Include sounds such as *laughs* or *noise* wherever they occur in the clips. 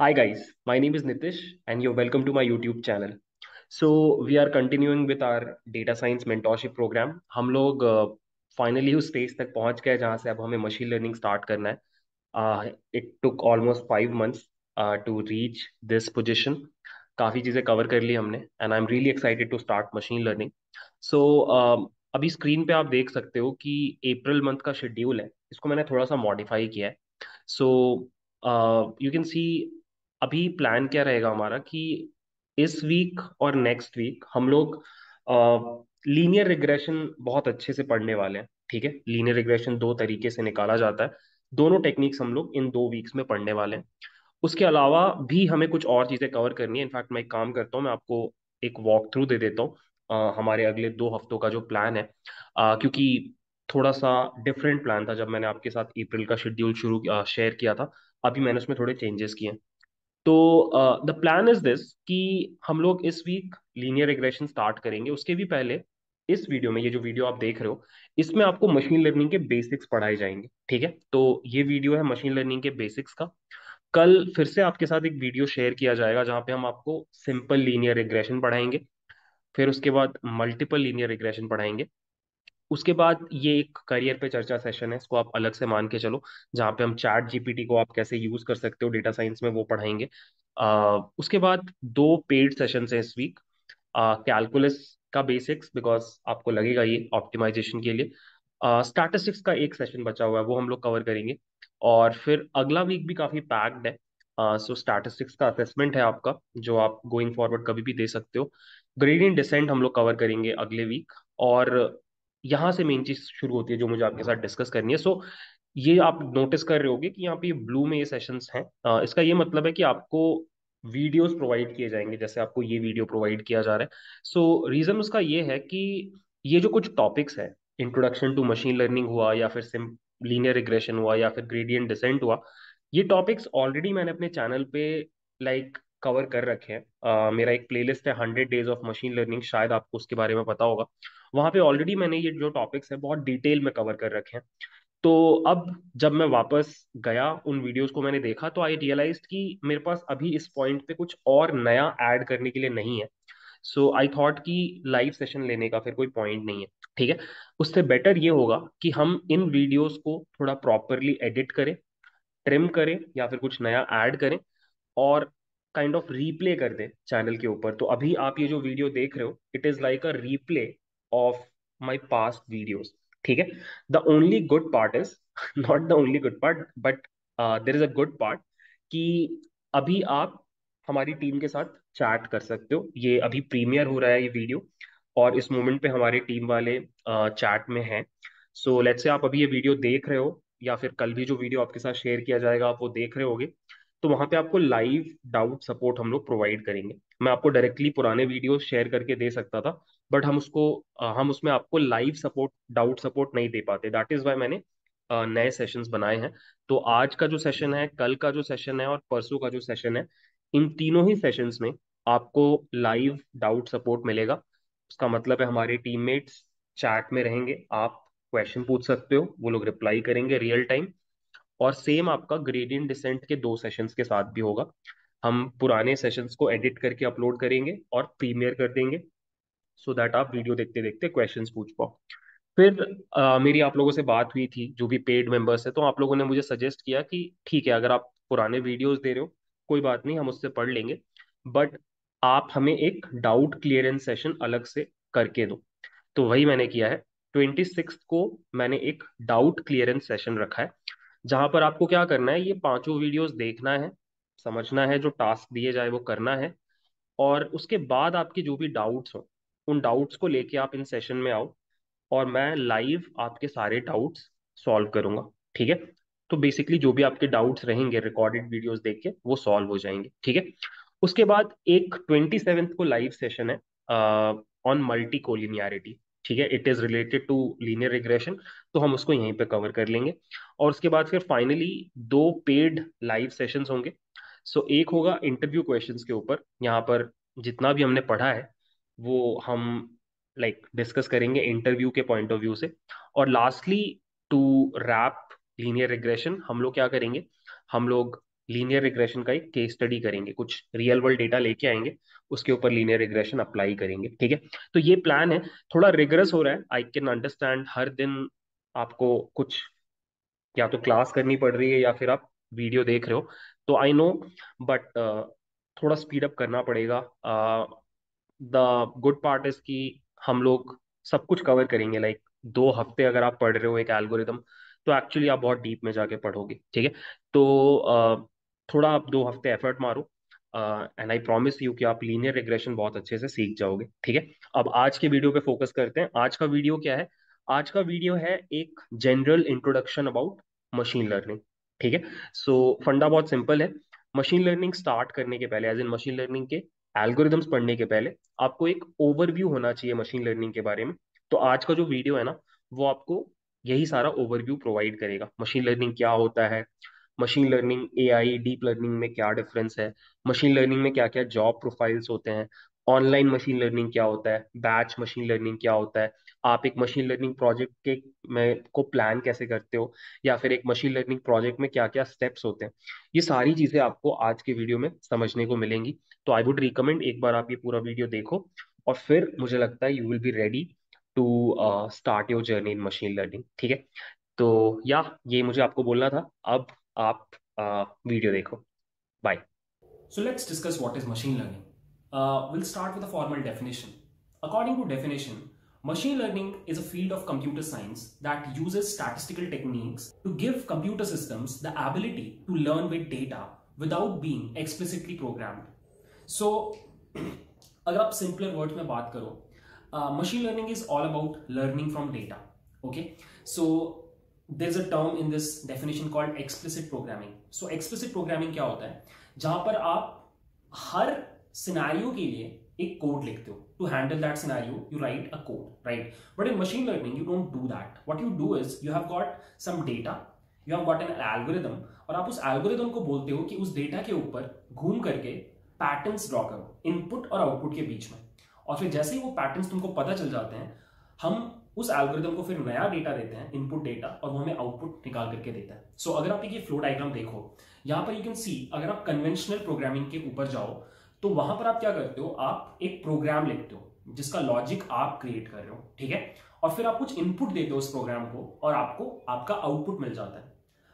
Hi guys, my name is Nitish and you're welcome to my YouTube channel. So we are continuing with our data science mentorship program. हम लोग finally uh, उस stage तक पहुँच गए जहाँ से अब हमें मशीन लर्निंग स्टार्ट करना है। It took almost five months to reach this position काफ़ी चीज़ें कवर कर ली हमने and I am really excited to start machine learning so अभी स्क्रीन पे आप देख सकते हो कि अप्रैल मंथ का शेड्यूल है। इसको मैंने थोड़ा सा मॉडिफाई किया है। सो यू कैन सी अभी प्लान क्या रहेगा हमारा कि इस वीक और नेक्स्ट वीक हम लोग लीनियर रिग्रेशन बहुत अच्छे से पढ़ने वाले हैं ठीक है? लीनियर रिग्रेशन दो तरीके से निकाला जाता है। दोनों टेक्निक्स हम लोग इन दो वीक्स में पढ़ने वाले हैं। उसके अलावा भी हमें कुछ और चीज़ें कवर करनी है। इनफैक्ट मैं एक काम करता हूँ मैं आपको एक वॉक थ्रू दे देता हूँ हमारे अगले दो हफ्तों का जो प्लान है। uh, क्योंकि थोड़ा सा डिफरेंट प्लान था जब मैंने आपके साथ अप्रैल का शेड्यूल शुरू शेयर किया था। अभी मैंने उसमें थोड़े चेंजेस किए हैं। तो द प्लान इज़ दिस कि हम लोग इस वीक लीनियर रिग्रेशन स्टार्ट करेंगे। उसके भी पहले इस वीडियो में, ये जो वीडियो आप देख रहे हो, इसमें आपको मशीन लर्निंग के बेसिक्स पढ़ाए जाएँगे, ठीक है? तो ये वीडियो है मशीन लर्निंग के बेसिक्स का। कल फिर से आपके साथ एक वीडियो शेयर किया जाएगा जहाँ पे हम आपको सिंपल लीनियर रिग्रेशन पढ़ाएँगे, फिर उसके बाद मल्टीपल लीनियर रिग्रेशन पढ़ाएँगे। उसके बाद ये एक करियर पे चर्चा सेशन है इसको आप अलग से मान के चलो जहाँ पे हम चैट जीपीटी को आप कैसे यूज़ कर सकते हो डेटा साइंस में वो पढ़ाएँगे। आ, उसके बाद दो पेड सेशन है इस वीक कैलकुलस का बेसिक्स बिकॉज़ आपको लगेगा ये ऑप्टिमाइजेशन के लिए। स्टैटिस्टिक्स का एक सेशन बचा हुआ है वो हम लोग कवर करेंगे। और फिर अगला वीक भी काफ़ी पैक्ड है। सो स्टैटिस्टिक्स का असेसमेंट है आपका जो आप गोइंग फॉरवर्ड कभी भी दे सकते हो। ग्रेडियंट डिसेंट हम लोग कवर करेंगे अगले वीक और यहाँ से मेन चीज़ शुरू होती है जो मुझे आपके साथ डिस्कस करनी है। सो so, ये आप नोटिस कर रहे होगे कि यहाँ पे ब्लू में ये सेशंस हैं। इसका ये मतलब है कि आपको वीडियोस प्रोवाइड किए जाएँगे जैसे आपको ये वीडियो प्रोवाइड किया जा रहा है। सो so, रीजन उसका ये है कि ये जो कुछ टॉपिक्स है इंट्रोडक्शन टू मशीन लर्निंग हुआ या फिर सिम लीनियर रिग्रेशन हुआ या फिर ग्रेडियंट डिसेंट हुआ ये टॉपिक्स ऑलरेडी मैंने अपने चैनल पे लाइक कवर कर रखे हैं। मेरा एक प्लेलिस्ट है hundred days of machine learning शायद आपको उसके बारे में पता होगा। वहाँ पे ऑलरेडी मैंने ये जो टॉपिक्स है, बहुत डिटेल में कवर कर रखे हैं। तो अब जब मैं वापस गया उन वीडियोस को मैंने देखा तो आई रियलाइज़ कि मेरे पास अभी इस पॉइंट पे कुछ और नया ऐड करने के लिए नहीं है। सो आई थॉट कि लाइव सेशन लेने का फिर कोई पॉइंट नहीं है। ठीक है? उससे बेटर ये होगा कि हम इन वीडियोस को थोड़ा प्रॉपरली एडिट करें ट्रिम करें या फिर कुछ नया ऐड करें और काइंड ऑफ़ रीप्ले कर दें चैनल के ऊपर। तो अभी आप ये जो वीडियो देख रहे हो it is like a replay of my past videos ठीक है? The only good part is not the only good part but there is a good part कि अभी आप हमारी टीम के साथ चैट कर सकते हो। ये अभी प्रीमियर हो रहा है ये वीडियो और इस मोमेंट पे हमारे टीम वाले चैट uh, में हैं। सो लेट्स से आप अभी ये वीडियो देख रहे हो या फिर कल भी जो वीडियो आपके साथ शेयर किया जाएगा आप वो देख रहे होगे। तो वहाँ पे आपको लाइव डाउट सपोर्ट हम लोग प्रोवाइड करेंगे। मैं आपको डायरेक्टली पुराने वीडियो शेयर करके दे सकता था बट हम उसको हम उसमें आपको लाइव सपोर्ट डाउट सपोर्ट नहीं दे पाते। दैट इज़ वाई मैंने नए सेशंस बनाए हैं। तो आज का जो सेशन है, कल का जो सेशन है और परसों का जो सेशन है, इन तीनों ही सेशंस में आपको लाइव डाउट सपोर्ट मिलेगा। उसका मतलब है हमारे टीममेट्स चैट में रहेंगे। आप क्वेश्चन पूछ सकते हो, वो लोग रिप्लाई करेंगे रियल टाइम और सेम आपका ग्रेडियंट डिसेंट के दो सेशंस के साथ भी होगा। हम पुराने सेशंस को एडिट करके अपलोड करेंगे और प्रीमियर कर देंगे सो so दैट आप वीडियो देखते देखते क्वेश्चन पूछ पाओ। फिर आ, मेरी आप लोगों से बात हुई थी जो भी पेड मेंबर्स है तो आप लोगों ने मुझे सजेस्ट किया कि ठीक है अगर आप पुराने वीडियोस दे रहे हो कोई बात नहीं हम उससे पढ़ लेंगे। बट आप हमें एक डाउट क्लियरेंस सेशन अलग से करके दो। तो वही मैंने किया है। ट्वेंटी सिक्स को मैंने एक डाउट क्लियरेंस सेशन रखा है। जहाँ पर आपको क्या करना है, ये पाँचों वीडियोस देखना है, समझना है, जो टास्क दिए जाए वो करना है, और उसके बाद आपके जो भी डाउट्स हो, उन डाउट्स को लेके आप इन सेशन में आओ, और मैं लाइव आपके सारे डाउट्स सॉल्व करूँगा, ठीक है? तो बेसिकली जो भी आपके डाउट्स रहेंगे रिकॉर्डेड वीडियोस देख के, वो सॉल्व हो जाएँगे, ठीक है? उसके बाद एक ट्वेंटी को लाइव सेशन है ऑन मल्टी कोलिनियरिटी ठीक है it is related to linear regression तो हम उसको यहीं पे कवर कर लेंगे। और उसके बाद फिर फाइनली दो पेड लाइव सेशंस होंगे। सो so, एक होगा इंटरव्यू क्वेश्चंस के ऊपर यहाँ पर जितना भी हमने पढ़ा है वो हम लाइक like, डिस्कस करेंगे इंटरव्यू के पॉइंट ऑफ़ व्यू से। और lastly to wrap linear regression हम लोग क्या करेंगे? हम लोग लीनियर रिग्रेशन का एक केस स्टडी करेंगे। कुछ रियल वर्ल्ड डेटा लेके आएँगे। उसके ऊपर लीनियर रिग्रेशन अप्लाई करेंगे ठीक है? तो ये प्लान है थोड़ा रिगरस हो रहा है। आई कैन अंडरस्टैंड हर दिन आपको कुछ या तो क्लास करनी पड़ रही है या फिर आप वीडियो देख रहे हो। तो आई नो बट थोड़ा स्पीड अप करना पड़ेगा। द गुड पार्ट इज़ कि हम लोग सब कुछ कवर करेंगे। लाइक like, दो हफ़्ते अगर आप पढ़ रहे हो एक एल्गोरिदम तो एक्चुअली आप बहुत डीप में जाके पढ़ोगे ठीक है? तो uh, थोड़ा आप दो हफ़्ते एफर्ट मारो। एंड आई प्रॉमिस यू कि आप लीनियर रिग्रेशन बहुत अच्छे से सीख जाओगे, ठीक है? अब आज के वीडियो पे फोकस करते हैं। आज का वीडियो क्या है? आज का वीडियो है एक general introduction about machine learning ठीक है? सो फंडा बहुत सिंपल है। मशीन लर्निंग स्टार्ट करने के पहले एज इन मशीन लर्निंग के एल्गोरिदम्स पढ़ने के पहले, आपको एक ओवरव्यू होना चाहिए मशीन लर्निंग के बारे में। तो आज का जो वीडियो है ना, वो आपको यही सारा ओवरव्यू प्रोवाइड करेगा। मशीन लर्निंग क्या होता है? Machine learning A I deep learning में क्या डिफरेंस है? मशीन लर्निंग में क्या क्या जॉब प्रोफाइल्स होते हैं? ऑनलाइन मशीन लर्निंग क्या होता है? बैच मशीन लर्निंग क्या होता है? आप एक मशीन लर्निंग प्रोजेक्ट के में को प्लान कैसे करते हो? या फिर एक मशीन लर्निंग प्रोजेक्ट में क्या क्या स्टेप्स होते हैं? ये सारी चीज़ें आपको आज के वीडियो में समझने को मिलेंगी। तो आई वुड रिकमेंड एक बार आप ये पूरा वीडियो देखो और फिर मुझे लगता है you will be ready to start your journey in machine learning ठीक है? तो या, ये मुझे आपको बोलना था। अब आप वीडियो देखो। Bye so let's discuss what is machine learning will start with a formal definition according to definition machine learning is a field of computer science that uses statistical techniques to give computer systems the ability to learn with data without being explicitly programmed so अगर आप simpler word में बात करो machine learning is all about learning from data okay so is a term in this definition called explicit programming so explicit programming क्या होता है? जहाँ पर आप हर सिनारियो के लिए एक कोड लिखते हो। To handle that scenario you write a code right but in machine learning you don't do that what you do is you have got some data you have got an algorithm और आप उस algorithm को बोलते हो कि उस data के ऊपर घूम करके पैटर्न्स ड्रॉ करो इनपुट और आउटपुट के बीच में। और फिर जैसे ही वो पैटर्न्स तुमको पता चल जाते हैं, हम उस एल्गोरिदम को फिर नया डेटा देते हैं इनपुट डेटा और वो हमें आउटपुट निकाल करके देता है। सो so, अगर आप ये फ्लो डायग्राम देखो यहाँ पर यू कैन सी अगर आप कन्वेंशनल प्रोग्रामिंग के ऊपर जाओ तो वहाँ पर आप क्या करते हो आप एक प्रोग्राम लिखते हो जिसका लॉजिक आप क्रिएट कर रहे हो ठीक है? और फिर आप कुछ इनपुट देते हो उस प्रोग्राम को और आपको आपका आउटपुट मिल जाता है।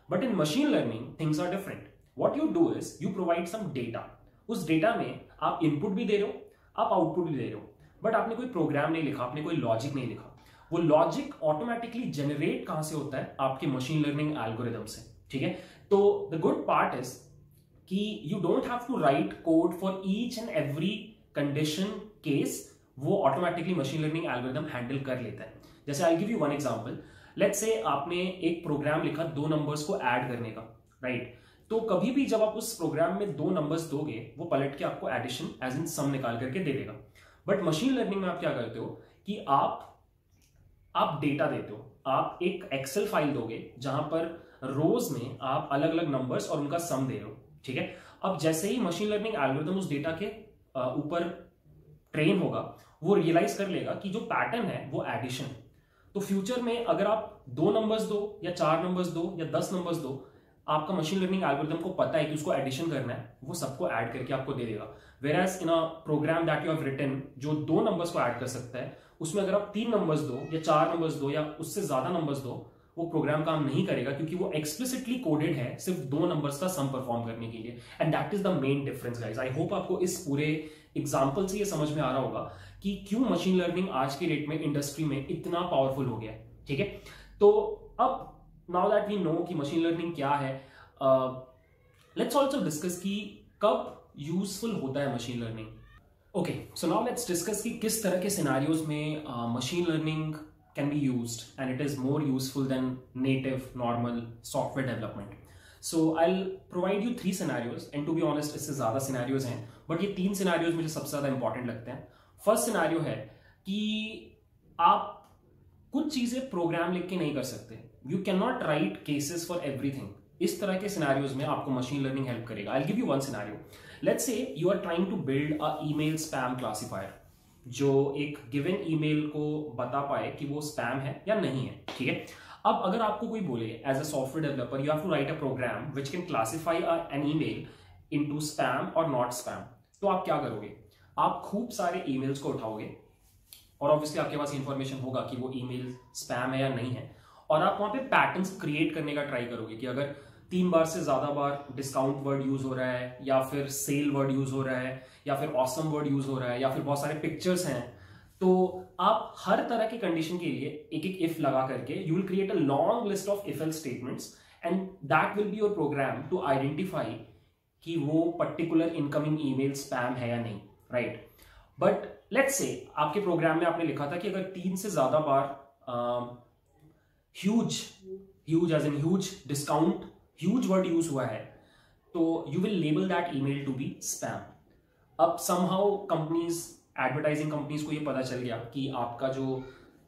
But in machine learning things are different what you do is you provide some data उस डेटा में आप इनपुट भी दे रहे हो आप आउटपुट भी दे रहे हो बट आपने कोई प्रोग्राम नहीं लिखा आपने कोई लॉजिक नहीं लिखा। वो लॉजिक ऑटोमेटिकली जनरेट कहाँ से होता है? आपके मशीन लर्निंग एल्गोरिदम से, ठीक है? तो द गुड पार्ट इज़ कि you don't have to write code for each and every condition case वो automatically machine learning algorithm handle कर लेता है। जैसे I give you one example let's say आपने एक प्रोग्राम लिखा दो नंबर्स को ऐड करने का राइट right? तो कभी भी जब आप उस प्रोग्राम में दो नंबर्स दोगे, वो पलट के आपको एडिशन एज इन सम निकाल करके दे देगा। बट मशीन लर्निंग में आप क्या करते हो कि आप आप डेटा देते हो। आप एक एक्सेल फ़ाइल दोगे, जहाँ पर रोज में आप अलग अलग नंबर्स और उनका सम दे रहे हो, ठीक है? अब जैसे ही मशीन लर्निंग एल्गोरिथम उस डेटा के ऊपर ट्रेन होगा, वो रियलाइज़ कर लेगा कि जो पैटर्न है, वो एडिशन है। तो फ्यूचर में अगर आप दो नंबर्स दो, या चार नंबर्स दो, या दस नंबर्स दो, आपका मशीन लर्निंग एल्गोरिथम को पता है कि उसको एडिशन करना है, वो सबको ऐड करके आपको दे देगा। Whereas in a program that you have written जो दो नंबर्स को ऐड कर सकता है उसमें अगर आप तीन नंबर्स दो या चार नंबर्स दो या उससे ज़्यादा नंबर्स दो, वो प्रोग्राम काम नहीं करेगा क्योंकि वो एक्सप्लिसिटली कोडेड है सिर्फ़ दो नंबर्स का सम परफॉर्म करने के लिए। And that is the main difference guys I hope आपको इस पूरे एग्ज़ाम्पल से ये समझ में आ रहा होगा कि क्यों मशीन लर्निंग आज के डेट में इंडस्ट्री में इतना पावरफुल हो गया है, ठीक है? तो अब नाउ दैट वी नो कि मशीन लर्निंग क्या है लेट्स ऑल्सो डिस्कस कि कब यूजफुल होता है machine learning okay so now let's discuss कि किस तरह के सिनारियोज में machine learning can be use and it is more useful than native, normal software development. So I'll provide you three scenarios and to be honest, इससे ज़्यादा scenarios हैं, but ये तीन scenarios मुझे सबसे ज़्यादा इंपॉर्टेंट लगते हैं. फ़र्स्ट सिनारियो है कि आप कुछ चीज़ें प्रोग्राम लिख के नहीं कर सकते. You can not write cases for everything इस तरह के सिनारियोज में आपको मशीन लर्निंग हेल्प करेगा. I give you one scenario let's say you are trying to build a email spam classifier जो एक गिवन ईमेल को बता पाए कि वो स्पैम है या नहीं है, ठीक है? अब अगर आपको कोई बोले as a software developer you have to write a program which can classify an email into spam और नॉट स्पैम तो आप क्या करोगे? आप खूब सारे ईमेल्स को उठाओगे और ऑब्वियसली आपके पास इंफॉर्मेशन होगा कि वो ईमेल स्पैम है या नहीं है। और आप वहाँ पे पैटर्न्स क्रिएट करने का ट्राई करोगे कि अगर तीन बार से ज़्यादा बार डिस्काउंट वर्ड यूज़ हो रहा है, या फिर सेल वर्ड यूज़ हो रहा है, या फिर ऑसम वर्ड यूज़ हो रहा है, या फिर बहुत सारे पिक्चर्स हैं। तो आप हर तरह के कंडीशन के लिए एक एक इफ़ लगा करके you will create a long list of if else statements and that will be your program to identify कि वो पर्टिकुलर इनकमिंग ईमेल स्पैम है या नहीं राइट बट लेट्स से आपके प्रोग्राम में आपने लिखा था कि अगर तीन से ज़्यादा बार huge huge as an huge discount huge word use हुआ है तो you will label that email to be spam अब समहाउ कंपनीज़ एडवर्टाइजिंग कंपनीज़ को ये पता चल गया कि आपका जो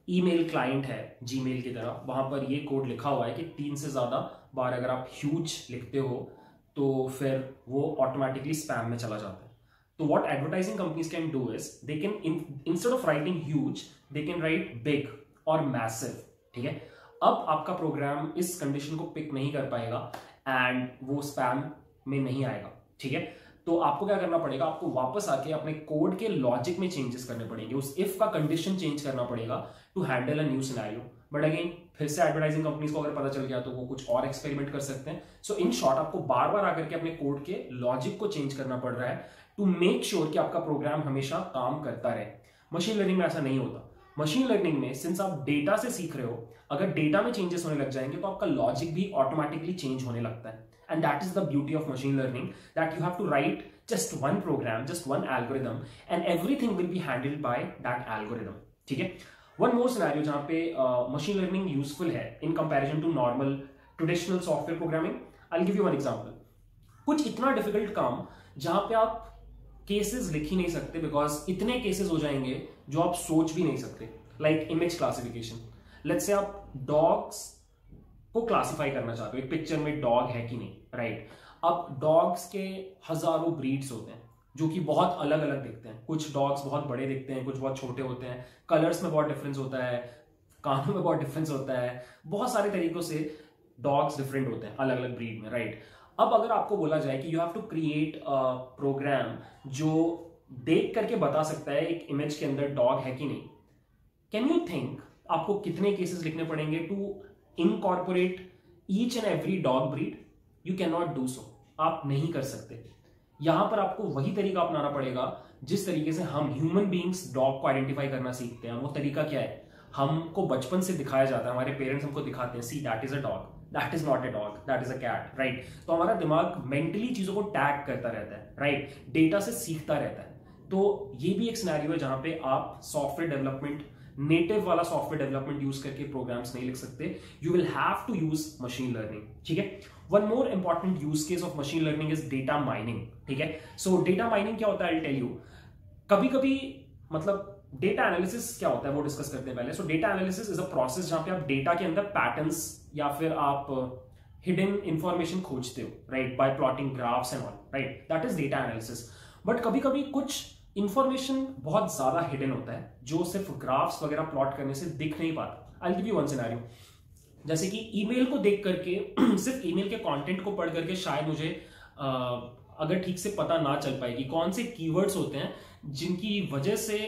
ईमेल क्लाइंट है जीमेल की तरह वहाँ पर ये कोड लिखा हुआ है कि तीन से ज़्यादा बार अगर आप ह्यूज लिखते हो तो फिर वो ऑटोमेटिकली स्पैम में चला जाता है। तो what advertising companies can do they can in, instead of writing huge they can write big or massive ठीक है? अब आपका प्रोग्राम इस कंडीशन को पिक नहीं कर पाएगा एंड वो स्पैम में नहीं आएगा, ठीक है? तो आपको क्या करना पड़ेगा? आपको वापस आके अपने कोड के लॉजिक में चेंजेस करने पड़ेंगे। उस इफ़ का कंडीशन चेंज करना पड़ेगा to handle a new scenario but again फिर से एडवर्टाइजिंग कंपनीज़ को अगर पता चल गया तो वो कुछ और एक्सपेरिमेंट कर सकते हैं। सो इन शॉर्ट आपको बार बार आकर के अपने कोड के लॉजिक को चेंज करना पड़ रहा है टू मेक श्योर कि आपका प्रोग्राम हमेशा काम करता रहे। मशीन लर्निंग में ऐसा नहीं होता। मशीन लर्निंग में सिंस आप डेटा से सीख रहे हो अगर डेटा में चेंजेस होने लग जाएँगे तो आपका लॉजिक भी ऑटोमेटिकली चेंज होने लगता है। And that is the beauty of machine learning that you have to write just one program just one algorithm and everything will be handled by that algorithm ठीक है? वन मोर scenario जहाँ पे machine learning useful है in comparison to normal traditional software programming I give you one example कुछ इतना difficult काम जहाँ पे आप केसेस लिख ही नहीं सकते बिकॉज़ इतने केसेस हो जाएँगे जो आप सोच भी नहीं सकते like image classification late say आप डॉग्स को क्लासिफाई करना चाहते हो, एक पिक्चर में डॉग है कि नहीं राइट? अब डॉग्स के हज़ारों ब्रीड्स होते हैं, जो कि बहुत अलग अलग दिखते हैं। कुछ डॉग्स बहुत बड़े दिखते हैं, कुछ बहुत छोटे होते हैं। कलर्स में बहुत डिफरेंस होता है, कानों में बहुत डिफरेंस होता है। बहुत सारे तरीकों से डॉग्स डिफरेंट होते हैं अलग अलग ब्रीड में राइट अब अगर आपको बोला जाए कि you have to create program जो देख करके बता सकता है एक इमेज के अंदर डॉग है कि नहीं कैन यू थिंक आपको कितने केसेस लिखने पड़ेंगे to incorporate each and every dog breed you can not do so आप नहीं कर सकते। यहाँ पर आपको वही तरीका अपनाना पड़ेगा, जिस तरीके से हम ह्यूमन बींग्स डॉग को आइडेंटिफाई करना सीखते हैं। वो तरीका क्या है? हमको बचपन से दिखाया जाता है। हमारे पेरेंट्स हमको दिखाते हैं see that is a dog that is not a dog that is a cat right तो हमारा दिमाग मेंटली चीज़ों को टैग करता रहता है। Right right? डेटा से सीखता रहता है। तो ये भी एक सिनेरियो है जहाँ पे आप सॉफ्टवेयर डेवलपमेंट नेटिव वाला सॉफ्टवेयर डेवलपमेंट यूज़ करके प्रोग्राम्स नहीं लिख सकते। You will have to use machine learning ठीक है? One more important use case of machine learning is data mining ठीक है? सो डेटा माइनिंग क्या होता है? टेल यू कभी कभी मतलब डेटा एनालिसिस क्या होता है? वो डिस्कस करते हैं पहले। So data analysis is a process जहाँ पे आप डेटा के अंदर पैटर्न्स या फिर आप हिडन uh, इंफॉर्मेशन खोजते हो right by plotting graphs and all right that is data analysis but कभी कभी कुछ इंफॉर्मेशन बहुत ज़्यादा हिडन होता है जो सिर्फ़ ग्राफ्स वगैरह प्लॉट करने से दिख नहीं पाता। I give you one scenario जैसे कि ईमेल को देख करके *clears throat* सिर्फ़ ईमेल के कंटेंट को पढ़ करके शायद मुझे आ, अगर ठीक से पता ना चल पाएगी कौन से कीवर्ड्स होते हैं जिनकी वजह से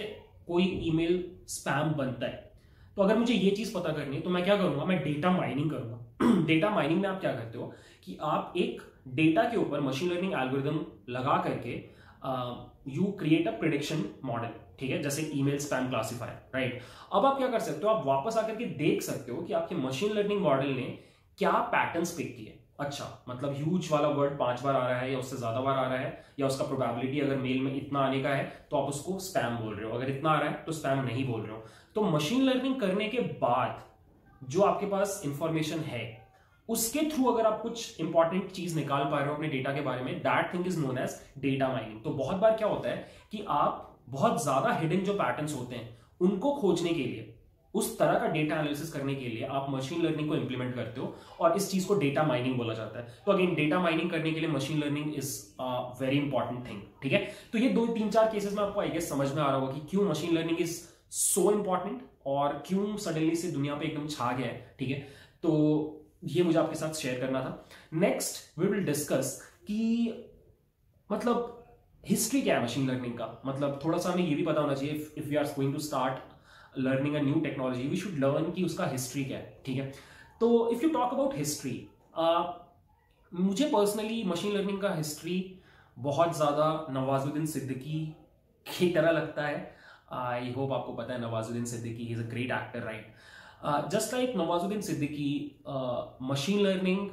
कोई ईमेल स्पैम बनता है। तो अगर मुझे ये चीज़ पता करनी है तो मैं क्या करूँगा? मैं डेटा माइनिंग करूँगा। डेटा माइनिंग में आप क्या करते हो कि आप एक डेटा के ऊपर मशीन लर्निंग एल्गोरिदम लगा करके you create a prediction model ठीक है? जैसे ईमेल स्पैम क्लासिफायर राइट अब आप क्या कर सकते हो? आप वापस आकर के देख सकते हो कि आपके मशीन लर्निंग मॉडल ने क्या पैटर्न्स पिक किए। अच्छा मतलब ह्यूज वाला वर्ड पाँच बार आ रहा है या उससे ज़्यादा बार आ रहा है या उसका प्रोबेबिलिटी अगर मेल में इतना आने का है तो आप उसको स्पैम बोल रहे हो। अगर इतना आ रहा है तो स्पैम नहीं बोल रहे हो। तो मशीन लर्निंग करने के बाद जो आपके पास इंफॉर्मेशन है उसके थ्रू अगर आप कुछ इंपॉर्टेंट चीज़ निकाल पा रहे हो अपने डेटा के बारे में that thing is known as data mining तो बहुत बार क्या होता है कि आप बहुत ज़्यादा हिडन जो पैटर्न्स होते हैं, उनको खोजने के लिए, उस तरह का डेटा एनालिसिस करने के लिए आप मशीन लर्निंग को इंप्लीमेंट करते हो और इस चीज़ को डेटा माइनिंग बोला जाता है। तो अगेन डेटा माइनिंग करने के लिए machine learning is very important thing ठीक है? तो ये दो, तीन, चार केसेस में आपको आई गेस समझ में आ रहा होगा कि क्यों machine learning is so important और क्यों सडनली से दुनिया पे एकदम छा गया है, ठीक है? तो ये मुझे आपके साथ शेयर करना था। नेक्स्ट वी विल डिस्कस कि मतलब हिस्ट्री क्या है मशीन लर्निंग का? मतलब थोड़ा सा हमें ये भी पता होना चाहिए if you are going to start learning a new technology we should learn कि उसका हिस्ट्री क्या है, ठीक है? तो if you talk about history मुझे पर्सनली मशीन लर्निंग का हिस्ट्री बहुत ज़्यादा नवाजुद्दीन सिद्दीकी की तरह लगता है। आई होप आपको पता है Nawazuddin Siddiqui is a great actor right just like Nawazuddin Siddiqui machine learning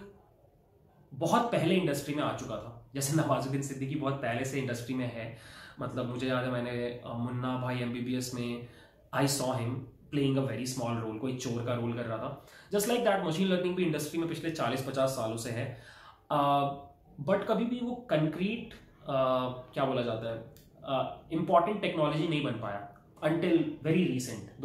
बहुत पहले इंडस्ट्री में आ चुका था। जैसे नवाजुद्दीन सिद्दीकी बहुत पहले से इंडस्ट्री में है। मतलब मुझे याद है मैंने मुन्ना भाई MBBS में I saw him playing a very small role कोई चोर का रोल कर रहा था। Just like that machine learning भी इंडस्ट्री में पिछले 40-50 सालों से है। बट uh, कभी भी वो कंक्रीट uh, क्या बोला जाता है? इंपॉर्टेंट uh, टेक्नोलॉजी नहीं बन पाया। अनटिल वेरी रिसेंट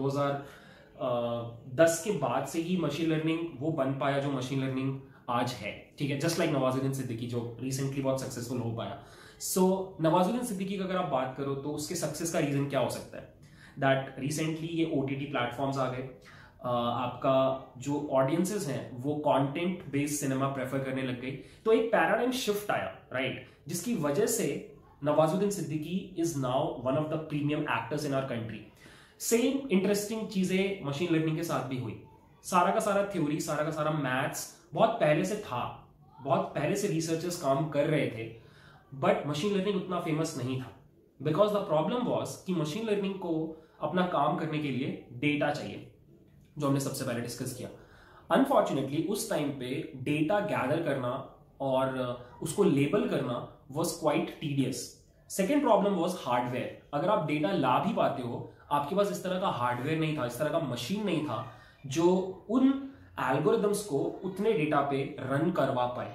2010 के बाद से ही मशीन लर्निंग वो बन पाया जो मशीन लर्निंग आज है। ठीक है? जस्ट लाइक नवाजुद्दीन सिद्दीकी जो रिसेंटली बहुत सक्सेसफुल हो पाया। सो so, नवाजुद्दीन सिद्दीकी का अगर आप बात करो तो उसके सक्सेस का रीजन क्या हो सकता है? दैट रिसेंटली ये ओ टी टी प्लेटफॉर्म्स आ गए। आपका जो ऑडियंसेस हैं वो कंटेंट बेस्ड सिनेमा प्रेफर करने लग गई। तो एक पैराडाइम शिफ्ट आया राइट right? जिसकी वजह से Nawazuddin Siddiqui is now one of the premium actors in our country same interesting चीज़ें मशीन लर्निंग के साथ भी हुई। सारा का सारा थ्योरी सारा का सारा मैथ्स बहुत पहले से था। बहुत पहले से रिसर्चर्स काम कर रहे थे। बट मशीन लर्निंग उतना फ़ेमस नहीं था। बिकॉज़ द प्रॉब्लम वॉज़ कि मशीन लर्निंग को अपना काम करने के लिए डेटा चाहिए, जो हमने सबसे पहले डिस्कस किया। अनफॉर्चुनेटली उस टाइम पे डेटा गैदर करना और उसको लेबल करना was quite tedious second problem was hardware अगर आप डेटा ला भी पाते हो, आपके पास इस तरह का हार्डवेयर नहीं था, इस तरह का मशीन नहीं था, जो उन एल्गोरिदम्स को उतने डेटा पे रन करवा पाए।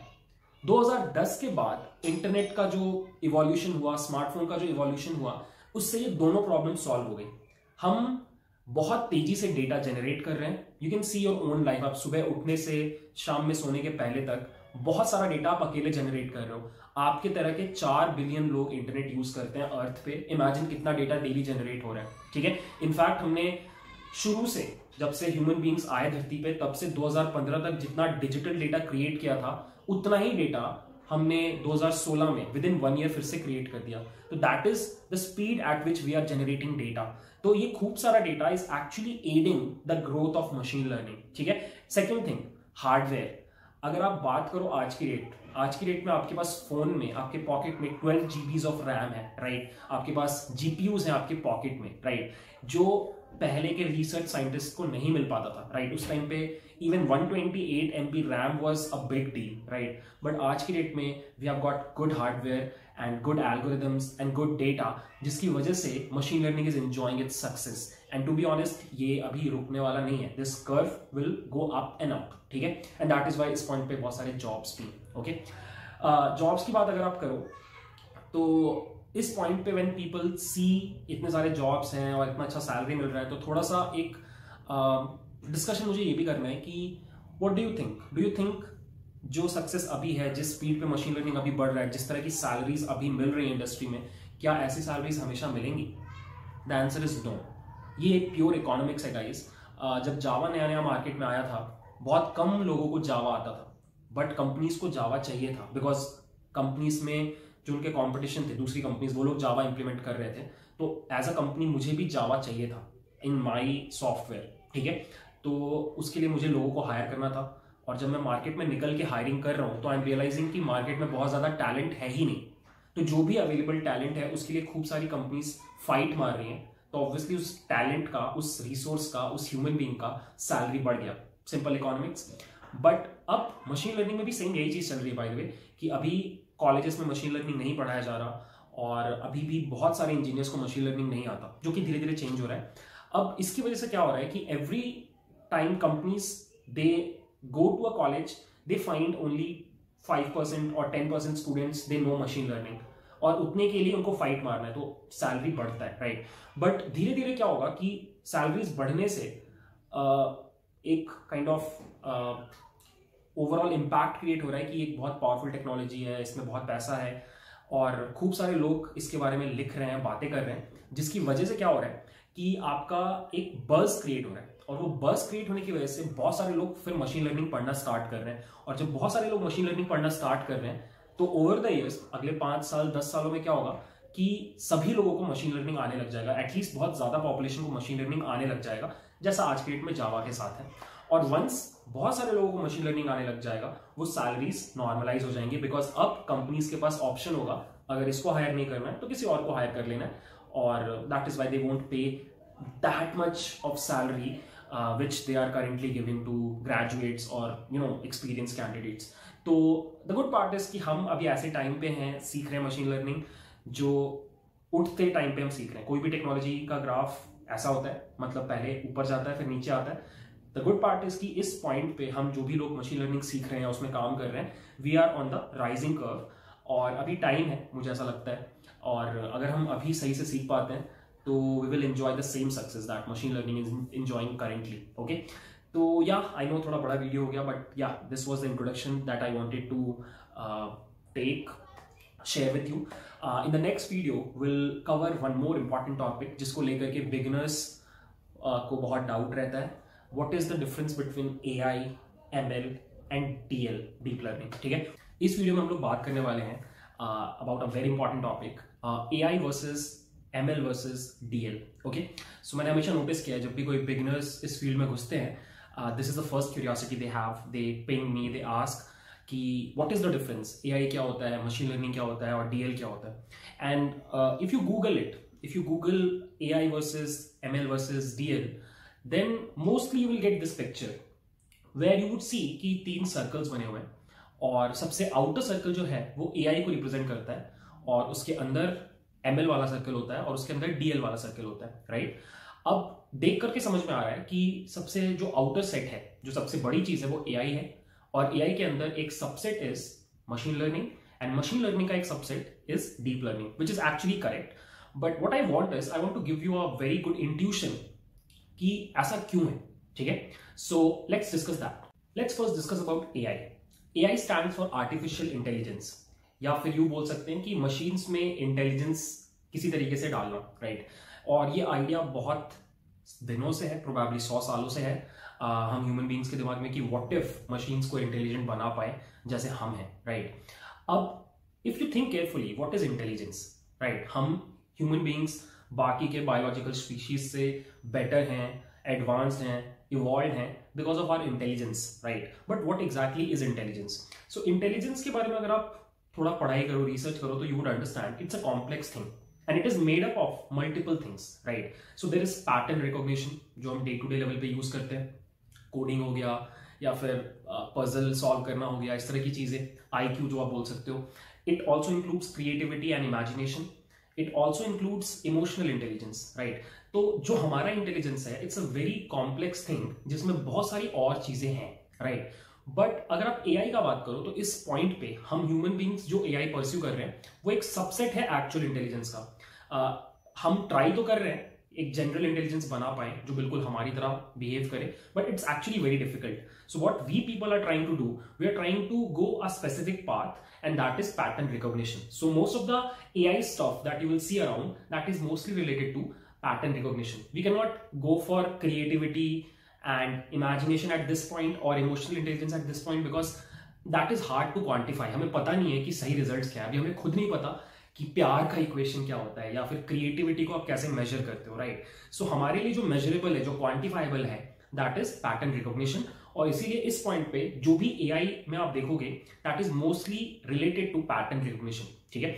2010 के बाद इंटरनेट का जो इवोल्यूशन हुआ स्मार्टफ़ोन का जो इवोल्यूशन हुआ, उससे ये दोनों प्रॉब्लम सॉल्व हो गई। हम बहुत तेज़ी से डेटा जनरेट कर रहे हैं। You can see your own life आप सुबह उठने से शाम में सोने के पहले तक बहुत सारा डेटा आप अकेले जनरेट कर रहे हो। आपके तरह के चार बिलियन लोग इंटरनेट यूज़ करते हैं अर्थ पे। इमेजिन कितना डेटा डेली जनरेट हो रहा है, ठीक है? इनफैक्ट हमने शुरू से जब से ह्यूमन बींग्स आए धरती पे, तब से 2015 तक जितना डिजिटल डेटा क्रिएट किया था, उतना ही डेटा हमने 2016 में विद इन वन ईयर फिर से क्रिएट कर दिया। तो that is the speed at which we are generating data तो ये खूब सारा data is actually adding the growth of machine learning ठीक है? सेकेंड थिंग हार्डवेयर अगर आप बात करो आज की डेट आज की डेट में आपके पास फ़ोन में, आपके पॉकेट में ट्वेल्व जीबीज ऑफ़ रैम है राइट आपके पास जीपीयूज है आपके पॉकेट में राइट जो पहले के रिसर्च साइंटिस्ट को नहीं मिल पाता था राइट उस टाइम पे even 128 MB RAM was a big deal right but आज की डेट में we have got good hardware and good algorithms and good data जिसकी वजह से machine learning is enjoying its success and to be honest ये अभी रुकने वाला नहीं है. This curve will go up and up ठीक है? एंड दैट इज़ वाई इस पॉइंट पे बहुत सारे जॉब्स भी ओके जॉब्स uh, की बात अगर आप करो तो इस पॉइंट पे व्हेन पीपल सी इतने सारे जॉब्स हैं और इतना अच्छा सैलरी मिल रहा है तो थोड़ा सा एक डिस्कशन uh, मुझे ये भी करना है कि what do you think do you think जो सक्सेस अभी है जिस स्पीड पे मशीन लर्निंग अभी बढ़ रहा है जिस तरह की सैलरीज अभी मिल रही है इंडस्ट्री में क्या ऐसी सैलरीज हमेशा मिलेंगी? द आंसर इज़ नो ये एक प्योर इकोनॉमिक्स है गाइस जब जावा नया नया मार्केट में आया था, बहुत कम लोगों को जावा आता था बट कंपनीज़ को जावा चाहिए था बिकॉज़ कंपनीज़ में जो उनके कॉम्पिटिशन थे, दूसरी कंपनीज़ वो लोग जावा इंप्लीमेंट कर रहे थे. तो एज अ कंपनी मुझे भी जावा चाहिए था इन माई सॉफ्टवेयर ठीक है? तो उसके लिए मुझे लोगों को हायर करना था, और जब मैं मार्केट में निकल के हायरिंग कर रहा हूँ तो आई एम रियलाइजिंग कि मार्केट में बहुत ज़्यादा टैलेंट है ही नहीं. तो जो भी अवेलेबल टैलेंट है, उसके लिए खूब सारी कंपनीज़ फाइट मार रही हैं. तो ऑब्वियसली उस टैलेंट का, उस रिसोर्स का, उस ह्यूमन बींग का सैलरी बढ़ गया। सिंपल इकोनॉमिक्स बट अब मशीन लर्निंग में भी सेम यही चीज़ चल रही है बाय द वे कि अभी कॉलेजेस में मशीन लर्निंग नहीं पढ़ाया जा रहा और अभी भी बहुत सारे इंजीनियर्स को मशीन लर्निंग नहीं आता, जो कि धीरे धीरे चेंज हो रहा है। अब इसकी वजह से क्या हो रहा है कि every time companies they go to a college they find only five percent और ten percent students they know machine learning और उतने के लिए उनको फाइट मारना है तो सैलरी बढ़ता है राइट बट धीरे धीरे क्या होगा कि सैलरीज बढ़ने से एक kind of overall impact create हो रहा है कि एक बहुत पावरफुल टेक्नोलॉजी है, इसमें बहुत पैसा है और खूब सारे लोग इसके बारे में लिख रहे हैं, बातें कर रहे हैं, जिसकी वजह से क्या हो रहा है कि आपका एक बर्स क्रिएट हो रहा है। और वो बस क्रिएट होने की वजह से बहुत सारे लोग फिर मशीन लर्निंग पढ़ना स्टार्ट कर रहे हैं। और जब बहुत सारे लोग मशीन लर्निंग पढ़ना स्टार्ट कर रहे हैं तो ओवर द ईयर्स अगले पाँच साल, दस सालों में क्या होगा कि सभी लोगों को मशीन लर्निंग आने लग जाएगा। एटलीस्ट बहुत ज़्यादा पॉपुलेशन को मशीन लर्निंग आने लग जाएगा, जैसा आज के डेट में जावा के साथ है। और वंस बहुत सारे लोगों को मशीन लर्निंग आने लग जाएगा, वो सैलरीज नॉर्मलाइज हो जाएँगे बिकॉज़ अब कंपनीज़ के पास ऑप्शन होगा, अगर इसको हायर नहीं करना है तो किसी और को हायर कर लेना है। और that is why they won't pay that much of salary which they are currently giving to graduates और यू नो एक्सपीरियंस कैंडिडेट्स तो द गुड पार्ट इज़ कि हम अभी ऐसे टाइम पे हैं, सीख रहे हैं मशीन लर्निंग जो उठते टाइम पे हम सीख रहे हैं। कोई भी टेक्नोलॉजी का ग्राफ ऐसा होता है मतलब पहले ऊपर जाता है, फिर नीचे आता है। द गुड पार्ट इज़ कि इस पॉइंट पे हम जो भी लोग मशीन लर्निंग सीख रहे हैं, उसमें काम कर रहे हैं we are on the rising curve और अभी टाइम है, मुझे ऐसा लगता है। और अगर हम अभी सही से सीख पाते हैं तो we will enjoy the same success that machine learning is enjoying currently okay तो या आई नो थोड़ा बड़ा वीडियो हो गया but yeah this was the introduction that I wanted to take share with you in the next video will cover one more important topic जिसको लेकर के beginners uh, को बहुत डाउट रहता है. What is the difference between A I M L and D L deep learning ठीक है? इस वीडियो में हम लोग बात करने वाले हैं about a very important topic A I versus M L versus D L okay so मैंने हमेशा नोटिस किया है जब भी कोई बिगनर्स इस फ़ील्ड में घुसते हैं this is the first curiosity they have they ping me they ask कि what is the difference A क्या होता है? मशीन लर्निंग क्या होता है? और DL क्या होता है? And if you google it if you google ai versus ml versus dl then mostly you will get this picture where you would see कि तीन सर्कल्स बने हुए हैं। और सबसे आउटर सर्कल जो है, वो AI को रिप्रेजेंट करता है। और उसके अंदर ML वाला सर्कल होता है और उसके अंदर डीएल वाला सर्कल होता है राइट right? अब देख करके समझ में आ रहा है कि सबसे जो आउटर सेट है, जो सबसे बड़ी चीज़ है वो एआई है। और एआई के अंदर एक subset is machine learning and machine learning का एक subset is deep learning which is actually correct but what I want is I want to give you a very good intuition कि ऐसा क्यों है, ठीक है? So let's discuss that let's first discuss about A I A I stand for artificial intelligence या फिर you बोल सकते हैं कि मशीन्स में इंटेलिजेंस किसी तरीके से डालना राइट right? और ये आइडिया बहुत दिनों से है प्रोबेबली सौ सालों से है। आ, हम ह्यूमन बींग्स के दिमाग में कि वॉट इफ़ मशीन्स को इंटेलिजेंट बना पाए जैसे हम हैं राइट अब if you think carefully what is intelligence right हम ह्यूमन बींग्स बाकी के बायोलॉजिकल स्पीशीज से बेटर हैं एडवांस्ड हैं इवॉल्व हैं because of our intelligence right but what exactly is intelligence so intelligence के बारे में अगर आप थोड़ा पढ़ाई करो रिसर्च करो तो you would understand it's a complex thing and it is made up of multiple things right so there is pattern recognition जो हम डे टू डे लेवल पे यूज़ करते हैं। कोडिंग हो गया या फिर पजल uh, सॉल्व करना हो गया इस तरह की चीज़ें आई क्यू जो आप बोल सकते हो। It also includes creativity and imagination it also includes emotional intelligence right तो जो हमारा इंटेलिजेंस है it's a very complex thing जिसमें बहुत सारी और चीज़ें हैं राइट right? बट अगर आप AI का बात करो तो इस पॉइंट पे हम ह्यूमन बींग्स जो ए परस्यू कर रहे हैं वो एक सबसेट है एक्चुअल इंटेलिजेंस का। हम ट्राई तो कर रहे हैं, एक जनरल इंटेलिजेंस बना पाए, जो बिल्कुल हमारी तरह बिहेव करे but it's actually very difficult so what we people are trying to do we are trying to go a specific path and that is pattern recognition so most of the A I stuff that you will see around that is mostly related to pattern recognition we can not go for creativity and imagination at this point और emotional intelligence at this point because that is hard to quantify हमें पता नहीं है कि सही result क्या है। अभी हमें खुद नहीं पता कि प्यार का इक्वेशन क्या होता है या फिर क्रिएटिविटी को आप कैसे मेजर करते हो राइट सो हमारे लिए जो मेजरेबल है जो क्वांटिफाइबल है दैट इज़ पैटर्न रिकॉग्निशन और इसीलिए इस पॉइंट पे जो भी एआई में आप देखोगे that is mostly related to pattern recognition ठीक है?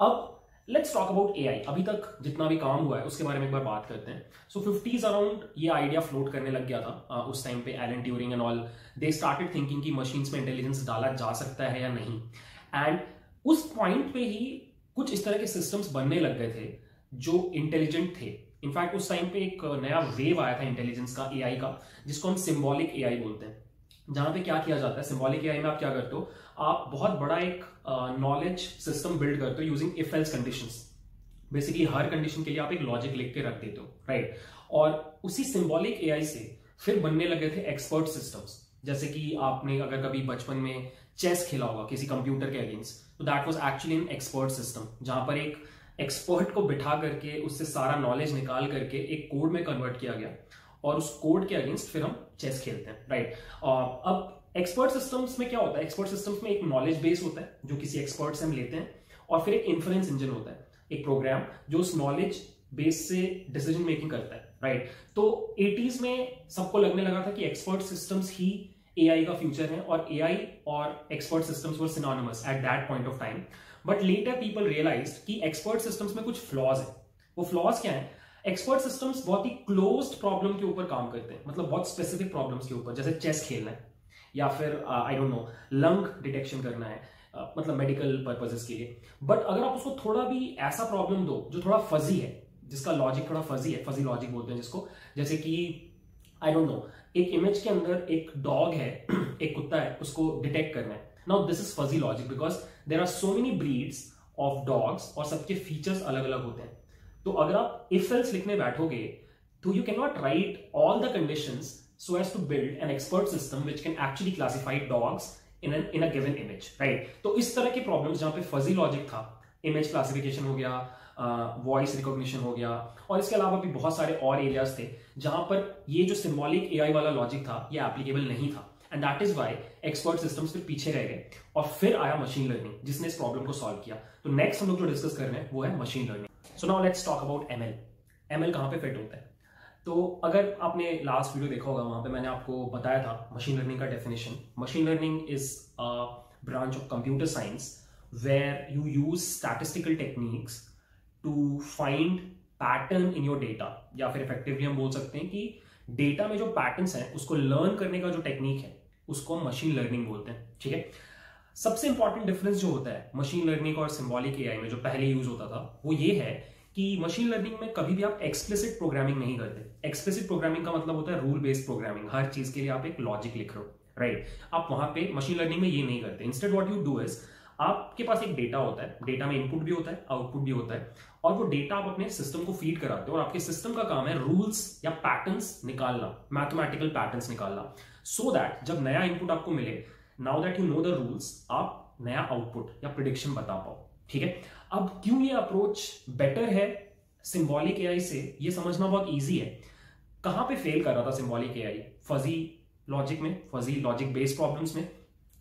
अब लेट्स टॉक अबाउट ए अभी तक जितना भी काम हुआ है उसके बारे में एक बार बात करते हैं। सो फिफ्टीज अराउंड ये आइडिया फ्लोट करने लग गया था uh, उस टाइम पे Alan Turing and all they started thinking कि मशीन्स में इंटेलिजेंस डाला जा सकता है या नहीं। एंड उस पॉइंट पे ही कुछ इस तरह के सिस्टम्स बनने लग गए थे जो इंटेलिजेंट थे। इनफैक्ट उस टाइम पे एक नया वेव आया था इंटेलिजेंस का एआई का, जिसको हम सिम्बॉलिक ए बोलते हैं। जहाँ पे क्या किया जाता है? सिम्बॉलिक ए में आप क्या करते हो? आप बहुत बड़ा एक नॉलेज सिस्टम बिल्ड करते हो using if else condition basically her condition के लिए आप एक लॉजिक लिख के रख देते हो राइट और उसी सिंबॉलिक ए से फिर बनने लगे थे एक्सपर्ट सिस्टम्स जैसे कि आपने अगर कभी बचपन में चेस खेला होगा, किसी कंप्यूटर के अगेंस्ट तो that was actually an expert system जहाँ पर एक एक्सपर्ट को बिठा करके, उससे सारा नॉलेज निकाल करके एक कोड में कन्वर्ट किया गया। और उस कोड के अगेंस्ट फिर हम चेस खेलते हैं राइट अब एक्सपर्ट सिस्टम्स में क्या होता है? एक्सपर्ट सिस्टम्स में एक नॉलेज बेस होता है, जो किसी एक्सपर्ट से हम लेते हैं, और फिर एक इन्फ्लुएंस इंजन होता है, एक प्रोग्राम जो उस नॉलेज बेस से डिसीज़न मेकिंग करता है राइट right? तो एटीज में सबको लगने लगा था कि एक्सपर्ट सिस्टम्स ही एआई का फ्यूचर है और एआई और expert systems were synonymous at that point of time but later people realize कि एक्सपर्ट सिस्टम्स में कुछ फ्लॉज है। वो फ्लॉज क्या है? एक्सपर्ट सिस्टम्स बहुत ही क्लोज प्रॉब्लम के ऊपर काम करते हैं। मतलब बहुत स्पेसिफिक प्रॉब्लम्स के ऊपर जैसे चेस खेलना है या फिर I don't know lung detection करना है uh, मतलब मेडिकल पर्पजेस के लिए। बट अगर आप उसको थोड़ा भी ऐसा प्रॉब्लम दो जो थोड़ा फजी है जिसका लॉजिक थोड़ा फजी है फजी लॉजिक बोलते हैं जिसको जैसे कि आई डोंट नो एक इमेज के अंदर एक डॉग है, *clears throat* एक कुत्ता है, उसको डिटेक्ट करना है। Now this is fuzzy logic because there are so many breeds of dogs और सबके फीचर्स अलग अलग होते हैं। तो अगर आप इफ़ एल्स लिखने बैठोगे तो you can not write all the condition as to build an expert system which can actually classify dogs in an, in a given image, right? तो इस तरह के प्रॉब्लम्स जहाँ पे फजी लॉजिक था इमेज क्लासिफिकेशन हो गया वॉइस रिकॉग्निशन हो गया। और इसके अलावा भी बहुत सारे और एरियाज़ थे, जहाँ पर ये जो सिंबॉलिक एआई वाला लॉजिक था, ये एप्लीकेबल नहीं था। And that is why expert systems फिर पीछे रह गए। और फिर आया मशीन लर्निंग जिसने इस प्रॉब्लम को सॉल्व किया। तो नेक्स्ट हम लोग जो डिस्कस कर रहे हैं, वो है machine learning so now let's talk about ML ML कहाँ पे फिट होता है? तो अगर आपने लास्ट वीडियो देखा होगा, वहाँ पे मैंने आपको बताया था मशीन लर्निंग का definition machine learning is a branch of computer science where you use statistical techniques to find pattern in your data या फिर इफेक्टिवली हम बोल सकते हैं कि डेटा में जो पैटर्न्स हैं, उसको लर्न करने का जो टेक्निक है, उसको हम मशीन लर्निंग बोलते हैं, ठीक है? सबसे इंपॉर्टेंट डिफरेंस जो होता है मशीन लर्निंग और सिंबॉलिक एआई में, जो पहले यूज़ होता था, वो ये है कि मशीन लर्निंग में कभी भी आप एक्सप्लिसिट प्रोग्रामिंग नहीं करते। एक्सप्लिसिट प्रोग्रामिंग का मतलब होता है रूल बेस्ड प्रोग्रामिंग हर चीज़ के लिए आप एक लॉजिक लिख रहे हो राइट आप वहाँ पे मशीन लर्निंग में ये नहीं करते। Instead what you do is आपके पास एक डेटा होता है डेटा में इनपुट भी होता है आउटपुट भी होता है, और वो डेटा आप अपने सिस्टम को फ़ीड कराते हो और आपके सिस्टम का काम है रूल्स या पैटर्न्स निकालना मैथमेटिकल पैटर्न्स निकालना। सो so दैट जब नया इनपुट आपको मिले now that you know the rules आप नया आउटपुट या प्रिडिक्शन बता पाओ, ठीक है? अब क्यों ये अप्रोच बेटर है सिंबॉलिक एआई से? ये समझना बहुत ईजी है। कहाँ पे फेल कर रहा था सिंबॉलिक एआई फजी लॉजिक में फजी लॉजिक बेस्ड प्रॉब्लम्स में।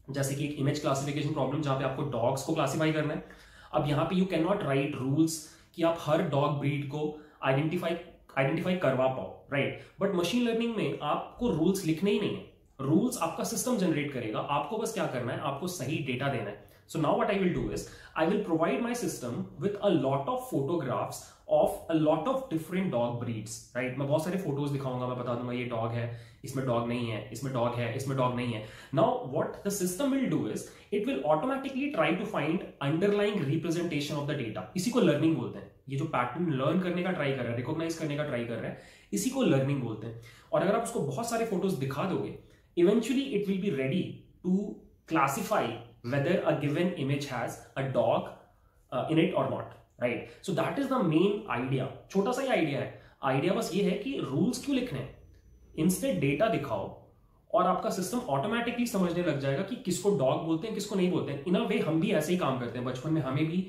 जैसे कि एक इमेज क्लासिफिकेशन प्रॉब्लम जहाँ पे आपको डॉग्स को क्लासिफाई करना है। अब यहाँ पे you can not write rules कि आप हर डॉग ब्रीड को आइडेंटिफाई आइडेंटिफाई करवा पाओ राइट बट मशीन लर्निंग में आपको रूल्स लिखने ही नहीं है। रूल्स आपका सिस्टम जनरेट करेगा। आपको बस क्या करना है? आपको सही डेटा देना है। So now what I will do is I will provide my system with a lot of photographs of a lot of different dog breeds right मैं बहुत सारे फ़ोटोज़ दिखाऊँगा, मैं बता दूँगा, ये डॉग है, इसमें डॉग नहीं है, इसमें डॉग है, इसमें डॉग नहीं है। Now what the system will do is it will automatically try to find underlying representation of the data इसी को लर्निंग बोलते हैं। ये जो पैटर्न लर्न करने का ट्राई कर रहा है रिकॉग्नाइज करने का ट्राई कर रहा है, इसी को लर्निंग बोलते हैं। और अगर आप उसको बहुत सारे फ़ोटोज़ दिखा दोगे eventually it will be ready to classify whether a given image has a dog in it और not right so that is the main idea छोटा सा ही आइडिया है। आइडिया बस ये है कि रूल्स क्यों लिखने इंस्टेड डेटा दिखाओ और आपका सिस्टम ऑटोमेटिकली समझने लग जाएगा कि किसको डॉग बोलते हैं, किसको नहीं बोलते हैं। इन अ वे हम भी ऐसे ही काम करते हैं। बचपन में हमें भी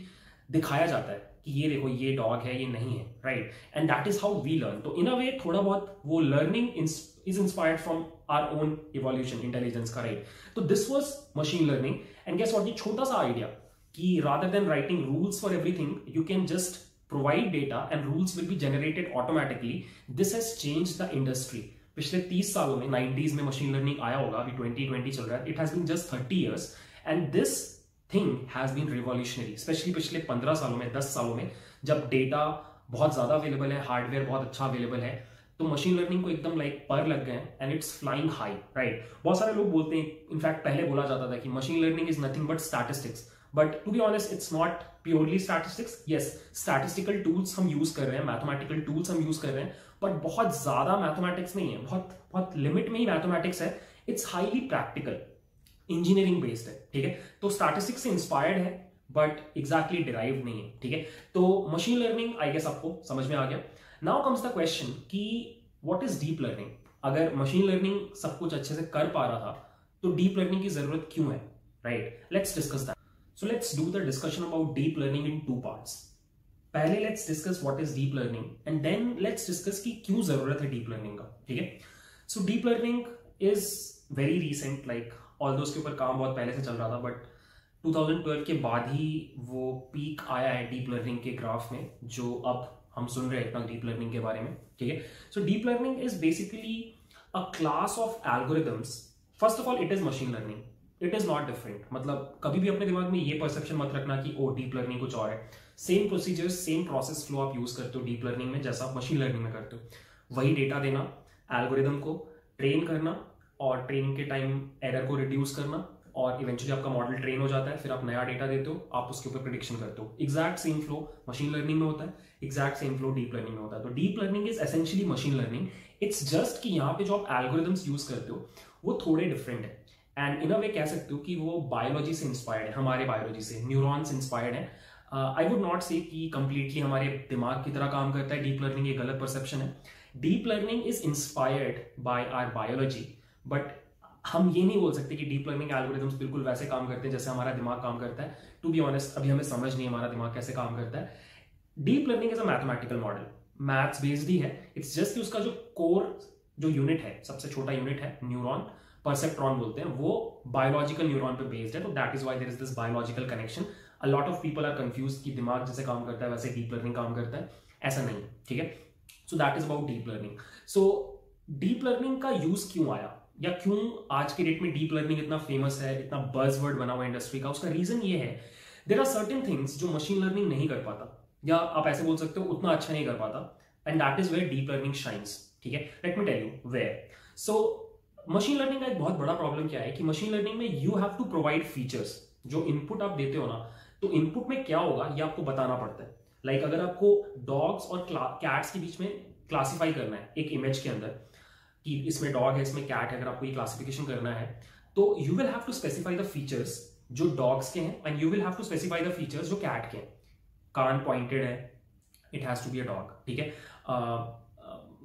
दिखाया जाता है कि ये देखो, ये डॉग है, ये नहीं है। Right and that is how we learn तो इन अ वे थोड़ा बहुत वो learning is inspired from our own evolution intelligence का राइट तो this was machine learning and guess what ये छोटा सा आइडिया कि rather than writing rules for everything you can just provide data and rules will be generated automatically this has change the industry पिछले 30 सालों में 90s में मशीन लर्निंग आया होगा, अभी 2020 चल रहा है it has been just 30 years and this thing has been revolutionary specially पिछले पंद्रह सालों में, दस सालों में, जब डेटा बहुत ज़्यादा अवेलेबल है हार्डवेयर बहुत अच्छा अवेलेबल है तो मशीन लर्निंग को एकदम लाइक पर लग गए and it's flying high right बहुत सारे लोग बोलते हैं इनफैक्ट पहले बोला जाता था कि machine learning is nothing but statistics but to be honest it's not purely statistics yes statistical tools हम यूज़ कर रहे हैं मैथमेटिकल टूल्स हम यूज़ कर रहे हैं बट बहुत ज़्यादा मैथमेटिक्स नहीं है। बहुत बहुत लिमिट में ही मैथमेटिक्स है। It's highly practical engineering based है, ठीक है? तो स्टैटिस्टिक्स से इंस्पायर्ड है बट एग्जैक्टली डिराइव नहीं है, ठीक है? तो मशीन लर्निंग आई गेस आपको समझ में आ गया। नाउ कम्स द क्वेश्चन कि व्हाट इज़ डीप लर्निंग अगर मशीन लर्निंग सब कुछ अच्छे से कर पा रहा था तो डीप लर्निंग की ज़रूरत क्यों है? Right let's discuss that so let's do the discussion about deep learning in two parts पहले let's discuss what is deep learning and then let's discuss कि क्यों ज़रूरत है डीप लर्निंग का, ठीक है? So deep learning is very recent like all उसके ऊपर काम बहुत पहले से चल रहा था बट 2012 के बाद ही वो पीक आया है डीप लर्निंग के ग्राफ में, जो अब हम सुन रहे हैं इतना डीप लर्निंग के बारे में, ठीक है? So deep learning is basically a class of algorithms first of all it is machine learning it is not different मतलब कभी भी अपने दिमाग में ये परसेप्शन मत रखना कि ओ डीप लर्निंग कुछ और है. Same procedure same process flow आप यूज़ करते हो डीप लर्निंग में, जैसा आप मशीन लर्निंग में करते हो। वही डेटा देना एल्गोरिदम को ट्रेन करना और ट्रेनिंग के टाइम एरर को रिड्यूस करना और इवेंचुअली आपका मॉडल ट्रेन हो जाता है, फिर आप नया डेटा देते हो, आप उसके ऊपर प्रिडिक्शन करते हो। Exact same flow machine learning में होता है exact same flow deep learning में होता है। तो deep learning is essentially machine learning it's just कि यहाँ पे जो आप एल्गोरिदम्स यूज़ करते हो, वो थोड़े डिफरेंट है। एंड इन अ वे कह सकते हो कि वो बायोलॉजी से इंस्पायर्ड है, हमारे बायोलॉजी से न्यूरॉन्स इंस्पायर्ड है। आई वुड नॉट से कि कंप्लीटली हमारे दिमाग की तरह काम करता है डीप लर्निंग एक गलत परसेप्शन है। Deep learning is inspired by our biology but हम ये नहीं बोल सकते कि डीप लर्निंग एल्गोरिथम्स बिल्कुल वैसे काम करते हैं जैसे हमारा दिमाग काम करता है। टू बी ऑनेस्ट अभी हमें समझ नहीं हमारा दिमाग कैसे काम करता है। Deep learning is a mathematical model maths based ही है। इट्स जस्ट कि उसका जो कोर जो यूनिट है, सबसे छोटा यूनिट है न्यूरॉन परसेप्ट्रॉन बोलते हैं, वो बायोलॉजिकल न्यूरॉन पे बेस्ड है तो that is why there is this biological connection a lot of people are confuse कि दिमाग जैसे काम करता है, वैसे डीप लर्निंग काम करता है, ऐसा नहीं, ठीक है? So that is about deep learning so deep learning का यूज़ क्यों आया? या क्यों आज के डेट में डीप लर्निंग इतना फ़ेमस है, इतना बज वर्ड बना हुआ इंडस्ट्री का? उसका रीजन ये है देर आर सर्टन थिंग्स जो मशीन लर्निंग नहीं कर पाता, या आप ऐसे बोल सकते हो, उतना अच्छा नहीं कर पाता and that is where deep learning shines ठीक है? Let me tell you where so machine learning का एक बहुत बड़ा प्रॉब्लम क्या है कि मशीन लर्निंग में you have to provide features जो इनपुट आप देते हो ना तो इनपुट में क्या होगा, ये आपको बताना पड़ता है। लाइक like अगर आपको डॉग्स और कैट्स के बीच में क्लासिफाई करना है, एक इमेज के अंदर, कि इसमें डॉग है, इसमें कैट है, अगर आपको ये क्लासिफिकेशन करना है तो you will have to specify the features जो डॉग्स के हैं and you will have to specify the features जो कैट के हैं। कान पॉइंटेड है it has to be a dog ठीक है?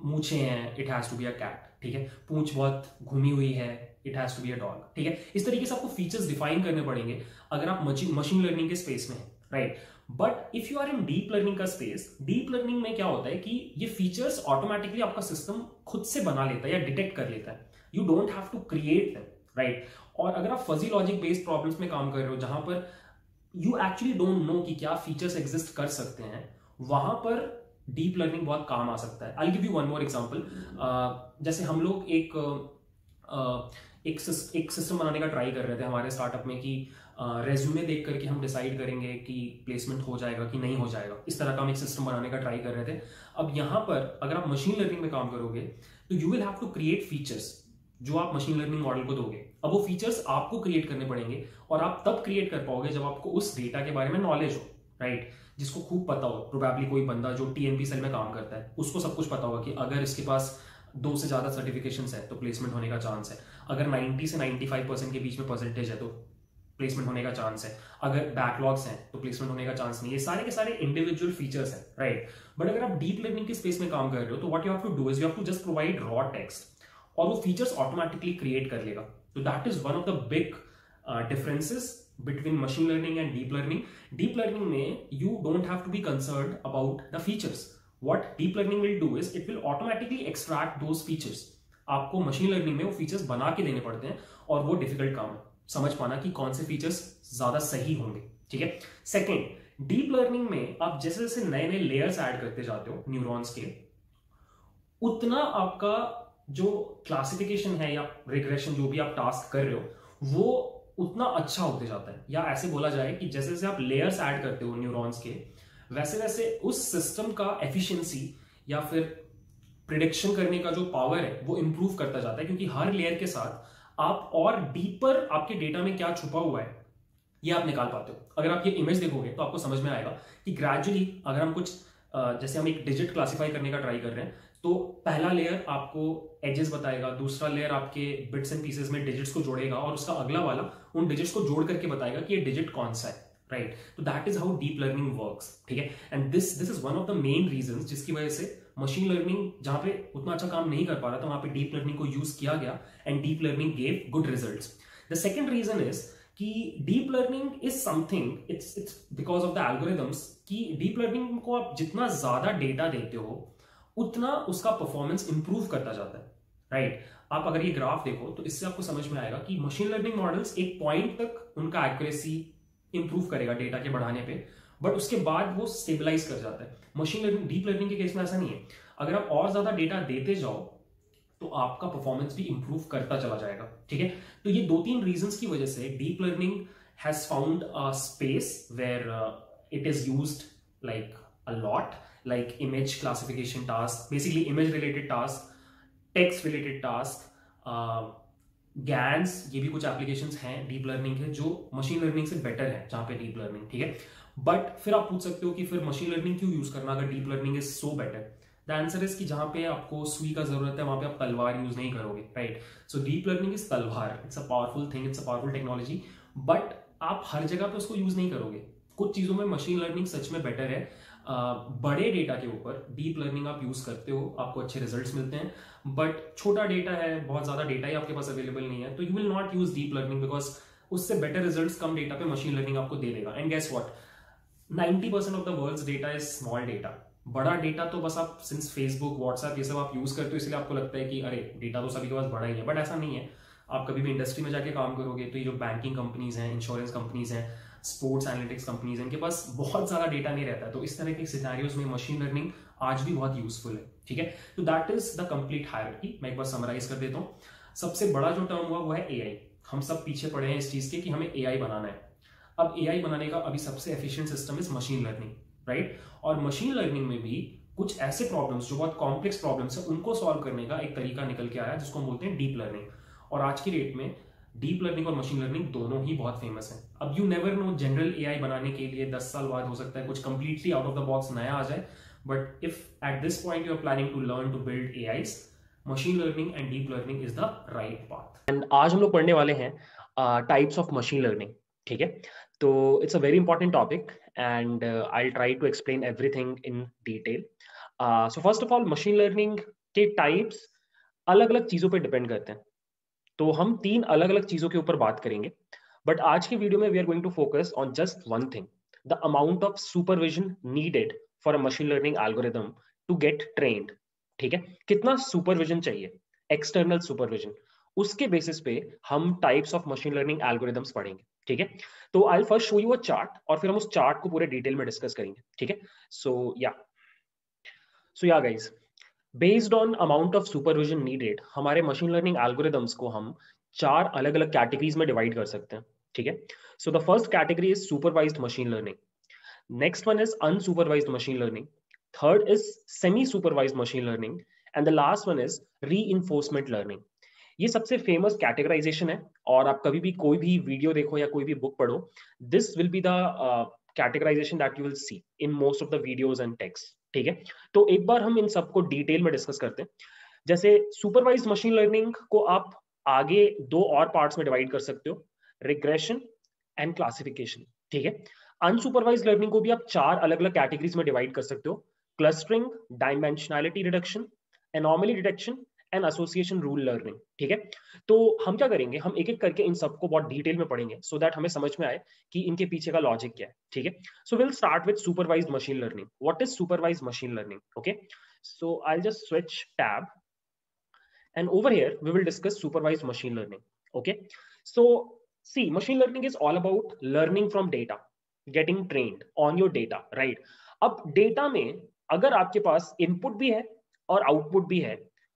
मूछे हैं it has to be a cat ठीक है? पूंछ बहुत घूमी हुई है। It has to be a dog ठीक है? इस तरीके से आपको फीचर्स डिफाइन करने पड़ेंगे अगर आप मशीन लर्निंग के स्पेस में right but if you are in deep learning का स्पेस डीप लर्निंग में क्या होता है कि ये फीचर्स ऑटोमेटिकली आपका सिस्टम खुद से बना लेता है या डिटेक्ट कर लेता है। You don't have to create them right और अगर आप फजी लॉजिक बेस्ड प्रॉब्लम्स में काम कर रहे हो, जहाँ पर यू एक्चुअली डोंट नो कि क्या फीचर्स एग्जिस्ट कर सकते हैं, वहाँ पर डीप लर्निंग बहुत काम आ सकता है। I give you one more example जैसे हम लोग एक uh, एक एक सिस्टम बनाने का ट्राई कर रहे थे हमारे स्टार्टअप में कि रेज्यूमे देख करके हम डिसाइड करेंगे कि प्लेसमेंट हो जाएगा कि नहीं हो जाएगा। इस तरह का हम एक सिस्टम बनाने का ट्राई कर रहे थे। अब यहाँ पर अगर आप मशीन लर्निंग में काम करोगे तो you will have to create features जो आप मशीन लर्निंग मॉडल को दोगे। अब वो फीचर्स आपको क्रिएट करने पड़ेंगे और आप तब क्रिएट कर पाओगे जब आपको उस डेटा के बारे में नॉलेज हो। राइट जिसको खूब पता हो प्रोबेबली कोई बंदा जो टीएनपी सेल में काम करता है, उसको सब कुछ पता होगा कि अगर इसके पास दो से ज़्यादा सर्टिफिकेशन है तो प्लेसमेंट होने का चांस है। अगर 90 से 95 परसेंट के बीच में परसेंटेज है तो प्लेसमेंट होने का चांस है। अगर बैकलॉग्स हैं तो प्लेसमेंट होने का चांस नहीं है। सारे के सारे इंडिविजुअल फीचर्स हैं राइट बट अगर आप डीप लर्निंग के स्पेस में काम कर रहे हो तो what you have to do is you have to just provide raw text और वो फीचर्स ऑटोमेटिकली क्रिएट कर लेगा। तो that is one of the big differences between machine learning and deep learning deep learning में you don't have to be concern about the features what deep learning will do is it will automatically extract those features. आपको machine learning में वो features बना के देने पड़ते हैं और वो डिफ़िकल्ट काम है। समझ पाना कि कौन से फीचर्स ज़्यादा सही होंगे। ठीक है? सेकेंड डीप लर्निंग में आप जैसे जैसे नए नए लेयर्स ऐड करते जाते हो न्यूरॉन्स के, उतना आपका जो क्लासिफिकेशन है या रिग्रेशन जो भी आप टास्क कर रहे हो, वो उतना अच्छा होते जाता है। या ऐसे बोला जाए कि जैसे जैसे आप लेयर्स ऐड करते हो न्यूरॉन्स के, वैसे वैसे उस सिस्टम का एफिशिएंसी या फिर प्रिडिक्शन करने का जो पावर है, वो इंप्रूव करता जाता है। क्योंकि हर लेयर के साथ आप और डीपर आपके डेटा में क्या छुपा हुआ है, ये आप निकाल पाते हो। अगर आप ये इमेज देखोगे तो आपको समझ में आएगा कि ग्रेजुअली अगर हम कुछ जैसे हम एक डिजिट क्लासिफाई करने का ट्राई कर रहे हैं तो पहला लेयर आपको एजेस बताएगा, दूसरा लेयर आपके बिट्स एंड पीसेस में डिजिट्स को जोड़ेगा और उसका अगला वाला उन डिजिट्स को जोड़ करके बताएगा कि ये डिजिट कौन सा है राइट तो that is how deep learning works ठीक है? And this this is one of the main reason जिसकी वजह से मशीन लर्निंग जहाँ पे उतना अच्छा काम नहीं कर पा रहा था, वहाँ पे डीप लर्निंग को यूज़ किया गया and deep learning gave good result the second reason is कि deep learning is something it's it's because of the algorithms कि डीप लर्निंग को आप जितना ज़्यादा डेटा देते हो उतना उसका परफॉर्मेंस इंप्रूव करता जाता है राइट आप अगर ये ग्राफ देखो तो इससे आपको समझ में आएगा कि मशीन लर्निंग मॉडल्स एक पॉइंट तक उनका एक्यूरेसी इंप्रूव करेगा डेटा के बढ़ाने पे बट उसके बाद वो स्टेबलाइज कर जाता है। मशीन लर्निंग डीप लर्निंग के केस में ऐसा नहीं है। अगर आप और ज़्यादा डेटा देते जाओ तो आपका परफॉर्मेंस भी इंप्रूव करता चला जाएगा, ठीक है? तो ये दो तीन रीजंस की वजह से deep learning has found a space where it is used like a lot like image classification task basically image related task text related task GANs uh, ये भी कुछ एप्लीकेशंस हैं डीप लर्निंग के जो मशीन लर्निंग से better है जहाँ पे डीप लर्निंग ठीक है? बट फिर आप पूछ सकते हो कि फिर मशीन लर्निंग क्यों यूज़ करना अगर deep learning is so better the answer is कि जहाँ पे आपको सुई का ज़रूरत है वहाँ पे आप तलवार यूज़ नहीं करोगे right so deep learning is तलवार it's a powerful thing it's a powerful technology but आप हर जगह पे उसको यूज़ नहीं करोगे। कुछ चीज़ों में मशीन लर्निंग सच में बेटर है बड़े डेटा के ऊपर डीप लर्निंग आप यूज़ करते हो, आपको अच्छे रिजल्ट्स मिलते हैं। बट छोटा डेटा है, बहुत ज़्यादा डेटा ही आपके पास अवेलेबल नहीं है तो you will not use deep learning because उससे बेटर रिजल्ट्स कम डेटा पे मशीन लर्निंग आपको दे देगा। And guess what 90% percent of the world data is small data बड़ा डेटा तो बस आप सिंस फेसबुक व्हाट्सएप ये सब आप यूज़ करते हो, इसलिए आपको लगता है कि अरे डेटा तो सभी के पास बड़ा ही है। बट ऐसा नहीं है। आप कभी भी इंडस्ट्री में जाके काम करोगे तो ये जो बैंकिंग कंपनीज़ हैं इंश्योरेंस कंपनीज़ हैं स्पोर्ट्स एनालिटिक्स कंपनीज़ इनके पास बहुत ज़्यादा डेटा नहीं रहता। तो इस तरह के सिनारियोज में मशीन लर्निंग आज भी बहुत यूजफुल है, ठीक है? तो that is the complete hierarchy मैं एक बार समराइज कर देता हूँ। सबसे बड़ा जो टर्म हुआ, वो है एआई हम सब पीछे पड़े हैं इस चीज़ के कि हमें एआई बनाना है। अब एआई बनाने का अभी सबसे efficient system is machine learning right और मशीन लर्निंग में भी कुछ ऐसे प्रॉब्लम्स जो बहुत कॉम्प्लेक्स प्रॉब्लम्स है, उनको सॉल्व करने का एक तरीका निकल के आया, जिसको हम बोलते हैं डीप लर्निंग और आज की डेट में डीप लर्निंग और मशीन लर्निंग दोनों ही बहुत फ़ेमस हैं। अब you never know general AI बनाने के लिए दस साल बाद हो सकता है कुछ completely out of the box नया आ जाए। But if at this point you are planning to learn to build a machine learning and deep learning is the right path and आज हम लोग पढ़ने वाले हैं टाइप्स ऑफ़ मशीन लर्निंग ठीक है? तो it's a very important topic and I try to explain everything in detail so first of all machine learning के टाइप्स अलग अलग चीज़ों पे डिपेंड करते हैं। तो हम तीन अलग अलग चीज़ों के ऊपर बात करेंगे बट आज की वीडियो में we are going to focus on just one thing the amount of supervision needed for a machine learning algorithm to get trained ठीक है? कितना सुपरविजन चाहिए? एक्सटर्नल सुपरविजन उसके बेसिस पे हम types of machine learning algorithms पढ़ेंगे, ठीक है? तो I first show you a chart और फिर हम उस चार्ट को पूरे डिटेल में डिस्कस करेंगे, ठीक है? So yeah so yeah guys based on amount of supervision needed हमारे मशीन लर्निंग एल्गोरिदम्स को हम चार अलग अलग कैटेगरीज में डिवाइड कर सकते हैं, ठीक है? So the first category is supervised machine learning next one is unsupervised machine learning third is semi supervised machine learning and the last one is re learning ये सबसे फ़ेमस कैटेगराइजेशन है। और आप कभी भी कोई भी वीडियो देखो या कोई भी बुक पढ़ो this will be the categorization that you will see in most of the videos and text ठीक है? तो एक बार हम इन सबको डिटेल में डिस्कस करते हैं। जैसे सुपरवाइज मशीन लर्निंग को आप आगे दो और पार्ट्स में डिवाइड कर सकते हो, रिग्रेशन एंड क्लासिफिकेशन, ठीक है? अनसुपरवाइज लर्निंग को भी आप चार अलग अलग कैटेगरीज में डिवाइड कर सकते हो, clustering, dimensionality reduction, anomaly detection and association rule learning ठीक है? तो हम क्या करेंगे? हम एक एक करके इन सबको बहुत डिटेल में पढ़ेंगे सो so दैट हमें समझ में आए कि इनके पीछे का लॉजिक क्या है, ठीक है? So will start with supervise machine learning what is supervise machine learning okay so I just switch tab and over here, we will discuss supervised machine learning. Okay? So, see, machine learning is all about learning from data, getting trained on your data, right? अब data में अगर आपके पास input भी है और output भी है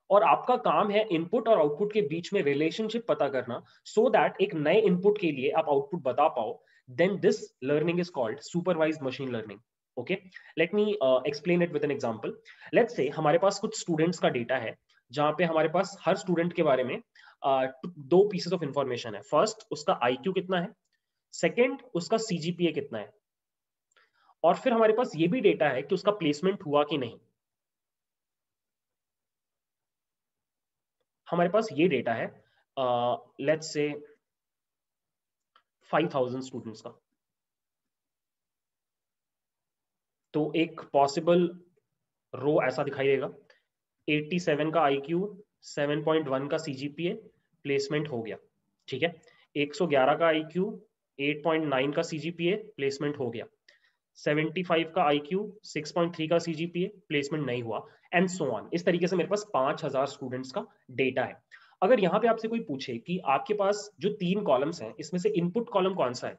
और आपका काम है इनपुट और आउटपुट के बीच में रिलेशनशिप पता करना सो so दैट एक नए इनपुट के लिए आप आउटपुट बता पाओ then this learning is called supervise machine learning okay let me explain it with an example let's say हमारे पास कुछ स्टूडेंट्स का डेटा है जहाँ पे हमारे पास हर स्टूडेंट के बारे में uh, दो पीसेस ऑफ़ इंफॉर्मेशन है। फ़र्स्ट उसका आईक्यू कितना है? सेकेंड उसका सीजीपीए कितना है? और फिर हमारे पास ये भी डेटा है कि उसका प्लेसमेंट हुआ कि नहीं। हमारे पास ये डेटा है लेट्स से 5000 स्टूडेंट्स का। तो एक पॉसिबल रो ऐसा दिखाई देगा। 87 का आईक्यू 7.1 का सीजीपीए प्लेसमेंट हो गया, ठीक है? 111 का आईक्यू 8.9 का सीजीपीए प्लेसमेंट हो गया। 75 का आईक्यू 6.3 का सीजीपीए प्लेसमेंट नहीं हुआ एंड सो ऑन इस तरीके से मेरे पास 5000 स्टूडेंट्स का डेटा है। अगर यहाँ पे आपसे कोई पूछे कि आपके पास जो तीन कॉलम्स हैं इसमें से इनपुट कॉलम कौन सा है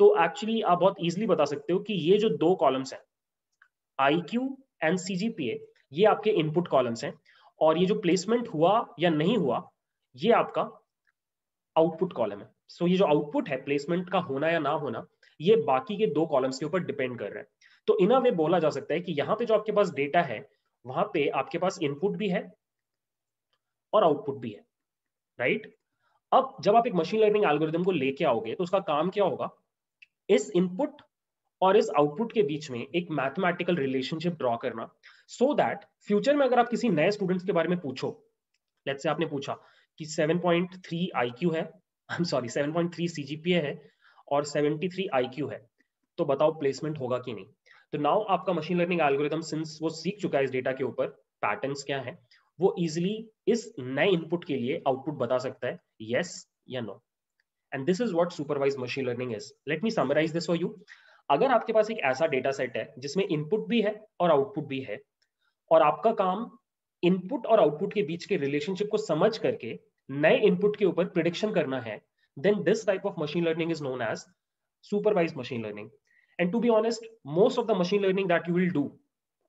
तो एक्चुअली आप बहुत इजीली बता सकते हो कि ये जो दो कॉलम्स हैं आईक्यू एंड सीजीपीए ये आपके इनपुट कॉलम्स हैं और ये जो प्लेसमेंट हुआ या नहीं हुआ ये आपका आउटपुट कॉलम है। सो so, ये जो आउटपुट है प्लेसमेंट का होना या ना होना ये बाकी के दो कॉलम्स के ऊपर डिपेंड कर रहा है। तो इन वे बोला जा सकता है कि यहाँ पे जो आपके पास डेटा है, वहाँ पे आपके पास इनपुट भी है और आउटपुट भी है राइट अब जब आप एक मशीन लर्निंग एल्गोरिदम को लेके आओगे तो उसका काम क्या होगा? इस इनपुट और इस आउटपुट के बीच में एक मैथमेटिकल रिलेशनशिप ड्रॉ करना सो दैट फ्यूचर में अगर आप किसी नए स्टूडेंट्स के बारे में पूछो लेट्स से आपने पूछा कि 7.3 आईक्यू है आई एम सॉरी 7.3 सीजीपीए है और 73 आईक्यू है। तो बताओ प्लेसमेंट होगा कि नहीं? तो नाउ आपका मशीन लर्निंग एल्गोरिदम सिंस वो सीख चुका है इस डेटा के ऊपर पैटर्न्स क्या है? वो इजिली इस नए इनपुट के लिए आउटपुट बता सकता है यस या no and this is what supervised machine learning is let me summarise this for you अगर आपके पास एक ऐसा डेटा सेट है, जिसमें इनपुट भी है और आउटपुट भी है, और आपका काम इनपुट और आउटपुट के बीच के रिलेशनशिप को समझ करके नए इनपुट के ऊपर प्रिडिक्शन करना है then this type of machine learning is known as supervised machine learning and to be honest most of the machine learning that you will do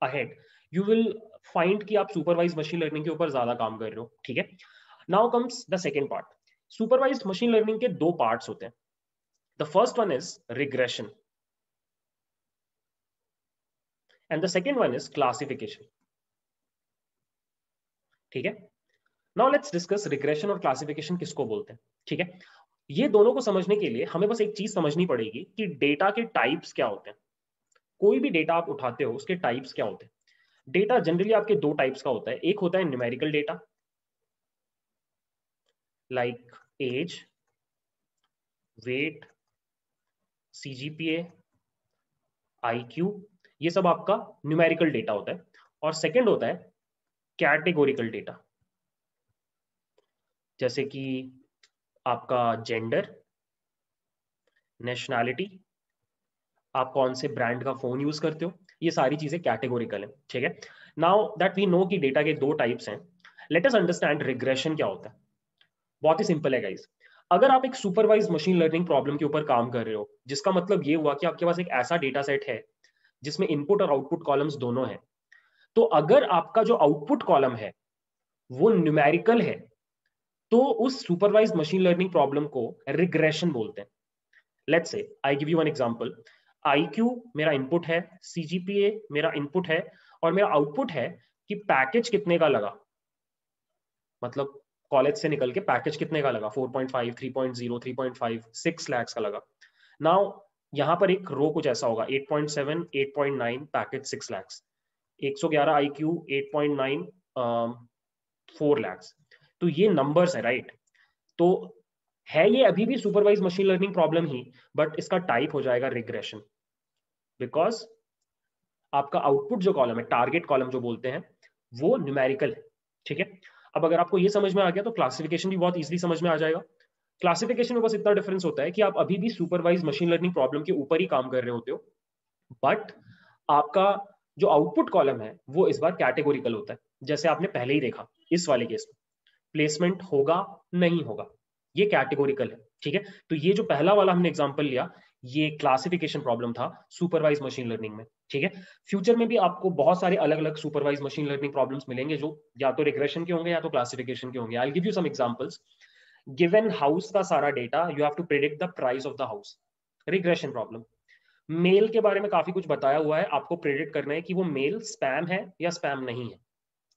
ahead you will find कि आप supervised machine learning के ऊपर ज़्यादा काम कर रहे हो ठीक है now comes the second part supervised machine learning के दो parts होते हैं the first one is regression and the second one is classification ठीक है नाउ लेट्स डिस्कस रिग्रेशन और क्लासिफिकेशन किसको बोलते हैं ठीक है ये दोनों को समझने के लिए हमें बस एक चीज़ समझनी पड़ेगी कि डेटा के टाइप्स क्या होते हैं। कोई भी डेटा आप उठाते हो, उसके टाइप्स क्या होते हैं। डेटा जनरली आपके दो टाइप्स का होता है। एक होता है numerical data like age weight CGPA IQ ये सब आपका न्यूमेरिकल डेटा होता है। और सेकंड होता है कैटेगोरिकल डेटा जैसे कि आपका जेंडर नेशनैलिटी आप कौन से ब्रांड का फ़ोन यूज़ करते हो, ये सारी चीज़ें कैटेगोरिकल है, ठीक है? नाउ दैट वी नो कि डेटा के दो टाइप्स हैं लेट अस अंडरस्टैंड रिग्रेशन क्या होता है। बहुत ही सिंपल है गाइस अगर आप एक सुपरवाइज मशीन लर्निंग प्रॉब्लम के ऊपर काम कर रहे हो, जिसका मतलब ये हुआ कि आपके पास एक ऐसा डेटा सेट है, जिसमें इनपुट और आउटपुट कॉलम्स दोनों हैं तो अगर आपका जो आउटपुट कॉलम है, वो न्यूमेरिकल है तो उस सुपरवाइज मशीन लर्निंग प्रॉब्लम को रिग्रेशन बोलते हैं। Let's say I give you one example IQ मेरा इनपुट है सीजीपीए मेरा इनपुट है और मेरा आउटपुट है कि पैकेज कितने का लगा। मतलब कॉलेज से निकल के पैकेज कितने का लगा? 4.5, 3.0, 3.5, 6 लैक्स का लगा। नाउ यहाँ पर एक रो कुछ ऐसा होगा 8.7, 8.9 पैकेज 6 लैक्स 111 आईक्यू 8.9 4 लैक्स तो ये नंबर्स है राइट तो है ये अभी भी सुपरवाइज मशीन लर्निंग प्रॉब्लम ही बट इसका टाइप हो जाएगा रिग्रेशन बिकॉज़ आपका आउटपुट जो कॉलम है टारगेट कॉलम जो बोलते हैं, वो न्यूमेरिकल है, ठीक है? अब अगर आपको ये समझ में आ गया तो क्लासिफिकेशन भी बहुत इजीली समझ में आ जाएगा। क्लासिफिकेशन में बस इतना डिफरेंस होता है कि आप अभी भी सुपरवाइज मशीन लर्निंग प्रॉब्लम के ऊपर ही काम कर रहे होते हो बट आपका जो आउटपुट कॉलम है, वो इस बार कैटेगोरिकल होता है, जैसे आपने पहले ही देखा, इस वाले केस में। प्लेसमेंट होगा, नहीं होगा। ये कैटेगोरिकल है, ठीक है? तो ये जो पहला वाला हमने एग्ज़ाम्पल लिया, ये क्लासिफिकेशन प्रॉब्लम था सुपरवाइज मशीन लर्निंग में, ठीक है? फ्यूचर में भी आपको बहुत सारे अलग अलग सुपरवाइज मशीन लर्निंग प्रॉब्लम्स मिलेंगे जो या तो रिग्रेशन के होंगे या तो क्लासिफिकेशन के होंगे। I give you some examples given house का सारा data you have to predict the price of the house regression problem mail के बारे में काफ़ी कुछ बताया हुआ है, आपको प्रिडिक्ट करना है कि वो मेल स्पैम है या स्पैम नहीं है,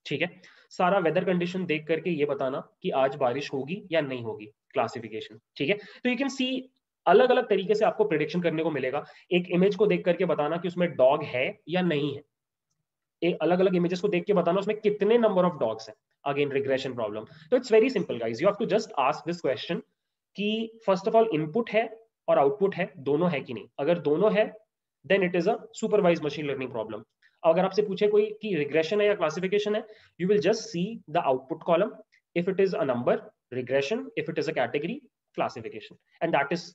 ठीक है? सारा वेदर कंडीशन देख करके ये बताना कि आज बारिश होगी या नहीं होगी क्लासिफिकेशन ठीक है? तो यू कैन सी अलग अलग तरीके से आपको प्रिडिक्शन करने को मिलेगा। एक इमेज को देख करके बताना कि उसमें डॉग है या नहीं है। एक अलग अलग इमेजेस को देख के बताना उसमें कितने नंबर ऑफ़ डॉग्स हैं। अगेन रिग्रेशन प्रॉब्लम तो it's very simple guys you have to just ask this question कि फ़र्स्ट ऑफ़ ऑल इनपुट है और आउटपुट है, दोनों है कि नहीं? अगर दोनों है then it is a supervised machine learning problem अगर आपसे पूछे कोई कि रिग्रेशन है या क्लासिफिकेशन है you will just see the output column if it is a number regression if it is a category classification and that is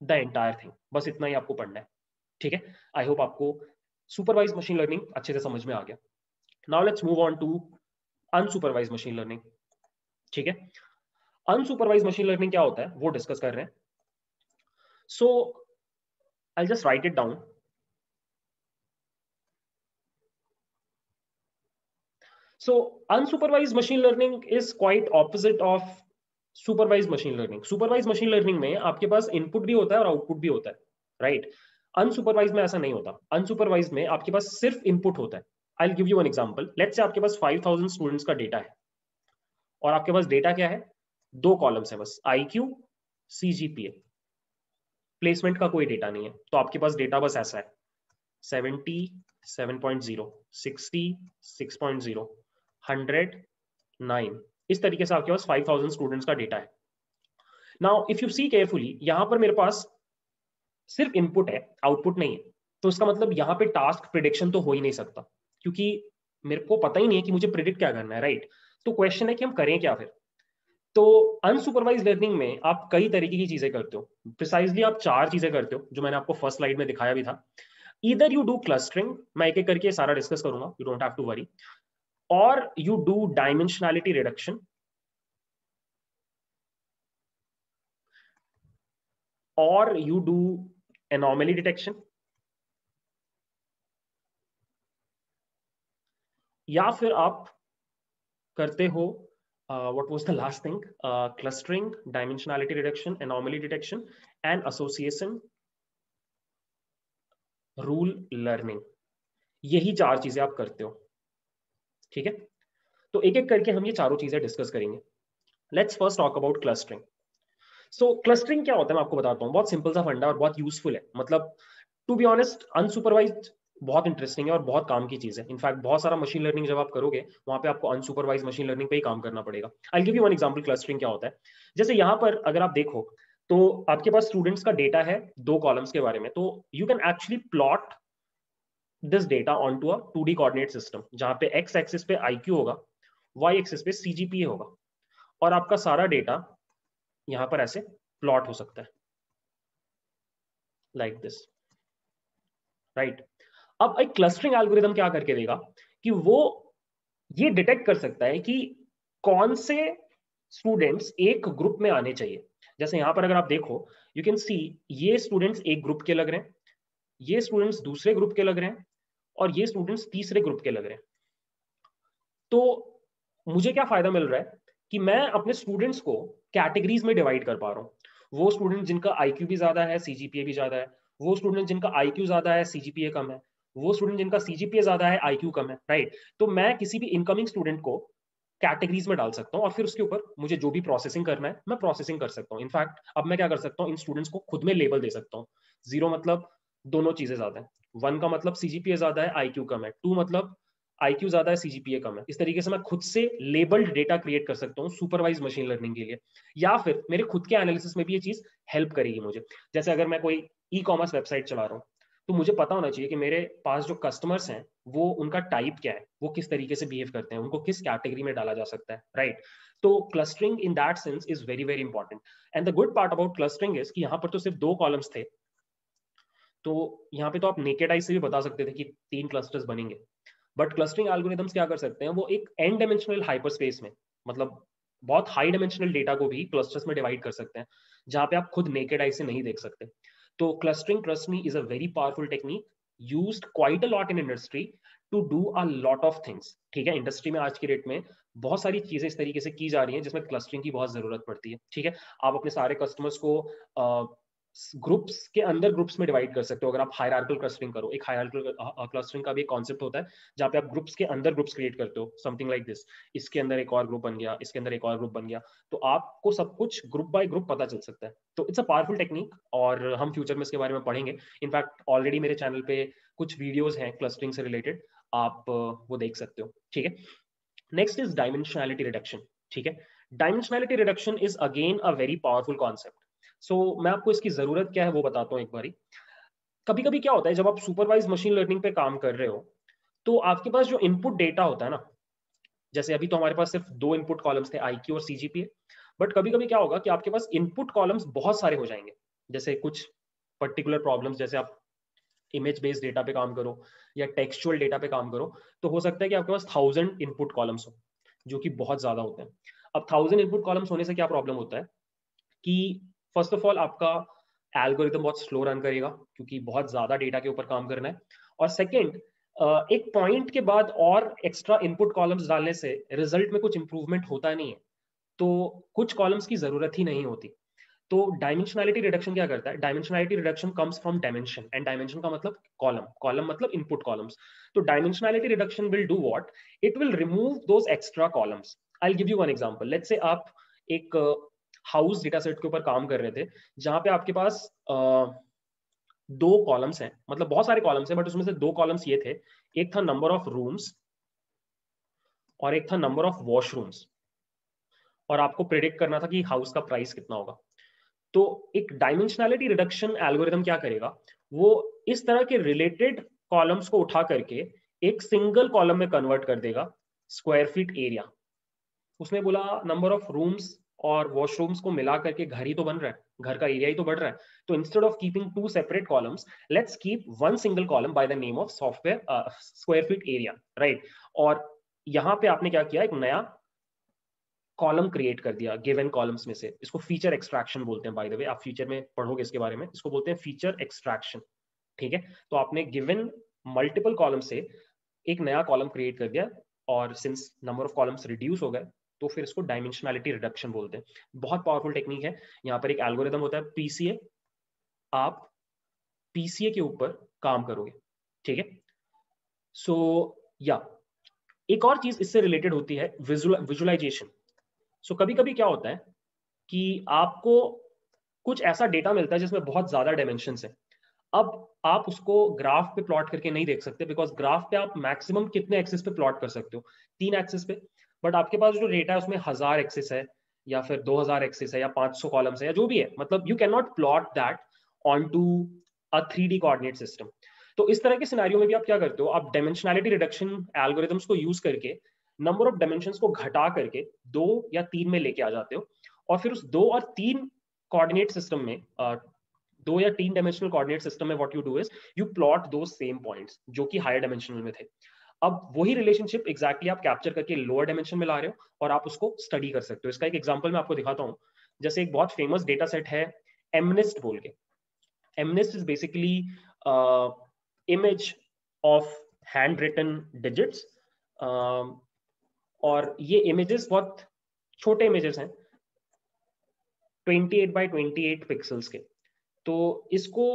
the entire thing बस इतना ही आपको पढ़ना है। ठीक है? आई होप आपको सुपरवाइज मशीन लर्निंग अच्छे से समझ में आ गया। Now let's move on to unsupervised machine learning ठीक है? अनसुपरवाइज मशीन लर्निंग क्या होता है? वो डिस्कस कर रहे हैं। So I just write it down So unsupervised machine learning is quite opposite of supervised machine learning. Supervised machine learning mein aapke paas input bhi hota hai aur output bhi hota hai right? Unsupervised mein aisa nahi hota Unsupervised mein aapke paas sirf input hota hai I'll give you an example. Let's say aapke paas 5,000 students ka data hai और आपके पास data क्या है? दो columns है बस, IQ, CGPA. Placement का कोई data नहीं है तो आपके पास डेटा बस ऐसा है 70, 7.0, 60, 6.0, हंड्रेड नाइन। इस तरीके से आपके पास फाइव थाउज़ेंड स्टूडेंट्स का डेटा है। Now if you see carefully यहाँ पर मेरे पास सिर्फ़ इनपुट है आउटपुट नहीं है। तो इसका मतलब यहाँ पे टास्क प्रिडिक्शन तो हो ही नहीं सकता, क्योंकि मेरे को पता ही नहीं है कि मुझे प्रिडिक्ट क्या करना है राइट तो क्वेश्चन है कि हम करें क्या फिर? तो अनसुपरवाइज लर्निंग में आप कई तरीके की चीज़ें करते हो। प्रिसाइजली आप चार चीज़ें करते हो, जो मैंने आपको फ़र्स्ट स्लाइड में दिखाया भी था। इधर यू डू क्लस्टरिंग मैं एक एक करके सारा डिस्कस करूँगा you don't have to worry or you do dimensionality reduction or you do anomaly detection या फिर आप करते हो was the last thing uh, clustering dimensionality reduction anomaly detection and association rule learning यही चार चीज़ें आप करते हो ठीक है? तो एक एक करके हम ये चारों चीज़ें डिस्कस करेंगे। Let's first talk about clustering so clustering क्या होता है मैं आपको बताता हूँ। बहुत सिंपल सा फंडा और बहुत यूजफुल है। मतलब टू बी ऑनेस्ट अनसुपरवाइज बहुत इंटरेस्टिंग है और बहुत काम की चीज़ है। इनफैक्ट बहुत सारा मशीन लर्निंग जब आप करोगे, वहाँ पे आपको अनसुपरवाइज मशीन लर्निंग पे ही काम करना पड़ेगा। I give you one example clustering क्या होता है। जैसे यहाँ पर अगर आप देखो तो आपके पास स्टूडेंट्स का डेटा है दो कॉलम्स के बारे में। तो you can actually plot this data onto a 2D coordinate system जहाँ पे एक्स एक्सिस पे IQ होगा वाई एक्सिस पे CGPA होगा, और आपका सारा डेटा यहाँ पर ऐसे प्लॉट हो सकता है। लाइक दिस राइट अब एक क्लस्टरिंग एल्गोरिदम क्या करके देगा कि वो ये डिटेक्ट कर सकता है कि कौन से स्टूडेंट्स एक ग्रुप में आने चाहिए। जैसे यहाँ पर अगर आप देखो यू कैन सी ये स्टूडेंट्स एक ग्रुप के लग रहे हैं, ये स्टूडेंट्स दूसरे ग्रुप के लग रहे हैं और ये स्टूडेंट्स तीसरे ग्रुप के लग रहे हैं। तो मुझे क्या फ़ायदा मिल रहा है कि मैं अपने स्टूडेंट्स को कैटेगरीज में डिवाइड कर पा रहा हूँ। वो स्टूडेंट जिनका आईक्यू भी ज़्यादा है सीजीपीए भी ज़्यादा है, वो स्टूडेंट जिनका आईक्यू ज़्यादा है सीजीपीए कम है, वो स्टूडेंट जिनका सीजीपीए ज़्यादा है आईक्यू कम है राइट तो मैं किसी भी इनकमिंग स्टूडेंट को कैटेगरीज में डाल सकता हूँ और फिर उसके ऊपर मुझे जो भी प्रोसेसिंग करना है, मैं प्रोसेसिंग कर सकता हूँ। इनफैक्ट अब मैं क्या कर सकता हूँ? इन स्टूडेंट्स को खुद में लेबल दे सकता हूँ। ज़ीरो मतलब दोनों चीज़ें ज़्यादा है। वन का मतलब सीजीपीए ज़्यादा है आईक्यू कम है। टू मतलब आईक्यू ज़्यादा है सीजीपीए कम है। इस तरीके से मैं खुद से लेबल्ड डेटा क्रिएट कर सकता हूँ सुपरवाइज मशीन लर्निंग के लिए। या फिर मेरे खुद के एनालिसिस में भी ये चीज़ हेल्प करेगी मुझे। जैसे अगर मैं कोई ई कॉमर्स वेबसाइट चला रहा हूँ तो मुझे पता होना चाहिए कि मेरे पास जो कस्टमर्स हैं, वो उनका टाइप क्या है, वो किस तरीके से बिहेव करते हैं, उनको किस कैटेगरी में डाला जा सकता है राइट? तो clustering in that sense is very very important and the good part about clustering is कि यहाँ पर तो सिर्फ़ दो कॉलम्स थे तो यहाँ पे तो आप नेकेड आई से भी बता सकते थे कि तीन क्लस्टर्स बनेंगे। बट क्लस्टरिंग एल्गोरिदम्स क्या कर सकते हैं? वो एक एन डायमेंशनल हाइपर स्पेस में मतलब बहुत हाई डायमेंशनल डेटा को भी क्लस्टर्स में डिवाइड कर सकते हैं, जहाँ पे आप खुद नेकेड आई से नहीं देख सकते। तो clustering trust me is a very powerful technique used quite a lot in industry to do a lot of things ठीक है इंडस्ट्री में आज की डेट में बहुत सारी चीज़ें इस तरीके से की जा रही हैं जिसमें क्लस्टरिंग की बहुत ज़रूरत पड़ती है। ठीक है, आप अपने सारे कस्टमर्स को ग्रुप्स के अंदर ग्रुप्स में डिवाइड कर सकते हो। अगर आप हायरार्कल क्लस्टरिंग करो, एक हायरार्कल क्लस्टरिंग का भी एक कॉन्सेप्ट होता है, जहाँ पे आप ग्रुप्स के अंदर ग्रुप्स क्रिएट करते हो समथिंग लाइक दिस इसके अंदर एक और ग्रुप बन गया, इसके अंदर एक और ग्रुप बन गया। तो आपको सब कुछ ग्रुप बाय ग्रुप पता चल सकता है। तो इट्स अ पावरफुल टेक्निक और हम फ्यूचर में इसके बारे में पढ़ेंगे। इनफैक्ट ऑलरेडी मेरे चैनल पे कुछ वीडियोज़ हैं क्लस्टरिंग से रिलेटेड आप वो देख सकते हो। ठीक है? नेक्स्ट इज़ डायमेंशनैलिटी रिडक्शन ठीक है? Dimensionality reduction is again a very powerful concept so so, मैं आपको इसकी ज़रूरत क्या है वो बताता हूँ एक बारी। कभी कभी क्या होता है जब आप सुपरवाइज मशीन लर्निंग पे काम कर रहे हो तो आपके पास जो इनपुट डेटा होता है ना जैसे अभी तो हमारे पास सिर्फ़ दो इनपुट कॉलम्स थे आई और सीजीपीए बट कभी कभी क्या होगा कि आपके पास इनपुट कॉलम्स बहुत सारे हो जाएँगे। जैसे कुछ पर्टिकुलर प्रॉब्लम्स जैसे आप इमेज बेस्ड डेटा पे काम करो या टेक्सचुअल डेटा पे काम करो तो हो सकता है कि आपके पास थाउज़ेंड इनपुट कॉलम्स हो जो कि बहुत ज़्यादा होते हैं। अब थाउज़ेंड इनपुट कॉलम्स होने से क्या प्रॉब्लम होता है कि फ़र्स्ट ऑफ़ ऑल आपका एल्गोरिथम बहुत स्लो रन करेगा, क्योंकि बहुत ज़्यादा डेटा के ऊपर काम करना है। और सेकेंड एक पॉइंट के बाद और एक्स्ट्रा इनपुट कॉलम्स डालने से रिज़ल्ट में कुछ इंप्रूवमेंट होता नहीं है। तो कुछ कॉलम्स की ज़रूरत ही नहीं होती। तो डायमेंशनैलिटी रिडक्शन क्या करता है? Dimensionality reduction comes from dimension and dimension का मतलब कॉलम कॉलम मतलब इनपुट कॉलम्स तो dimensionality reduction will do what it will remove those extra columns I give you one example let's say आप एक house data set के ऊपर काम कर रहे थे जहाँ पे आपके पास uh, दो कॉलम्स हैं। मतलब बहुत सारे कॉलम्स हैं बट उसमें से दो कॉलम्स ये थे। एक था नंबर ऑफ़ रूम्स और एक था नंबर ऑफ़ वॉशरूम्स और आपको प्रिडिक्ट करना था कि हाउस का प्राइस कितना होगा। तो एक डायमेंशनैलिटी रिडक्शन एल्गोरिदम क्या करेगा? वो इस तरह के रिलेटेड कॉलम्स को उठा करके एक सिंगल कॉलम में कन्वर्ट कर देगा स्क्वायर फीट एरिया उसने बोला नंबर ऑफ़ रूम्स और वॉशरूम्स को मिला करके घर ही तो बन रहा है, घर का एरिया ही तो बढ़ रहा है। तो instead of keeping two separate columns let's keep one single column by the name of software square feet area right और यहाँ पे आपने क्या किया, एक नया कॉलम क्रिएट कर दिया गिवन कॉलम्स में से। इसको फीचर एक्सट्रैक्शन बोलते हैं बाय द वे आप फ्यूचर में पढ़ोगे इसके बारे में। इसको बोलते हैं फीचर एक्सट्रैक्शन ठीक है? तो आपने गिवन मल्टीपल कॉलम से एक नया कॉलम क्रिएट कर दिया, और since number of columns reduce हो गए तो फिर इसको डायमेंशनैलिटी रिडक्शन बोलते हैं। बहुत पावरफुल टेक्निक है। यहाँ पर एक एल्गोरिदम होता है। पीसीए आप पीसीए के ऊपर काम करोगे। ठीक है? सो या एक और चीज़ इससे रिलेटेड होती है विजुअलाइजेशन सो so, कभी कभी क्या होता है कि आपको कुछ ऐसा डेटा मिलता है जिसमें बहुत ज़्यादा डायमेंशन है। अब आप उसको ग्राफ पे प्लॉट करके नहीं देख सकते बिकॉज़ ग्राफ पे आप मैक्सिमम कितने एक्सेस पे प्लॉट कर सकते हो? तीन एक्सेस पे। बट आपके पास जो डेटा है, उसमें हज़ार एक्सेस है, या फिर दो हज़ार एक्सेस है, या पाँच सौ कॉलम्स है, या जो भी है। मतलब you can not plot that on to a three D coordinate system तो इस तरह के सिनारियों में भी आप क्या करते हो? आप डायमेंशनैलिटी रिडक्शन एल्गोरिथम्स को यूज़ करके नंबर ऑफ़ डायमेंशन को घटा करके दो या तीन में लेके आ जाते हो। और फिर उस दो और तीन कोऑर्डिनेट सिस्टम में दो या तीन डायमेंशनल कोऑर्डिनेट सिस्टम में what you do is you plot दो सेम पॉइंट्स जो कि हायर डायमेंशनल में थे। अब वही रिलेशनशिप एग्जैक्टली आप कैप्चर करके लोअर डायमेंशन में ला रहे हो और आप उसको स्टडी कर सकते हो। इसका एक एग्जांपल मैं आपको दिखाता हूँ। जैसे एक बहुत फ़ेमस डेटा सेट है एमनिस्ट बोल के। MNIST is basically image of handwritten digits और ये इमेजेस बहुत छोटे इमेजेस हैं 28 बाय 28 पिक्सल्स के। तो इसको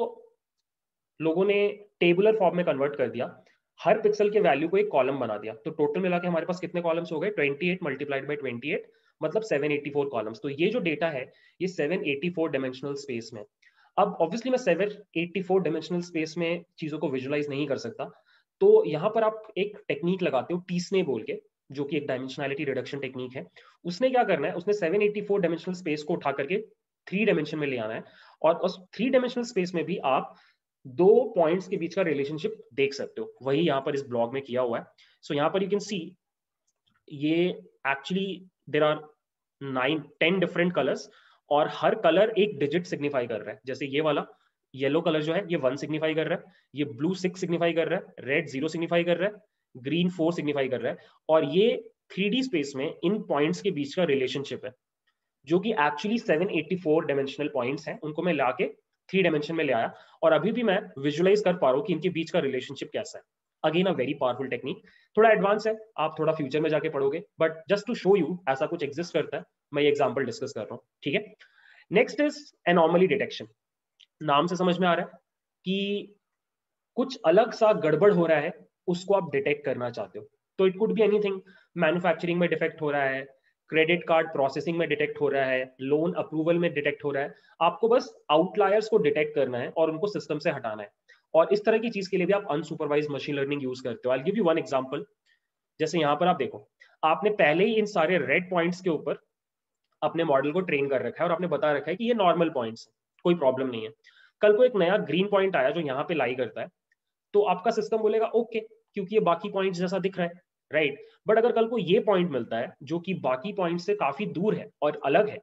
लोगों ने टेबुलर फॉर्म में कन्वर्ट कर दिया। हर पिक्सल के वैल्यू को एक कॉलम बना दिया। तो टोटल मिला के हमारे पास कितने कॉलम्स हो गए? 28 मल्टीप्लाइड बाई 28 मतलब 784 कॉलम्स तो ये जो डेटा है, ये 784 डायमेंशनल स्पेस में अब ऑब्वियसली मैं 784 डायमेंशनल स्पेस में चीज़ों को विजुलाइज नहीं कर सकता। तो यहाँ पर आप एक टेक्निक लगाते हो टीसने बोल के, जो कि एक डायमेंशनैलिटी रिडक्शन टेक्निक है। उसने क्या करना है? उसने 784 डायमेंशनल स्पेस को उठा करके थ्री डायमेंशन में ले आना है। और उस थ्री डायमेंशनल स्पेस में भी आप दो पॉइंट्स के बीच का रिलेशनशिप देख सकते हो। वही यहाँ पर इस ब्लॉग में किया हुआ है। सो so, यहाँ पर यू कैन सी ये actually there are nine ten different colours और हर कलर एक डिजिट सिग्निफाई कर रहा है। जैसे ये वाला येलो कलर जो है ये वन सिग्निफाई कर रहा है। ये ब्लू सिक्स सिग्निफाई कर रहा है। रेड ज़ीरो सिग्निफाई कर रहा है। ग्रीन फोर सिग्निफाई कर रहा है। और ये थ्री स्पेस में इन पॉइंट्स के बीच का रिलेशनशिप है जो कि एक्चुअली 784 डायमेंशनल पॉइंट्स हैं। उनको मैं लाके थ्री डायमेंशन में ले आया और अभी भी मैं विजुअलाइज कर पा रहा हूँ कि इनके बीच का रिलेशनशिप कैसा है। Again a very powerful technique थोड़ा एडवांस है, आप थोड़ा फ्यूचर में जाके पढ़ोगे but just to show you ऐसा कुछ एग्जिस्ट करता है, मैं ये एग्ज़ाम्पल डिस्कस कर रहा हूँ, ठीक है? नेक्स्ट इज़ एनॉर्मली डिटेक्शन नाम से समझ में आ रहा है कि कुछ अलग सा गड़बड़ हो रहा है, उसको आप डिटेक्ट करना चाहते हो। तो it could be anything manufacturing में डिफेक्ट हो रहा है क्रेडिट कार्ड प्रोसेसिंग में डिटेक्ट हो रहा है, लोन अप्रूवल में डिटेक्ट हो रहा है, आपको बस आउटलायर्स को डिटेक्ट करना है और उनको सिस्टम से हटाना है। और इस तरह की चीज़ के लिए भी आप अनसुपरवाइज मशीन लर्निंग यूज़ करते हो। I give you one example जैसे यहाँ पर आप देखो, आपने पहले ही इन सारे रेड पॉइंट्स के ऊपर अपने मॉडल को ट्रेन कर रखा है और आपने बता रखा है कि ये नॉर्मल पॉइंट्स कोई प्रॉब्लम नहीं है। कल को एक नया ग्रीन पॉइंट आया जो यहाँ पे लाई करता है तो आपका सिस्टम बोलेगा ओके क्योंकि ये बाकी पॉइंट जैसा दिख रहा है। राइट बट अगर कल को ये पॉइंट मिलता है, जो कि बाकी पॉइंट से काफ़ी दूर है और अलग है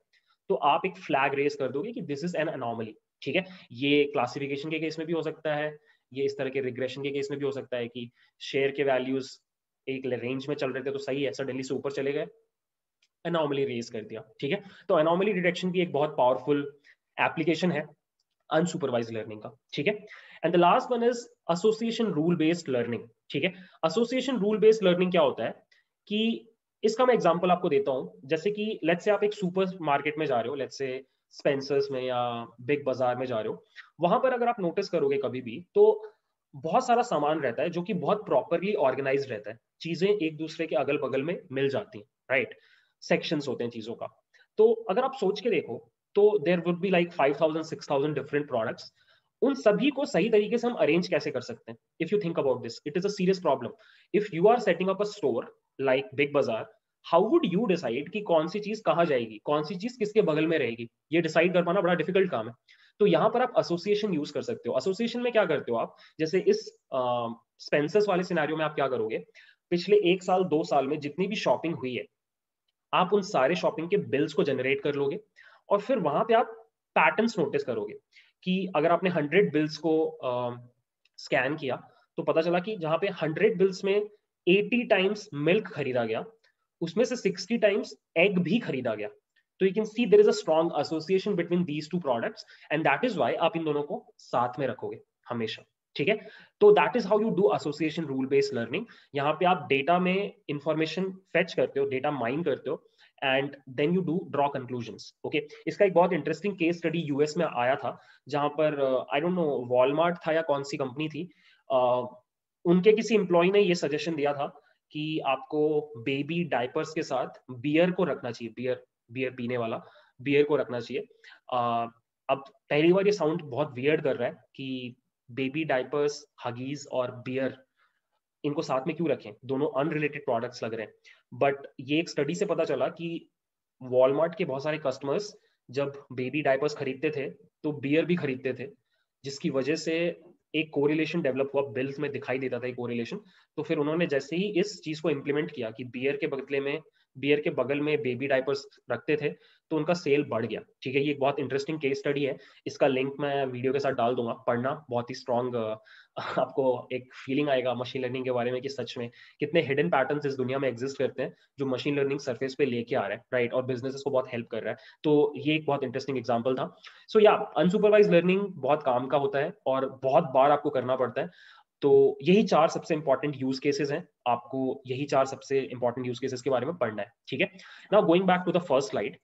तो आप एक फ्लैग रेस कर दोगे कि दिस इज़ एन अनोमली ठीक है? ये क्लासिफिकेशन के केस में भी हो सकता है, ये इस तरह के रिग्रेशन के केस में भी हो सकता है कि शेयर के वैल्यूज़ एक रेंज में चल रहे थे तो सही है सडनली से ऊपर चले गए अनोमली रेज कर दिया। ठीक है? तो अनोमली डिटेक्शन भी एक बहुत पावरफुल एप्लीकेशन है अनसुपरवाइज लर्निंग का। ठीक है? And the last one is association rule based learning ठीक है? एसोसिएशन रूल बेस्ड लर्निंग क्या होता है? कि इसका मैं एग्जांपल आपको देता हूँ। जैसे कि लेट्स से आप एक सुपर मार्केट में जा रहे हो लेट्स से स्पेंसर्स में या बिग बाज़ार में जा रहे हो। वहाँ पर अगर आप नोटिस करोगे कभी भी तो बहुत सारा सामान रहता है जो कि बहुत प्रॉपरली ऑर्गेनाइज रहता है। चीज़ें एक दूसरे के अगल बगल में मिल जाती हैं राइट सेक्शंस होते हैं चीज़ों का। तो अगर आप सोच के देखो तो there would be like five thousand six thousand different products उन सभी को सही तरीके से हम अरेंज कैसे कर सकते हैं? If you think about this it is a serious problem if you are setting up a store like Big Bazaar how would you decide कि कौन सी चीज़ कहाँ जाएगी? कौन सी चीज़ किसके बगल में रहेगी? ये डिसाइड कर पाना बड़ा डिफ़िकल्ट काम है। तो यहाँ पर आप एसोसिएशन यूज़ कर सकते हो। एसोसिएशन में क्या करते हो आप? जैसे इस स्पेंसर्स uh, वाले सिनेरियो में आप क्या करोगे? पिछले एक साल दो साल में जितनी भी शॉपिंग हुई है आप उन सारे शॉपिंग के बिल्स को जनरेट कर लोगे और फिर वहाँ पे आप पैटर्न्स नोटिस करोगे। कि अगर आपने हंड्रेड बिल्स को स्कैन uh, किया तो पता चला कि जहाँ पे हंड्रेड बिल्स में एटी टाइम्स मिल्क खरीदा गया उसमें से सिक्सटी टाइम्स एग भी खरीदा गया। तो you can see there is a strong association between these two products and that is why आप इन दोनों को साथ में रखोगे हमेशा ठीक है? तो that is how you do association rule based learning यहाँ पे आप डेटा में इंफॉर्मेशन फेच करते हो डेटा माइन करते हो and then you do draw conclusion okay इसका एक बहुत इंटरेस्टिंग केस स्टडी यूएस में आया था जहाँ पर आई डोंट नो वॉलमार्ट था या कौन सी कंपनी थी uh, उनके किसी एम्प्लॉय ने ये सजेशन दिया था कि आपको बेबी डायपर्स के साथ बियर को रखना चाहिए बियर बियर पीने वाला बियर को रखना चाहिए। Uh, अब पहली बार ये साउंड बहुत वियर्ड कर रहा है कि बेबी डायपर्स हगीज और बियर इनको साथ में क्यों रखें? दोनों अनरिलेटेड प्रोडक्ट्स लग रहे हैं। बट ये एक स्टडी से पता चला कि वॉलमार्ट के बहुत सारे कस्टमर्स जब बेबी डायपर्स खरीदते थे तो बियर भी खरीदते थे, जिसकी वजह से एक कोरिलेशन डेवलप हुआ बिल्स में दिखाई देता था एक कोरिलेशन तो फिर उन्होंने जैसे ही इस चीज़ को इम्प्लीमेंट किया कि बियर के बदले में बियर के बगल में बेबी डायपर्स रखते थे तो उनका सेल बढ़ गया। ठीक है, ये एक बहुत इंटरेस्टिंग केस स्टडी है। इसका लिंक मैं वीडियो के साथ डाल दूँगा। पढ़ना बहुत ही स्ट्रॉन्ग आपको एक फीलिंग आएगा मशीन लर्निंग के बारे में कि सच में कितने हिडन पैटर्न इस दुनिया में एग्जिस्ट करते हैं, जो मशीन लर्निंग सरफेस पे लेके आ रहा है। राइट और बिज़नेस को बहुत हेल्प कर रहा है। तो ये एक बहुत इंटरेस्टिंग एग्ज़ाम्पल था। सो या अनसुपरवाइज लर्निंग बहुत काम का होता है और बहुत बार आपको करना पड़ता है। तो यही चार सबसे इंपॉर्टेंट यूज़ केसेस हैं। आपको यही चार सबसे इंपॉर्टेंट यूज़ केसेस के बारे में पढ़ना है, ठीक है? Now going back to the first slide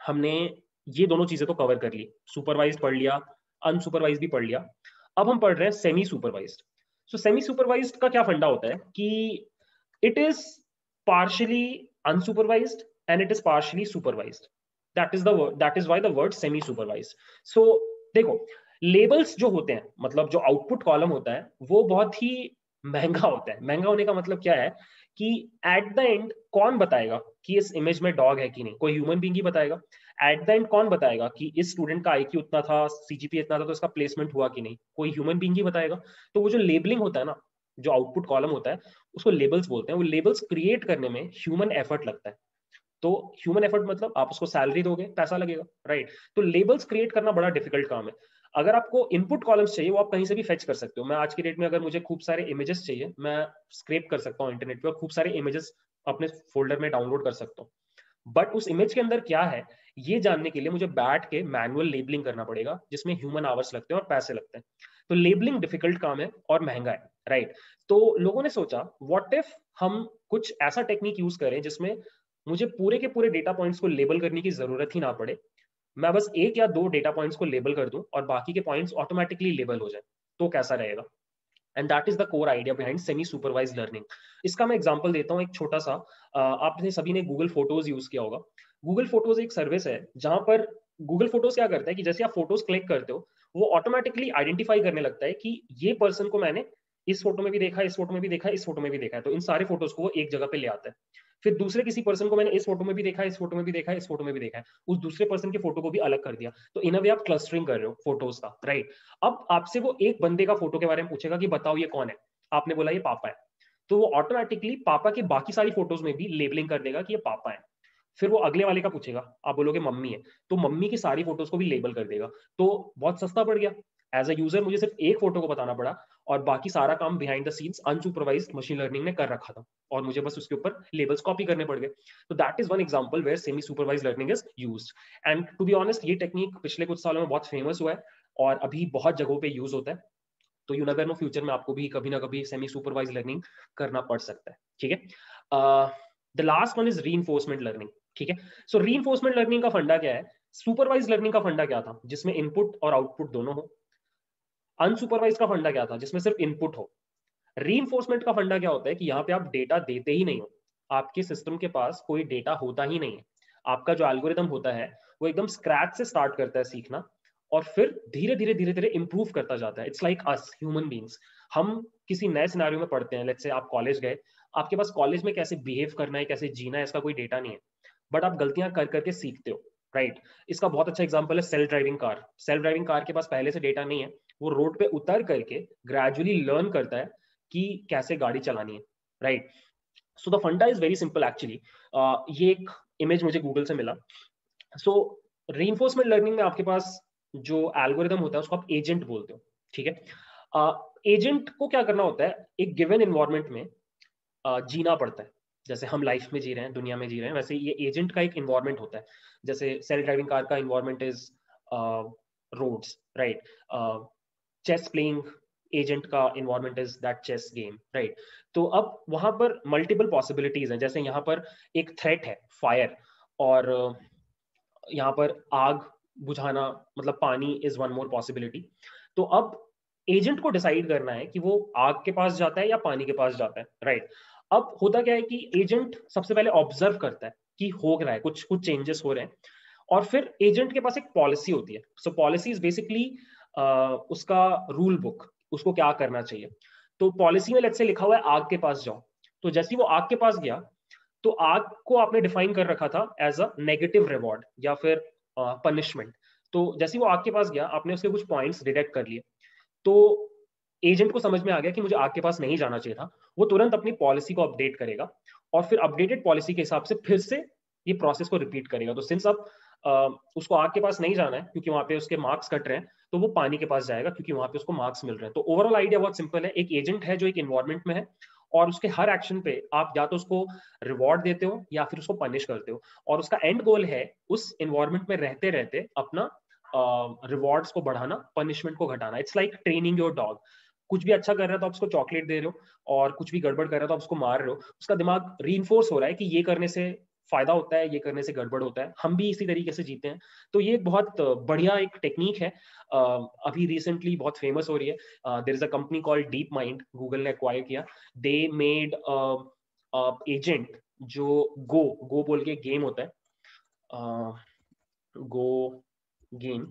हमने ये दोनों चीज़ें तो कवर कर ली। सुपरवाइज पढ़ लिया अनसुपरवाइज भी पढ़ लिया। अब हम पढ़ रहे हैं semi supervised so semi supervised का क्या फंडा होता है कि it is partially unsupervised and it is partially supervised that is that is why the word semi supervised so देखो लेबल्स जो होते हैं मतलब जो आउटपुट कॉलम होता है, वो बहुत ही महँगा होता है। महँगा होने का मतलब क्या है कि एट द एंड कौन बताएगा कि इस इमेज में डॉग है कि नहीं? कोई ह्यूमन बींग ही बताएगा। एट द एंड कौन बताएगा कि इस स्टूडेंट का आईक्यू उतना था सीजीपी इतना था तो इसका प्लेसमेंट हुआ कि नहीं? कोई ह्यूमन बींग ही बताएगा। तो वो जो लेबलिंग होता है ना, जो आउटपुट कॉलम होता है, उसको लेबल्स बोलते हैं। वो लेबल्स क्रिएट करने में ह्यूमन एफर्ट लगता है। तो ह्यूमन एफर्ट मतलब आप उसको सैलरी दोगे, पैसा लगेगा राइट तो लेबल्स क्रिएट करना बड़ा डिफ़िकल्ट काम है। अगर आपको इनपुट कॉलम्स चाहिए, वो आप कहीं से भी फेच कर सकते हो। मैं आज की डेट में अगर मुझे खूब सारे इमेजेस चाहिए, मैं स्क्रेप कर सकता हूँ इंटरनेट पर खूब सारे इमेजेस अपने फोल्डर में डाउनलोड कर सकता हूँ। बट उस इमेज के अंदर क्या है, ये जानने के लिए मुझे बैठ के मैनुअल लेबलिंग करना पड़ेगा, जिसमें ह्यूमन आवर्स लगते हैं और पैसे लगते हैं। तो लेबलिंग डिफ़िकल्ट काम है और महँगा है राइट तो लोगों ने सोचा व्हाट इफ़ हम कुछ ऐसा टेक्निक यूज़ करें जिसमें मुझे पूरे के पूरे डेटा पॉइंट्स को लेबल करने की ज़रूरत ही ना पड़े मैं बस एक या दो डेटा पॉइंट्स को लेबल कर दूँ और बाकी के पॉइंट्स ऑटोमेटिकली लेबल हो जाए। तो कैसा रहेगा? And that is the core idea behind semi supervised learning इसका मैं एग्जांपल देता हूँ एक छोटा सा। आपने सभी ने गूगल फ़ोटोज़ यूज़ किया होगा। गूगल फ़ोटोज़ एक सर्विस है, जहाँ पर गूगल फ़ोटोज़ क्या करता है कि जैसे आप फ़ोटोज़ क्लिक करते हो, वो ऑटोमेटिकली आइडेंटिफाई करने लगता है कि ये पर्सन को मैंने इस फ़ोटो में भी देखा, इस फ़ोटो में भी देखा, इस फ़ोटो में भी देखा है। तो इन सारे फ़ोटोज़ को वो एक जगह पे ले आता है। फिर दूसरे किसी पर्सन को मैंने इस फ़ोटो में भी देखा, इस फ़ोटो में भी देखा, इस फ़ोटो में भी देखा है। उस दूसरे पर्सन के फ़ोटो को भी अलग कर दिया। तो इन वे आप क्लस्टरिंग कर रहे हो फ़ोटोज़ का राइट अब आपसे वो एक बंदे का फ़ोटो के बारे में पूछेगा कि बताओ ये कौन है? आपने बोला ये पापा है। तो वो ऑटोमेटिकली पापा की बाकी सारी फ़ोटोज़ में भी लेबलिंग कर देगा कि ये पापा है। फिर वो अगले वाले का पूछेगा, आप बोलोगे मम्मी है। तो मम्मी की सारी फ़ोटोज़ को भी लेबल कर देगा। तो बहुत सस्ता पड़ गया। एज अ यूज़र मुझे सिर्फ़ एक फ़ोटो को बताना पड़ा। और बाकी सारा काम behind the scenes unsupervised machine learning ने कर रखा था। और मुझे बस उसके ऊपर लेबल्स कॉपी करने पड़ गए। तो that is one example where semi supervised learning is used and to be honest ये टेक्निक पिछले कुछ सालों में बहुत फ़ेमस हुआ है और अभी बहुत जगहों पे यूज़ होता है। तो यू नगर नो फ्यूचर में आपको भी कभी ना कभी सेमी सुपरवाइज लर्निंग करना पड़ सकता है। ठीक है? The last one is re learning ठीक है? सो री लर्निंग का फंडा क्या है? सुपरवाइज लर्निंग का फंडा क्या था? जिसमें इनपुट और आउटपुट दोनों हो। अनसुपरवाइज का फंडा क्या था, जिसमें सिर्फ़ इनपुट हो। री का फंडा क्या होता है कि यहाँ पे आप डेटा देते ही नहीं हो। आपके सिस्टम के पास कोई डेटा होता ही नहीं है। आपका जो एल्गोरिदम होता है, वो एकदम स्क्रैच से स्टार्ट करता है सीखना और फिर धीरे धीरे धीरे धीरे इंप्रूव करता जाता है। It's like us human beings हम किसी नए सिनारियों में पढ़ते हैं लेट्स से आप कॉलेज गए, आपके पास कॉलेज में कैसे बिहेव करना है, कैसे जीना है, इसका कोई डेटा नहीं है। बट आप गलतियाँ कर, करके सीखते हो राइट right? इसका बहुत अच्छा एग्ज़ाम्पल है self driving car self driving car के पास पहले से डेटा नहीं है। वो रोड पे उतर करके ग्रेजुअली लर्न करता है कि कैसे गाड़ी चलानी है राइट सो द फंडा इज़ वेरी सिंपल एक्चुअली ये एक इमेज मुझे गूगल से मिला। सो री लर्निंग में आपके पास जो एल्गोरिदम होता है उसको आप एजेंट बोलते हो ठीक है? एजेंट uh, को क्या करना होता है एक गिवन इन्वायरमेंट में uh, जीना पड़ता है। जैसे हम लाइफ में जी रहे हैं दुनिया में जी रहे हैं वैसे ये एजेंट का एक इन्वायरमेंट होता है। जैसे सेल्फ ड्राइविंग कार का environment is roads right chess playing agent का environment is that chess game right तो अब वहाँ पर मल्टीपल पॉसिबिलिटीज हैं। जैसे यहाँ पर एक थ्रेट है फायर और यहाँ पर आग बुझाना मतलब पानी इज़ वन मोर पॉसिबिलिटी तो अब एजेंट को डिसाइड करना है कि वो आग के पास जाता है या पानी के पास जाता है राइट right? अब होता क्या है कि एजेंट सबसे पहले ऑब्ज़र्व करता है कि हो रहा है, कुछ कुछ चेंजेस हो रहे हैं। और फिर एजेंट के पास एक पॉलिसी होती है। सो पॉलिसी इज़ बेसिकली उसका रूल बुक उसको क्या करना चाहिए? तो पॉलिसी में लेट्स से लिखा हुआ है, आग के पास जाओ। तो जैसे वो आग के पास गया तो आग को आपने डिफाइन कर रखा था एज अ नेगेटिव रिवॉर्ड या फिर पनिशमेंट तो जैसे वो आग के पास गया, आपने उसके कुछ पॉइंट्स डिटेक्ट कर लिए। तो एजेंट को समझ में आ गया कि मुझे आग के पास नहीं जाना चाहिए था। वो तुरंत अपनी पॉलिसी को अपडेट करेगा और फिर अपडेटेड पॉलिसी के हिसाब से फिर से ये प्रोसेस को रिपीट करेगा। तो सिंस अब उसको आग के पास नहीं जाना है, क्योंकि वहाँ पे उसके मार्क्स कट रहे हैं तो वो पानी के पास जाएगा क्योंकि वहाँ पे उसको मार्क्स मिल रहे हैं। तो ओवरऑल आइडिया बहुत सिंपल है। एक एजेंट है जो एक इन्वायरमेंट में है और उसके हर एक्शन पे आप या तो उसको रिवॉर्ड देते हो या फिर उसको पनिश करते हो। और उसका एंड गोल है उस इन्वायरमेंट में रहते रहते अपना रिवॉर्ड्स uh, को बढ़ाना पनिशमेंट को घटाना। It's like training your dog कुछ भी अच्छा कर रहा है तो आप उसको चॉकलेट दे रहे हो और कुछ भी गड़बड़ कर रहा है तो आप उसको मार रहे हो। उसका दिमाग री हो रहा है कि ये करने से फ़ायदा होता है, ये करने से गड़बड़ होता है। हम भी इसी तरीके से जीते हैं। तो ये एक बहुत बढ़िया एक टेक्निक है। अभी रिसेंटली बहुत फ़ेमस हो रही है। There is a company call DeepMind Google ने एक्वायर किया। दे मेड एजेंट जो गो गो बोल के गेम होता है। गो गेम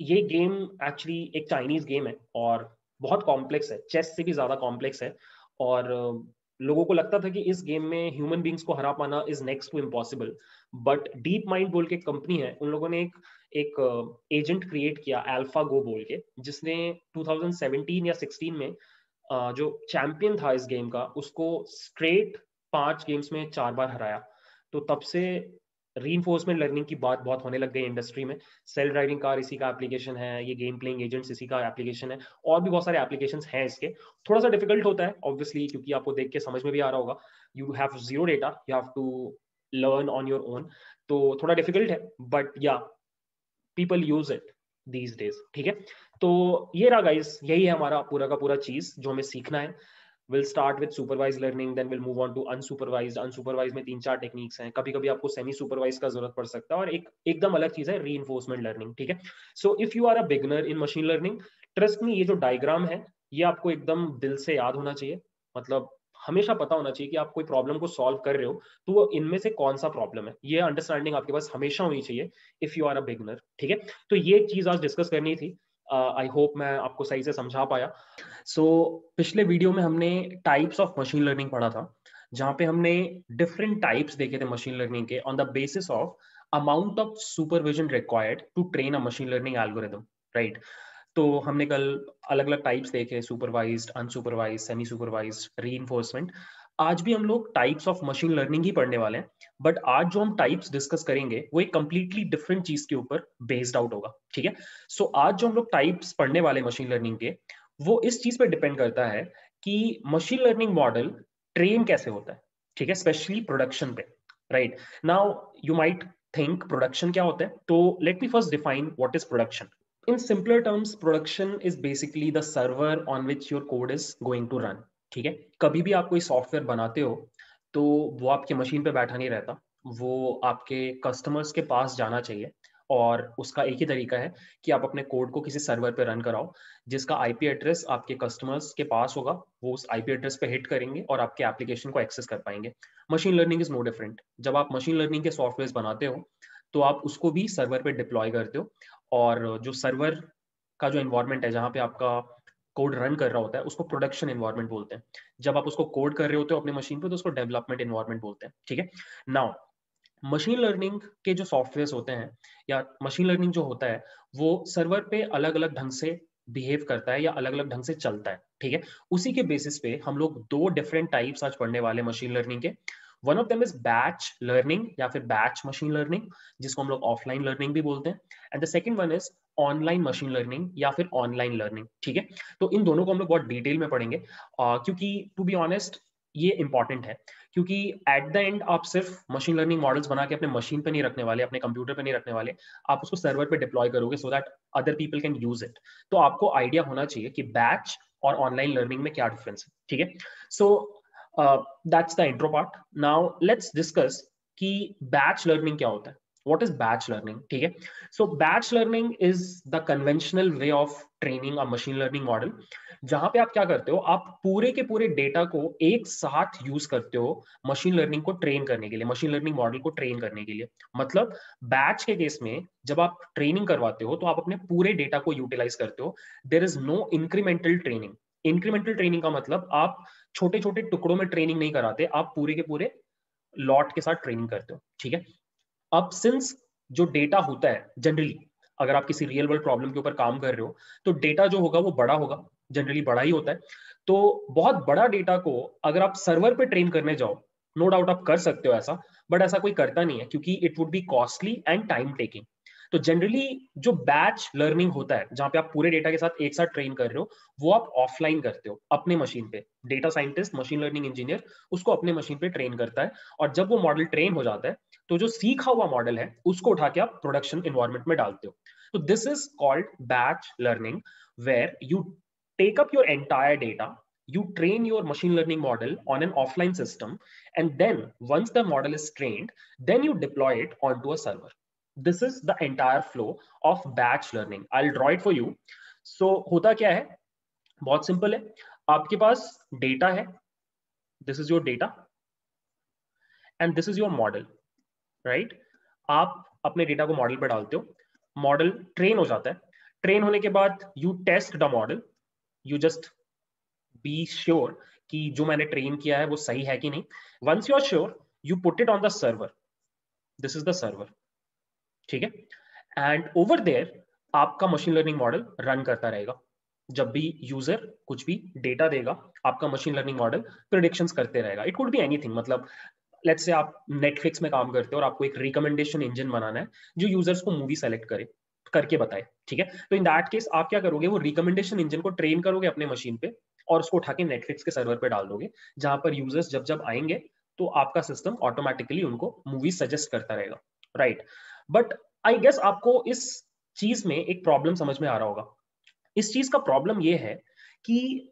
ये गेम एक्चुअली एक चाइनीज़ गेम है और बहुत कॉम्प्लेक्स है। चेस से भी ज़्यादा कॉम्प्लेक्स है। और लोगों को लगता था कि इस गेम में ह्यूमन बींग्स को हरा पाना is next to impossible but DeepMind बोल के कंपनी है उन लोगों ने एक एक एजेंट uh, क्रिएट किया अल्फ़ा गो बोल के जिसने 2017 या 16 में uh, जो चैंपियन था इस गेम का उसको स्ट्रेट पाँच गेम्स में चार बार हराया। तो तब से री इन्फोर्समेंट लर्निंग की बात बहुत होने लग गई इंडस्ट्री में। सेल्फ ड्राइविंग कार इसी का एप्लीकेशन है, ये गेम प्लेइंग एजेंट्स इसी का एप्लीकेशन है, और भी बहुत सारे एप्लीकेशन हैं इसके। थोड़ा सा डिफ़िकल्ट होता है ऑब्वियसली क्योंकि आपको देख के समझ में भी आ रहा होगा। You have zero data you have to learn on your own तो थोड़ा डिफ़िकल्ट है but yeah people use it these days ठीक है? तो ये रहा गाइस यही है हमारा पूरा का पूरा चीज़ जो हमें सीखना है। We'll start with supervised learning then we'll move on to unsupervised unsupervised में तीन चार टेक्निक्स हैं। कभी कभी आपको सेमी सुपरवाइज का ज़रूरत पड़ सकता है और एक, एकदम अलग चीज़ है री लर्निंग ठीक है? So if you are a beginner in machine learning trust में ये जो डायग्राम है, ये आपको एकदम दिल से याद होना चाहिए। मतलब हमेशा पता होना चाहिए कि आप कोई प्रॉब्लम को सॉल्व कर रहे हो तो वो इनमें से कौन सा प्रॉब्लम है? ये अंडरस्टैंडिंग आपके पास हमेशा होनी चाहिए if you are a beginner ठीक है? तो ये चीज़ आज डिस्कस करनी थी। आई होप मैं आपको सही से समझा पाया। सो so, पिछले वीडियो में हमने टाइप्स ऑफ़ मशीन लर्निंग पढ़ा था जहाँ पे हमने डिफरेंट टाइप्स देखे थे मशीन लर्निंग के on the basis of amount of supervision required to train a machine learning algorithm right तो हमने कल अलग अलग टाइप्स देखे सुपरवाइज्ड अनसुपरवाइज सेमी सुपरवाइज री आज भी हम लोग टाइप्स ऑफ़ मशीन लर्निंग ही पढ़ने वाले हैं बट आज जो हम टाइप्स डिस्कस करेंगे, वो एक कंप्लीटली डिफरेंट चीज़ के ऊपर बेस्ड आउट होगा, ठीक है? सो आज जो हम लोग टाइप्स पढ़ने वाले मशीन लर्निंग के, वो इस चीज़ पे डिपेंड करता है कि मशीन लर्निंग मॉडल ट्रेन कैसे होता है, ठीक है? स्पेशली प्रोडक्शन पे right now you might think production क्या होता है? तो let me first define what is production in simpler terms production is basically the server on which your code is going to run ठीक है? कभी भी आप कोई सॉफ्टवेयर बनाते हो तो वो आपके मशीन पे बैठा नहीं रहता। वो आपके कस्टमर्स के पास जाना चाहिए और उसका एक ही तरीका है कि आप अपने कोड को किसी सर्वर पे रन कराओ, जिसका आईपी एड्रेस आपके कस्टमर्स के पास होगा, वो उस आईपी एड्रेस पे हिट करेंगे और आपके एप्लीकेशन को एक्सेस कर पाएँगे। Machine learning is no different जब आप मशीन लर्निंग के सॉफ्टवेयर बनाते हो तो आप उसको भी सर्वर पे डिप्लॉय करते हो और जो सर्वर का जो इन्वायरमेंट है, जहाँ पे आपका कोड रन कर रहा होता है, उसको प्रोडक्शन इन्वायरमेंट बोलते हैं। जब आप उसको कोड कर रहे होते हो अपने मशीन पे तो उसको डेवलपमेंट इन्वायरमेंट बोलते हैं, ठीक है? नाउ मशीन लर्निंग के जो सॉफ्टवेयर होते हैं, या मशीन लर्निंग जो होता है, वो सर्वर पे अलग अलग ढंग से बिहेव करता है या अलग अलग ढंग से चलता है, ठीक है? उसी के बेसिस पे हम लोग दो डिफरेंट टाइप्स आज पढ़ने वाले मशीन लर्निंग के। One of them is batch learning या फिर बैच मशीन लर्निंग जिसको हम लोग ऑफलाइन लर्निंग भी बोलते हैं। And the second one is online machine learning या फिर ऑनलाइन लर्निंग ठीक है? तो इन दोनों को हम लोग बहुत डिटेल में पढ़ेंगे uh, क्योंकि टू बी ऑनेस्ट ये इंपॉर्टेंट है क्योंकि एट द एंड आप सिर्फ़ मशीन लर्निंग मॉडल्स बना के अपने मशीन पे नहीं रखने वाले अपने कंप्यूटर पे नहीं रखने वाले आप उसको सर्वर पे डिप्लॉय करोगे so that other people can use it तो आपको आइडिया होना चाहिए कि बैच और ऑनलाइन लर्निंग में क्या डिफरेंस है ठीक है? So that's the intro part now let's discuss कि बैच लर्निंग क्या होता है। What is batch learning? ठीक है? So, batch learning is the conventional way of training a machine learning model, जहाँ पे आप क्या करते हो? आप पूरे के पूरे डेटा को एक साथ यूज़ करते हो मशीन लर्निंग को ट्रेन करने के लिए मशीन लर्निंग मॉडल को ट्रेन करने के लिए। मतलब बैच के केस में जब आप ट्रेनिंग करवाते हो तो आप अपने पूरे डेटा को यूटिलाइज करते हो। There is no incremental training incremental training का मतलब आप छोटे छोटे टुकड़ों में ट्रेनिंग नहीं कराते, आप पूरे के पूरे लॉट के साथ ट्रेनिंग करते हो। ठीक है? अब सिंस जो डेटा होता है जनरली अगर आप किसी रियल वर्ल्ड प्रॉब्लम के ऊपर काम कर रहे हो तो डेटा जो होगा वो बड़ा होगा जनरली बड़ा ही होता है। तो बहुत बड़ा डेटा को अगर आप सर्वर पे ट्रेन करने जाओ नो डाउट आप कर सकते हो ऐसा बट ऐसा कोई करता नहीं है, क्योंकि it would be costly and time taking तो जनरली जो बैच लर्निंग होता है, जहाँ पे आप पूरे डेटा के साथ एक साथ ट्रेन कर रहे हो, वो आप ऑफलाइन करते हो, अपने मशीन पे। Data scientist machine learning engineer उसको अपने मशीन पे ट्रेन करता है, और जब वो मॉडल ट्रेन हो जाता है तो जो सीखा हुआ मॉडल है उसको उठा के आप प्रोडक्शन इन्वायरमेंट में डालते हो तो this is called batch learning where you take up your entire data you train your machine learning model on an offline system and then once the model is trained then you deploy it onto a server this is the entire flow of batch learning i'll draw it for you so hota kya hai bahut simple hai aapke paas data hai this is your data and this is your model right? आप अपने data को model पर डालते हो model train हो जाता है। Train होने के बाद you test the model you just be sure कि जो मैंने ट्रेन किया है वो सही है कि नहीं। Once you are sure you put it on the server this is the server ठीक है? एंड ओवर देयर आपका मशीन लर्निंग मॉडल रन करता रहेगा। जब भी यूज़र कुछ भी डेटा देगा, आपका मशीन लर्निंग मॉडल प्रिडिक्शन करते रहेगा। इट कुड बी एनीथिंग मतलब लेट्स से आप नेटफ्लिक्स में काम करते हो और आपको एक रिकमेंडेशन इंजन बनाना है, जो यूज़र्स को मूवी सेलेक्ट करे, करके बताए, ठीक है? तो इन दैट केस आप क्या करोगे, वो रिकमेंडेशन इंजन को ट्रेन करोगे अपने मशीन पे और उसको उठा के नेटफ्लिक्स के सर्वर पे डाल दोगे, जहाँ पर यूज़र्स जब जब आएँगे तो आपका सिस्टम ऑटोमेटिकली उनको मूवी सजेस्ट करता रहेगा राइट बट आई गेस आपको इस चीज़ में एक प्रॉब्लम समझ में आ रहा होगा। इस चीज़ का प्रॉब्लम ये है कि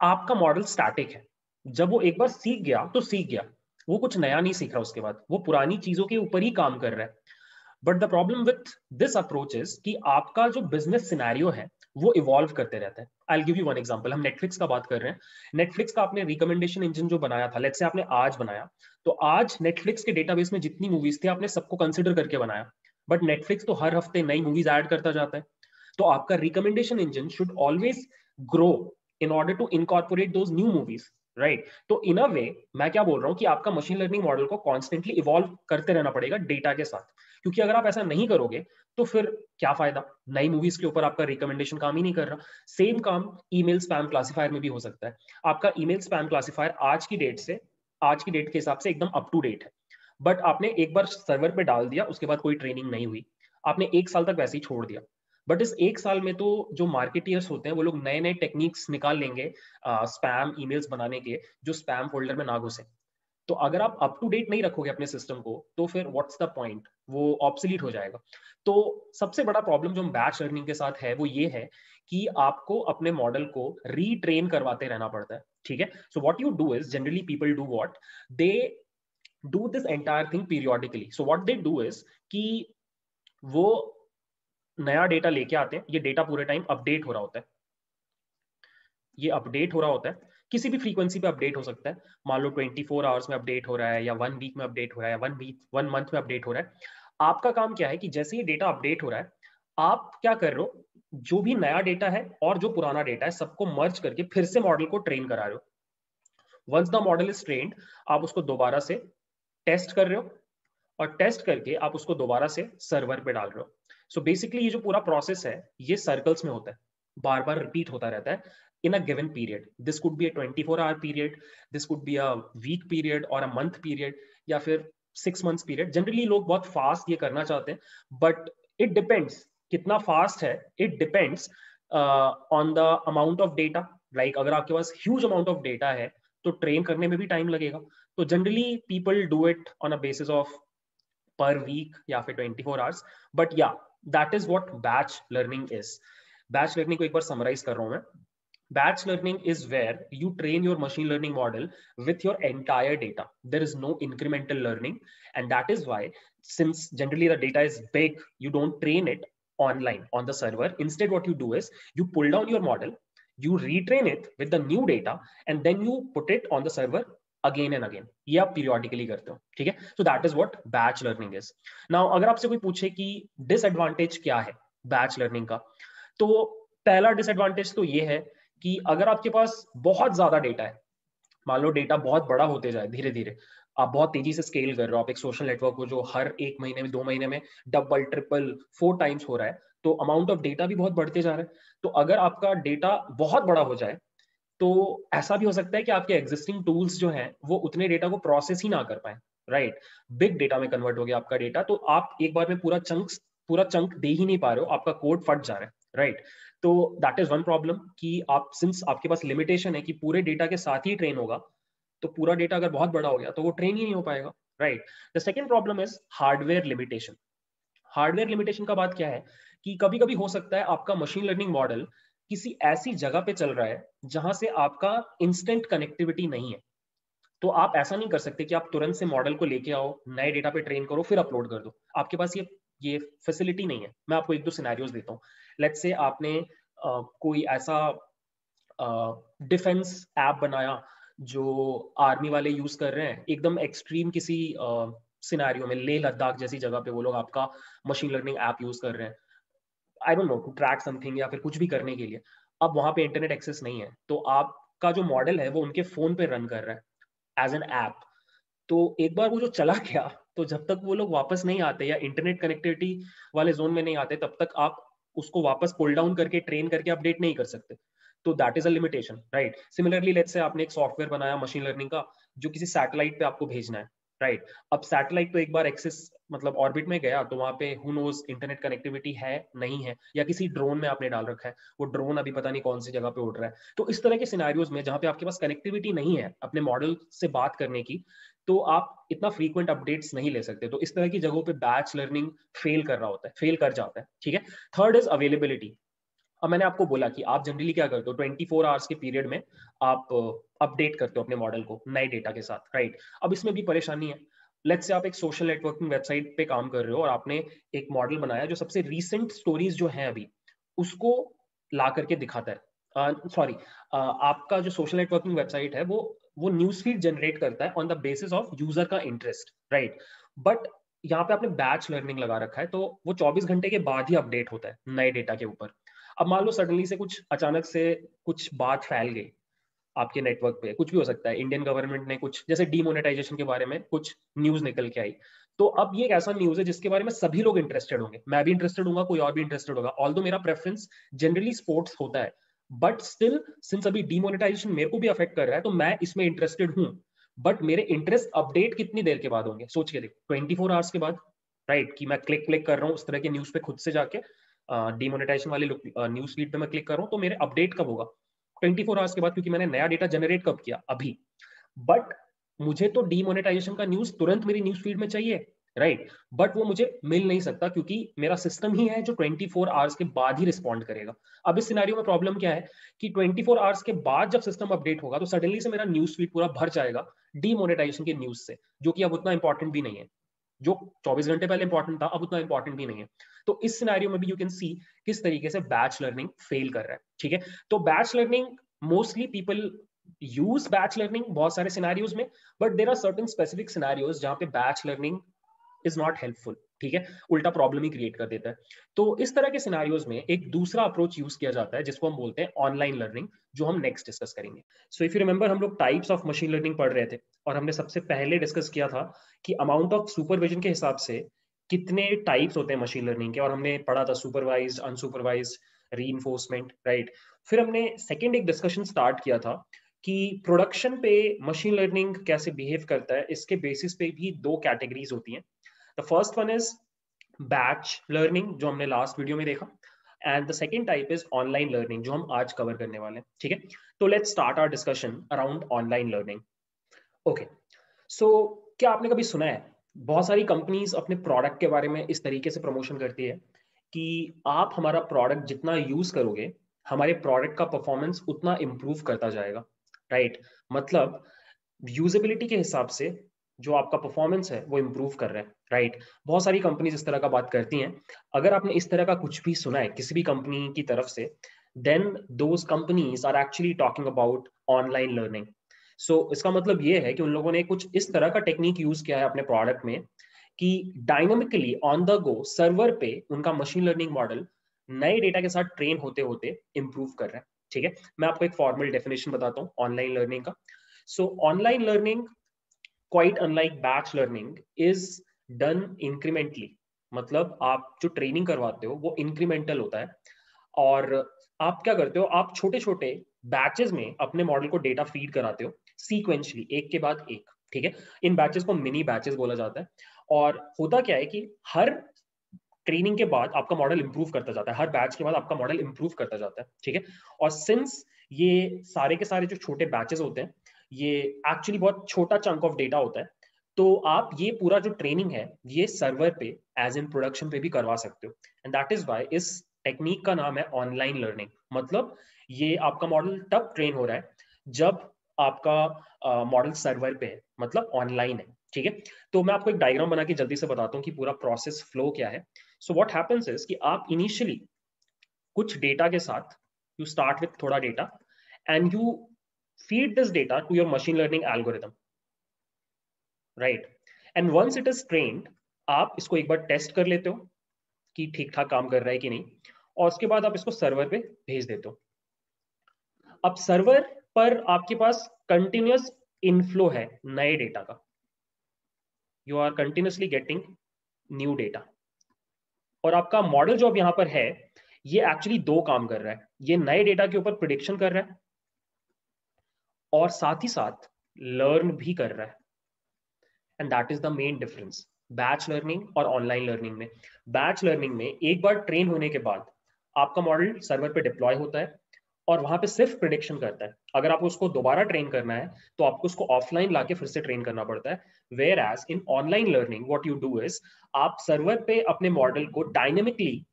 आपका मॉडल स्टैटिक है। जब वो एक बार सीख गया तो सीख गया। वो कुछ नया नहीं सीख रहा उसके बाद। वो पुरानी चीज़ों के ऊपर ही काम कर रहा है। But the problem with this approach is कि आपका जो बिज़नेस सिनेरियो है, वो इवॉल्व करते रहता है। I give you one example हम नेटफ्लिक्स का बात कर रहे हैं। नेटफ्लिक्स का आपने रिकमेंडेशन इंजन जो बनाया था लेट्स से आपने आज बनाया तो आज नेटफ्लिक्स के डेटाबेस में जितनी मूवीज़ थी, आपने सबको कंसिडर करके बनाया। बट नेटफ्लिक्स तो हर हफ़्ते नई मूवीज़ ऐड करता जाता है। तो आपका recommendation engine should always grow in order to incorporate those new movies right तो इन अ वे मैं क्या बोल रहा हूँ कि आपका मशीन लर्निंग मॉडल को कॉन्स्टेंटली इवॉल्व करते रहना पड़ेगा डेटा के साथ। क्योंकि अगर आप ऐसा नहीं करोगे तो फिर क्या फ़ायदा? नई मूवीज़ के ऊपर आपका रिकमेंडेशन काम ही नहीं कर रहा। सेम काम ईमेल स्पैम क्लासीफायर में भी हो सकता है। आपका ईमेल स्पैम क्लासीफायर आज की डेट से, आज की डेट के हिसाब से एकदम अप टू डेट है। बट आपने एक बार सर्वर पे डाल दिया, उसके बाद कोई ट्रेनिंग नहीं हुई। आपने एक साल तक वैसे ही छोड़ दिया। बट इस एक साल में तो जो मार्केटियर्स होते हैं, वो लोग नए नए टेक्निक्स निकाल लेंगे स्पैम ईमेल्स बनाने के, जो स्पैम फोल्डर में ना घुसे। तो अगर आप अप टू डेट नहीं रखोगे अपने सिस्टम को तो फिर व्हाट्स द पॉइंट वो ऑप्सलीट हो जाएगा। तो सबसे बड़ा प्रॉब्लम जो हम बैच लर्निंग के साथ है, वो ये है कि आपको अपने मॉडल को रीट्रेन करवाते रहना पड़ता है, ठीक है? So what you do is generally people do what they do this entire thing periodically so what they do is कि वो नया डेटा लेके आते हैं। ये डेटा पूरे टाइम अपडेट हो रहा होता है। ये अपडेट हो रहा होता है। किसी भी फ्रीक्वेंसी पे अपडेट हो सकता है। मान लो 24 आवर्स में अपडेट हो रहा है या वन वीक में अपडेट हो रहा है वन वीक वन मंथ में अपडेट हो रहा है। आपका काम क्या है कि जैसे ये डेटा अपडेट हो रहा है, आप क्या कर रहे हो? जो भी नया डेटा है और जो पुराना डेटा है, सबको मर्ज करके फिर से मॉडल को ट्रेन करा रहे हो। Once the model is train आप उसको दोबारा से टेस्ट कर रहे हो और टेस्ट करके आप उसको दोबारा से सर्वर पे डाल रहे हो। सो so बेसिकली ये जो पूरा प्रोसेस है, ये सर्कल्स में होता है। बार बार रिपीट होता रहता है in a given period this could be a 24 hour period, this could be a week period or a month period या फिर सिक्स मंथ्स पीरियड जनरली लोग बहुत फास्ट ये करना चाहते हैं बट इट डिपेंड्स कितना फास्ट है it depends on the amount of data like अगर आपके पास ह्यूज अमाउंट ऑफ़ डेटा है तो ट्रेन करने में भी टाइम लगेगा। तो generally people do it on a basis of per week या फिर 24 फोर आवर्स बट या that is what batch learning is batch learning को एक बार समराइज कर रहा हूं मैं batch learning is where you train your machine learning model with your entire data there is no incremental learning and that is why since generally the data is big you don't train it online on the server instead what you do is you pull down your model you retrain it with the new data and then you put it on the server again and again. ये आप periodically करते हो, ठीक है? So that is what batch learning is. Now, अगर आपसे कोई पूछे कि disadvantage क्या है batch learning का तो पहला disadvantage तो ये है कि अगर आपके पास बहुत ज़्यादा डेटा है, मान लो डेटा बहुत बड़ा होते जाए धीरे धीरे आप बहुत तेज़ी से स्केल कर रहे हो, आप एक सोशल नेटवर्क को जो हर एक महीने में, दो महीने में डबल ट्रिपल फोर टाइम्स हो रहा है तो अमाउंट ऑफ़ डेटा भी बहुत बढ़ते जा रहा है। तो अगर आपका डेटा बहुत बड़ा हो जाए तो ऐसा भी हो सकता है कि आपके एग्जिस्टिंग टूल्स जो हैं, वो उतने डेटा को प्रोसेस ही ना कर पाए राइट बिग डेटा में कन्वर्ट हो गया आपका डेटा तो आप एक बार में पूरा चंक पूरा चंक दे ही नहीं पा रहे हो, आपका कोड फट जा रहा है राइट तो दैट इज़ वन प्रॉब्लम कि आप सिंस आपके पास लिमिटेशन है कि पूरे डेटा के साथ ही ट्रेन होगा तो पूरा डेटा अगर बहुत बड़ा हो गया तो वो ट्रेन ही नहीं हो पाएगा right the second problem is hardware limitation hardware limitation का बात क्या है कि कभी कभी हो सकता है आपका मशीन लर्निंग मॉडल किसी ऐसी जगह पे चल रहा है जहाँ से आपका इंस्टेंट कनेक्टिविटी नहीं है। तो आप ऐसा नहीं कर सकते कि आप तुरंत से मॉडल को लेके आओ नए डेटा पे ट्रेन करो फिर अपलोड कर दो। आपके पास ये ये फैसिलिटी नहीं है। मैं आपको एक दो सिनेरियोज देता हूँ। लेट्स से आपने uh, कोई ऐसा डिफेंस ऐप बनाया जो आर्मी वाले यूज़ कर रहे हैं। एकदम एक्सट्रीम किसी सिनेरियो में लेह लद्दाख जैसी जगह पे वो लोग आपका मशीन लर्निंग ऐप यूज़ कर रहे हैं। I don't know to track something या फिर कुछ भी करने के लिए, अब वहाँ पे इंटरनेट एक्सेस नहीं है। तो आपका जो मॉडल है, वो उनके फ़ोन पे रन कर रहा है एज एन ऐप तो एक बार वो जो चला गया तो जब तक वो लोग वापस नहीं आते या इंटरनेट कनेक्टिविटी वाले जोन में नहीं आते, तब तक आप उसको वापस पुल डाउन करके ट्रेन करके अपडेट नहीं कर सकते। तो that is a limitation right similarly let's say आपने एक सॉफ्टवेयर बनाया मशीन लर्निंग का, जो किसी सैटेलाइट पे आपको भेजना है। Right right. अब सैटेलाइट तो एक बार एक्सेस मतलब ऑर्बिट में गया तो वहाँ पे हु नोज़ इंटरनेट कनेक्टिविटी है, नहीं है, या किसी ड्रोन में आपने डाल रखा है, वो ड्रोन अभी पता नहीं कौन सी जगह पे उड़ रहा है। तो इस तरह के सिनारियोज में जहाँ पे आपके पास कनेक्टिविटी नहीं है, अपने मॉडल से बात करने की तो आप इतना फ्रीक्वेंट अपडेट्स नहीं ले सकते। तो इस तरह की जगहों पे बैच लर्निंग फेल कर रहा होता है फेल कर जाता है, ठीक है? थर्ड इज़ अवेलेबिलिटी अब मैंने आपको बोला कि आप जनरली क्या करते हो ट्वेंटी फोर आवर्स के पीरियड में आप अपडेट करते हो अपने मॉडल को नए डेटा के साथ राइट अब इसमें भी परेशानी है। लेट्स से आप एक सोशल नेटवर्किंग वेबसाइट पे काम कर रहे हो और आपने एक मॉडल बनाया जो सबसे रीसेंट स्टोरीज जो है अभी उसको ला करके दिखाता है। सॉरी uh, uh, आपका जो सोशल नेटवर्किंग वेबसाइट है वो वो न्यूज़ फ़ीड जनरेट करता है on the basis of user का इंटरेस्ट राइट बट यहाँ पे आपने बैच लर्निंग लगा रखा है तो वो 24 घंटे के बाद ही अपडेट होता है नए डेटा के ऊपर। अब मान लो सडनली से कुछ अचानक से कुछ बात फैल गई आपके नेटवर्क पे कुछ भी हो सकता है। इंडियन गवर्नमेंट ने कुछ जैसे डीमोनेटाइजेशन के बारे में कुछ न्यूज़ निकल के आई। तो अब ये एक ऐसा न्यूज़ है जिसके बारे में सभी लोग इंटरेस्टेड होंगे। मैं भी इंटरेस्टेड हूँ कोई और भी इंटरेस्टेड होगा। ऑल मेरा प्रेफरेंस जनरली स्पोर्ट्स होता है बट स्टिल सिंस अभी डिमोनेटाइजेशन मेरे को भी अफेक्ट कर रहा है तो मैं इसमें इंटरेस्टेड हूँ। बट मेरे इंटरेस्ट अपडेट कितनी देर के बाद होंगे? सोच के देखो ट्वेंटी फोर आवर्स के बाद राइट right, कि मैं क्लिक क्लिक कर रहा हूँ उस तरह के न्यूज़ पे खुद से जाके। डीमोनेटाइजेशन वाले न्यूज़ फ़ीड पे मैं क्लिक करूँ तो मेरे अपडेट कब होगा? 24 फोर आवर्स के बाद, क्योंकि मैंने नया डेटा जनरेट कब किया? अभी। बट मुझे तो डीमोनेटाइजेशन का न्यूज़ तुरंत मेरी न्यूज़ फ़ीड में चाहिए राइट right? बट वो मुझे मिल नहीं सकता, क्योंकि मेरा सिस्टम ही है जो 24 फोर आवर्स के बाद ही रिस्पॉन्ड करेगा। अब इस सिनारियो में प्रॉब्लम क्या है? कि 24 फोर आवर्स के बाद जब सिस्टम अपडेट होगा तो सडनली से मेरा न्यूज़ फ़ीड पूरा भर जाएगा डीमोनेटाइजेशन के न्यूज़ से, जो कि अब उतना इंपॉर्टेंट भी नहीं है। जो 24 घंटे पहले इंपॉर्टेंट था, अब उतना इंपॉर्टेंट भी नहीं है। तो इस सिनारियो में भी यू कैन सी किस तरीके से बैच लर्निंग फेल कर रहा है, ठीक है? तो batch learning mostly people use batch learning बहुत सारे सिनारियोज में but there are certain specific scenarios जहाँ पे batch learning is not helpful ठीक है? उल्टा प्रॉब्लम ही क्रिएट कर देता है। तो इस तरह के सिनारियोज में एक दूसरा अप्रोच यूज़ किया जाता है, जिसको हम बोलते हैं ऑनलाइन लर्निंग जो हम नेक्स्ट डिस्कस करेंगे। सो इफ़ यू रिमेंबर हम लोग टाइप्स ऑफ़ मशीन लर्निंग पढ़ रहे थे, और हमने सबसे पहले डिस्कस किया था कि अमाउंट ऑफ़ सुपरविजन के हिसाब से कितने टाइप्स होते हैं मशीन लर्निंग के? और हमने पढ़ा था सुपरवाइज अनसुपरवाइज री राइट फिर हमने सेकेंड एक डिस्कशन स्टार्ट किया था कि प्रोडक्शन पे मशीन लर्निंग कैसे बिहेव करता है, इसके बेसिस पे भी दो कैटेगरीज होती हैं। The first one is batch learning जो हमने लास्ट वीडियो में देखा and the second type is online learning जो हम आज कवर करने वाले हैं, ठीक है? तो let's start our discussion around online learning okay so क्या आपने कभी सुना है बहुत सारी कंपनीज़ अपने प्रोडक्ट के बारे में इस तरीके से प्रमोशन करती है कि आप हमारा प्रोडक्ट जितना यूज़ करोगे, हमारे प्रोडक्ट का परफॉर्मेंस उतना इम्प्रूव करता जाएगा राइट? मतलब यूजेबिलिटी के हिसाब से जो आपका परफॉर्मेंस है, वो इम्प्रूव कर रहा है राइट? बहुत सारी कंपनीज़ इस तरह का बात करती हैं अगर आपने इस तरह का कुछ भी सुना है, किसी भी कंपनी की तरफ़ से then those companies are actually talking about online learning so so, इसका मतलब ये है कि उन लोगों ने कुछ इस तरह का टेक्निक यूज़ किया है अपने प्रोडक्ट में कि dynamically on the go server पे उनका मशीन लर्निंग मॉडल नए डेटा के साथ ट्रेन होते होते इंप्रूव कर रहा है। ठीक है? मैं आपको एक फॉर्मल डेफिनेशन बताता हूँ ऑनलाइन लर्निंग का। So online learning quite unlike batch learning is done incrementally मतलब आप जो ट्रेनिंग करवाते हो वो इंक्रीमेंटल होता है। और आप क्या करते हो आप छोटे छोटे बैचेस में अपने मॉडल को डेटा फ़ीड कराते हो। सीक्वेंशली एक के बाद एक, ठीक है? इन बैचेस को मिनी बैचेस बोला जाता है। और होता क्या है कि हर ट्रेनिंग के बाद आपका मॉडल इंप्रूव करता जाता है। हर बैच के बाद आपका मॉडल इंप्रूव करता जाता है, ठीक है? और सिंस ये सारे के सारे जो छोटे बैचेस होते हैं, ये एक्चुअली बहुत छोटा चंक ऑफ़ डेटा होता है तो आप ये पूरा जो ट्रेनिंग है, ये सर्वर पे एज इन प्रोडक्शन पे भी करवा सकते हो। एंड दैट इज़ वाई इस टेक्निक का नाम है ऑनलाइन लर्निंग मतलब ये आपका मॉडल तब ट्रेन हो रहा है, जब आपका मॉडल सर्वर पे है मतलब ऑनलाइन है, ठीक है? तो मैं आपको एक डायग्राम बना के जल्दी से बताता हूँ कि पूरा प्रोसेस फ्लो क्या है। सो व्हाट हैपेंस इज़ कि आप इनिशियली कुछ डेटा के साथ यू स्टार्ट विथ थोड़ा data and you feed this data to your machine learning algorithm, right? And once it is trained, आप इसको एक बार टेस्ट कर लेते हो कि ठीक ठाक काम कर रहा है कि नहीं, और उसके बाद आप इसको सर्वर पे भेज देते हो। अब सर्वर पर आपके पास कंटिन्यूस इनफ्लो है नए डेटा का। You are continuously getting new data और आपका मॉडल जो अब यहाँ पर है, ये एक्चुअली दो काम कर रहा है। ये नए डेटा के ऊपर प्रिडिक्शन कर रहा है और साथ ही साथ लर्न भी कर रहा है। And that is the main difference batch learning और ऑनलाइन लर्निंग में। बैच लर्निंग में एक बार ट्रेन होने के बाद आपका मॉडल सर्वर पे डिप्लॉय होता है। और वहाँ पे सिर्फ़ प्रिडिक्शन करता है। अगर आपको उसको दोबारा ट्रेन करना है तो आपको उसको ऑफलाइन लाके फिर से ट्रेन करना पड़ता है। Whereas in online learning what you do is आप सर्वर पे अपने मॉडल को डायनेमिकली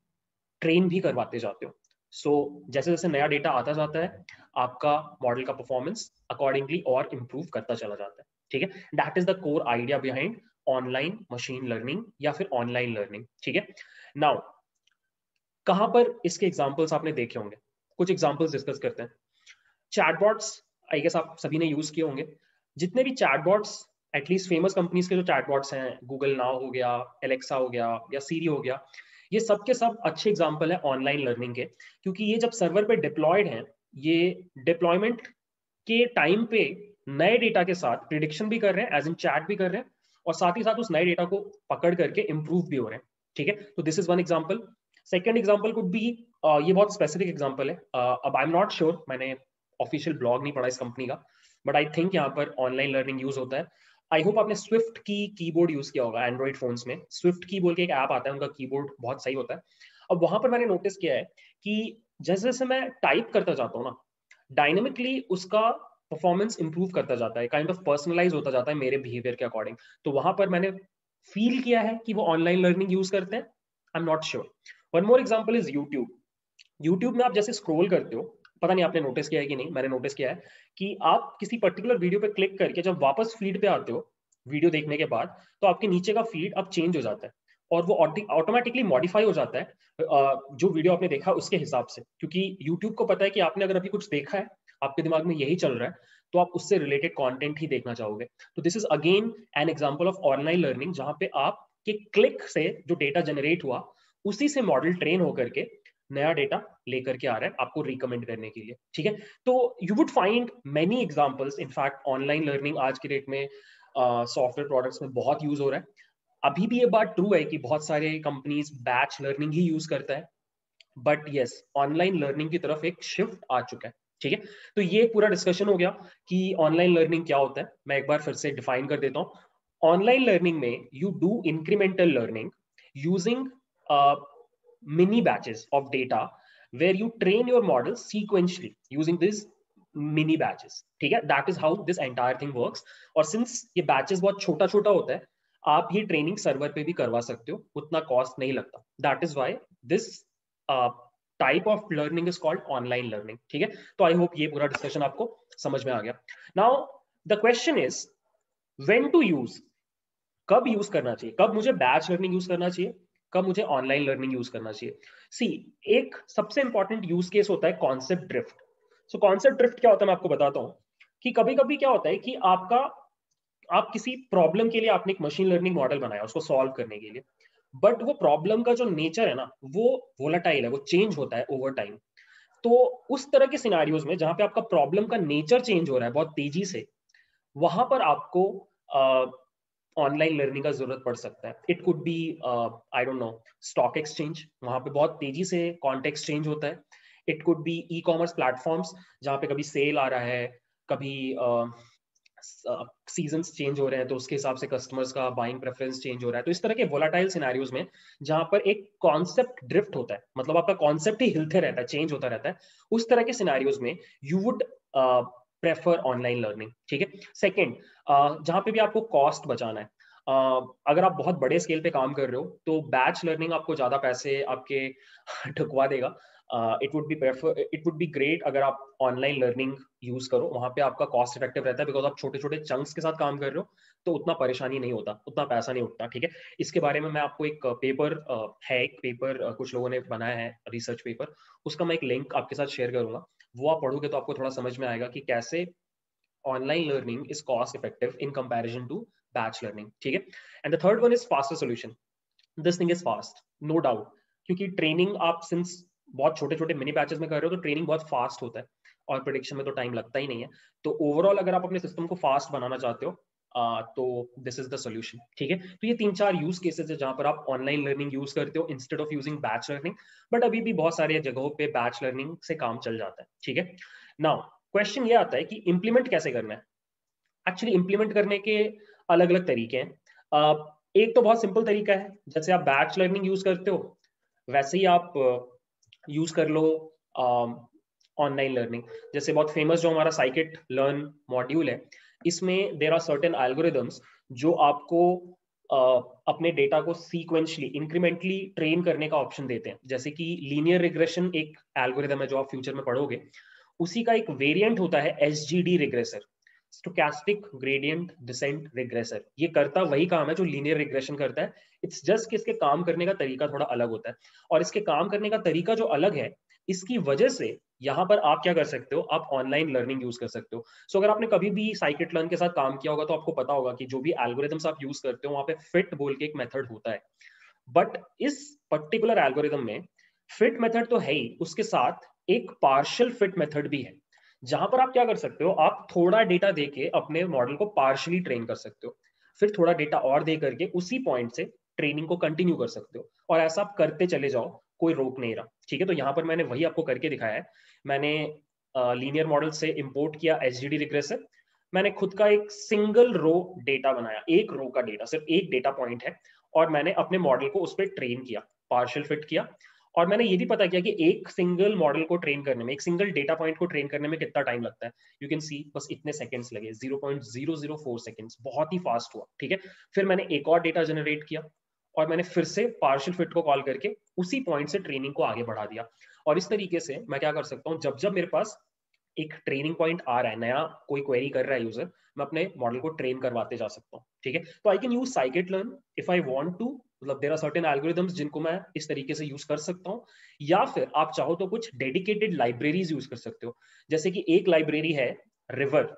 ट्रेन भी करवाते जाते हो। सो so, जैसे जैसे नया डेटा आता जाता है आपका मॉडल का परफॉर्मेंस अकॉर्डिंगली और इम्प्रूव करता चला जाता है। ठीक है? That is the core idea behind online machine learning या फिर ऑनलाइन लर्निंग ठीक है? नाउ कहाँ पर इसके एग्जाम्पल्स आपने देखे होंगे? कुछ एग्जाम्पल्स डिस्कस करते हैं। चैटबॉट्स आई गेस आप सभी ने यूज़ किए होंगे। जितने भी चैटबॉट्स एटलीस्ट फ़ेमस कंपनीज़ के जो चैटबॉट्स हैं गूगल नाउ हो गया एलेक्सा हो गया, या सीरी हो गया, ये सब के सब अच्छे एग्ज़ाम्पल है ऑनलाइन लर्निंग के। क्योंकि ये जब सर्वर पे डिप्लॉयड है, ये डिप्लॉयमेंट के टाइम पे नए डेटा के साथ प्रिडिक्शन भी कर रहे हैं एज इन चैट भी कर रहे हैं, और साथ ही साथ उस नए डेटा को पकड़ करके इंप्रूव भी हो रहे हैं। ठीक है? तो this is one example second example could be ये बहुत स्पेसिफिक एग्ज़ाम्पल है. Uh, अब आई एम नॉट श्योर मैंने ऑफिशियल ब्लॉग नहीं पढ़ा इस कंपनी का बट आई थिंक यहाँ पर ऑनलाइन लर्निंग यूज़ होता है. आई होप आपने स्विफ्ट की कीबोर्ड यूज़ किया होगा एंड्रॉइड फोन्स में. स्विफ्ट की बोल के एक ऐप आता है उनका कीबोर्ड बहुत सही होता है. अब वहाँ पर मैंने नोटिस किया है कि जैसे जैसे मैं टाइप करता जाता हूँ ना डायनेमिकली उसका परफॉर्मेंस इंप्रूव करता जाता है काइंड ऑफ़ पर्सनलाइज होता जाता है मेरे बिहेवियर के अकॉर्डिंग तो वहाँ पर मैंने फील किया है कि वो ऑनलाइन लर्निंग यूज़ करते हैं. I am not sure one more example is YouTube YouTube में आप जैसे स्क्रोल करते हो, पता नहीं आपने नोटिस किया है कि नहीं, मैंने नोटिस किया है कि आप किसी पर्टिकुलर वीडियो पे क्लिक करके जब वापस फ़ीड पे आते हो वीडियो देखने के बाद तो आपके नीचे का फ़ीड अब चेंज हो जाता है और वो ऑटोमेटिकली मॉडिफाई हो जाता है जो वीडियो आपने देखा उसके हिसाब से। क्योंकि यूट्यूब को पता है कि आपने अगर अभी कुछ देखा है, आपके दिमाग में यही चल रहा है तो आप उससे रिलेटेड कंटेंट ही देखना चाहोगे। तो this is again an example of online learning जहाँ पे आप के क्लिक से जो डेटा जनरेट हुआ, उसी से मॉडल ट्रेन होकर के नया डेटा लेकर के आ रहा है आपको रिकमेंड करने के लिए ठीक है? तो you would find many examples in fact online learning आज के डेट में सॉफ्टवेयर uh, प्रोडक्ट्स में बहुत यूज़ हो रहा है। अभी भी ये बात ट्रू है कि बहुत सारे कंपनीज़ बैच लर्निंग ही यूज़ करता है। बट यस ऑनलाइन लर्निंग की तरफ़ एक शिफ्ट आ चुका है ठीक है? तो ये पूरा डिस्कशन हो गया कि ऑनलाइन लर्निंग क्या होता है। मैं एक बार फिर से डिफाइन कर देता हूँ। ऑनलाइन लर्निंग में you do incremental learning using mini batches of data where you train your model sequentially using these mini batches. ठीक है? That is how this entire thing works और सिंस ये बैचेस बहुत छोटा छोटा होता है, आप ये ट्रेनिंग सर्वर पे भी करवा सकते हो, उतना कॉस्ट नहीं लगता। That is why this type of learning is called online learning ठीक है? तो आई होप ये पूरा डिस्कशन आपको समझ में आ गया। Now the question is when to use कब यूज़ करना चाहिए? कब मुझे बैच लर्निंग यूज़ करना चाहिए? कब मुझे ऑनलाइन लर्निंग यूज़ करना चाहिए। सी एक सबसे इंपॉर्टेंट यूज़ केस होता है concept drift so concept drift क्या होता है मैं आपको बताता हूँ कि कभी कभी क्या होता है कि आपका, आप किसी प्रॉब्लम के लिए आपने एक मशीन लर्निंग मॉडल बनाया, उसको सॉल्व करने के लिए। बट वो प्रॉब्लम का जो नेचर है ना, वो वोलाटाइल है, वो चेंज होता है ओवर टाइम तो उस तरह के सिनारियोज में जहाँ पे आपका प्रॉब्लम का नेचर चेंज हो रहा है बहुत तेज़ी से, वहाँ पर आपको ऑनलाइन लर्निंग का ज़रूरत पड़ सकता है। It could be I don't know stock exchange वहाँ पे बहुत तेज़ी से कॉन्टेक्ट चेंज होता है। It could be e commerce platforms जहाँ पे कभी सेल आ रहा है कभी सीज़न uh, चेंज हो रहे हैं तो उसके हिसाब से कस्टमर्स का बाइंग प्रेफरेंस चेंज हो रहा है। तो इस तरह के वोलाटाइल सिनेरियोज में जहाँ पर एक कॉन्सेप्ट ड्रिफ्ट होता है मतलब आपका कॉन्सेप्ट ही हिलते रहता है चेंज होता रहता है उस तरह के सिनेरियोज में you would prefer online learning ठीक है? सेकेंड जहाँ पे भी आपको कॉस्ट बचाना है Uh, अगर आप बहुत बड़े स्केल पे काम कर रहे हो तो बैच लर्निंग आपको ज़्यादा पैसे आपके *laughs* ढुकवा देगा। It would be prefer it would be great अगर आप ऑनलाइन लर्निंग यूज़ करो वहाँ पे आपका कॉस्ट इफ़ेक्टिव रहता है बिकॉज़ आप छोटे छोटे चंक्स के साथ काम कर रहे हो तो उतना परेशानी नहीं होता उतना पैसा नहीं उठता ठीक है? इसके बारे में मैं आपको एक पेपर uh, है एक पेपर uh, कुछ लोगों ने बनाया है रिसर्च पेपर उसका मैं एक लिंक आपके साथ शेयर करूँगा। वो आप पढ़ोगे तो आपको थोड़ा समझ में आएगा कि कैसे online learning is cost effective in comparison to batch learning ठीक है? And the third one is faster solution this thing is fast no doubt क्योंकि ट्रेनिंग आप सिंस बहुत छोटे छोटे मिनी बैचेस में कर रहे हो तो ट्रेनिंग बहुत फास्ट होता है। और प्रोडिक्शन में तो टाइम लगता ही नहीं है। तो ओवरऑल अगर आप अपने सिस्टम को फास्ट बनाना चाहते हो तो दिस इज़ द सोल्यूशन ठीक है? तो ये तीन चार यूज़ केसेस है जहाँ पर आप ऑनलाइन लर्निंग यूज़ करते हो instead of using batch learning but अभी भी बहुत सारे जगहों पे बैच लर्निंग से काम चल जाता है, ठीक है? नाउ क्वेश्चन ये आता है कि इंप्लीमेंट कैसे करना है? एक्चुअली इंप्लीमेंट करने के अलग अलग तरीके हैं। एक तो बहुत सिंपल तरीका है, जैसे आप बैच लर्निंग यूज़ करते हो, वैसे ही आप यूज़ कर लो ऑनलाइन लर्निंग जैसे बहुत फ़ेमस जो हमारा साइकिट लर्न मॉड्यूल है इसमें देर आर सर्टेन एल्गोरिदम्स जो आपको uh, अपने डेटा को सीक्वेंशली इंक्रीमेंटली ट्रेन करने का ऑप्शन देते हैं। जैसे कि लीनियर रिग्रेशन एक एल्गोरिदम है जो आप फ्यूचर में पढ़ोगे। उसी का एक वेरिएंट होता है S G D regressor stochastic gradient descent regressor ये करता वही काम है जो लीनियर रिग्रेशन करता है। इट्स जस्ट कि इसके काम करने का तरीका थोड़ा अलग होता है। और इसके काम करने का तरीका जो अलग है इसकी वजह से यहाँ पर आप क्या कर सकते हो? आप ऑनलाइन लर्निंग यूज़ कर सकते हो। सो so, अगर आपने कभी भी साइकिट लर्न के साथ काम किया होगा तो आपको पता होगा कि जो भी एल्गोरिदम्स आप यूज़ करते हो वहाँ पे फिट बोल के एक मेथड होता है। बट इस पर्टिकुलर एल्गोरिदम में फिट मेथड तो है ही। उसके साथ एक पार्शियल फिट मेथड भी है। जहाँ पर आप क्या कर सकते हो, आप थोड़ा डेटा दे के अपने मॉडल को पार्शली ट्रेन कर सकते हो। फिर थोड़ा डेटा और दे करके उसी पॉइंट से ट्रेनिंग को कंटिन्यू कर सकते हो। और ऐसा आप करते चले जाओ, कोई रोक नहीं रहा। ठीक है तो यहाँ पर मैंने वही आपको करके दिखाया है। मैंने लीनियर मॉडल से इम्पोर्ट किया एच डी मैंने खुद का एक सिंगल रो डेटा बनाया, एक रो का डेटा सिर्फ़ एक डेटा पॉइंट है। और मैंने अपने मॉडल को उस पर ट्रेन किया पार्शल फिट किया। और मैंने ये भी पता किया कि एक सिंगल मॉडल को ट्रेन करने में, एक सिंगल डेटा पॉइंट को ट्रेन करने में कितना टाइम लगता है? यू कैन सी बस इतने सेकंड्स लगे 0.004 सेकंड्स बहुत ही फास्ट हुआ, ठीक है? फिर मैंने एक और डेटा जनरेट किया और मैंने फिर से पार्शियल फिट को कॉल करके उसी पॉइंट से ट्रेनिंग को आगे बढ़ा दिया। और इस तरीके से मैं क्या कर सकता हूँ, जब जब मेरे पास एक ट्रेनिंग पॉइंट आ रहा है, नया कोई क्वेरी कर रहा है यूज़र मैं अपने मॉडल को ट्रेन करवाते जा सकता हूँ। ठीक है? तो I can use scikit learn if I want to मतलब देर आर सर्टेन एल्गोरिदम्स जिनको मैं इस तरीके से यूज़ कर सकता हूँ। या फिर आप चाहो तो कुछ डेडिकेटेड लाइब्रेरीज यूज़ कर सकते हो। जैसे कि एक लाइब्रेरी है रिवर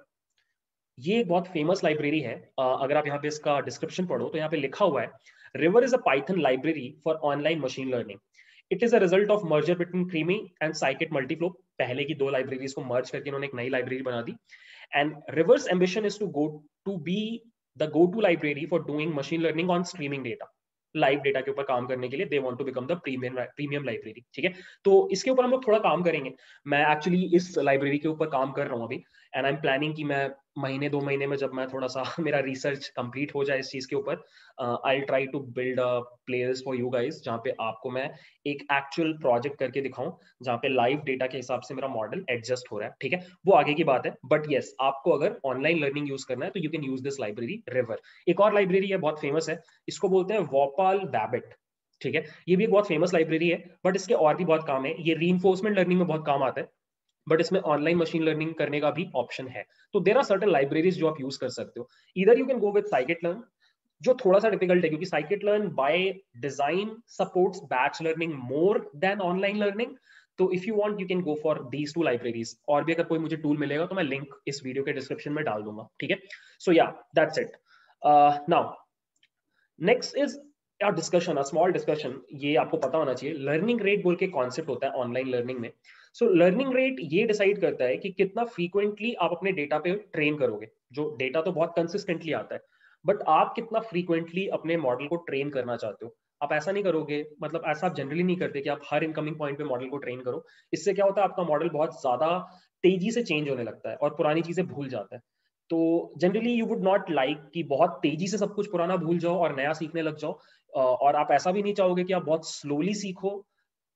ये एक बहुत फ़ेमस लाइब्रेरी है। अगर आप यहाँ पे इसका डिस्क्रिप्शन पढ़ो तो यहाँ पे लिखा हुआ है River is a Python library for online machine learning it is a result of merger between creamy and scikit multiflow पहले की दो लाइब्रेरीज को मर्ज करके इन्होंने एक नई लाइब्रेरी बना दी। And river's ambition is to go to be the go to library for doing machine learning on streaming data live data के ऊपर काम करने के लिए they want to become the premium premium library ठीक है? तो इसके ऊपर हम लोग थोड़ा काम करेंगे। मैं एक्चुअली इस लाइब्रेरी के ऊपर काम कर रहा हूँ अभी एंड आई एम प्लानिंग की मैं महीने दो महीने में जब मैं थोड़ा सा *laughs* मेरा रिसर्च कंप्लीट हो जाए इस चीज़ के ऊपर I try to build a players for you guys जहाँ पे आपको मैं एक एक्चुअल प्रोजेक्ट करके दिखाऊँ जहाँ पे लाइव डेटा के हिसाब से मेरा मॉडल एडजस्ट हो रहा है ठीक है? वो आगे की बात है बट येस yes, आपको अगर ऑनलाइन लर्निंग यूज़ करना है तो you can use this library River एक और लाइब्रेरी है बहुत फ़ेमस है इसको बोलते हैं वोपाल वैबिट ठीक है? ये भी एक बहुत फ़ेमस लाइब्रेरी है बट इसके और भी बहुत काम है ये री लर्निंग में बहुत काम आता है। बट इसमें ऑनलाइन मशीन लर्निंग करने का भी ऑप्शन है। तो देर आर सर्टन लाइब्रेरीज जो आप यूज़ कर सकते हो। इधर you can go with scikit learn जो थोड़ा सा डिफ़िकल्ट है क्योंकि scikit learn by design supports batch learning more than online learning तो if you want you can go for these two libraries और भी अगर कोई मुझे टूल मिलेगा तो मैं लिंक इस वीडियो के डिस्क्रिप्शन में डाल दूँगा, ठीक है? सो या that's it now next is discussion small discussion ये आपको पता होना चाहिए लर्निंग रेट बोल के कॉन्सेप्ट होता है ऑनलाइन लर्निंग में। सो लर्निंग रेट ये डिसाइड करता है कि कितना फ्रीक्वेंटली आप अपने डेटा पे ट्रेन करोगे, जो डेटा तो बहुत कंसिस्टेंटली आता है बट आप कितना फ्रीक्वेंटली अपने मॉडल को ट्रेन करना चाहते हो? आप ऐसा नहीं करोगे मतलब ऐसा आप जनरली नहीं करते कि आप हर इनकमिंग पॉइंट पे मॉडल को ट्रेन करो। इससे क्या होता है, आपका मॉडल बहुत ज़्यादा तेज़ी से चेंज होने लगता है और पुरानी चीज़ें भूल जाता है। तो generally you would not like कि बहुत तेज़ी से सब कुछ पुराना भूल जाओ और नया सीखने लग जाओ और आप ऐसा भी नहीं चाहोगे कि आप बहुत स्लोली सीखो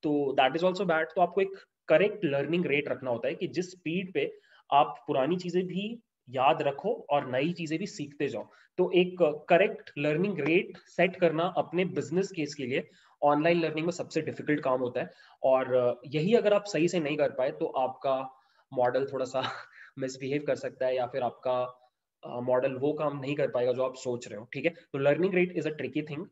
तो दैट इज़ ऑल्सो बैड तो आपको एक करेक्ट लर्निंग रेट रखना होता है कि जिस स्पीड पे आप पुरानी चीज़ें भी याद रखो और नई चीज़ें भी सीखते जाओ। तो एक करेक्ट लर्निंग रेट सेट करना अपने बिज़नेस केस के लिए ऑनलाइन लर्निंग में सबसे डिफ़िकल्ट काम होता है। और यही अगर आप सही से नहीं कर पाए तो आपका मॉडल थोड़ा सा *laughs* मिसबिहेव कर सकता है या फिर आपका मॉडल वो काम नहीं कर पाएगा जो आप सोच रहे हो ठीक है? तो learning rate is a tricky thing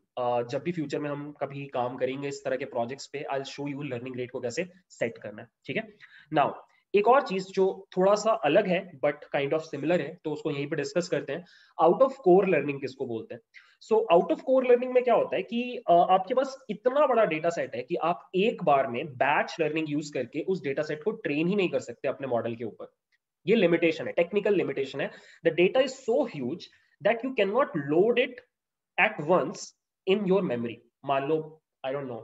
जब भी फ्यूचर में हम कभी काम करेंगे इस तरह के प्रोजेक्ट्स पे I show you learning rate को कैसे सेट करना है ठीक है? नाउ एक और चीज़ जो थोड़ा सा अलग है बट काइंड ऑफ़ सिमिलर है तो उसको यहीं पे डिस्कस करते हैं आउट ऑफ़ कोर लर्निंग किसको बोलते हैं? So out of core learning में क्या होता है कि uh, आपके पास इतना बड़ा डेटा सेट है कि आप एक बार में बैच लर्निंग यूज़ करके उस डेटा सेट को ट्रेन ही नहीं कर सकते अपने मॉडल के ऊपर। ये लिमिटेशन है टेक्निकल लिमिटेशन है. The data is so huge that you can not load it at once in your memory मान लो आई डोंट नो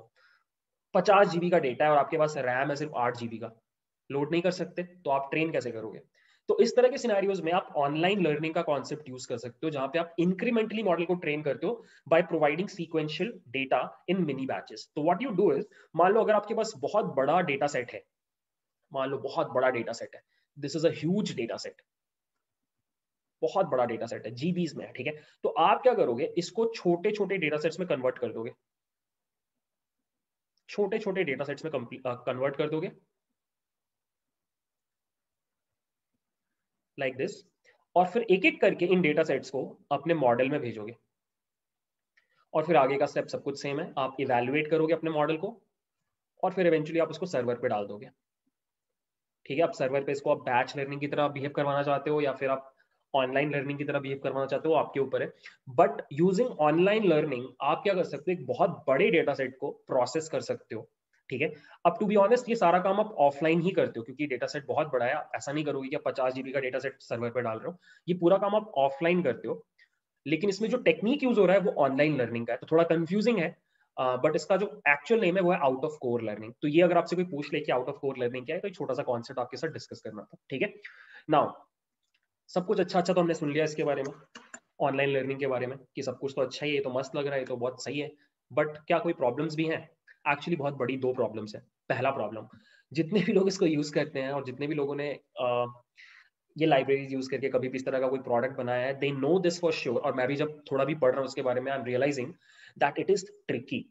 पचास जीबी का डेटा है और आपके पास रैम है सिर्फ़ आठ जीबी का। लोड नहीं कर सकते तो आप ट्रेन कैसे करोगे? तो इस तरह के सिनारियोज में आप ऑनलाइन लर्निंग का कॉन्सेप्ट यूज़ कर सकते हो, जहाँ पे आप इंक्रीमेंटली मॉडल को ट्रेन करते हो by providing sequential data in mini batches तो व्हाट यू डू इज़ मान लो अगर आपके पास बहुत बड़ा डेटा सेट है, मान लो बहुत बड़ा डेटा सेट है this is huge data set बहुत बड़ा डेटा सेट है जीबीज में ठीक है? तो आप क्या करोगे? इसको छोटे छोटे डेटा सेट्स में कन्वर्ट कर दोगे। छोटे छोटे डेटा सेट्स में कन्वर्ट कर दोगे। लाइक like दिस और फिर एक एक करके इन डेटा सेट्स को अपने मॉडल में भेजोगे। और फिर आगे का स्टेप सब कुछ सेम है। आप इवेल्युएट करोगे अपने मॉडल को। और फिर इवेंचुअली आप उसको सर्वर पे डाल दोगे। ठीक है, आप सर्वर पे इसको आप बैच लर्निंग की तरह बिहेव करवाना चाहते हो या फिर आप ऑनलाइन लर्निंग की तरह बिहेव करवाना चाहते हो आपके ऊपर है। बट यूजिंग ऑनलाइन लर्निंग आप क्या कर सकते हो, एक बहुत बड़े डेटा सेट को प्रोसेस कर सकते हो, ठीक है? अब टू बी ऑनेस्ट ये सारा काम आप ऑफलाइन ही करते हो, क्योंकि डेटा सेट बहुत बड़ा है, ऐसा नहीं करोगे कि आप पचास जीबी का डेटा सेट सर्वर पर डाल रहे हो। ये पूरा काम आप ऑफलाइन करते हो, लेकिन इसमें जो टेक्निक यूज़ हो रहा है, वो ऑनलाइन लर्निंग का है। तो थोड़ा कंफ्यूजिंग है बट इसका जो एक्चुअल नेम है, वो है आउट ऑफ़ कोर लर्निंग तो ये अगर आपसे कोई पूछ ले कि आउट ऑफ़ कोर लर्निंग क्या है तो छोटा सा कॉन्सेप्ट आपके साथ डिस्कस करना था, ठीक है? नाउ सब कुछ अच्छा अच्छा तो हमने सुन लिया इसके बारे में ऑनलाइन लर्निंग के बारे में, कि सब कुछ तो अच्छा ही है तो मस्त लग रहा है तो बहुत सही है बट क्या कोई प्रॉब्लम्स भी हैं? एक्चुअली बहुत बड़ी दो प्रॉब्लम्स है। पहला प्रॉब्लम जितने भी लोग इसको यूज़ करते हैं और जितने भी लोगों ने ये लाइब्रेरीज यूज़ करके कभी भी इस तरह का कोई प्रोडक्ट बनाया है they know this for sure और मैं भी जब थोड़ा भी पढ़ रहा हूँ उसके बारे में I am realising that it is tricky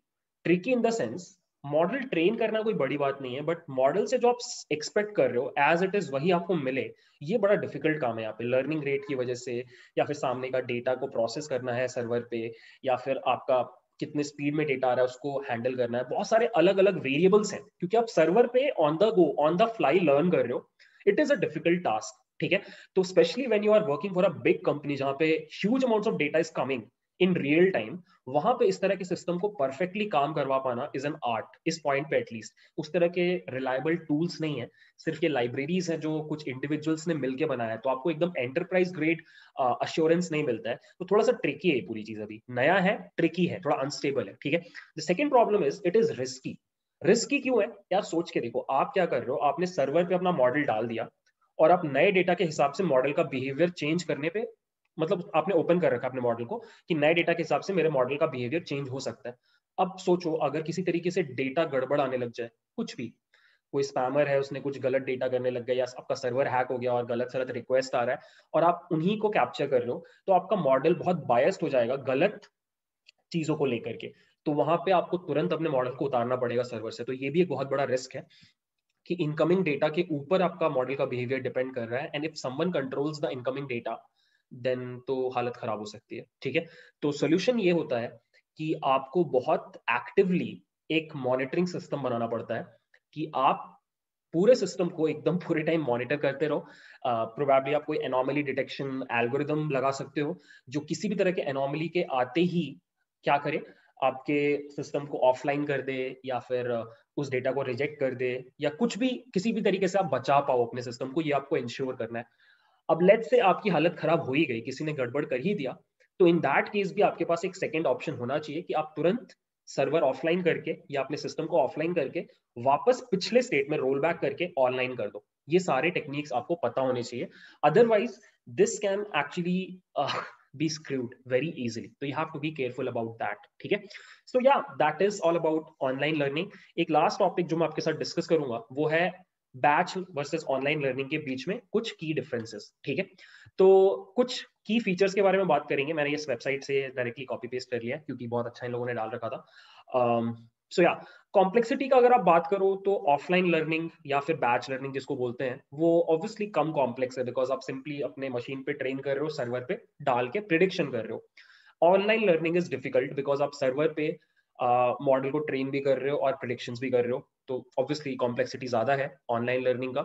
tricky in the sense model train करना कोई बड़ी बात नहीं है बट मॉडल से जो आप एक्सपेक्ट कर रहे हो एज इट इज़ वही आपको मिले, ये बड़ा डिफ़िकल्ट काम है यहाँ पे। लर्निंग रेट की वजह से, या फिर सामने का डेटा को प्रोसेस करना है सर्वर पे, या फिर आपका कितने स्पीड में डेटा आ रहा है, उसको हैंडल करना है। बहुत सारे अलग अलग वेरिएबल्स हैं, क्योंकि आप सर्वर पे on the go on the fly learn कर रहे हो। It is a difficult task ठीक है? तो especially when you are working for a big company जहाँ पे huge amount of data is coming in real time वहाँ पे इस तरह के सिस्टम को परफेक्टली काम करवा पाना इज़ एन आर्ट इस पॉइंट पे एटलीस्ट उस तरह के रिलायबल टूल्स नहीं है, सिर्फ़ ये लाइब्रेरीज है जो कुछ इंडिविजुअल्स ने मिलकर बनाया है। तो आपको एकदम एंटरप्राइज ग्रेड अश्योरेंस नहीं मिलता है। तो थोड़ा सा ट्रिकी है पूरी चीज़ अभी। नया है ट्रिकी है, थोड़ा अनस्टेबल है, ठीक है? The second problem is it is risky risky क्यों है? यार सोच के देखो, आप क्या कर रहे हो? आपने सर्वर पे अपना मॉडल डाल दिया और आप नए डेटा के हिसाब से मॉडल का बिहेवियर चेंज करने पे मतलब आपने ओपन कर रखा अपने मॉडल को कि नए डेटा के हिसाब से मेरे मॉडल का बिहेवियर चेंज हो सकता है। अब सोचो, अगर किसी तरीके से डेटा गड़बड़ आने लग जाए, कुछ भी, कोई स्पैमर है, उसने कुछ गलत डेटा करने लग गया, या आपका सर्वर हैक हो गया और गलत सलत रिक्वेस्ट आ रहा है और आप उन्हीं को कैप्चर कर रहे हो तो आपका मॉडल बहुत बायस्ड हो जाएगा गलत चीज़ों को लेकर के। तो वहाँ पे आपको तुरंत अपने मॉडल को उतारना पड़ेगा सर्वर से। तो ये भी एक बहुत बड़ा रिस्क है कि इनकमिंग डेटा के ऊपर आपका मॉडल का बिहेवियर डिपेंड कर रहा है। And if someone controls the incoming data then तो हालत खराब हो सकती है ठीक है? तो सोल्यूशन ये होता है कि आपको बहुत एक्टिवली एक मॉनिटरिंग सिस्टम बनाना पड़ता है कि आप पूरे सिस्टम को एकदम पूरे टाइम मॉनिटर करते रहो। प्रोबेबली uh, आप कोई एनॉमली डिटेक्शन एल्गोरिदम लगा सकते हो जो किसी भी तरह के एनॉमली के आते ही क्या करे आपके सिस्टम को ऑफलाइन कर दे या फिर उस डेटा को रिजेक्ट कर दे या कुछ भी किसी भी तरीके से आप बचा पाओ अपने सिस्टम को ये आपको इंश्योर करना है। अब लेट से आपकी हालत खराब हो ही गई, किसी ने गड़बड़ कर ही दिया तो इन दैट केस भी आपके पास एक सेकेंड ऑप्शन होना चाहिए कि आप तुरंत सर्वर ऑफलाइन करके या अपने सिस्टम को ऑफलाइन करके वापस पिछले स्टेट में रोल बैक करके ऑनलाइन कर दो। ये सारे टेक्निक्स आपको पता होने चाहिए। Otherwise this can actually be screwed very easily. so you have to be careful about that, ठीक है? So yeah, that is all about online learning. एक last topic जो मैं आपके साथ discuss करूँगा, वो है बैच वर्सेस ऑनलाइन लर्निंग के बीच में कुछ की डिफरेंसेस ठीक है? तो कुछ की फीचर्स के बारे में बात करेंगे। मैंने इस वेबसाइट से डायरेक्टली कॉपी पेस्ट कर लिया क्योंकि बहुत अच्छा इन लोगों ने डाल रखा था। सो या कॉम्प्लेक्सिटी का अगर आप बात करो तो ऑफलाइन लर्निंग या फिर बैच लर्निंग जिसको बोलते हैं, वो ऑब्वियसली कम कॉम्प्लेक्स है बिकॉज़ आप सिंपली अपने मशीन पे ट्रेन कर रहे हो सर्वर पे डाल के प्रिडिक्शन कर रहे हो। Online learning is difficult because आप सर्वर पे मॉडल uh, को ट्रेन भी कर रहे हो और प्रिडिक्शन भी कर रहे हो तो ऑब्वियसली कॉम्प्लेक्सिटी ज़्यादा है ऑनलाइन लर्निंग का।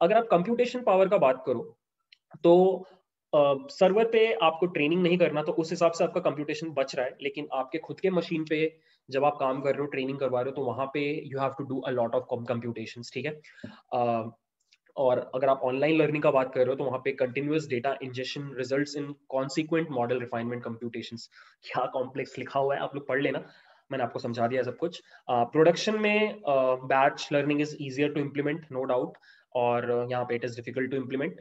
अगर आप कंप्यूटेशन पावर का बात करो तो सर्वर uh, पे आपको ट्रेनिंग नहीं करना तो उस हिसाब से आपका कंप्यूटेशन बच रहा है लेकिन आपके खुद के मशीन पे जब आप काम कर रहे हो ट्रेनिंग करवा रहे हो तो वहाँ पे you have to do a lot of computation ठीक है? uh, और अगर आप ऑनलाइन लर्निंग का बात कर रहे हो तो वहाँ पे continuous data injection results in consequent model refinement computation क्या कॉम्प्लेक्स लिखा हुआ है आप लोग पढ़ लेना। मैंने आपको समझा दिया सब कुछ। प्रोडक्शन में batch learning is easier to implement no doubt और यहाँ पे it is difficult to implement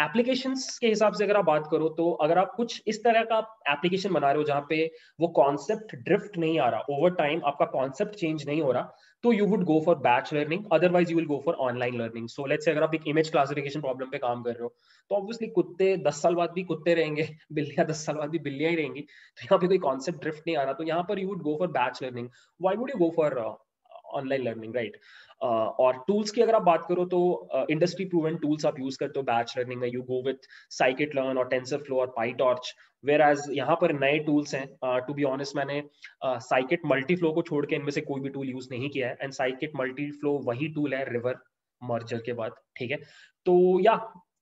application के हिसाब से अगर आप बात करो तो अगर आप कुछ इस तरह का एप्लीकेशन बना रहे हो जहाँ पे वो कॉन्सेप्ट ड्रिफ्ट नहीं आ रहा ओवर टाइम आपका कॉन्सेप्ट चेंज नहीं हो रहा तो you would go for batch learning otherwise you will go for online learning so let's अगर आप एक इमेज क्लासिफिकेशन प्रॉब्लम पे काम कर रहे हो तो ऑब्वियसली कुत्ते दस साल बाद भी कुत्ते रहेंगे, *laughs* बिल्लियाँ दस साल बाद भी बिल्लियाँ ही रहेंगी। तो यहाँ पे कोई कॉन्सेप्ट ड्रिफ्ट नहीं आ रहा। तो यहाँ पर you would go for batch learning why would you go for online learning right और टूल्स की अगर आप बात करो तो इंडस्ट्री प्रूवन टूल्स आप यूज़ करते हो बैच लर्निंग में you go with scikit learn और टेंसर फ्लो और पाई टॉर्च वेर एज यहाँ पर नए टूल्स हैं टू बी ऑनेस्ट मैंने साइकिट मल्टी फ्लो को छोड़ के इनमें से कोई भी टूल यूज़ नहीं किया है एंड साइकिट मल्टी फ्लो वही टूल है रिवर मर्जर के बाद, ठीक है? तो या,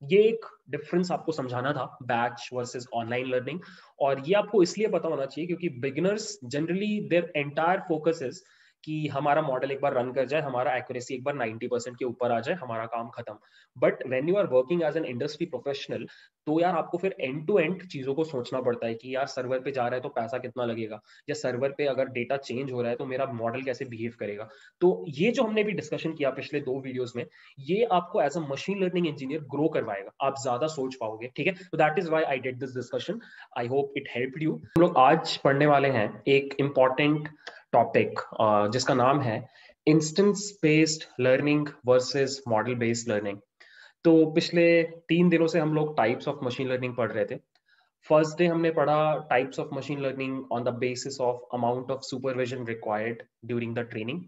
ये एक डिफरेंस आपको समझाना था बैच वर्सेस ऑनलाइन लर्निंग और ये आपको इसलिए पता होना चाहिए क्योंकि beginners generally their entire focus is कि हमारा मॉडल एक बार रन कर जाए, हमारा एक्यूरेसी एक बार 90 परसेंट के ऊपर आ जाए, हमारा काम खत्म। But when you are working as an industry professional तो यार आपको फिर एंड टू एंड चीज़ों को सोचना पड़ता है कि यार सर्वर पे जा रहा है तो पैसा कितना लगेगा? या सर्वर पे अगर डेटा चेंज हो रहा है तो मेरा मॉडल कैसे बिहेव करेगा? तो ये जो हमने भी डिस्कशन किया पिछले दो वीडियोज़ में, ये आपको as a machine learning engineer grow करवाएगा। आप ज़्यादा सोच पाओगे, ठीक है? तो that is why I did this discussion I hope it help you हम लोग आज पढ़ने वाले हैं एक इंपॉर्टेंट टॉपिक जिसका नाम है instance based learning versus model based learning तो पिछले तीन दिनों से हम लोग टाइप्स ऑफ़ मशीन लर्निंग पढ़ रहे थे। फ़र्स्ट डे हमने पढ़ा types of machine learning on the basis of amount of supervision required during the training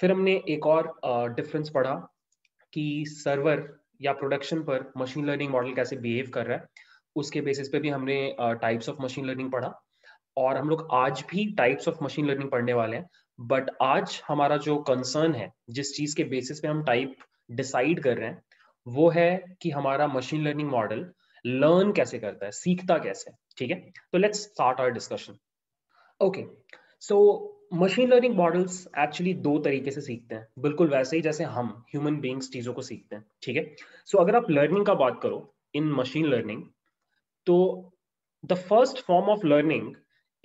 फिर हमने एक और डिफरेंस uh, पढ़ा कि सर्वर या प्रोडक्शन पर मशीन लर्निंग मॉडल कैसे बिहेव कर रहा है। उसके बेसिस पे भी हमने टाइप्स ऑफ़ मशीन लर्निंग पढ़ा। और हम लोग आज भी टाइप्स ऑफ़ मशीन लर्निंग पढ़ने वाले हैं बट आज हमारा जो कंसर्न है, जिस चीज़ के बेसिस पे हम टाइप डिसाइड कर रहे हैं, वो है कि हमारा मशीन लर्निंग मॉडल लर्न कैसे करता है, सीखता कैसे ठीक है? तो let's start our discussion okay so machine learning models actually दो तरीके से सीखते हैं। बिल्कुल वैसे ही जैसे हम ह्यूमन बींग्स चीज़ों को सीखते हैं, ठीक है? सो अगर आप लर्निंग का बात करो इन मशीन लर्निंग तो the first form of learning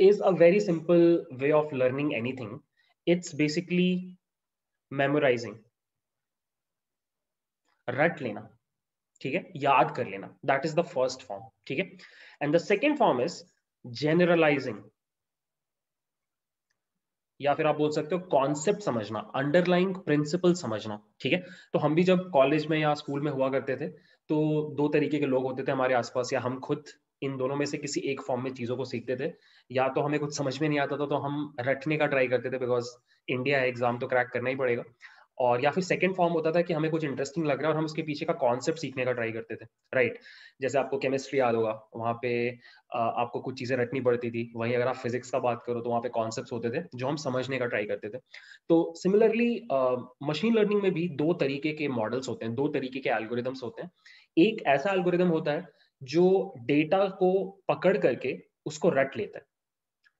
is a very simple way of learning anything it's basically memorising रट लेना, ठीक है? याद कर लेना. That is the first form ठीक है? And the second form is generalising या फिर आप बोल सकते हो कॉन्सेप्ट समझना अंडरलाइंग प्रिंसिपल समझना, ठीक है? तो हम भी जब कॉलेज में या स्कूल में हुआ करते थे तो दो तरीके के लोग होते थे हमारे आसपास, या हम खुद इन दोनों में से किसी एक फॉर्म में चीज़ों को सीखते थे। या तो हमें कुछ समझ में नहीं आता था तो हम रटने का ट्राई करते थे बिकॉज़ इंडिया एग्ज़ाम तो क्रैक करना ही पड़ेगा। और या फिर सेकंड फॉर्म होता था कि हमें कुछ इंटरेस्टिंग लग रहा है और हम उसके पीछे का कॉन्सेप्ट सीखने का ट्राई करते थे। राइट जैसे आपको केमिस्ट्री याद होगा, वहाँ पे आपको कुछ चीज़ें रटनी पड़ती थी। वहीं अगर आप फिजिक्स का बात करो तो वहाँ पे कॉन्सेप्ट होते थे, जो हम समझने का ट्राई करते थे। तो सिमिलरली मशीन लर्निंग में भी दो तरीके के मॉडल्स होते हैं, दो तरीके के एल्गोरिदम्स होते हैं। एक ऐसा एल्गोरिदम होता है जो डेटा को पकड़ करके उसको रट लेता है।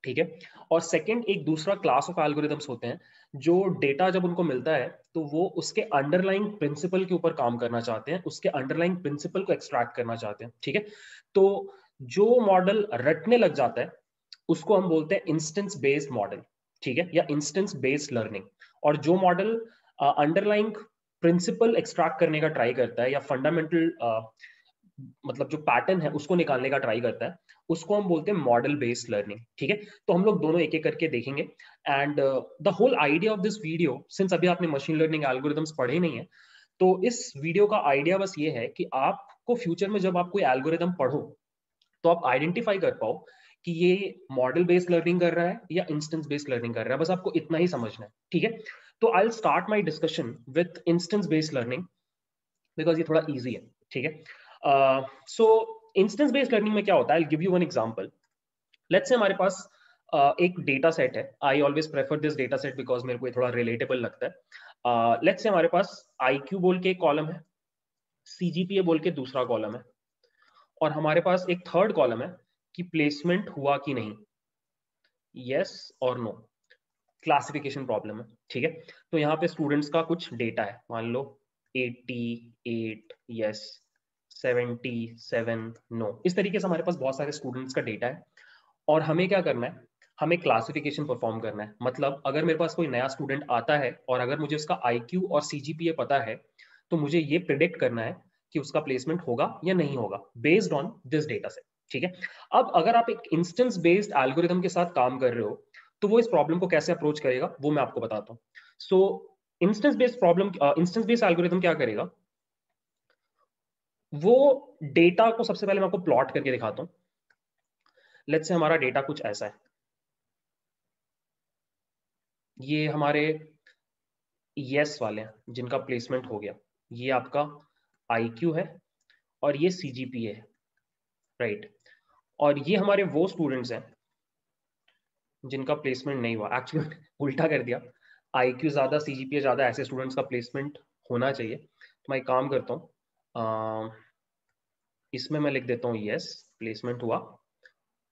ठीक है? और सेकंड एक दूसरा क्लास ऑफ़ एल्गोरिदम्स होते हैं जो डेटा जब उनको मिलता है तो वो उसके अंडरलाइंग प्रिंसिपल के ऊपर काम करना चाहते हैं उसके अंडरलाइंग प्रिंसिपल को एक्सट्रैक्ट करना चाहते हैं। ठीक है? तो जो मॉडल रटने लग जाता है उसको हम बोलते हैं इंस्टेंस बेस्ड मॉडल ठीक है? या इंस्टेंस बेस्ड लर्निंग और जो मॉडल अंडरलाइंग प्रिंसिपल एक्सट्रैक्ट करने का ट्राई करता है या फंडामेंटल uh, मतलब जो पैटर्न है, उसको निकालने का ट्राई करता है। उसको हम बोलते हैं मॉडल बेस्ड लर्निंग ठीक है? तो हम लोग दोनों एक एक करके देखेंगे। And the whole idea of this video since अभी आपने मशीन लर्निंग एल्गोरिदम्स पढ़े नहीं है तो इस वीडियो का आइडिया बस ये है कि आपको फ्यूचर में जब आप कोई एल्गोरिदम पढ़ो तो आप आइडेंटिफाई कर पाओ कि ये मॉडल बेस्ड लर्निंग कर रहा है या इंस्टेंस बेस्ड लर्निंग कर रहा है। बस आपको इतना ही समझना है, ठीक है? तो I start my discussion with instance based learning because ये थोड़ा ईजी है, ठीक है? सो इंस्टेंस बेस्ड लर्निंग में क्या होता है? Give you one example let's say हमारे पास uh, एक डेटा सेट है. I always prefer this data set because मेरे को ये थोड़ा रिलेटेबल लगता है. लेट्स uh, से हमारे पास आई क्यू बोल के एक कॉलम है. सीजीपीए बोल के दूसरा कॉलम है. और हमारे पास एक थर्ड कॉलम है कि प्लेसमेंट हुआ कि नहीं? यस और नो क्लासिफिकेशन प्रॉब्लम है. ठीक है? तो यहाँ पे स्टूडेंट्स का कुछ डेटा है. मान लो 88 यस 77 नो इस तरीके से हमारे पास बहुत सारे स्टूडेंट्स का डेटा है और हमें क्या करना है? हमें क्लासिफिकेशन परफॉर्म करना है। मतलब अगर मेरे पास कोई नया स्टूडेंट आता है और अगर मुझे उसका आईक्यू और सीजीपीए पता है तो मुझे ये प्रिडिक्ट करना है कि उसका प्लेसमेंट होगा या नहीं होगा based on this data set ठीक है? अब अगर आप एक इंस्टेंस बेस्ड एल्गोरिदम के साथ काम कर रहे हो तो वो इस प्रॉब्लम को कैसे अप्रोच करेगा, वो मैं आपको बताता हूँ। So instance based problem instance based algorithm क्या करेगा? वो डेटा को सबसे पहले मैं आपको प्लॉट करके दिखाता हूँ। लेट्स से हमारा डेटा कुछ ऐसा है। ये हमारे यस वाले हैं, जिनका प्लेसमेंट हो गया। ये आपका आईक्यू है और ये सीजीपी है राइट और ये हमारे वो स्टूडेंट्स हैं, जिनका प्लेसमेंट नहीं हुआ। एक्चुअली *laughs* उल्टा कर दिया। आईक्यू ज़्यादा सीजीपीए ज़्यादा, ऐसे स्टूडेंट्स का प्लेसमेंट होना चाहिए। तो मैं काम करता हूँ इसमें मैं लिख देता हूँ यस प्लेसमेंट हुआ।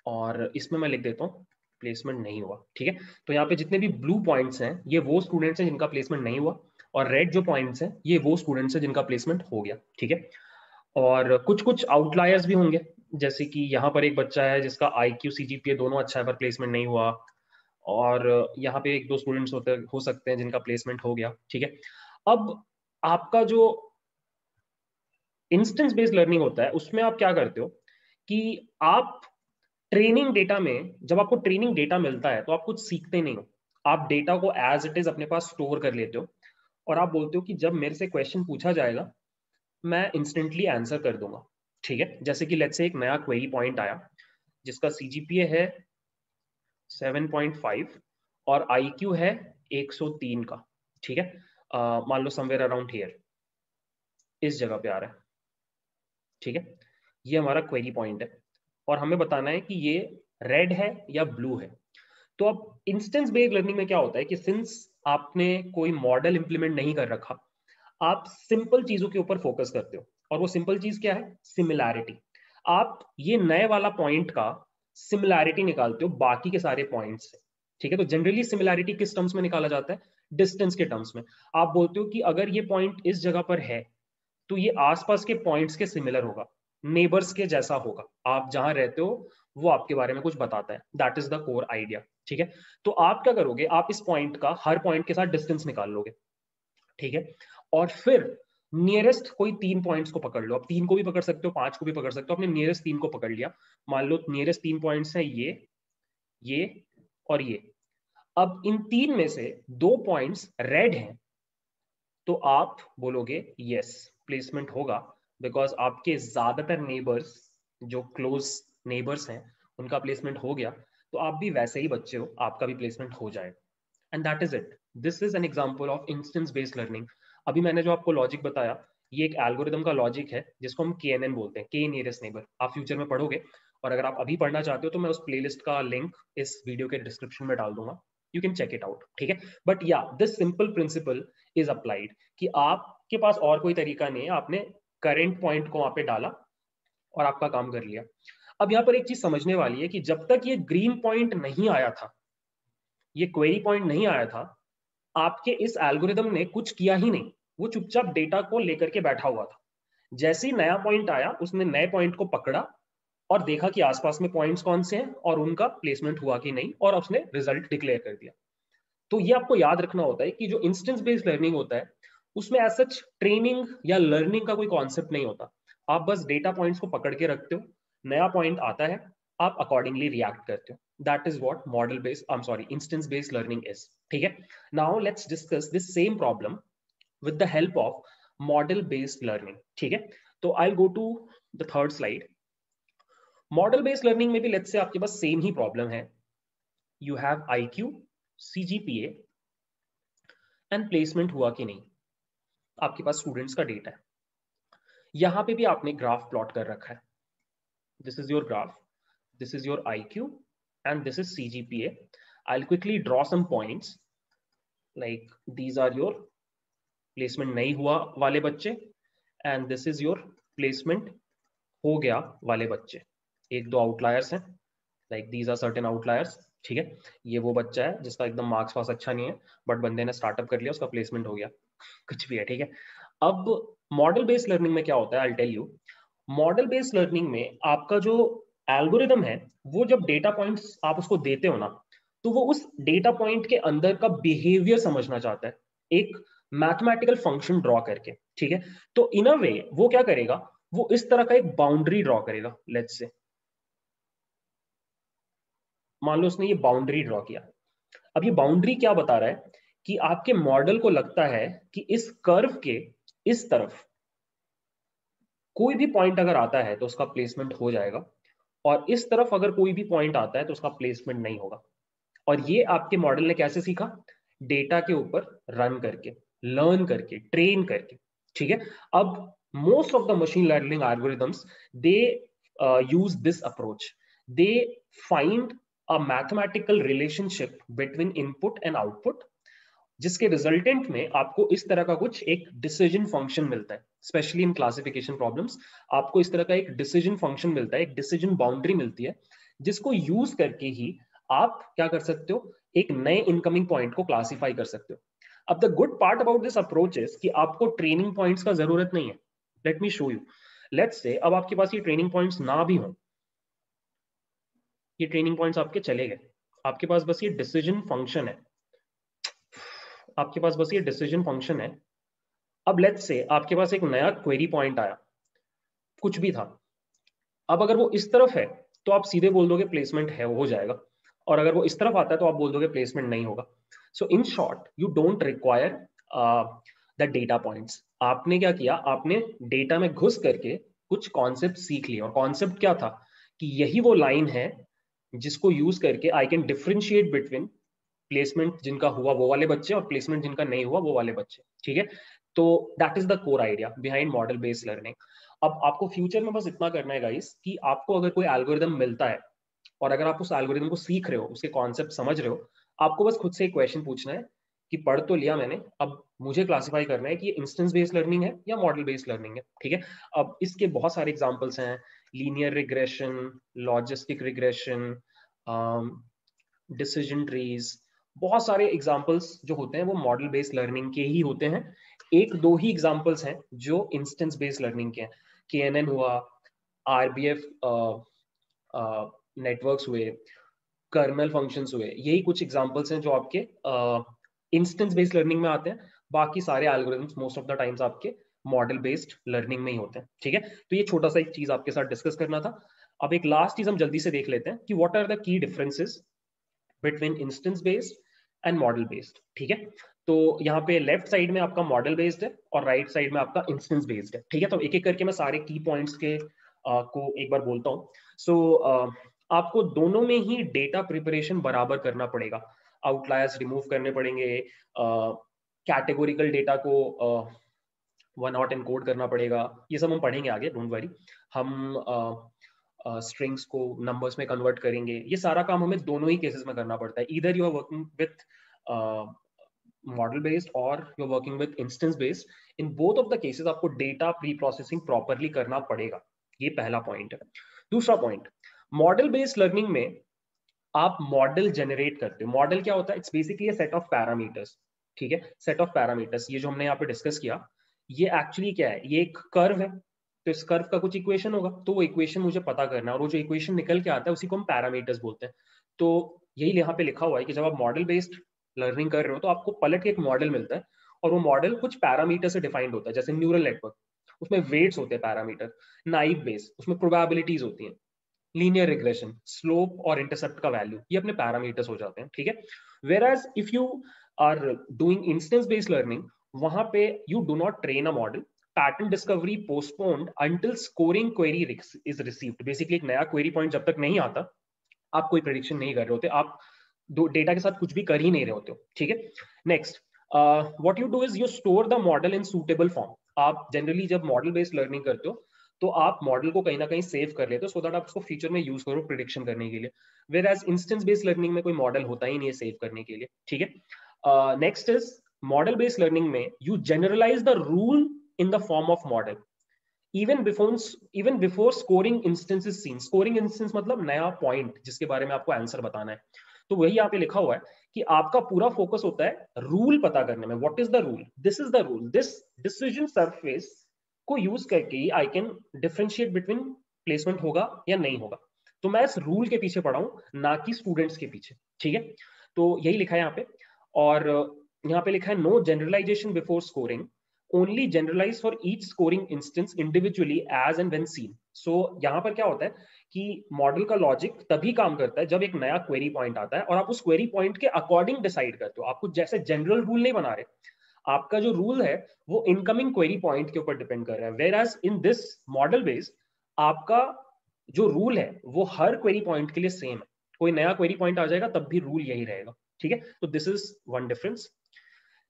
और इसमें मैं लिख देता हूँ प्लेसमेंट नहीं हुआ, ठीक है? तो यहाँ पे जितने भी ब्लू पॉइंट्स हैं, ये वो स्टूडेंट्स हैं जिनका प्लेसमेंट नहीं हुआ। और रेड जो पॉइंट्स हैं, ये वो स्टूडेंट्स हैं जिनका प्लेसमेंट हो गया, ठीक है? और कुछ कुछ आउटलायर्स भी होंगे, जैसे कि यहाँ पर एक बच्चा है जिसका आई क्यू सी जी पी दोनों अच्छा है, पर प्लेसमेंट नहीं हुआ। और यहाँ पे एक दो स्टूडेंट्स होते, हो सकते हैं जिनका प्लेसमेंट हो गया, ठीक है? अब आपका जो इंस्टेंस बेस्ड लर्निंग होता है, उसमें आप क्या करते हो कि आप ट्रेनिंग डेटा में, जब आपको ट्रेनिंग डेटा मिलता है तो आप कुछ सीखते नहीं हो। आप डेटा को एज इट इज़ अपने पास स्टोर कर लेते हो और आप बोलते हो कि जब मेरे से क्वेश्चन पूछा जाएगा, मैं इंस्टेंटली आंसर कर दूँगा। ठीक है? जैसे कि लेट्स से एक नया क्वेरी पॉइंट आया, जिसका सीजीपीए है 7.5 और आईक्यू है 103 का। ठीक है? मान लो समवेयर अराउंड हियर इस जगह पे आ रहा है। ठीक है? ये हमारा क्वेरी पॉइंट है। और हमें बताना है कि ये रेड है या ब्लू है। तो अब इंस्टेंस बेस्ड लर्निंग में क्या होता है कि सिंस आपने कोई मॉडल इंप्लीमेंट नहीं कर रखा, आप सिंपल चीज़ों के ऊपर फोकस करते हो। और वो सिंपल चीज़ क्या है? सिमिलैरिटी आप ये नए वाला पॉइंट का सिमिलैरिटी निकालते हो बाकी के सारे पॉइंट्स से। ठीक है? तो जनरली सिमिलैरिटी किस टर्म्स में निकाला जाता है? डिस्टेंस के टर्म्स में। आप बोलते हो कि अगर ये पॉइंट इस जगह पर है तो ये आसपास के पॉइंट्स के सिमिलर होगा। नेबर्स के जैसा होगा। आप जहाँ रहते हो, वो आपके बारे में कुछ बताता है। That is the core idea ठीक है? तो आप क्या करोगे? आप इस पॉइंट का, हर पॉइंट के साथ डिस्टेंस निकाल लोगे, ठीक है? और फिर नियरेस्ट कोई तीन पॉइंट्स को पकड़ लो। आप तीन को भी पकड़ सकते हो, पाँच को भी पकड़ सकते हो। अपने नियरेस्ट तीन को पकड़ लिया। मान लो नियरेस्ट तीन पॉइंट्स हैं ये ये और ये। अब इन तीन में से दो पॉइंट्स रेड हैं तो आप बोलोगे यस प्लेसमेंट होगा बिकॉज़ आपके ज़्यादातर नेबर्स जो क्लोज नेबर्स हैं, उनका प्लेसमेंट हो गया तो आप भी वैसे ही बच्चे हो, आपका भी प्लेसमेंट हो जाएगा and that is it this is an example of instance based learning अभी मैंने जो आपको लॉजिक बताया, ये एक एल्गोरिदम का लॉजिक है, जिसको हम के बोलते हैं के नियरेस्ट नेबर आप फ्यूचर में पढ़ोगे, और अगर आप अभी पढ़ना चाहते हो तो मैं उस प्लेलिस्ट का लिंक इस वीडियो के डिस्क्रिप्शन में डाल दूँगा। You can check it out ठीक है? बट या this simple principle is applied कि आपके पास और कोई तरीका नहीं है। आपने करेंट पॉइंट को वहाँ पे डाला और आपका काम कर लिया। अब यहाँ पर एक चीज़ समझने वाली है कि जब तक ये ग्रीन पॉइंट नहीं आया था, ये क्वेरी पॉइंट नहीं आया था, आपके इस एल्गोरिदम ने कुछ किया ही नहीं। वो चुपचाप डेटा को लेकर के बैठा हुआ था। जैसे ही नया पॉइंट आया, उसने नए पॉइंट को पकड़ा और देखा कि आसपास में पॉइंट्स कौन से हैं और उनका प्लेसमेंट हुआ कि नहीं और उसने रिज़ल्ट डिक्लेयर कर दिया। तो ये आपको याद रखना होता है कि जो इंस्टेंस बेस्ड लर्निंग होता है उसमें एज सच ट्रेनिंग या लर्निंग का कोई कॉन्सेप्ट नहीं होता। आप बस डेटा पॉइंट्स को पकड़ के रखते हो, नया पॉइंट आता है, आप अकॉर्डिंगली रिएक्ट करते हो। That is what model based I am sorry instance based learning is ठीक है? Now let's discuss this same problem with the help of model based learning ठीक है? तो I go to the third slide model based learning में भी let's say आपके पास same ही प्रॉब्लम है। You have I Q CGPA and placement हुआ कि नहीं। आपके पास स्टूडेंट्स का डेटा है। यहाँ पे भी आपने ग्राफ प्लॉट कर रखा है। This is your graph this is your I Q and this is CGPA I quickly draw some points like these are your placement नहीं हुआ वाले बच्चे and this is your placement हो गया वाले बच्चे। एक दो आउटलायर्स हैं like these are certain outliers ठीक है? ये वो बच्चा है जिसका एकदम मार्क्स पास अच्छा नहीं है बट बंदे ने स्टार्टअप कर लिया, उसका प्लेसमेंट हो गया। कुछ भी है, ठीक है? अब मॉडल बेस्ड लर्निंग में क्या होता है I tell you model based learning में आपका जो एल्गोरिदम है, वो जब डेटा पॉइंट्स आप उसको देते हो ना तो वो उस डेटा पॉइंट के अंदर का बिहेवियर समझना चाहता है। एक मैथमेटिकल फ़ंक्शन ड्रॉ करके, ठीक है? तो इन अ वे वो क्या करेगा? वो इस तरह का एक बाउंड्री ड्रॉ करेगा लेट्स से मान लो उसने ये बाउंड्री ड्रॉ किया। अब ये बाउंड्री क्या बता रहा है? कि आपके मॉडल को लगता है कि इस कर्व के इस तरफ़ कोई भी पॉइंट अगर आता है तो उसका प्लेसमेंट हो जाएगा और इस तरफ़ अगर कोई भी पॉइंट आता है तो उसका प्लेसमेंट नहीं होगा। और ये आपके मॉडल ने कैसे सीखा? डेटा के ऊपर रन करके लर्न करके ट्रेन करके, ठीक है? अब most of the machine learning algorithms they use this approach they find a mathematical relationship between input and output जिसके रिजल्टेंट में आपको इस तरह का कुछ एक डिसीज़न फ़ंक्शन मिलता है स्पेशली इन क्लासिफिकेशन प्रॉब्लम्स आपको इस तरह का एक डिसीज़न फ़ंक्शन मिलता है, एक डिसीज़न बाउंड्री मिलती है, जिसको यूज़ करके ही आप क्या कर सकते हो, एक नए इनकमिंग पॉइंट को क्लासीफाई कर सकते हो। अब the good part about this approach is कि आपको ट्रेनिंग पॉइंट्स का ज़रूरत नहीं है। Let me show you let's say अब आपके पास ये ट्रेनिंग पॉइंट्स ना भी हो, ये ट्रेनिंग पॉइंट्स आपके चले गए। आपके पास बस ये डिसीज़न फ़ंक्शन है। आपके पास बस ये डिसीज़न फ़ंक्शन है। अब लेट्स से आपके पास एक नया क्वेरी पॉइंट आया। कुछ भी था। अब अगर वो इस तरफ़ है तो आप सीधे बोल दोगे प्लेसमेंट है, हो जाएगा। और अगर वो इस तरफ़ आता है तो आप बोल दोगे प्लेसमेंट नहीं होगा। So in short you don't require the data points आपने क्या किया? आपने डेटा में घुस करके कुछ कॉन्सेप्ट सीख लिए। और कॉन्सेप्ट क्या था? कि यही वो लाइन है जिसको यूज़ करके I can differentiate between placement जिनका हुआ वो वाले बच्चे और प्लेसमेंट जिनका नहीं हुआ वो वाले बच्चे, ठीक है? तो that is the core idea behind model based learning अब आपको फ्यूचर में बस इतना करना है गाइस कि आपको अगर कोई एल्गोरिदम मिलता है और अगर आप उस एल्गोरिदम को सीख रहे हो, उसके कॉन्सेप्ट समझ रहे हो, आपको बस खुद से एक क्वेश्चन पूछना है कि पढ़ तो लिया मैंने, अब मुझे क्लासिफाई करना है कि ये इंस्टेंस बेस्ड लर्निंग है या मॉडल बेस्ड लर्निंग है, ठीक है? अब इसके बहुत सारे एग्जाम्पल्स हैं linear regression logistic regression decision trees बहुत सारे एग्जाम्पल्स जो होते हैं वो मॉडल बेस्ड लर्निंग के ही होते हैं। एक, दो ही एग्जाम्पल्स हैं जो इंस्टेंस बेस्ड लर्निंग के हैं। के हुआ आर बी एफ़ नेटवर्क्स हुए कर्नल फ़ंक्शंस हुए, यही कुछ एग्जाम्पल्स हैं जो आपके इंस्टेंस बेस्ड लर्निंग में आते हैं। बाकी सारे algorithms most of the times आपके मॉडल बेस्ड लर्निंग में ही होते हैं, ठीक है? तो ये छोटा सा एक चीज़ आपके साथ डिस्कस करना था। अब एक लास्ट चीज़ हम जल्दी से देख लेते हैं कि what are the key differences between instance based and model based ठीक है? तो यहाँ पे लेफ़्ट साइड में आपका मॉडल बेस्ड है और राइट right साइड में आपका इंस्टेंस बेस्ड है ठीक है? तो एक एक करके मैं सारे की पॉइंट्स के आ, को एक बार बोलता हूँ। सो so, आपको दोनों में ही डेटा प्रिपरेशन बराबर करना पड़ेगा। आउटलायर्स रिमूव करने पड़ेंगे कैटेगोरिकल डेटा को वन नॉट एनकोड करना पड़ेगा। ये सब हम पढ़ेंगे आगे डोंट वरी हम स्ट्रिंग्स को नंबर्स में कन्वर्ट करेंगे। ये सारा काम हमें दोनों ही केसेस में करना पड़ता है। इधर you are working with model based और you are working with instance based in both of the cases आपको डेटा प्री प्रोसेसिंग प्रॉपरली करना पड़ेगा। ये पहला पॉइंट है। दूसरा पॉइंट मॉडल बेस्ड लर्निंग में आप मॉडल जनरेट करते हो। मॉडल क्या होता है? It's basically set of parameters ठीक है? सेट ऑफ़ पैरामीटर्स ये जो हमने यहाँ पे डिस्कस किया, ये एक्चुअली क्या है? ये एक कर्व है। तो इस कर्व का कुछ इक्वेशन होगा। तो वो इक्वेशन मुझे पता करना है और वो जो इक्वेशन निकल के आता है, उसी को हम पैरामीटर्स बोलते हैं। तो यही यहाँ पे लिखा हुआ है कि जब आप मॉडल बेस्ड लर्निंग कर रहे हो तो आपको पलट के एक मॉडल मिलता है और वो मॉडल कुछ पैरामीटर से डिफाइंड होता है, जैसे न्यूरल नेटवर्क उसमें वेट्स होते हैं पैरामीटर नाइव बेस उसमें प्रोबेबिलिटीज होती हैं। लीनियर रिग्रेशन स्लोप और इंटरसेप्ट का वैल्यू ये अपने पैरामीटर्स हो जाते हैं, ठीक है? Whereas if you are doing instance based learning वहाँ पे you do not train a model pattern discovery postponed until scoring query is received basically एक नया क्वेरी पॉइंट जब तक नहीं आता, आप कोई प्रिडिक्शन नहीं कर रहे होते, आप दो डेटा के साथ कुछ भी कर ही नहीं रहे होते हो, ठीक है? Next what you do is you store the model in suitable form आप जनरली जब मॉडल बेस्ड लर्निंग करते हो तो आप मॉडल को कहीं ना कहीं सेव कर लेते हो सो दैट आप उसको फ्यूचर में यूज़ करो प्रिडिक्शन करने के लिए. Whereas instance based learning में कोई मॉडल होता ही नहीं है सेव करने के लिए, ठीक है? Next is model based learning में you generalize the rule in the form of model even before even before scoring instance seen scoring instance मतलब नया पॉइंट जिसके बारे में आपको आंसर बताना है। तो वही यहाँ पे लिखा हुआ है कि आपका पूरा फोकस होता है रूल पता करने में। What is the rule this is the rule this decision surface को यूज़ करके I can differentiate between placement होगा या नहीं होगा। तो मैं इस रूल के पीछे पढ़ा हूँ, ना कि स्टूडेंट्स के पीछे। ठीक है? तो यही लिखा है यहाँ पे। और यहाँ पे लिखा है no generalization before scoring only generalize for each scoring instance individually as and when seen so यहाँ पर क्या होता है कि मॉडल का लॉजिक तभी काम करता है जब एक नया क्वेरी पॉइंट आता है और आप उस क्वेरी पॉइंट के अकॉर्डिंग डिसाइड करते हो। आपको जैसे जनरल रूल नहीं बना रहे। आपका जो रूल है, वो इनकमिंग क्वेरी पॉइंट के ऊपर डिपेंड कर रहा है। Whereas in this model base आपका जो रूल है, वो हर क्वेरी पॉइंट के लिए सेम है। कोई नया क्वेरी पॉइंट आ जाएगा, तब भी रूल यही रहेगा। ठीक है? तो this is one difference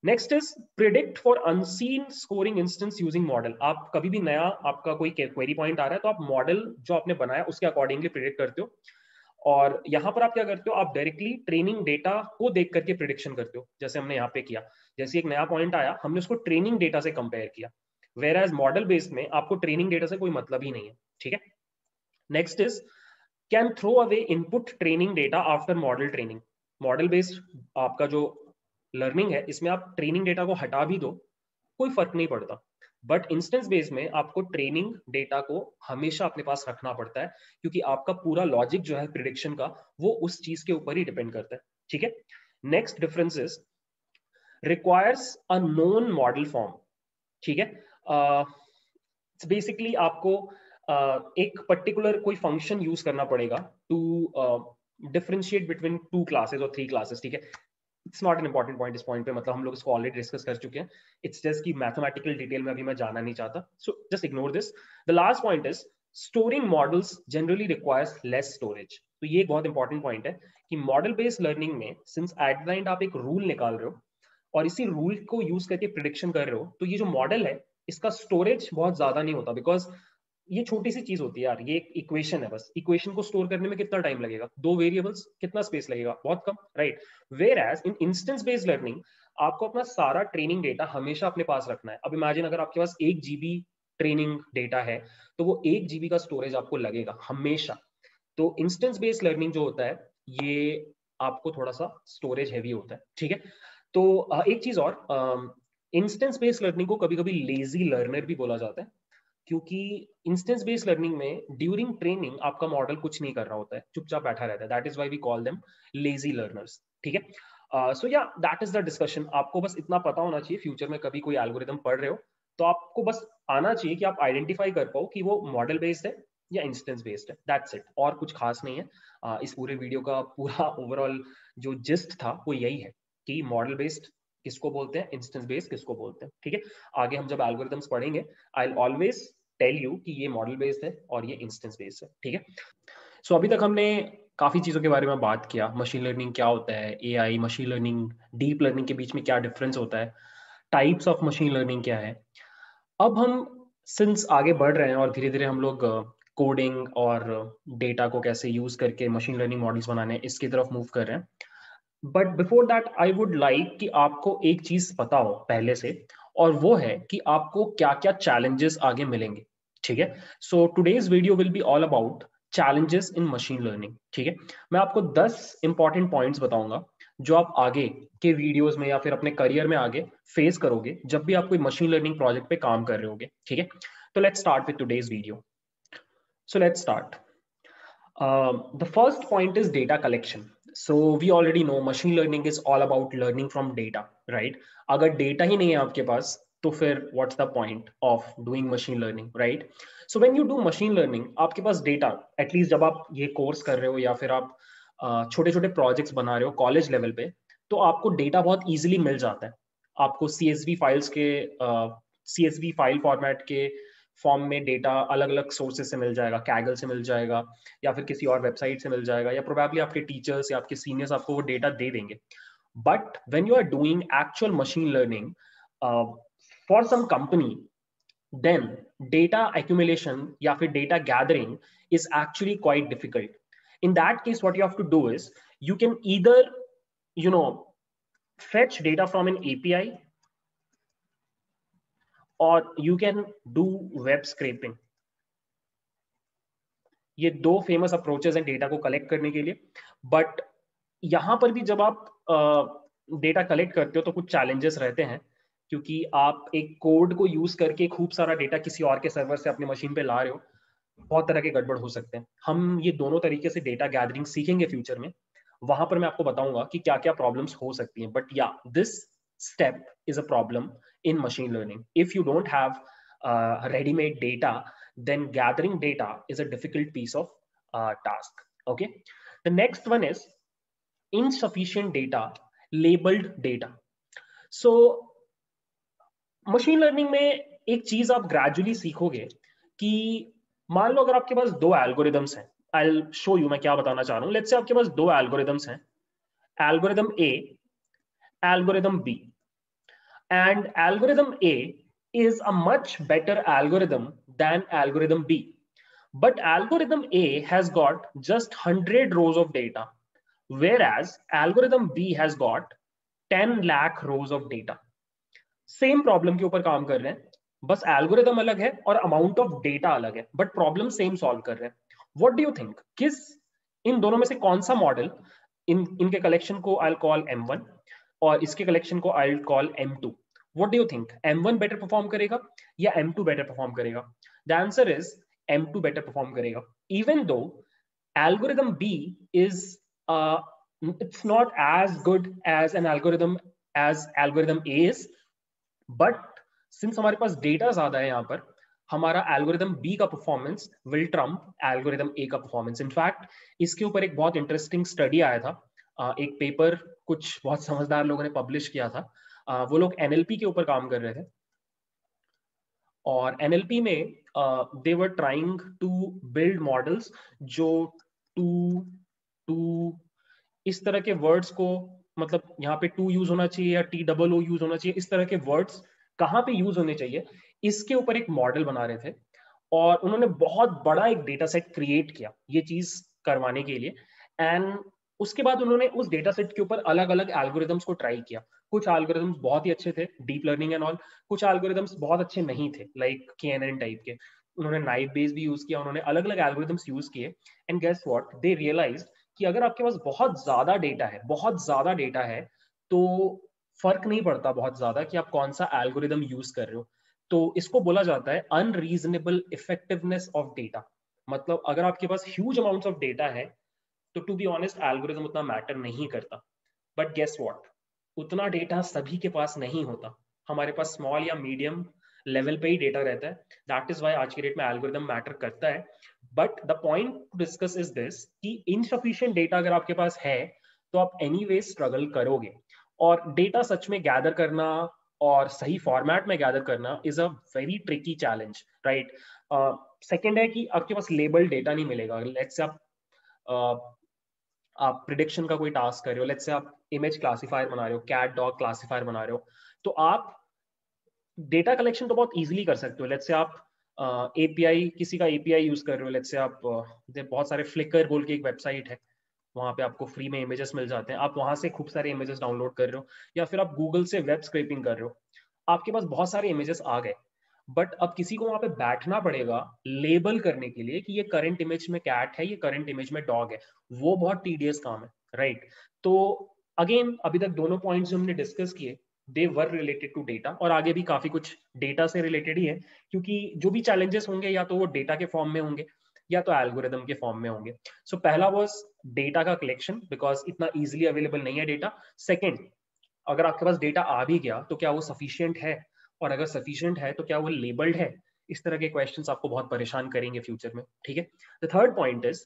next is predict for unseen scoring instance using model आप कभी भी नया आपका कोई क्वेरी पॉइंट आ रहा है तो आप मॉडल जो आपने बनाया, उसके अकॉर्डिंगली प्रिडिक्ट करते हो। और यहाँ पर आप क्या करते हो? आप डायरेक्टली ट्रेनिंग डेटा को देख करके प्रिडिक्शन करते हो, जैसे हमने यहाँ पे किया। जैसे एक नया पॉइंट आया, हमने उसको ट्रेनिंग डेटा से कंपेयर किया। वेर एज मॉडल बेस्ड में आपको ट्रेनिंग डेटा से कोई मतलब ही नहीं है, ठीक है? Next is can throw away input training data after model training model based आपका जो लर्निंग है इसमें आप ट्रेनिंग डेटा को हटा भी दो कोई फ़र्क नहीं पड़ता। बट इंस्टेंस बेस में आपको ट्रेनिंग डेटा को हमेशा अपने पास रखना पड़ता है क्योंकि आपका पूरा लॉजिक जो है प्रिडिक्शन का वो उस चीज़ के ऊपर ही डिपेंड करता है। ठीक है? Next difference is requires a known model form ठीक है? बेसिकली uh, आपको uh, एक पर्टिकुलर कोई फ़ंक्शन यूज़ करना पड़ेगा to differentiate between two classes और थ्री क्लासेस ठीक है? It's not an important point इस पॉइंट पे मतलब हम लोग इसको ऑलरेडी डिस्कस कर चुके हैं। इट्स जस्ट की मैथमेटिकल डिटेल में अभी मैं जाना नहीं चाहता। So just ignore this the last point is storing models generally requires less storage तो ये एक बहुत इंपॉर्टेंट पॉइंट है कि मॉडल बेस्ड लर्निंग में सिंस एट द एंड आप एक रूल निकाल रहे हो, और इसी रूल को यूज़ करके प्रिडिक्शन कर रहे हो तो ये जो मॉडल है, इसका स्टोरेज बहुत ज़्यादा नहीं होता। बिकॉज़ ये छोटी सी चीज़ होती है यार, ये एक इक्वेशन है बस। इक्वेशन को स्टोर करने में कितना टाइम लगेगा? दो वेरिएबल्स कितना स्पेस लगेगा? बहुत कम right whereas in instance based learning आपको अपना सारा ट्रेनिंग डेटा हमेशा अपने पास रखना है। अब इमेजिन अगर आपके पास एक जीबी ट्रेनिंग डेटा है तो वो एक जीबी का स्टोरेज आपको लगेगा, हमेशा। तो इंस्टेंस बेस्ड लर्निंग जो होता है, ये आपको थोड़ा सा स्टोरेज हैवी होता है, ठीक है? तो एक चीज़ और इंस्टेंस बेस्ड लर्निंग को कभी कभी लेजी लर्नर भी बोला जाता है। क्योंकि इंस्टेंस बेस्ड लर्निंग में ड्यूरिंग ट्रेनिंग आपका मॉडल कुछ नहीं कर रहा होता है चुपचाप बैठा रहता है। That is why we call them lazy learners ठीक है? So yeah that is the discussion आपको बस इतना पता होना चाहिए फ्यूचर में कभी कोई एल्गोरिदम पढ़ रहे हो तो आपको बस आना चाहिए कि आप आइडेंटिफाई कर पाओ कि वो मॉडल बेस्ड है या इंस्टेंस बेस्ड है। दैट्स इट और कुछ खास नहीं है। Uh, इस पूरे वीडियो का पूरा ओवरऑल जो जिस्ट था वो यही है कि मॉडल बेस्ड किसको बोलते हैं इंस्टेंस बेस्ड किसको बोलते हैं ठीक है? आगे हम जब एल्गोरिदम्स पढ़ेंगे आई ऑलवेज टेल यू कि ये मॉडल बेस्ड है और ये इंस्टेंस बेस्ड है ठीक है? सो so, अभी तक हमने काफ़ी चीज़ों के बारे में बात किया मशीन लर्निंग क्या होता है A I machine learning deep learning के बीच में क्या डिफरेंस होता है टाइप्स ऑफ़ मशीन लर्निंग क्या है? अब हम सिंस आगे बढ़ रहे हैं और धीरे धीरे हम लोग कोडिंग और डेटा को कैसे यूज़ करके मशीन लर्निंग मॉडल्स बनाने इसकी तरफ़ मूव कर रहे हैं। But before that I would like कि आपको एक चीज़ पता हो पहले से और वो है कि आपको क्या क्या चैलेंजेस आगे मिलेंगे। ठीक है? So today's video will be all about challenges in machine learning ठीक है? मैं आपको 10 इंपॉर्टेंट पॉइंट्स बताऊँगा, जो आप आगे के वीडियोस में या फिर अपने करियर में आगे फेस करोगे, जब भी आप कोई मशीन लर्निंग प्रोजेक्ट पे काम कर रहे होगे, ठीक है? तो let's start with today's video so let's start the first point is data collection so we already know machine learning is all about learning from data right अगर डेटा ही नहीं है आपके पास तो फिर what's the point of doing machine learning right so when you do machine learning आपके पास डेटा एटलीस्ट जब आप ये कोर्स कर रहे हो या फिर आप छोटे छोटे प्रोजेक्ट्स बना रहे हो कॉलेज लेवल पे तो आपको डेटा बहुत इजीली मिल जाता है। आपको सी फाइल्स के सी फ़ाइल फॉर्मेट के फॉर्म में डेटा अलग अलग सोर्सेज से मिल जाएगा कैगल से मिल जाएगा, या फिर किसी और वेबसाइट से मिल जाएगा, या प्रोबेबली आपके टीचर्स या आपके सीनियर्स आपको वो डेटा दे देंगे। But when you are doing actual machine learning for some company then data accumulation या फिर data gathering is actually quite difficult in that case what you have to do is you can either you know fetch data from an API और you can do web scraping ये दो famous approaches हैं data को collect करने के लिए but यहाँ पर भी जब आप डेटा कलेक्ट करते हो तो कुछ चैलेंजेस रहते हैं। क्योंकि आप एक कोड को यूज़ करके खूब सारा डेटा किसी और के सर्वर से अपने मशीन पे ला रहे हो, बहुत तरह के गड़बड़ हो सकते हैं। हम ये दोनों तरीके से डेटा गैदरिंग सीखेंगे फ्यूचर में। वहाँ पर मैं आपको बताऊँगा कि क्या क्या प्रॉब्लम्स हो सकती हैं। बट या this step is a problem in machine learning if you don't have readymade data then gathering data is a difficult piece of task okay? The next one is insufficient data, labeled data. So machine learning में एक चीज़ आप gradually सीखोगे कि मान लो अगर आपके पास दो एल्गोरिदम्स हैं आई शो यू मैं क्या बताना चाह रहा हूँ। लेट्स से आपके पास दो एल्गोरिदम्स हैं algorithm A algorithm B and algorithm A is a much better algorithm than algorithm B but algorithm A has got just hundred rows of data whereas algorithm B has got ten lakh rows of data same problem के ऊपर काम कर रहे हैं। बस algorithm अलग है और अमाउंट ऑफ़ डेटा अलग है बट प्रॉब्लम सेम सॉल्व कर रहे हैं। व्हाट डू यू थिंक किस इन दोनों में से कौन सा मॉडल इन इनके कलेक्शन को आई कॉल एम वन और इसके कलेक्शन को I call M two what do you think M one better perform करेगा या एम टू बेटर परफॉर्म करेगा? The answer is M two better perform करेगा। Even though algorithm B is it's not as good as an algorithm as algorithm A is, but since हमारे पास data ज़्यादा है यहाँ पर, हमारा एल्गोरिदम बी का performance will trump algorithm A का परफॉर्मेंस इनफैक्ट इसके ऊपर एक बहुत इंटरेस्टिंग स्टडी आया था। एक पेपर कुछ बहुत समझदार लोगों ने पब्लिश किया था। वो लोग एनएलपी के ऊपर काम कर रहे थे। और एनएलपी में they were trying to build models जो टू टू इस तरह के वर्ड्स को मतलब यहाँ पे टू यूज़ होना चाहिए या टी डबल ओ यूज़ होना चाहिए, इस तरह के वर्ड्स कहाँ पे यूज़ होने चाहिए, इसके ऊपर एक मॉडल बना रहे थे और उन्होंने बहुत बड़ा एक डेटा सेट क्रिएट किया ये चीज़ करवाने के लिए एंड उसके बाद उन्होंने उस डेटा सेट के ऊपर अलग अलग एल्गोरिदम्स को ट्राई किया। कुछ एल्गोरिदम्स बहुत ही अच्छे थे डीप लर्निंग एंड ऑल कुछ एल्गोरिदम्स बहुत अच्छे नहीं थे लाइक के एन एन टाइप के। उन्होंने नाइफ बेस भी यूज़ किया, उन्होंने अलग अलग एल्गोरिदम्स यूज़ किए। And guess what they realize कि अगर आपके पास बहुत ज़्यादा डेटा है, बहुत ज़्यादा डेटा है तो फ़र्क नहीं पड़ता बहुत ज़्यादा कि आप कौन सा एल्गोरिदम यूज़ कर रहे हो। तो इसको बोला जाता है अनरीजनेबल इफेक्टिवनेस ऑफ़ डेटा मतलब अगर आपके पास ह्यूज अमाउंट ऑफ़ डेटा है तो टू बी ऑनेस्ट एल्गोरिज्म उतना मैटर नहीं करता। बट गेस वॉट उतना डेटा सभी के पास नहीं होता। हमारे पास स्मॉल या मीडियम लेवल पे ही डेटा रहता है। दैट इज़ वाई आज की डेट में एल्गोरिदम मैटर करता है। But the point to discuss is this कि इनसफिशियंट डेटा अगर आपके पास है तो आप एनी वे स्ट्रगल करोगे। और डेटा सच में गैदर करना और सही फॉर्मेट में गैदर करना is a very tricky challenge right second है कि आपके पास लेबल डेटा नहीं मिलेगा। लेट्स आप आप प्रिडिक्शन का कोई टास्क कर रहे हो। लेट्स से आप इमेज क्लासिफायर बना रहे हो कैट डॉग क्लासिफायर बना रहे हो। तो आप डेटा कलेक्शन तो बहुत इजीली कर सकते हो. लेट्स से आप एपीआई uh, किसी का एपीआई यूज़ कर रहे हो. लेट्स से आप uh, बहुत सारे फ्लिकर बोल के एक वेबसाइट है वहाँ पे आपको फ्री में इमेजेस मिल जाते हैं. आप वहाँ से खूब सारे इमेजेस डाउनलोड कर रहे हो या फिर आप गूगल से वेब स्क्रेपिंग कर रहे हो. आपके पास बहुत सारे इमेजेस आ गए बट अब किसी को वहाँ पे बैठना पड़ेगा लेबल करने के लिए कि ये करंट इमेज में कैट है ये करंट इमेज में डॉग है. वो बहुत टीडियस काम है राइट right? तो अगेन अभी तक दोनों पॉइंट्स हमने डिस्कस किए they were related to data और आगे भी काफ़ी कुछ डेटा से रिलेटेड ही है क्योंकि जो भी चैलेंजेस होंगे या तो वो डेटा के फॉर्म में होंगे या तो एल्गोरिदम के फॉर्म में होंगे। सो so, पहला वॉज़ डेटा का कलेक्शन बिकॉज़ इतना इजिली अवेलेबल नहीं है डेटा सेकेंड अगर आपके पास डेटा आ भी गया तो क्या वो सफिशियंट है? और अगर सफिशियंट है तो क्या वो लेबल्ड है? इस तरह के क्वेश्चन आपको बहुत परेशान करेंगे फ्यूचर में ठीक है? The third point is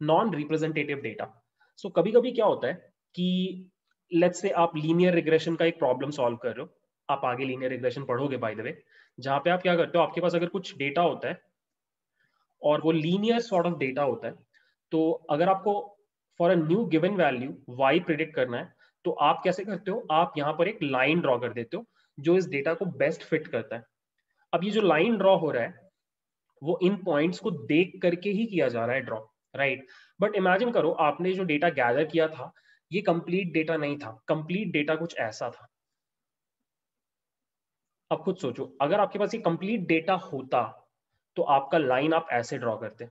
non representative data so कभी कभी क्या होता है कि लेट्स से आप लीनियर रिग्रेशन का एक प्रॉब्लम सॉल्व कर रहे हो, आप आगे लीनियर रिग्रेशन पढ़ोगे बाय द वे जहाँ पे आप क्या करते हो, आपके पास अगर कुछ डेटा होता है, और वो लीनियर सॉर्ट ऑफ़ डेटा होता है तो अगर आपको for a new given value Y predict करना है तो आप कैसे करते हो, आप यहाँ पर एक लाइन ड्रॉ कर देते हो, जो इस डेटा को बेस्ट फिट करता है। अब ये जो लाइन ड्रॉ हो रहा है, वो इन पॉइंट्स को देख करके ही किया जा रहा है ड्रॉ राइट बट इमेजिन करो, आपने जो डेटा गैदर किया था ये कंप्लीट डेटा नहीं था। कंप्लीट डेटा कुछ ऐसा था। अब खुद सोचो, अगर आपके पास ये कंप्लीट डेटा होता तो आपका लाइन आप ऐसे ड्रॉ करते।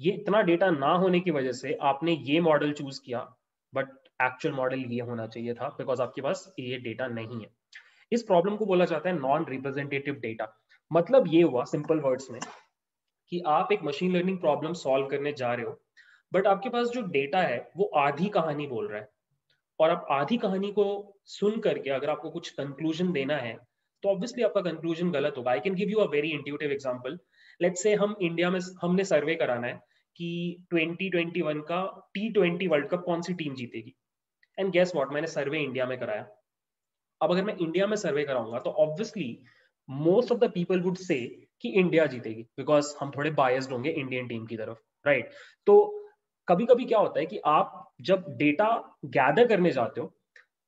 ये इतना डेटा ना होने की वजह से आपने ये मॉडल चूज़ किया बट एक्चुअल मॉडल ये होना चाहिए था बिकॉज़ आपके पास ये डेटा नहीं है। इस प्रॉब्लम को बोला जाता है नॉन रिप्रेजेंटेटिव डेटा मतलब ये हुआ सिंपल वर्ड्स में, कि आप एक मशीन लर्निंग प्रॉब्लम सॉल्व करने जा रहे हो बट आपके पास जो डेटा है, वो आधी कहानी बोल रहा है। और आप आधी कहानी को सुन करके अगर आपको कुछ कंक्लूजन देना है तो ऑब्वियसली आपका कंक्लूजन गलत होगा। I can give you a very intuitive example let's say हम इंडिया में, हमने सर्वे कराना है कि 2021 का टी ट्वेंटी वर्ल्ड कप कौन सी टीम जीतेगी? एंड गेस वॉट मैंने सर्वे इंडिया में कराया। अब अगर मैं इंडिया में सर्वे कराऊँगा तो obviously most of the people would say कि इंडिया जीतेगी। बिकॉज़ हम थोड़े बायस्ड होंगे इंडियन टीम की तरफ़ राइट right? तो कभी कभी क्या होता है कि आप जब डेटा गैदर करने जाते हो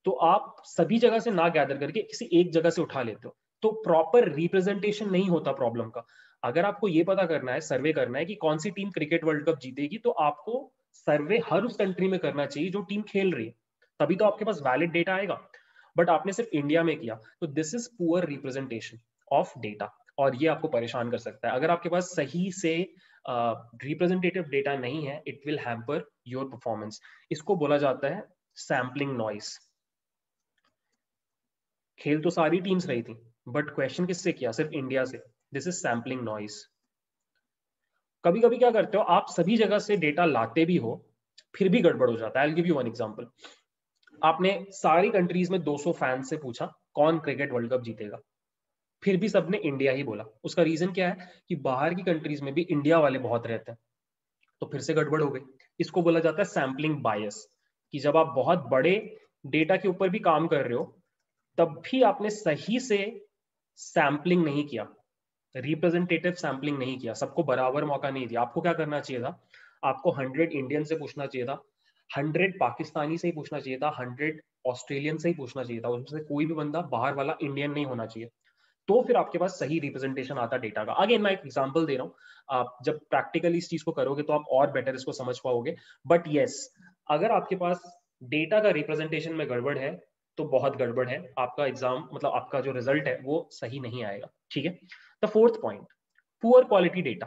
तो आप सभी जगह से ना गैदर करके किसी एक जगह से उठा लेते हो। तो प्रॉपर रिप्रेजेंटेशन नहीं होता प्रॉब्लम का। अगर आपको ये पता करना है सर्वे करना है कि कौन सी टीम क्रिकेट वर्ल्ड कप जीतेगी तो आपको सर्वे हर उस कंट्री में करना चाहिए जो टीम खेल रही है। तभी तो आपके पास वैलिड डेटा आएगा। बट आपने सिर्फ़ इंडिया में किया। तो this is poor representation of data और ये आपको परेशान कर सकता है। अगर आपके पास सही से रिप्रेजेंटेटिव डेटा नहीं है it will hamper your performance इसको बोला जाता है सैम्पलिंग नॉइस खेल तो सारी टीम्स रही थी बट क्वेश्चन किससे किया? सिर्फ़ इंडिया से। दिस इज़ सैम्पलिंग नॉइस कभी कभी क्या करते हो, आप सभी जगह से डेटा लाते भी हो, फिर भी गड़बड़ हो जाता है। I give you one example आपने सारी कंट्रीज़ में 200 फैंस से पूछा, कौन क्रिकेट वर्ल्ड कप जीतेगा? फिर भी सबने इंडिया ही बोला। उसका रीजन क्या है कि बाहर की कंट्रीज़ में भी इंडिया वाले बहुत रहते हैं। तो फिर से गड़बड़ हो गई। इसको बोला जाता है सैम्पलिंग बायस कि जब आप बहुत बड़े डेटा के ऊपर भी काम कर रहे हो, तब भी आपने सही से सैम्पलिंग नहीं किया। रिप्रेजेंटेटिव सैम्पलिंग नहीं किया। सबको बराबर मौका नहीं दिया। आपको क्या करना चाहिए था? आपको हंड्रेड इंडियन से पूछना चाहिए था। हंड्रेड पाकिस्तानी से ही पूछना चाहिए था। हंड्रेड ऑस्ट्रेलियन से ही पूछना चाहिए था। उसमें से कोई भी बंदा बाहर वाला इंडियन नहीं होना चाहिए। तो फिर आपके पास सही रिप्रेजेंटेशन आता डेटा का। अगेन मैं एक एग्जांपल दे रहा हूँ। आप जब प्रैक्टिकली इस चीज़ को करोगे तो आप और बेटर इसको समझ पाओगे। बट यस अगर आपके पास डेटा का रिप्रेजेंटेशन में गड़बड़ है तो बहुत गड़बड़ है। आपका एग्ज़ाम मतलब आपका जो रिज़ल्ट है, वो सही नहीं आएगा। ठीक है? The fourth point poor quality data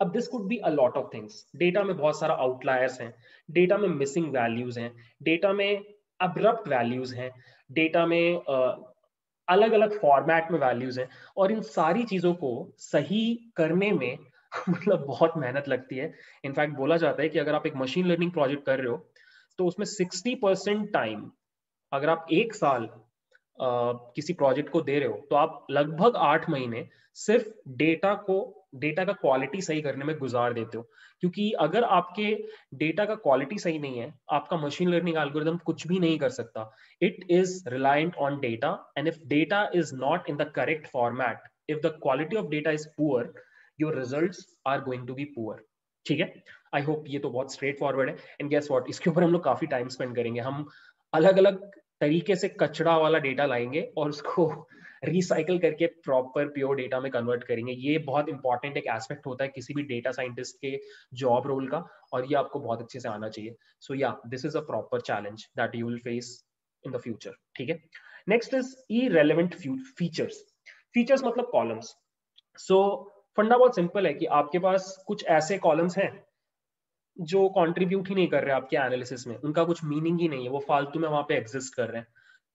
अब this could be a lot of things data में बहुत सारा आउटलायर्स हैं। डेटा में मिसिंग वैल्यूज़ हैं। डेटा में अब्रप्ट वैल्यूज़ हैं। डेटा में अलग अलग फॉर्मेट में वैल्यूज़ हैं और इन सारी चीज़ों को सही करने में *laughs* मतलब बहुत मेहनत लगती है। इनफैक्ट बोला जाता है कि अगर आप एक मशीन लर्निंग प्रोजेक्ट कर रहे हो तो उसमें सिक्सटी परसेंट टाइम अगर आप एक साल आ, किसी प्रोजेक्ट को दे रहे हो तो आप लगभग आठ महीने सिर्फ़ डेटा को डेटा का क्वालिटी सही करने में गुजार देते हो। क्योंकि अगर आपके डेटा का क्वालिटी सही नहीं है, आपका मशीन लर्निंग एल्गोरिदम कुछ भी नहीं कर सकता। It is reliant on data and if data is not in the correct format if the quality of data is poor your result are going to be poor ठीक है? I hope ये तो बहुत स्ट्रेट फॉरवर्ड है। And guess what इसके ऊपर हम लोग काफ़ी टाइम स्पेंड करेंगे। हम अलग अलग तरीके से कचड़ा वाला डेटा लाएँगे और उसको रिसाइकल करके प्रॉपर प्योर डेटा में कन्वर्ट करेंगे। ये बहुत इंपॉर्टेंट एक एस्पेक्ट होता है किसी भी डेटा साइंटिस्ट के जॉब रोल का और ये आपको बहुत अच्छे से आना चाहिए। सो या this is a proper challenge that you will face in the future ठीक है? Next is irrelevant features features मतलब कॉलम्स सो फंडा बहुत सिंपल है कि आपके पास कुछ ऐसे कॉलम्स हैं जो कंट्रीब्यूट ही नहीं कर रहे आपके एनालिसिस में। उनका कुछ मीनिंग ही नहीं है। वो फालतू में वहाँ पे एग्जिस्ट कर रहे हैं।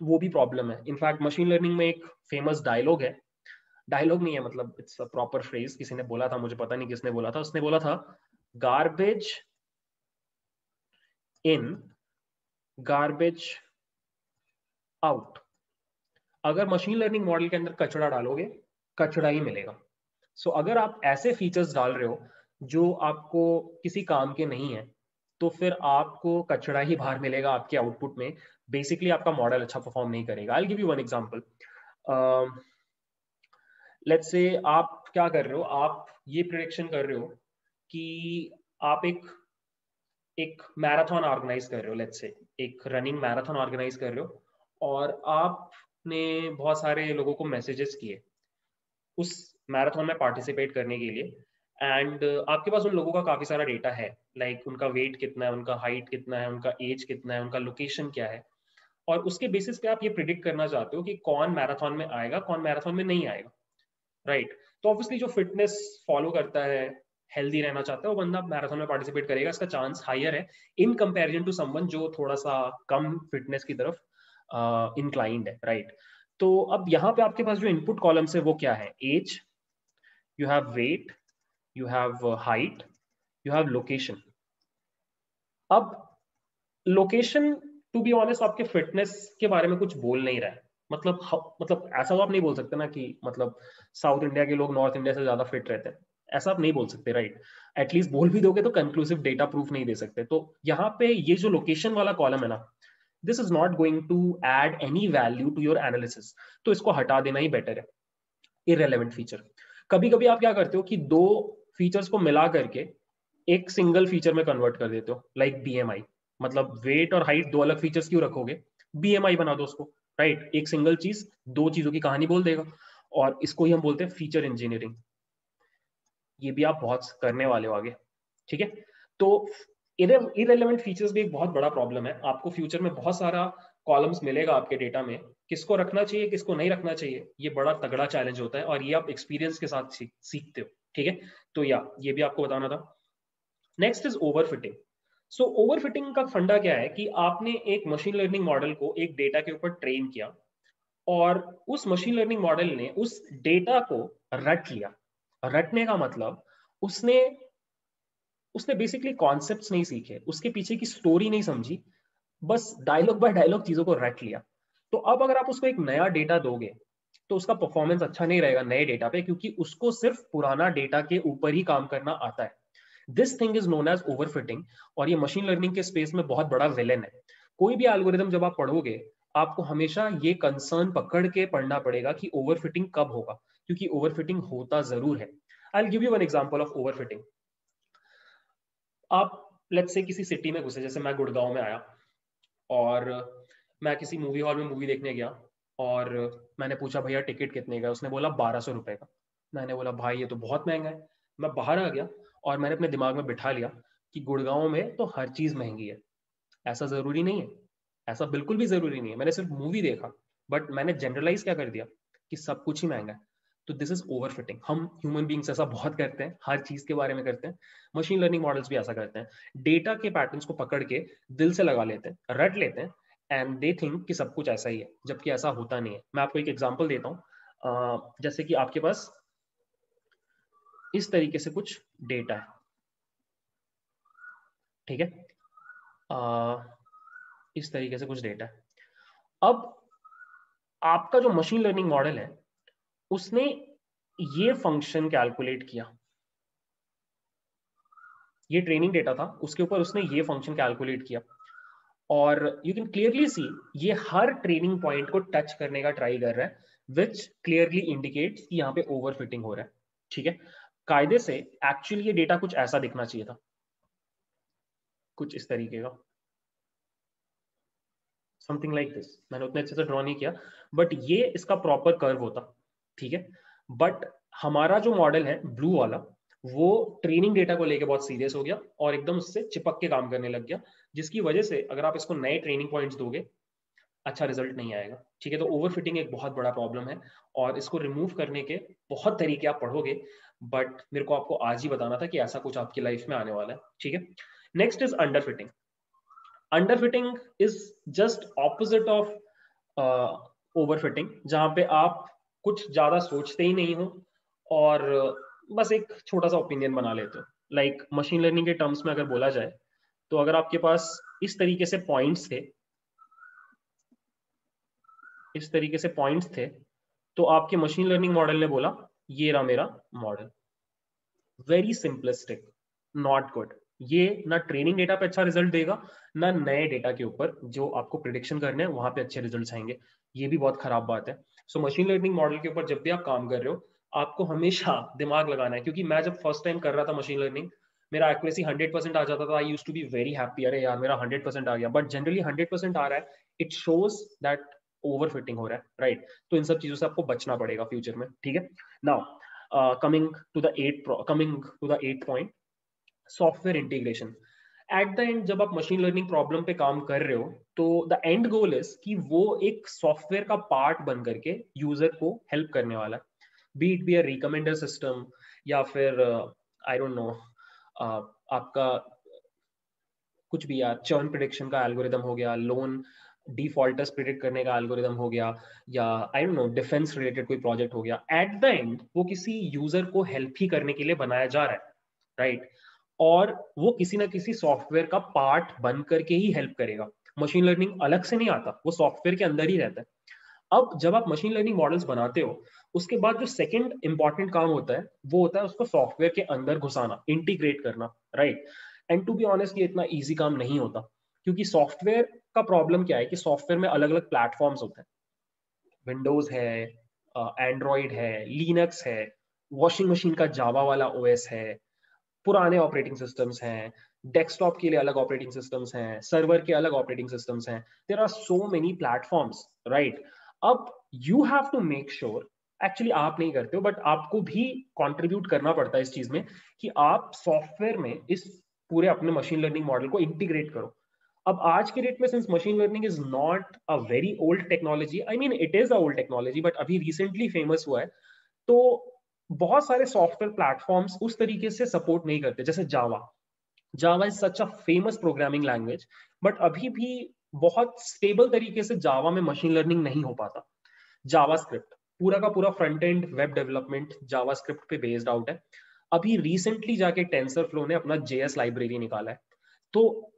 तो वो भी प्रॉब्लम है। इनफैक्ट मशीन लर्निंग में एक फ़ेमस डायलॉग है। डायलॉग नहीं है मतलब इट्स अ प्रॉपर फ्रेज किसी ने बोला था मुझे पता नहीं किसने बोला था। उसने बोला था गार्बेज इन गार्बेज आउट अगर मशीन लर्निंग मॉडल के अंदर कचड़ा डालोगे कचड़ा ही मिलेगा। सो so, अगर आप ऐसे फीचर्स डाल रहे हो जो आपको किसी काम के नहीं है तो फिर आपको कचरा ही बाहर मिलेगा आपके आउटपुट में। बेसिकली आपका मॉडल अच्छा परफॉर्म नहीं करेगा। I give you one example let's say आप क्या कर रहे हो? आप ये प्रिडिक्शन कर रहे हो कि आप एक एक मैराथन ऑर्गेनाइज कर रहे हो लेट्स से एक रनिंग मैराथन ऑर्गेनाइज कर रहे हो और आपने बहुत सारे लोगों को मैसेजेस किए उस मैराथन में पार्टिसिपेट करने के लिए। एंड uh, आपके पास उन लोगों का काफ़ी सारा डेटा है लाइक like, उनका वेट कितना है उनका हाइट कितना है उनका एज कितना है उनका लोकेशन क्या है और उसके बेसिस पे आप ये प्रिडिक्ट करना चाहते हो कि कौन मैराथन में आएगा कौन मैराथन में नहीं आएगा राइट right? तो ऑब्वियसली जो फिटनेस फॉलो करता है हेल्दी रहना चाहता है वो बंदा मैराथन में पार्टिसिपेट करेगा इसका चांस हायर है इन कंपेरिजन टू समवन जो थोड़ा सा कम फिटनेस की तरफ़ इंक्लाइंड uh, है राइट right? तो अब यहाँ पे आपके पास जो इनपुट कॉलम्स है वो क्या है as you have weight you have uh, height, you have location. अब लोकेशन टू बी ऑनेस्ट आपके फिटनेस के बारे में कुछ बोल नहीं रहा है। मतलब मतलब ऐसा तो आप नहीं बोल सकते ना कि मतलब साउथ इंडिया के लोग नॉर्थ इंडिया से ज़्यादा फिट रहते हैं। ऐसा आप नहीं बोल सकते राइट एटलीस्ट बोल भी दोगे तो कंक्लूसिव डेटा प्रूफ नहीं दे सकते। तो यहाँ पे ये जो लोकेशन वाला कॉलम है ना this is not going to add any value to your analysis तो इसको हटा देना ही बेटर है। इरेलीवेंट फीचर कभी कभी आप क्या करते हो कि दो फीचर्स को मिला करके एक सिंगल फीचर में कन्वर्ट कर देते हो लाइक बीएमआई मतलब वेट और हाइट दो अलग फीचर्स क्यों रखोगे? बीएमआई बना दो उसको राइट एक सिंगल चीज़, दो चीज़ों की कहानी बोल देगा। और इसको ही हम बोलते हैं फीचर इंजीनियरिंग ये भी आप बहुत करने वाले हो आगे, ठीक है? तो इरेलीवेंट फीचर्स भी एक बहुत बड़ा प्रॉब्लम है। आपको फ्यूचर में बहुत सारा कॉलम्स मिलेगा आपके डेटा में। किसको रखना चाहिए, किसको नहीं रखना चाहिए, ये बड़ा तगड़ा चैलेंज होता है और ये आप एक्सपीरियंस के साथ सीखते हो। ठीक है? तो या, ये भी आपको बताना था। Next is overfitting so overfitting का फंडा क्या है कि आपने एक मशीन लर्निंग मॉडल को एक डेटा के ऊपर ट्रेन किया और उस मशीन लर्निंग मॉडल ने उस डेटा को रट लिया। रटने का मतलब उसने उसने बेसिकली कॉन्सेप्ट नहीं सीखे, उसके पीछे की स्टोरी नहीं समझी, बस डायलॉग बाय डायलॉग चीज़ों को रट लिया। तो अब अगर आप उसको एक नया डेटा दोगे तो उसका परफॉर्मेंस अच्छा नहीं रहेगा नए डेटा पे, क्योंकि उसको सिर्फ़ पुराना डेटा के ऊपर ही काम करना आता है। This thing is known as overfitting और ये मशीन लर्निंग के स्पेस में बहुत बड़ा विलेन है। कोई भी एल्गोरिदम जब आप पढ़ोगे, आपको हमेशा ये कंसर्न पकड़ के पढ़ना पड़ेगा कि ओवरफिटिंग कब होगा, क्योंकि ओवरफिटिंग होता ज़रूर है। I give you one example of overfitting आप लेट्स से किसी सिटी में घुसे, जैसे मैं गुड़गांव में आया, और मैं किसी मूवी हॉल में मूवी देखने गया और मैंने पूछा, भैया, टिकट कितने का? उसने बोला, बारह सौ रुपए का। मैंने बोला, भाई, ये तो बहुत महँगा है। मैं बाहर आ गया और मैंने अपने दिमाग में बिठा लिया कि गुड़गांव में तो हर चीज़ महँगी है। ऐसा ज़रूरी नहीं है। ऐसा बिल्कुल भी ज़रूरी नहीं है। मैंने सिर्फ़ मूवी देखा बट मैंने जनरलाइज क्या कर दिया कि सब कुछ ही महँगा है। तो दिस इज़ ओवर फिटिंग हम ह्यूमन बींग्स ऐसा बहुत करते हैं, हर चीज़ के बारे में करते हैं। मशीन लर्निंग मॉडल्स भी ऐसा करते हैं। डेटा के पैटर्न्स को पकड़ के दिल से लगा लेते हैं, रट लेते हैं एंड दे थिंक कि सब कुछ ऐसा ही है, जबकि ऐसा होता नहीं है। मैं आपको एक एग्ज़ाम्पल देता हूँ। जैसे कि आपके पास इस तरीके से कुछ डेटा है। ठीक है? इस तरीके से कुछ डेटा है। अब आपका जो मशीन लर्निंग मॉडल है, उसने ये फ़ंक्शन कैलकुलेट किया। ये ट्रेनिंग डेटा था, उसके ऊपर उसने ये फ़ंक्शन कैलकुलेट किया। और यू कैन क्लियरली सी ये हर ट्रेनिंग पॉइंट को टच करने का ट्राई कर रहा है विच क्लियरली इंडिकेट्स कि यहाँ पे ओवर फिटिंग हो रहा है। ठीक है? कायदे से एक्चुअली ये डेटा कुछ ऐसा दिखना चाहिए था। कुछ इस तरीके का। समथिंग लाइक दिस मैंने उतने अच्छे से ड्रॉ नहीं किया बट ये इसका प्रॉपर कर्व होता। ठीक है? बट हमारा जो मॉडल है ब्लू वाला वो ट्रेनिंग डेटा को लेके बहुत सीरियस हो गया और एकदम उससे चिपक के काम करने लग गया, जिसकी वजह से अगर आप इसको नए ट्रेनिंग पॉइंट्स दोगे अच्छा रिज़ल्ट नहीं आएगा। ठीक है तो ओवर फिटिंग एक बहुत बड़ा प्रॉब्लम है और इसको रिमूव करने के बहुत तरीके आप पढ़ोगे बट मेरे को आपको आज ही बताना था कि ऐसा कुछ आपकी लाइफ में आने वाला है। ठीक है next is under fitting under fitting is just opposite of over fitting जहाँ पे आप कुछ ज़्यादा सोचते ही नहीं हो और बस एक छोटा सा ओपिनियन बना लेते हो। लाइक मशीन लर्निंग के टर्म्स में अगर बोला जाए तो अगर आपके पास इस तरीके से पॉइंट्स थे, इस तरीके से पॉइंट्स थे तो आपके मशीन लर्निंग मॉडल ने बोला, ये रहा मेरा model very simplistic not good ये ना ट्रेनिंग डेटा पे अच्छा रिज़ल्ट देगा, ना नए डेटा के ऊपर जो आपको प्रिडिक्शन करने हैं, वहाँ पे अच्छे रिज़ल्ट आएँगे। ये भी बहुत खराब बात है। सो मशीन लर्निंग मॉडल के ऊपर जब भी आप काम कर रहे हो आपको हमेशा दिमाग लगाना है, क्योंकि मैं जब फ़र्स्ट टाइम कर रहा था मशीन लर्निंग मेरा एक्यूरेसी 100 परसेंट आ जाता था। I use to be very happy अरे यार, मेरा 100 परसेंट आ गया। बट जनरली 100 परसेंट आ रहा है। It shows that over fitting हो रहा है राइट right? तो इन सब चीज़ों से आपको बचना पड़ेगा फ्यूचर में, ठीक है? Now coming to the eight coming to the eight point software integration at the end जब आप मशीन लर्निंग प्रॉब्लम पे काम कर रहे हो तो द एंड गोल इज़ कि वो एक सॉफ्टवेयर का पार्ट बन करके यूज़र को हेल्प करने वाला है। Be it be a recommender system या फिर आई डोंट नो आपका कुछ भी यार चर्न प्रिडिक्शन का एल्गोरिदम हो गया लोन डिफॉल्टर्स प्रिडिक्ट करने का एल्गोरिदम हो गया, या I don't know defence related कोई प्रोजेक्ट हो गया एट द एंड वो किसी यूज़र को हेल्प ही करने के लिए बनाया जा रहा है राइट right? और वो किसी ना किसी सॉफ्टवेयर का पार्ट बन करके ही हेल्प करेगा मशीन लर्निंग अलग से नहीं आता, वो सॉफ्टवेयर के अंदर ही रहता है अब जब आप मशीन लर्निंग मॉडल्स बनाते हो, उसके बाद जो सेकंड इंपॉर्टेंट काम होता है, वो होता है उसको सॉफ्टवेयर के अंदर घुसाना इंटीग्रेट करना right and to be honest ये इतना ईजी काम नहीं होता, क्योंकि सॉफ्टवेयर का प्रॉब्लम क्या है कि सॉफ्टवेयर में अलग अलग प्लेटफॉर्म्स होते हैं। विंडोज़ है एंड्रॉइड है लिनक्स है वॉशिंग मशीन का जावा वाला ओएस है, पुराने ऑपरेटिंग सिस्टम्स हैं डेस्कटॉप के लिए अलग ऑपरेटिंग सिस्टम्स हैं सर्वर के अलग ऑपरेटिंग सिस्टम्स हैं। There are so many platforms right अब you have to make sure actually आप नहीं करते हो बट आपको भी कॉन्ट्रीब्यूट करना पड़ता है इस चीज़ में कि आप सॉफ्टवेयर में इस पूरे अपने मशीन लर्निंग मॉडल को इंटीग्रेट करो। अब आज के डेट में since machine learning is not a very old technology I mean it is a old technology but अभी रिसेंटली फ़ेमस हुआ है तो बहुत सारे सॉफ्टवेयर प्लेटफॉर्म्स उस तरीके से सपोर्ट नहीं करते, जैसे Java Java is such a famous programming language but अभी भी बहुत स्टेबल तरीके से जावा में मशीन लर्निंग नहीं हो पाता। जावा स्क्रिप्ट पूरा का पूरा front end web development JavaScript पे बेस्ड आउट है। अभी रिसेंटली जाके टेंसर फ्लो ने अपना जेएस लाइब्रेरी निकाला है। तो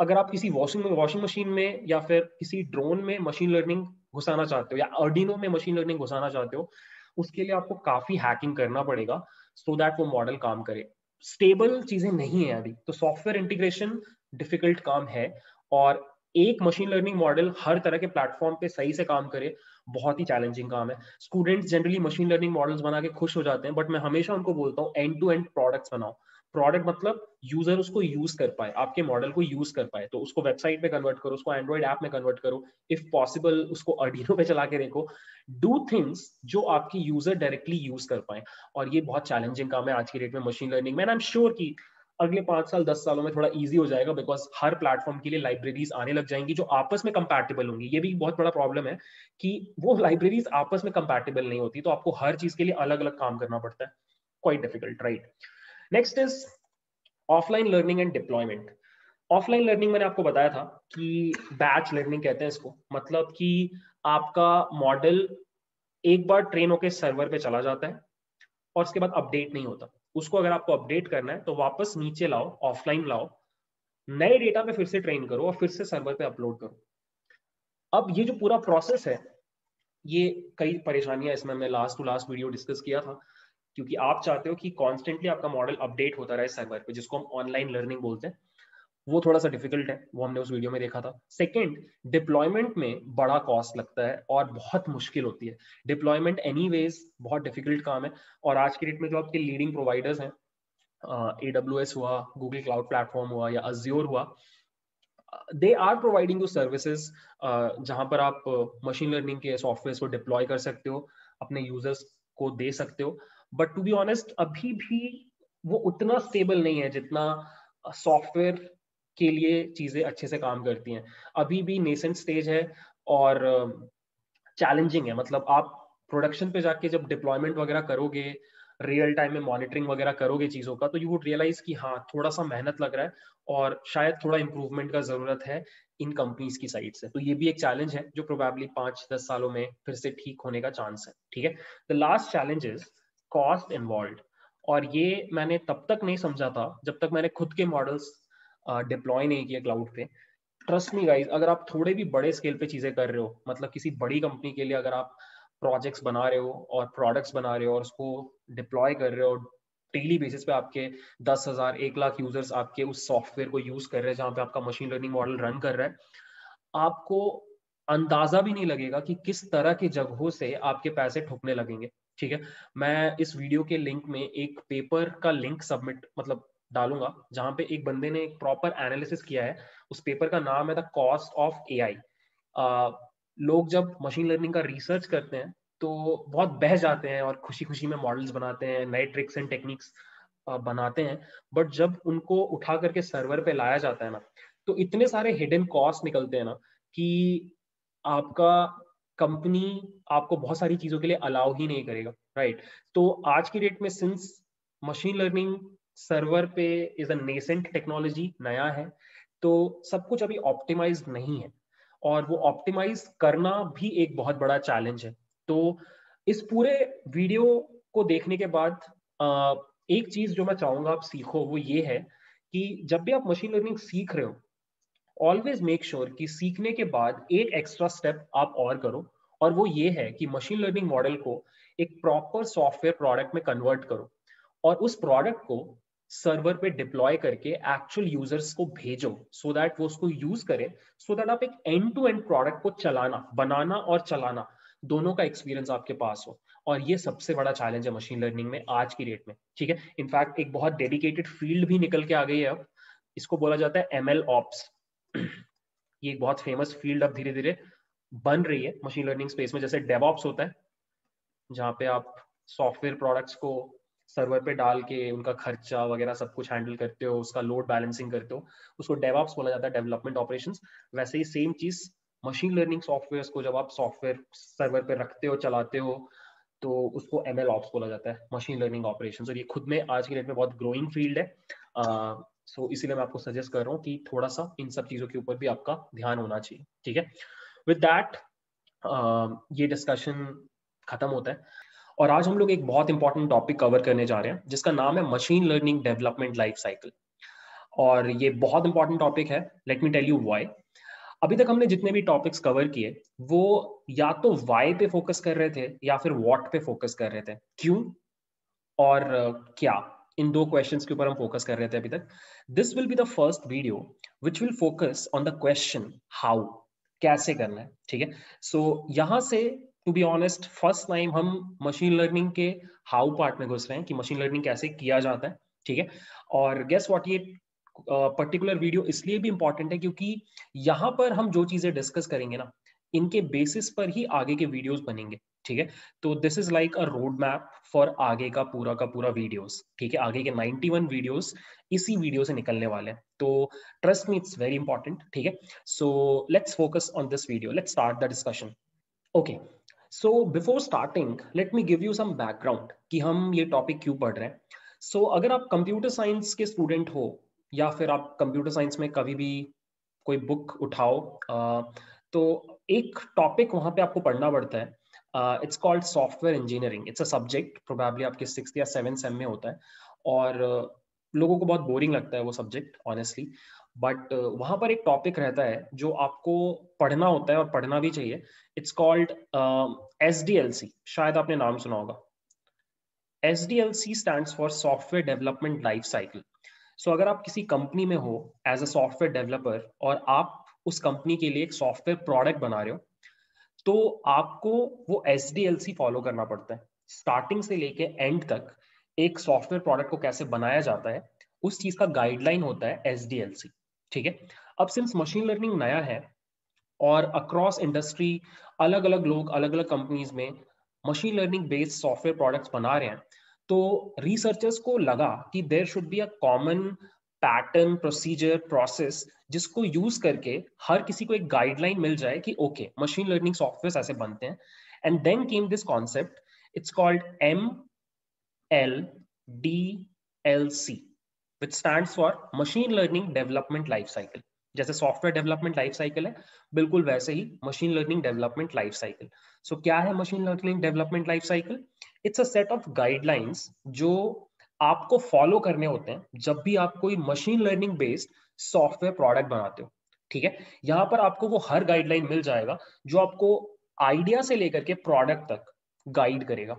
अगर आप किसी वॉशिंग वॉशिंग मशीन में या फिर किसी ड्रोन में मशीन लर्निंग घुसाना चाहते हो या अर्डिनो में मशीन लर्निंग घुसाना चाहते हो, उसके लिए आपको काफ़ी हैकिंग करना पड़ेगा सो so दैट वो मॉडल काम करे। स्टेबल चीज़ें नहीं है अभी। तो सॉफ्टवेयर इंटीग्रेशन डिफ़िकल्ट काम है और एक मशीन लर्निंग मॉडल हर तरह के प्लेटफॉर्म पे सही से काम करे, बहुत ही चैलेंजिंग काम है। Students generally machine learning models बना के खुश हो जाते हैं बट मैं हमेशा उनको बोलता हूँ एंड टू एंड प्रोडक्ट्स बनाओ। प्रोडक्ट मतलब यूज़र उसको यूज़ कर पाए, आपके मॉडल को यूज़ कर पाए। तो उसको वेबसाइट पे कन्वर्ट करो, उसको एंड्रॉइड ऐप में कन्वर्ट करो इफ़ पॉसिबल उसको अर्डिनो पे चला के देखो। डू थिंग्स जो आपकी यूज़र डायरेक्टली यूज़ कर पाए। और ये बहुत चैलेंजिंग काम है आज की डेट में मशीन लर्निंग में आई एम श्योर की अगले पाँच साल, दस सालों में थोड़ा इजी हो जाएगा बिकॉज़ हर प्लेटफॉर्म के लिए लाइब्रेरीज आने लग जाएँगी जो आपस में कंपैटिबल होंगी। ये भी बहुत बड़ा प्रॉब्लम है कि वो लाइब्रेरीज आपस में कंपैटिबल नहीं होती तो आपको हर चीज़ के लिए अलग अलग काम करना पड़ता है। Quite difficult right next is offline learning and deployment offline learning मैंने आपको बताया था कि बैच लर्निंग कहते हैं इसको। मतलब कि आपका मॉडल एक बार ट्रेन होकर सर्वर पे चला जाता है और उसके बाद अपडेट नहीं होता। उसको अगर आपको अपडेट करना है तो वापस नीचे लाओ ऑफलाइन लाओ, नए डेटा पे फिर से ट्रेन करो और फिर से सर्वर पे अपलोड करो। अब ये जो पूरा प्रोसेस है, ये कई परेशानियाँ इसमें मैं last to last video discuss किया था, क्योंकि आप चाहते हो कि कॉन्स्टेंटली आपका मॉडल अपडेट होता रहे सर्वर पे, जिसको हम ऑनलाइन लर्निंग बोलते हैं। वो थोड़ा सा डिफ़िकल्ट है, वो हमने उस वीडियो में देखा था। सेकेंड डिप्लॉयमेंट में बड़ा कॉस्ट लगता है और बहुत मुश्किल होती है। डिप्लॉयमेंट एनी बहुत डिफ़िकल्ट काम है और आज की डेट में जो आपके लीडिंग प्रोवाइडर्स हैं ए डब्ल्यू एस हुआ गूगल क्लाउड प्लेटफॉर्म हुआ या अज्योर हुआ they are providing you services जहाँ पर आप मशीन लर्निंग के सॉफ्टवेयर को डिप्लॉय कर सकते हो, अपने यूज़र्स को दे सकते हो। बट टू बी ऑनेस्ट अभी भी वो उतना स्टेबल नहीं है जितना सॉफ्टवेयर के लिए चीज़ें अच्छे से काम करती हैं। अभी भी नेसेंट स्टेज है और चैलेंजिंग है। मतलब आप प्रोडक्शन पे जाके जब डिप्लॉयमेंट वगैरह करोगे रियल टाइम में मॉनिटरिंग वगैरह करोगे चीज़ों का तो यू वुड रियलाइज़ कि हाँ थोड़ा सा मेहनत लग रहा है और शायद थोड़ा इंप्रूवमेंट का ज़रूरत है इन कंपनीज़ की साइड से। तो ये भी एक चैलेंज है जो प्रोबेबली पाँच दस सालों में फिर से ठीक होने का चांस है। ठीक है? The last challenge is cost involve और ये मैंने तब तक नहीं समझा था जब तक मैंने खुद के मॉडल्स डिप्लॉय नहीं किया क्लाउड पे। ट्रस्ट मी गाइज़ अगर आप थोड़े भी बड़े स्केल पे चीज़ें कर रहे हो मतलब किसी बड़ी कंपनी के लिए अगर आप प्रोजेक्ट्स बना रहे हो और प्रोडक्ट्स बना रहे हो और उसको डिप्लॉय कर रहे हो डेली बेसिस पे आपके दस हज़ार, एक लाख यूज़र्स आपके उस सॉफ्टवेयर को यूज़ कर रहे हैं जहाँ पे आपका मशीन लर्निंग मॉडल रन कर रहा है, आपको अंदाज़ा भी नहीं लगेगा कि किस तरह की जगहों से आपके पैसे ठुकने लगेंगे। ठीक है? मैं इस वीडियो के लिंक में एक पेपर का लिंक सबमिट मतलब डालूँगा, जहाँ पे एक बंदे ने एक प्रॉपर एनालिसिस किया है। उस पेपर का नाम है द कॉस्ट ऑफ़ ए लोग जब मशीन लर्निंग का रिसर्च करते हैं तो बहुत बह जाते हैं और खुशी खुशी में मॉडल्स बनाते हैं, नए ट्रिक्स एंड टेक्निक्स बनाते हैं। बट जब उनको उठा करके सर्वर पे लाया जाता है ना तो इतने सारे हिडन कॉस्ट निकलते हैं ना कि आपका कंपनी आपको बहुत सारी चीज़ों के लिए अलाउ ही नहीं करेगा राइट तो आज की डेट में सिंस मशीन लर्निंग सर्वर पे इज़ अ नेसेंट टेक्नोलॉजी नया है तो सब कुछ अभी ऑप्टिमाइज नहीं है। और वो ऑप्टिमाइज करना भी एक बहुत बड़ा चैलेंज है। तो इस पूरे वीडियो को देखने के बाद एक चीज़ जो मैं चाहूँगा आप सीखो, वो ये है कि जब भी आप मशीन लर्निंग सीख रहे हो ऑलवेज मेक श्योर कि सीखने के बाद एक एक्स्ट्रा स्टेप आप और करो। और वो ये है कि मशीन लर्निंग मॉडल को एक प्रॉपर सॉफ्टवेयर प्रोडक्ट में कन्वर्ट करो। और उस प्रोडक्ट को सर्वर पे डिप्लॉय करके एक्चुअल यूज़र्स को भेजो सो दैट वो उसको यूज़ करें सो दैट आप एक एंड टू एंड प्रोडक्ट को चलाना, बनाना और चलाना, दोनों का एक्सपीरियंस आपके पास हो। और ये सबसे बड़ा चैलेंज है मशीन लर्निंग में आज की डेट में, ठीक है? इनफैक्ट एक बहुत डेडिकेटेड फ़ील्ड भी निकल के आ गई है अब। इसको बोला जाता है एम एल ऑप्स ये एक बहुत फ़ेमस फ़ील्ड अब धीरे धीरे बन रही है मशीन लर्निंग स्पेस में, जैसे डेवॉप्स होता है, जहाँ पे आप सॉफ्टवेयर प्रोडक्ट्स को सर्वर पे डाल के उनका खर्चा वगैरह सब कुछ हैंडल करते हो उसका लोड बैलेंसिंग करते हो उसको डेवॉप्स बोला जाता है डेवलपमेंट ऑपरेशन वैसे ही सेम चीज़ मशीन लर्निंग सॉफ्टवेयर को जब आप सॉफ्टवेयर सर्वर पे रखते हो चलाते हो तो उसको एम एल ऑप्स बोला जाता है मशीन लर्निंग ऑपरेशन और ये खुद में आज के डेट में बहुत ग्रोइंग फ़ील्ड है। सो uh, so इसीलिए मैं आपको सजेस्ट कर रहा हूँ कि थोड़ा सा इन सब चीज़ों के ऊपर भी आपका ध्यान होना चाहिए ठीक है? विद uh, ये डिस्कशन खत्म होता है। और आज हम लोग एक बहुत इंपॉर्टेंट टॉपिक कवर करने जा रहे हैं, जिसका नाम है machine learning development life cycle और ये बहुत इंपॉर्टेंट टॉपिक है let me tell you why अभी तक हमने जितने भी टॉपिक्स कवर किए, वो या तो वाई पे फोकस कर रहे थे, या फिर वॉट पे फोकस कर रहे थे। क्यों? और क्या? इन दो क्वेश्चंस के ऊपर हम फोकस कर रहे थे अभी तक। This will be the first video which will focus on the question how कैसे करना है, ठीक है? सो यहाँ से to be honest first time हम मशीन लर्निंग के हाउ पार्ट में घुस रहे हैं कि मशीन लर्निंग कैसे किया जाता है, ठीक है? और गेस व्हाट ये पर्टिकुलर वीडियो इसलिए भी इंपॉर्टेंट है क्योंकि यहाँ पर हम जो चीज़ें डिस्कस करेंगे ना, इनके बेसिस पर ही आगे के वीडियोस बनेंगे, ठीक है? तो this is like a road map for आगे का पूरा का पूरा वीडियोस ठीक है? आगे के 91 वीडियोस इसी वीडियो से निकलने वाले हैं। तो trust me it's very important ठीक है? So let's focus on this video let's start the discussion okay so before starting let me give you some background कि हम ये टॉपिक क्यों पढ़ रहे हैं। सो so, अगर आप कंप्यूटर साइंस के स्टूडेंट हो या फिर आप कंप्यूटर साइंस में कभी भी कोई बुक उठाओ uh, तो एक टॉपिक वहाँ पे आपको पढ़ना पड़ता है। It's called software engineering it's a subject probably आपके सिक्स या सेवन सेम में होता है। और लोगों को बहुत बोरिंग लगता है वो सब्जेक्ट ऑनेस्टली बट वहाँ पर एक टॉपिक रहता है जो आपको पढ़ना होता है और पढ़ना भी चाहिए। इट्स कॉल्ड एस शायद आपने नाम सुना होगा। S D L C stand for software development life cycle so अगर आप किसी कंपनी में हो एज अ सॉफ्टवेयर डेवलपर और आप उस कंपनी के लिए एक सॉफ्टवेयर प्रोडक्ट बना रहे हो तो आपको वो S D L C follow करना पड़ता है। स्टार्टिंग से लेके एंड तक एक सॉफ्टवेयर प्रोडक्ट को कैसे बनाया जाता है, उस चीज़ का गाइडलाइन होता है एस डी एल सी ठीक है? अब सिंस मशीन लर्निंग नया है और अक्रॉस इंडस्ट्री अलग अलग लोग अलग अलग कंपनीज़ में machine learning based software products बना रहे हैं। तो रिसर्चर्स को लगा कि there should be a common pattern procedure process जिसको यूज़ करके हर किसी को एक गाइडलाइन मिल जाए कि ओके मशीन लर्निंग सॉफ्टवेयर ऐसे बनते हैं। And then came this concept it's called M L D L C which stand for machine learning development life cycle जैसे सॉफ्टवेयर डेवलपमेंट लाइफ साइकिल है, बिल्कुल वैसे ही machine learning development life cycle so क्या है machine learning development life cycle it's a set of guidelines जो आपको follow करने होते हैं जब भी आप कोई machine learning based software product बनाते हो. ठीक है? यहाँ पर आपको वो हर गाइडलाइन मिल जाएगा जो आपको आइडिया से लेकर के प्रोडक्ट तक गाइड करेगा.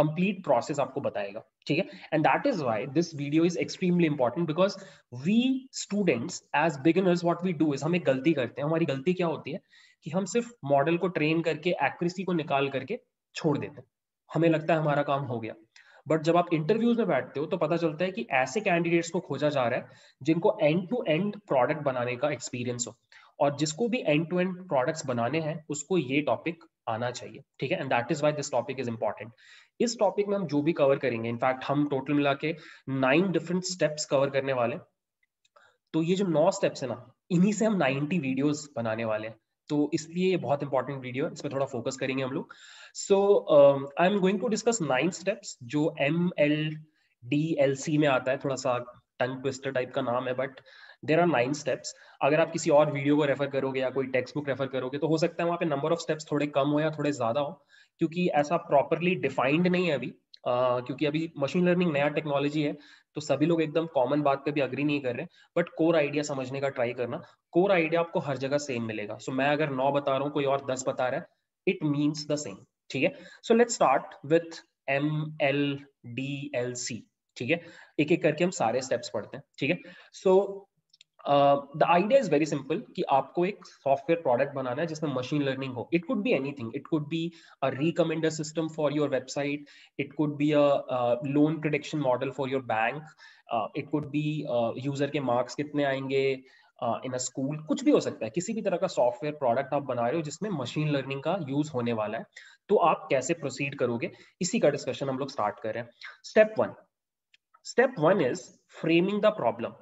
कंप्लीट प्रोसेस आपको बताएगा, ठीक है? And that is why this video is extremely important because we students as beginners what we do is हम एक गलती करते हैं। हमारी गलती क्या होती है कि हम सिर्फ़ मॉडल को ट्रेन करके एक्यूरेसी को निकाल करके छोड़ देते हैं। हमें लगता है हमारा काम हो गया। बट जब आप इंटरव्यूज़ में बैठते हो तो पता चलता है कि ऐसे कैंडिडेट्स को खोजा जा रहा है जिनको एंड टू एंड प्रोडक्ट बनाने का एक्सपीरियंस हो। और जिसको भी एंड टू एंड प्रोडक्ट्स बनाने हैं, उसको ये टॉपिक आना चाहिए, ठीक है? And that is why this topic is important इस टॉपिक में हम जो भी कवर करेंगे इनफैक्ट हम टोटल मिला के नाइन डिफरेंट स्टेप्स कवर करने वाले तो ये जो नौ स्टेप्स है ना, इन्हीं से हम नाइनटी वीडियोस बनाने वाले हैं। तो इसलिए ये बहुत इंपॉर्टेंट वीडियो है इस पर थोड़ा फोकस करेंगे हम लोग। So I am going to discuss nine steps जो M L D L C में आता है। थोड़ा सा टंग ट्विस्टर टाइप का नाम है but there are nine steps अगर आप किसी और वीडियो को रेफर करोगे या कोई टेक्स्ट बुक रेफर करोगे तो हो सकता है वहाँ पे नंबर ऑफ़ स्टेप्स थोड़े कम हो या थोड़े ज़्यादा हो क्योंकि ऐसा प्रॉपरली डिफाइंड नहीं है अभी। Uh, क्योंकि अभी मशीन लर्निंग नया टेक्नोलॉजी है तो सभी लोग एकदम कॉमन बात पे भी अग्री नहीं कर रहे बट कोर आइडिया समझने का ट्राई करना। कोर आइडिया आपको हर जगह सेम मिलेगा। सो so, मैं अगर नौ बता रहा हूँ कोई और दस बता रहा है इट मीन्स द सेम ठीक है? So let's start with M L D L C ठीक है? एक एक करके हम सारे स्टेप्स पढ़ते हैं ठीक है? So the idea is very simple कि आपको एक सॉफ्टवेयर प्रोडक्ट बनाना है जिसमें मशीन लर्निंग हो। It could be anything it could be a recommender system for your website it could be a loan prediction model for your bank it could be user के marks कितने आएँगे इन अ school कुछ भी हो सकता है। किसी भी तरह का सॉफ्टवेयर प्रोडक्ट आप बना रहे हो जिसमें मशीन लर्निंग का यूज़ होने वाला है। तो आप कैसे प्रोसीड करोगे? इसी का डिस्कशन हम लोग स्टार्ट कर रहे हैं। Step one step one is framing the problem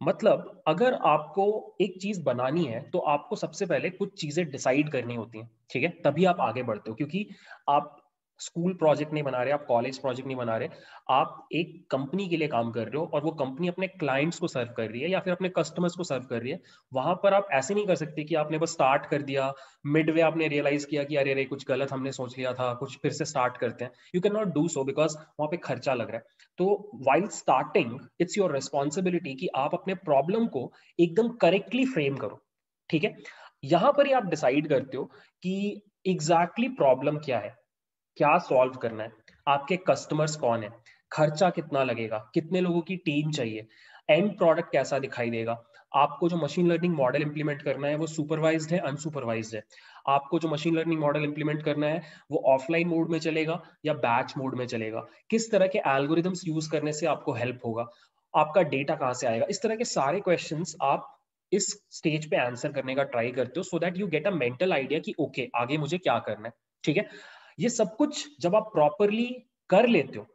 मतलब अगर आपको एक चीज़ बनानी है तो आपको सबसे पहले कुछ चीज़ें डिसाइड करनी होती हैं, ठीक है? तभी आप आगे बढ़ते हो, क्योंकि आप स्कूल प्रोजेक्ट नहीं बना रहे, आप कॉलेज प्रोजेक्ट नहीं बना रहे, आप एक कंपनी के लिए काम कर रहे हो और वो कंपनी अपने क्लाइंट्स को सर्व कर रही है या फिर अपने कस्टमर्स को सर्व कर रही है, वहाँ पर आप ऐसे नहीं कर सकते कि आपने बस स्टार्ट कर दिया मिड वे आपने रियलाइज़ किया कि अरे अरे, कुछ गलत हमने सोच लिया था, कुछ फिर से स्टार्ट करते हैं। You can not do so because वहाँ पे खर्चा लग रहा है। तो while starting it's your responsibility कि आप अपने प्रॉब्लम को एकदम करेक्टली फ्रेम करो, ठीक है? यहाँ पर ही आप डिसाइड करते हो कि एग्जैक्टली exactly प्रॉब्लम क्या है, क्या सॉल्व करना है, आपके कस्टमर्स कौन है, खर्चा कितना लगेगा, कितने लोगों की टीम चाहिए एंड प्रोडक्ट कैसा दिखाई देगा, आपको जो मशीन लर्निंग मॉडल इंप्लीमेंट करना है, वो सुपरवाइज्ड है अनसुपरवाइज्ड है। आपको जो मशीन लर्निंग मॉडल इंप्लीमेंट करना है वो ऑफलाइन मोड में चलेगा या बैच मोड में चलेगा। किस तरह के एल्गोरिदम्स यूज़ करने से आपको हेल्प होगा? आपका डेटा कहाँ से आएगा? इस तरह के सारे क्वेश्चन आप इस स्टेज पे आंसर करने का ट्राई करते हो so that you get a mental idea कि ओके okay, आगे मुझे क्या करना है ठीक है? ये सब कुछ जब आप प्रॉपरली कर लेते हो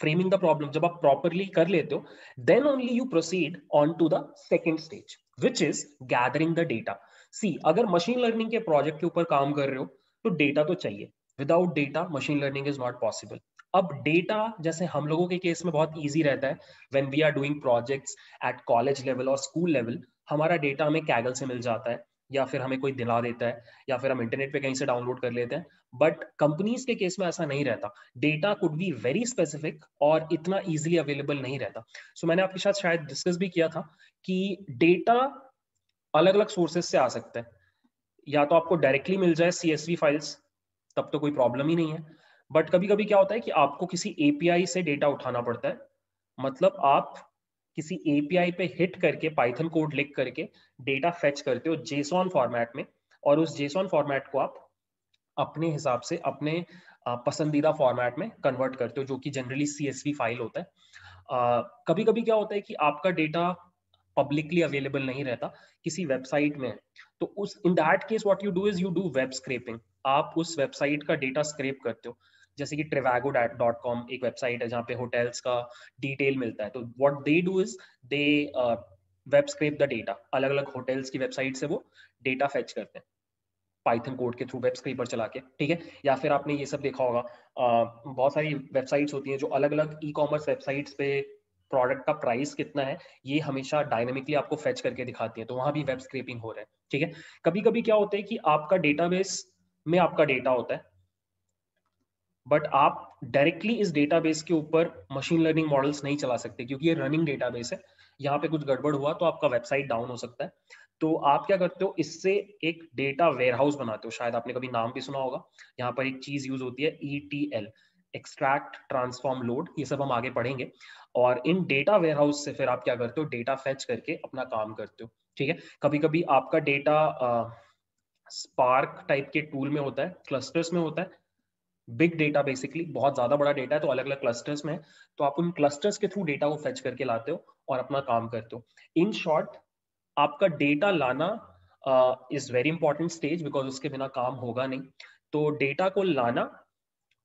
फ्रेमिंग द प्रॉब्लम जब आप प्रॉपरली कर लेते हो then only you proceed on to the second stage which is gathering the data see अगर मशीन लर्निंग के प्रोजेक्ट के ऊपर काम कर रहे हो तो डेटा तो चाहिए। Without data machine learning is not possible अब डेटा जैसे हम लोगों के केस में बहुत इजी रहता है when we are doing projects at college level और स्कूल लेवल हमारा डेटा हमें कैगल से मिल जाता है या फिर हमें कोई दिला देता है या फिर हम इंटरनेट पे कहीं से डाउनलोड कर लेते हैं। बट कंपनीज़ के केस में ऐसा नहीं रहता। Data could be very specific और इतना इजीली अवेलेबल नहीं रहता। सो so, मैंने आपके साथ शायद डिस्कस भी किया था कि डेटा अलग अलग सोर्सेज से आ सकता है। या तो आपको डायरेक्टली मिल जाए सीएसवी फाइल्स तब तो कोई प्रॉब्लम ही नहीं है। बट कभी कभी क्या होता है कि आपको किसी एपीआई से डेटा उठाना पड़ता है। मतलब आप किसी एपीआई पे हिट करके पाइथन कोड लिख करके डेटा फेच करते हो जेसॉन फॉर्मेट में और उस जेसॉन फॉर्मेट को आप अपने हिसाब से, अपने पसंदीदा फॉर्मेट में कन्वर्ट करते हो, जो कि जनरली सीएसवी फ़ाइल होता है। कभी कभी क्या होता है कि आपका डेटा पब्लिकली अवेलेबल नहीं रहता किसी वेबसाइट में तो उस in that case what you do is you do web scraping आप उस वेबसाइट का डेटा स्क्रेप करते हो। जैसे कि ट्रेवागो डॉट कॉम एक वेबसाइट है जहाँ पे होटल्स का डिटेल मिलता है। तो what they do is they web scrape the data अलग अलग होटल्स की वेबसाइट से वो डेटा फेच करते हैं। पाइथन कोड के थ्रू वेब स्क्रीपर चला के ठीक है? या फिर आपने ये सब देखा होगा uh, बहुत सारी वेबसाइट्स होती हैं जो अलग अलग ई कॉमर्स वेबसाइट्स पे प्रोडक्ट का प्राइस कितना है, ये हमेशा डायनेमिकली आपको फेच करके दिखाती है। तो वहाँ भी वेब स्क्रेपिंग हो रहा है, ठीक है? कभी कभी क्या होता है कि आपका डेटाबेस में आपका डेटा होता है बट आप डायरेक्टली इस डेटाबेस के ऊपर मशीन लर्निंग मॉडल्स नहीं चला सकते, क्योंकि ये रनिंग डेटाबेस है। यहाँ पे कुछ गड़बड़ हुआ तो आपका वेबसाइट डाउन हो सकता है। तो आप क्या करते हो, इससे एक डेटा वेयरहाउस बनाते हो, शायद आपने कभी नाम भी सुना होगा। यहाँ पर एक चीज़ यूज़ होती है E T L extract transform load ये सब हम आगे पढ़ेंगे। और इन डेटा वेयरहाउस से फिर आप क्या करते हो? डेटा फेच करके अपना काम करते हो। ठीक है? कभी कभी आपका डेटा स्पार्क टाइप के टूल में होता है क्लस्टर्स में होता है। बिग डेटा बेसिकली बहुत ज़्यादा बड़ा डेटा है तो अलग अलग क्लस्टर्स में है। तो आप उन क्लस्टर्स के थ्रू डेटा को फेच करके लाते हो और अपना काम करते हो। इन शॉर्ट आपका डेटा लाना is very important stage because उसके बिना काम होगा नहीं। तो डेटा को लाना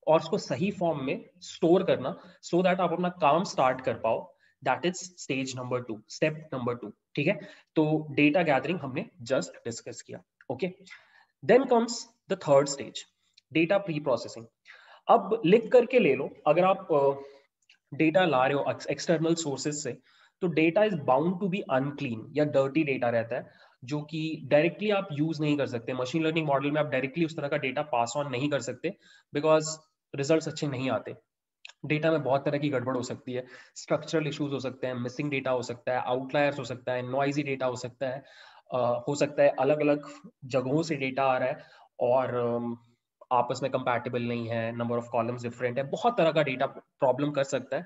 और उसको सही फॉर्म में स्टोर करना सो so दैट आप अपना काम स्टार्ट कर पाओ। That is stage number two step number two ठीक है? तो डेटा गैदरिंग हमने जस्ट डिस्कस किया okay then comes the third stage data pre processing अब लिख करके ले लो, अगर आप डेटा ला रहे हो एक्सटर्नल सोर्सेज से तो data is bound to be unclean या डर्टी डेटा रहता है, जो कि डायरेक्टली आप यूज़ नहीं कर सकते। मशीन लर्निंग मॉडल में आप डायरेक्टली उस तरह का डेटा पास ऑन नहीं कर सकते बिकॉज़ रिजल्ट्स अच्छे नहीं आते। डेटा में बहुत तरह की गड़बड़ हो सकती है। स्ट्रक्चरल इश्यूज़ हो सकते हैं मिसिंग डेटा हो सकता है आउटलायर्स हो सकता है नॉइजी डेटा हो सकता है हो सकता है अलग अलग जगहों से डेटा आ रहा है और आपस में कंपैटिबल नहीं है नंबर ऑफ़ कॉलम्स डिफरेंट है, बहुत तरह का डेटा प्रॉब्लम कर सकता है।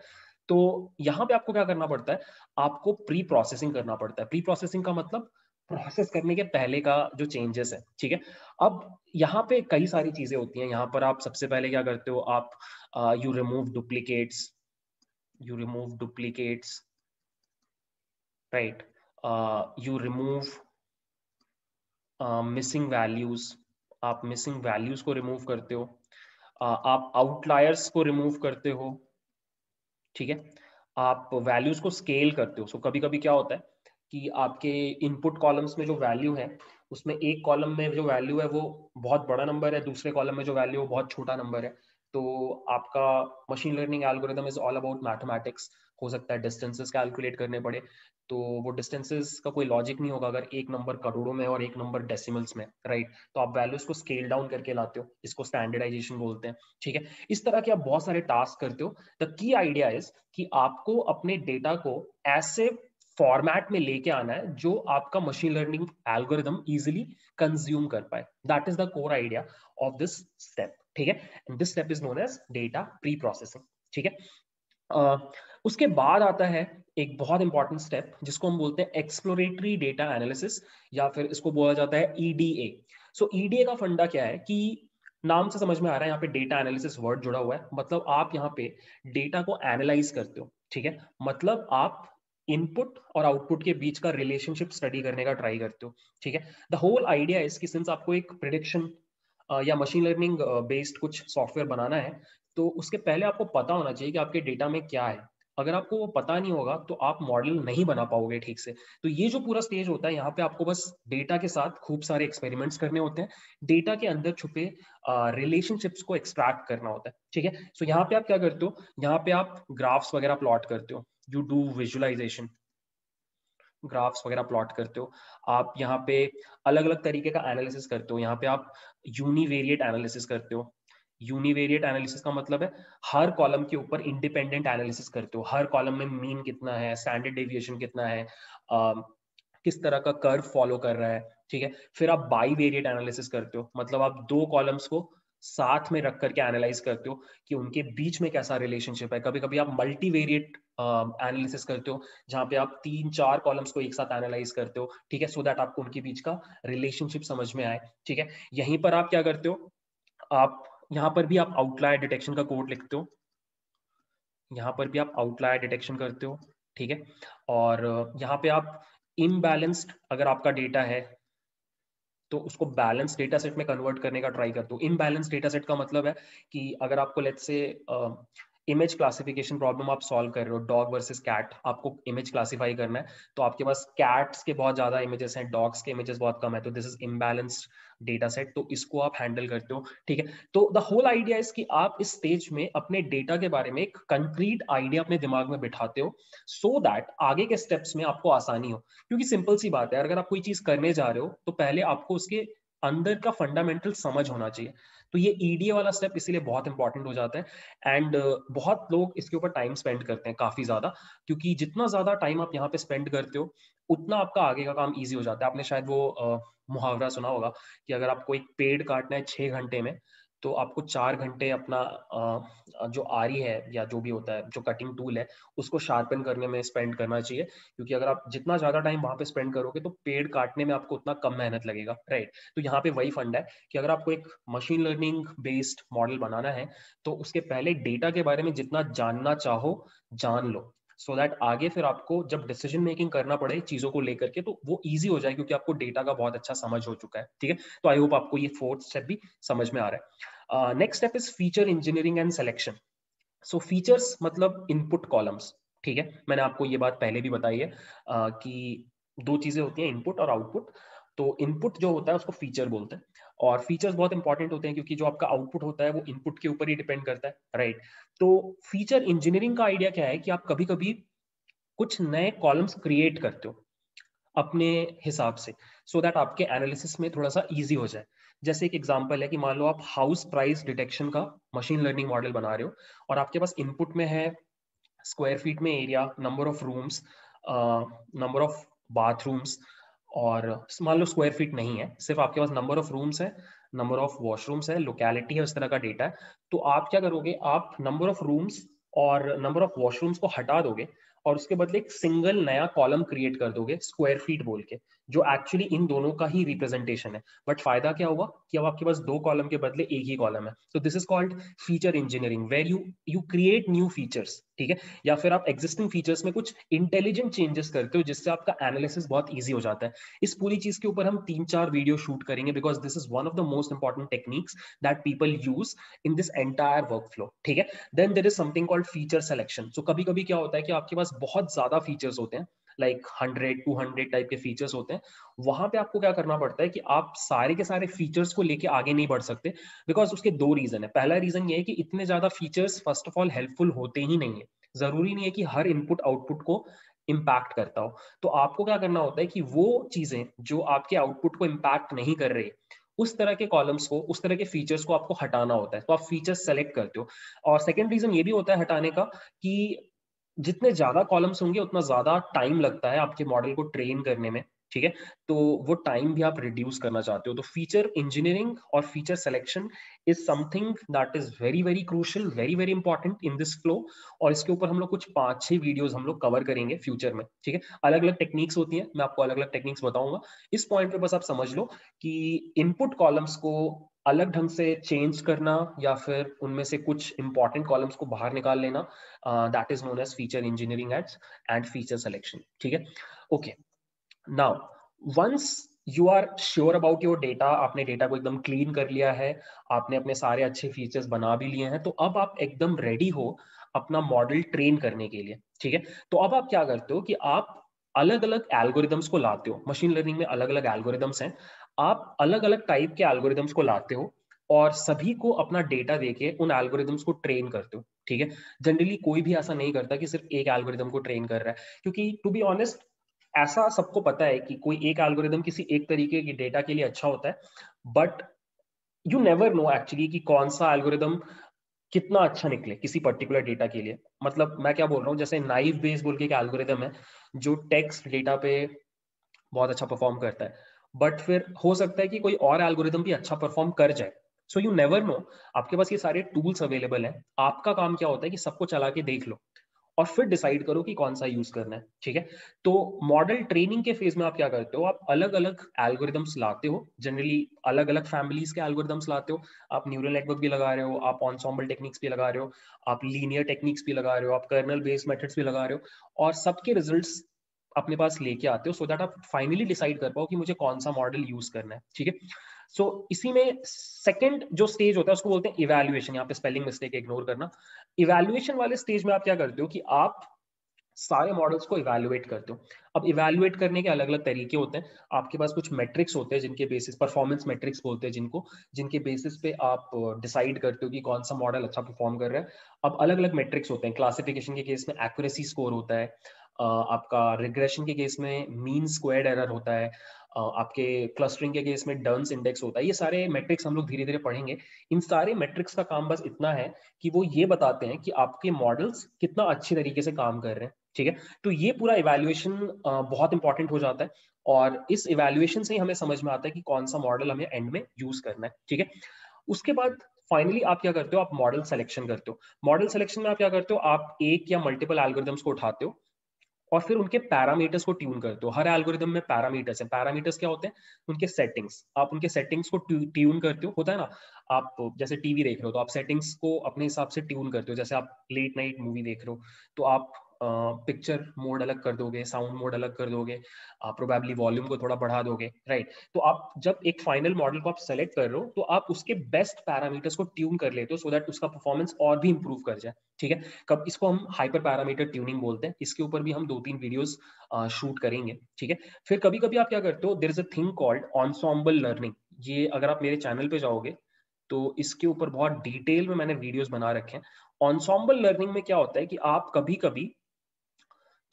तो यहाँ पे आपको क्या करना पड़ता है? आपको प्री प्रोसेसिंग करना पड़ता है। प्री प्रोसेसिंग का मतलब प्रोसेस करने के पहले का जो चेंजेस है ठीक है? अब यहाँ पे कई सारी चीज़ें होती हैं। यहाँ पर आप सबसे पहले क्या करते हो? आप you remove duplicates you remove duplicates right you remove missing values आप मिसिंग वैल्यूज़ को रिमूव करते हो। uh, आप आउटलायर्स को रिमूव करते हो ठीक है? आप वैल्यूज़ को स्केल करते हो। सो so, कभी कभी क्या होता है? कि आपके इनपुट कॉलम्स में जो वैल्यू है, उसमें एक कॉलम में जो वैल्यू है वो बहुत बड़ा नंबर है, दूसरे कॉलम में जो वैल्यू है बहुत छोटा नंबर है। तो आपका machine learning algorithm is all about mathematics हो सकता है डिस्टेंसेस कैलकुलेट करने पड़े। तो वो डिस्टेंसेस का कोई लॉजिक नहीं होगा अगर एक नंबर करोड़ों में और एक नंबर डेसिमल्स में राइट तो आप वैल्यूज़ को स्केल डाउन करके लाते हो, इसको स्टैंडर्डाइजेशन बोलते हैं, ठीक है? इस तरह के आप बहुत सारे टास्क करते हो। द की आइडिया इज़ कि आपको अपने डेटा को ऐसे फॉर्मेट में लेके आना है जो आपका machine learning algorithm easily consume कर पाए। That is the core idea of this step ठीक है? And this step is known as data pre processing ठीक है? उसके बाद आता है एक बहुत इंपॉर्टेंट स्टेप जिसको हम बोलते हैं एक्सप्लोरेटरी डेटा एनालिसिस या फिर इसको बोला जाता है ईडीए सो ईडीए का फंडा क्या है कि नाम से समझ में आ रहा है, यहाँ पे डेटा एनालिसिस वर्ड जुड़ा हुआ है। मतलब आप यहाँ पे डेटा को एनालाइज करते हो, ठीक है? मतलब आप इनपुट और आउटपुट के बीच का रिलेशनशिप स्टडी करने का ट्राई करते हो, ठीक है? द होल आइडिया इज़ कि सिंस आपको एक प्रिडिक्शन या मशीन लर्निंग बेस्ड कुछ सॉफ्टवेयर बनाना है तो उसके पहले आपको पता होना चाहिए कि आपके डेटा में क्या है। अगर आपको वो पता नहीं होगा तो आप मॉडल नहीं बना पाओगे ठीक से। तो ये जो पूरा स्टेज होता है, यहाँ पे आपको बस डेटा के साथ खूब सारे एक्सपेरिमेंट्स करने होते हैं। डेटा के अंदर छुपे रिलेशनशिप्स को एक्सट्रैक्ट करना होता है, ठीक है? सो यहाँ पे आप क्या करते हो, यहाँ पे आप ग्राफ्स वगैरह प्लॉट करते हो। यू डू विजुअलाइजेशन ग्राफ्स वगैरह प्लॉट करते हो आप यहाँ पे अलग अलग तरीके का एनालिसिस करते हो यहाँ पे आप यूनिवेरिएट एनालिसिस करते हो। यूनिवेरिएट एनालिसिस का मतलब है हर कॉलम के ऊपर इंडिपेंडेंट एनालिसिस करते हो हर कॉलम में मीन कितना है स्टैंडर्ड डेविएशन कितना है आ, किस तरह का कर्व फॉलो कर रहा है ठीक है? फिर आप बाई वेरिएट एनालिसिस करते हो मतलब आप दो कॉलम्स को साथ में रख करके एनालाइज करते हो कि उनके बीच में कैसा रिलेशनशिप है। कभी कभी आप मल्टी वेरिएट एनालिसिस करते हो, जहाँ पे आप तीन चार कॉलम्स को एक साथ एनालाइज करते हो, ठीक है? सो so दैट आपको उनके बीच का रिलेशनशिप समझ में आए, ठीक है? यहीं पर आप क्या करते हो? आप, यहाँ पर भी आप आउटलायर डिटेक्शन का कोड लिखते हो। यहाँ पर भी आप आउटलायर डिटेक्शन करते हो, ठीक है? और, यहाँ पे आप इम्बैलेंस्ड अगर आपका डेटा है तो उसको बैलेंस डेटा सेट में कन्वर्ट करने का ट्राई करते हो इनबैलेंस डेटा सेट का मतलब है कि अगर आपको let's say image classification problem आप सॉल्व कर रहे हो डॉग वर्सेस कैट आपको इमेज क्लासिफाई करना है तो आपके पास कैट्स के बहुत ज़्यादा इमेजेस हैं डॉग्स के इमेजेस बहुत कम है तो this is imbalanced data set तो इसको आप हैंडल करते हो, ठीक है? तो द होल आइडिया इज़ कि आप इस स्टेज में अपने डेटा के बारे में एक कंक्रीट आइडिया अपने दिमाग में बिठाते हो सो so दैट आगे के स्टेप्स में आपको आसानी हो। क्योंकि सिंपल सी बात है, अगर आप कोई चीज़ करने जा रहे हो तो पहले आपको उसके अंदर का फंडामेंटल समझ होना चाहिए। तो ये ईडीए वाला स्टेप इसीलिए बहुत इंपॉर्टेंट हो जाता है। एंड uh, बहुत लोग इसके ऊपर टाइम स्पेंड करते हैं काफ़ी ज़्यादा क्योंकि जितना ज़्यादा टाइम आप यहाँ पे स्पेंड करते हो उतना आपका आगे का काम ईजी हो जाता है। आपने शायद वो uh, मुहावरा सुना होगा कि अगर आपको एक पेड़ काटना है छह घंटे में तो आपको चार घंटे अपना जो आरी है या जो भी होता है, जो कटिंग टूल है, उसको शार्पन करने में स्पेंड करना चाहिए। क्योंकि अगर आप जितना ज़्यादा टाइम वहाँ पे स्पेंड करोगे तो पेड़ काटने में आपको उतना कम मेहनत लगेगा राइट तो यहाँ पे वही फंड है कि अगर आपको एक मशीन लर्निंग बेस्ड मॉडल बनाना है तो उसके पहले डेटा के बारे में जितना जानना चाहो, जान लो। सो दैट आगे फिर आपको जब डिसीज़न मेकिंग करना पड़े चीज़ों को लेकर के तो वो ईजी हो जाए क्योंकि आपको डेटा का बहुत अच्छा समझ हो चुका है ठीक है? तो आई होप आपको ये फोर्थ स्टेप भी समझ में आ रहा है। Next step is feature engineering and selection so features मतलब इनपुट कॉलम्स ठीक है? मैंने आपको ये बात पहले भी बताई है uh, कि दो चीज़ें होती हैं इनपुट और आउटपुट तो इनपुट जो होता है उसको फीचर बोलते हैं। और फीचर्स बहुत इंपॉर्टेंट होते हैं क्योंकि जो आपका आउटपुट होता है वो इनपुट के ऊपर ही डिपेंड करता है राइट तो फीचर इंजीनियरिंग का आइडिया क्या है कि आप कभी कभी कुछ नए कॉलम्स क्रिएट करते हो अपने हिसाब से सो so दैट आपके एनालिसिस में थोड़ा सा ईजी हो जाए। जैसे एक एग्ज़ाम्पल है कि मान लो आप हाउस प्राइस डिटेक्शन का मशीन लर्निंग मॉडल बना रहे हो और आपके पास इनपुट में है स्क्वायर फीट में area number of rooms number of bathrooms और मान लो स्क्वायर फीट नहीं है, सिर्फ़ आपके पास नंबर ऑफ़ रूम्स है नंबर ऑफ़ वॉशरूम्स है लोकेलिटी है, उस तरह का डेटा है। तो आप क्या करोगे, आप नंबर ऑफ़ रूम्स और नंबर ऑफ़ वॉशरूम्स को हटा दोगे और उसके बदले एक सिंगल नया कॉलम क्रिएट कर दोगे स्क्वायर फीट बोल के, जो एक्चुअली इन दोनों का ही रिप्रेजेंटेशन है। बट फ़ायदा क्या हुआ कि अब आपके पास दो कॉलम के बदले एक ही कॉलम है। तो this is called feature engineering where you you create new features ठीक है? या फिर आप एग्जिस्टिंग फीचर्स में कुछ इंटेलिजेंट चेंजेस करते हो, जिससे आपका एनालिसिस बहुत ईजी हो जाता है। इस पूरी चीज़ के ऊपर हम तीन चार वीडियो शूट करेंगे because this is one of the most important techniques that people use in this entire workflow ठीक है? Then there is something called feature selection so कभी कभी क्या होता है कि आपके पास बहुत ज़्यादा फीचर्स होते हैं like hundred two hundred type के फीचर्स होते हैं, वहाँ पे आपको क्या करना पड़ता है कि आप सारे के सारे फीचर्स को लेके आगे नहीं बढ़ सकते बिकॉज़ उसके दो रीजन है। पहला रीजन ये है कि इतने ज़्यादा features first of all helpful होते ही नहीं है। ज़रूरी नहीं है कि हर इनपुट आउटपुट को इम्पैक्ट करता हो। तो आपको क्या करना होता है कि वो चीज़ें जो आपके आउटपुट को इम्पैक्ट नहीं कर रही, उस तरह के कॉलम्स को, उस तरह के फीचर्स को आपको हटाना होता है। तो आप फीचर्स सेलेक्ट करते हो। और सेकंड रीजन ये भी होता है हटाने का कि जितने ज़्यादा कॉलम्स होंगे, उतना ज़्यादा टाइम लगता है आपके मॉडल को ट्रेन करने में, ठीक है? तो वो टाइम भी आप रिड्यूस करना चाहते हो। तो फीचर इंजीनियरिंग और feature selection is something that is very very crucial very very important in this flow और इसके ऊपर हम लोग कुछ पाँच, छह वीडियोस हम लोग कवर करेंगे फ्यूचर में, ठीक है? अलग अलग टेक्निक्स होती हैं, मैं आपको अलग अलग टेक्निक्स बताऊँगा। इस पॉइंट पे बस आप समझ लो कि इनपुट कॉलम्स को अलग ढंग से चेंज करना या फिर उनमें से कुछ इंपॉर्टेंट कॉलम्स को बाहर निकाल लेना that is known as feature engineering aids and feature selection ठीक है? Okay now once you are sure about your data आपने डेटा को एकदम क्लीन कर लिया है, आपने अपने सारे अच्छे फीचर्स बना भी लिए हैं तो अब आप एकदम रेडी हो अपना मॉडल ट्रेन करने के लिए, ठीक है? तो अब आप क्या करते हो कि आप अलग अलग एल्गोरिदम्स को लाते हो। मशीन लर्निंग में अलग अलग एल्गोरिदम्स हैं। आप अलग अलग टाइप के एल्गोरिदम्स को लाते हो और सभी को अपना डेटा देके उन एल्गोरिदम्स को ट्रेन करते हो, ठीक है? जनरली कोई भी ऐसा नहीं करता कि सिर्फ़ एक एल्गोरिदम को ट्रेन कर रहा है, क्योंकि टू बी ऑनेस्ट ऐसा सबको पता है कि कोई एक एल्गोरिदम किसी एक तरीके की डेटा के लिए अच्छा होता है but you never know actually कि कौन सा एल्गोरिदम कितना अच्छा निकले किसी पर्टिकुलर डेटा के लिए। मतलब मैं क्या बोल रहा हूँ, जैसे नाइफ बेस बोल के एक एल्गोरिदम है, जो टेक्स्ट डेटा पे बहुत अच्छा परफॉर्म करता है। बट फिर हो सकता है कि कोई और एल्गोरिदम भी अच्छा परफॉर्म कर जाए। सो यू नेवर नो आपके पास ये सारे टूल्स अवेलेबल हैं। आपका काम क्या होता है कि सबको चला के देख लो और फिर डिसाइड करो कि कौन सा यूज़ करना है। ठीक है? तो मॉडल ट्रेनिंग के फ़ेज़ में आप क्या करते हो? आप अलग अलग एल्गोरिदम्स लाते हो। जनरली अलग अलग फैमिलीज़ के एल्गोरिदम्स लाते हो। आप न्यूरल नेटवर्क भी लगा रहे हो। आप ऑनसॉम्बल टेक्निक्स भी लगा रहे हो। आप लीनियर टेक्निक्स भी लगा रहे हो। आप कर्नल बेस्ड मेथड्स भी लगा रहे हो। और सबके रिजल्ट्स अपने पास लेके आते हो सो दैट आप फाइनली डिसाइड कर पाओ कि मुझे कौन सा मॉडल यूज़ करना है, ठीक है? सो इसी में सेकंड जो स्टेज होता है, उसको बोलते हैं इवेल्युएशन यहाँ पे स्पेलिंग मिस्टेक इग्नोर करना। इवेल्युएशन वाले स्टेज में आप क्या करते हो कि आप सारे मॉडल्स को इवेल्युएट करते हो। अब इवेल्युएट करने के अलग अलग तरीके होते हैं। आपके पास कुछ मेट्रिक्स होते हैं जिनके बेसिस परफॉर्मेंस मेट्रिक्स बोलते हैं जिनको, जिनके बेसिस पे आप डिसाइड करते हो कि कौन सा मॉडल अच्छा परफॉर्म कर रहा है। अब अलग अलग मेट्रिक्स होते हैं। क्लासिफिकेशन के केस में एक्यूरेसी स्कोर होता है। आपका रिग्रेशन के केस में मीन स्क्वायर्ड एरर होता है आपके क्लस्टरिंग के केस में डर्न्स इंडेक्स होता है, ये सारे मैट्रिक्स हम लोग धीरे धीरे पढ़ेंगे। इन सारे मैट्रिक्स का काम बस इतना है कि वो ये बताते हैं कि आपके मॉडल्स कितना अच्छे तरीके से काम कर रहे हैं, ठीक है? तो ये पूरा इवेल्युएशन बहुत इंपॉर्टेंट हो जाता है और इस इवेल्युएशन से ही हमें समझ में आता है कि कौन सा मॉडल हमें एंड में यूज़ करना है, ठीक है? उसके बाद फाइनली आप क्या करते हो? आप मॉडल सिलेक्शन करते हो। मॉडल सिलेक्शन में आप क्या करते हो? आप एक या मल्टीपल एल्गोरिदम्स को उठाते हो और फिर उनके पैरामीटर्स को ट्यून करते हो हर एल्गोरिदम में पैरामीटर्स हैं। पैरामीटर्स क्या होते हैं? उनके सेटिंग्स आप उनके सेटिंग्स को ट्यून करते हो। होता है ना? आप जैसे टीवी देख रहे हो तो आप सेटिंग्स को अपने हिसाब से ट्यून करते हो। जैसे आप लेट नाइट मूवी देख रहे हो तो आप पिक्चर मोड अलग कर दोगे साउंड मोड अलग कर दोगे, आप प्रोबेबली वॉल्यूम को थोड़ा बढ़ा दोगे राइट तो आप जब एक फाइनल मॉडल को आप सेलेक्ट कर रहे हो तो आप उसके बेस्ट पैरामीटर्स को ट्यून कर लेते हो सो दैट उसका परफॉर्मेंस और भी इंप्रूव कर जाए, ठीक है? कब इसको हम हाइपर पैरामीटर ट्यूनिंग बोलते हैं, इसके ऊपर भी हम दो तीन वीडियोस शूट करेंगे, ठीक है? फिर कभी कभी आप क्या करते हो there is a thing called ensemble learning ये अगर आप मेरे चैनल पे जाओगे तो इसके ऊपर बहुत डिटेल में मैंने वीडियोस बना रखे हैं। ऑनसॉम्बल लर्निंग में क्या होता है कि आप कभी कभी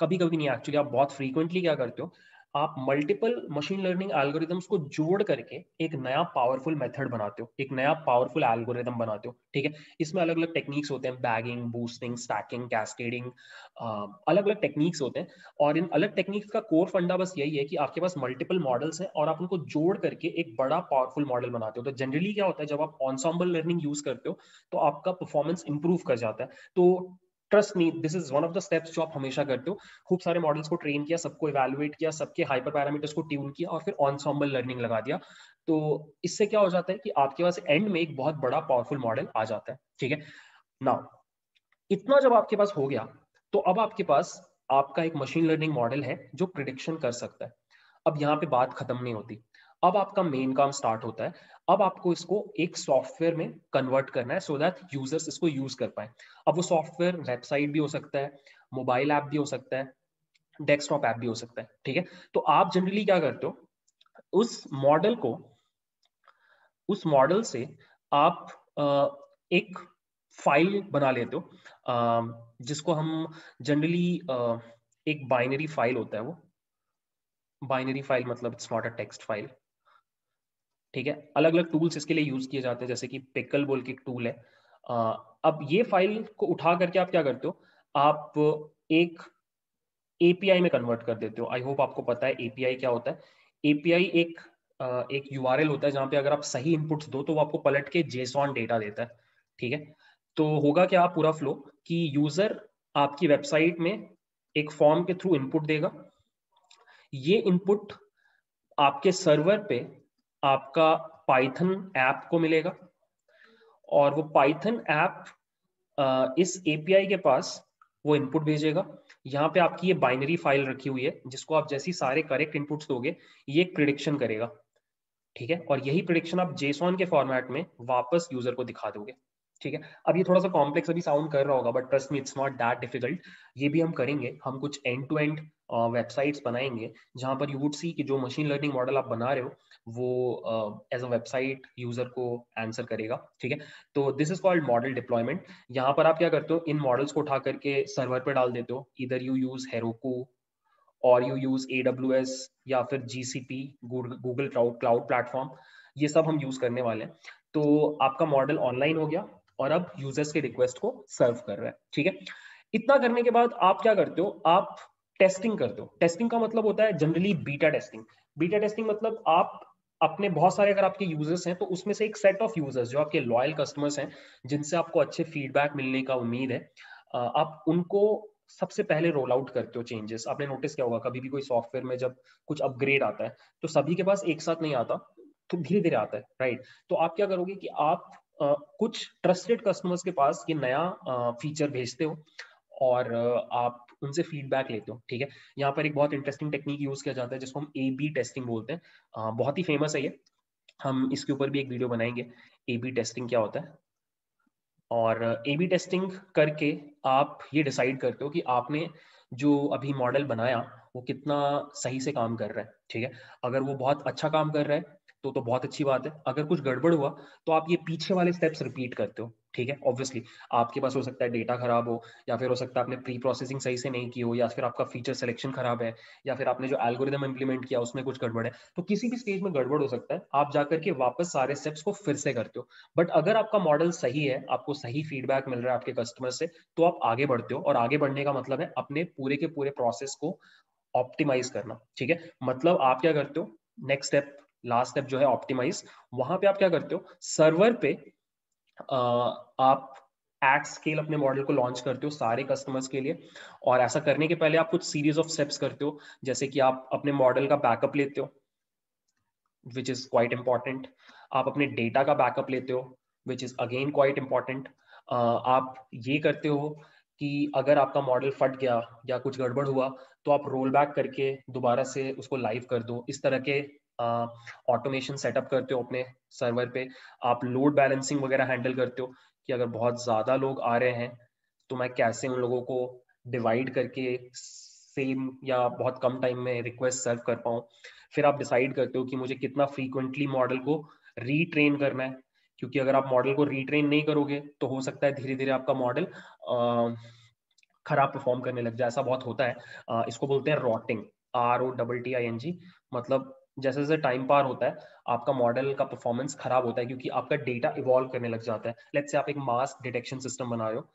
कभी कभी नहीं एक्चुअली आप बहुत फ्रीक्वेंटली क्या करते हो, आप मल्टीपल मशीन लर्निंग एल्गोरिदम्स को जोड़ करके एक नया पावरफुल मेथड बनाते हो, एक नया पावरफुल एल्गोरिदम बनाते हो, ठीक है? इसमें अलग अलग टेक्निक्स होते हैं बैगिंग बूस्टिंग स्टैकिंग कैस्केडिंग अलग अलग टेक्निक्स होते हैं, और इन अलग टेक्निक्स का कोर फंडा बस यही है कि आपके पास मल्टीपल मॉडल्स हैं, और आप उनको जोड़ करके एक बड़ा पावरफुल मॉडल बनाते हो। तो जनरली क्या होता है, जब आप ऑनसॉम्बल लर्निंग यूज़ करते हो तो आपका परफॉर्मेंस इंप्रूव कर जाता है। तो trust me this is one of the steps जो आप हमेशा करते हो। खूब सारे मॉडल्स को ट्रेन किया, सबको इवेलुएट किया, सबके हाइपर पैरामीटर्स को ट्यून किया और फिर ऑनसॉम्बल लर्निंग लगा दिया। तो इससे क्या हो जाता है कि आपके पास एंड में एक बहुत बड़ा पावरफुल मॉडल आ जाता है, ठीक है? नाउ इतना जब आपके पास हो गया तो अब आपके पास आपका एक मशीन लर्निंग मॉडल है जो प्रिडिक्शन कर सकता है। अब यहाँ पे बात खत्म नहीं होती। अब आपका मेन काम स्टार्ट होता है। अब आपको इसको एक सॉफ्टवेयर में कन्वर्ट करना है सो दैट यूज़र्स इसको यूज़ कर पाए। अब वो सॉफ्टवेयर वेबसाइट भी हो सकता है मोबाइल ऐप भी हो सकता है डेस्कटॉप ऐप भी हो सकता है, ठीक है? तो आप जनरली क्या करते हो? उस मॉडल को, उस मॉडल से आप एक फ़ाइल बना लेते हो जिसको हम जनरली एक बाइनरी फ़ाइल होता है वो। बाइनरी फ़ाइल मतलब it's not a text file ठीक है? अलग अलग टूल्स इसके लिए यूज़ किए जाते हैं, जैसे कि पिकल बोल के एक टूल है। अब ये फ़ाइल को उठा करके आप क्या करते हो? आप एक एपीआई में कन्वर्ट कर देते हो। आई होप आपको पता है एपीआई क्या होता है। एपीआई एक एक यूआरएल होता है, जहाँ पे अगर आप सही इनपुट्स दो तो वो आपको पलट के जेसॉन डेटा देता है। ठीक है? तो होगा क्या पूरा फ्लो कि यूज़र आपकी वेबसाइट में एक फॉर्म के थ्रू इनपुट देगा। ये इनपुट आपके सर्वर पे आपका पाइथन ऐप को मिलेगा। और वो पाइथन ऐप इस एपीआई के पास वो इनपुट भेजेगा। यहाँ पे आपकी ये बाइनरी फ़ाइल रखी हुई है, जिसको आप जैसी सारे करेक्ट इनपुट्स दोगे, ये प्रिडिक्शन करेगा। ठीक है? और यही प्रिडिक्शन आप जेसॉन के फॉर्मेट में वापस यूज़र को दिखा दोगे। ठीक है? अब ये थोड़ा सा कॉम्प्लेक्स अभी साउंड कर रहा होगा but trust me it's not that difficult ये भी हम करेंगे, हम कुछ एंड टू एंड वेबसाइट्स बनाएँगे, जहाँ पर यू वुड सी कि जो मशीन लर्निंग मॉडल आप बना रहे हो, वो एज अ वेबसाइट यूज़र को आंसर करेगा, ठीक है? तो this is called model deployment यहाँ पर आप क्या करते हो, इन मॉडल्स को उठा करके सर्वर पे डाल देते हो। इधर यू यूज़ हेरोको और you use A W S या फिर G C P Google cloud cloud platform ये सब हम यूज़ करने वाले हैं। तो आपका मॉडल ऑनलाइन हो गया और अब यूज़र्स के रिक्वेस्ट को सर्व कर रहा है, ठीक है? इतना करने के बाद आप क्या करते हो? आप टेस्टिंग करते हो। टेस्टिंग का मतलब होता है generally beta testing beta testing मतलब आप अपने बहुत सारे अगर आपके यूज़र्स हैं तो उसमें से एक सेट ऑफ़ यूज़र्स जो आपके लॉयल कस्टमर्स हैं, जिनसे आपको अच्छे फीडबैक मिलने का उम्मीद है आप उनको सबसे पहले रोल आउट करते हो चेंजेस आपने नोटिस किया होगा, कभी भी कोई सॉफ्टवेयर में जब कुछ अपग्रेड आता है तो सभी के पास एक साथ नहीं आता तो धीरे धीरे आता है राइट तो आप क्या करोगे कि आप कुछ ट्रस्टेड कस्टमर्स के पास ये नया फीचर भेजते हो और आप उनसे फीडबैक लेते हो, ठीक है? यहाँ पर एक बहुत इंटरेस्टिंग टेक्निक यूज़ किया जाता है, जिसको हम ए बी टेस्टिंग बोलते हैं। बहुत ही फ़ेमस है ये। हम इसके ऊपर भी एक वीडियो बनाएँगे। ए बी टेस्टिंग क्या होता है? और ए बी टेस्टिंग करके आप ये डिसाइड करते हो कि आपने जो अभी मॉडल बनाया, वो कितना सही से काम कर रहा है, ठीक है? अगर वो बहुत अच्छा काम कर रहा है तो तो बहुत अच्छी बात है। अगर कुछ गड़बड़ हुआ तो आप ये पीछे वाले स्टेप्स रिपीट करते हो, ठीक है? ऑब्वियसली आपके पास हो सकता है डेटा खराब हो, या फिर हो सकता है आपने प्री प्रोसेसिंग सही से नहीं की हो, या फिर आपका फीचर सिलेक्शन खराब है, या फिर आपने जो एल्गोरिदम इंप्लीमेंट किया, उसमें कुछ गड़बड़ है। तो किसी भी स्टेज में गड़बड़ हो सकता है, आप जाकर के वापस सारे स्टेप्स को फिर से करते हो। बट अगर आपका मॉडल सही है, आपको सही फीडबैक मिल रहा है आपके कस्टमर से तो आप आगे बढ़ते हो, और आगे बढ़ने का मतलब है अपने पूरे के पूरे प्रोसेस को ऑप्टिमाइज करना, ठीक है? मतलब आप क्या करते हो? नेक्स्ट स्टेप लास्ट स्टेप जो है ऑप्टिमाइज वहाँ पे आप क्या करते हो? सर्वर पे आ, आप एट स्केल अपने मॉडल को लॉन्च करते हो सारे कस्टमर्स के लिए और ऐसा करने के पहले आप कुछ सीरीज़ ऑफ़ स्टेप्स करते हो जैसे कि आप अपने मॉडल का बैकअप लेते हो विच इज़ क्वाइट इंपॉर्टेंट आप अपने डेटा का बैकअप लेते हो which is again quite important आप ये करते हो कि अगर आपका मॉडल फट गया या कुछ गड़बड़ हुआ तो आप रोल बैक करके दोबारा से उसको लाइव कर दो। इस तरह के ऑटोमेशन सेटअप करते हो अपने सर्वर पे आप लोड बैलेंसिंग वगैरह हैंडल करते हो कि अगर बहुत ज़्यादा लोग आ रहे हैं तो मैं कैसे उन लोगों को डिवाइड करके सेम या बहुत कम टाइम में रिक्वेस्ट सर्व कर पाऊँ? फिर आप डिसाइड करते हो कि मुझे कितना फ्रीक्वेंटली मॉडल को रीट्रेन करना है क्योंकि अगर आप मॉडल को रीट्रेन नहीं करोगे तो हो सकता है धीरे धीरे आपका मॉडल खराब परफॉर्म करने लग जाए। ऐसा बहुत होता है। आ, इसको बोलते हैं rotting R O double T I N G मतलब जैसे जैसे टाइम पार होता है, आपका मॉडल का परफॉर्मेंस खराब होता है क्योंकि आपका डेटा इवॉल्व करने लग जाता है। लेट से आप एक मास्क डिटेक्शन सिस्टम बना रहे हो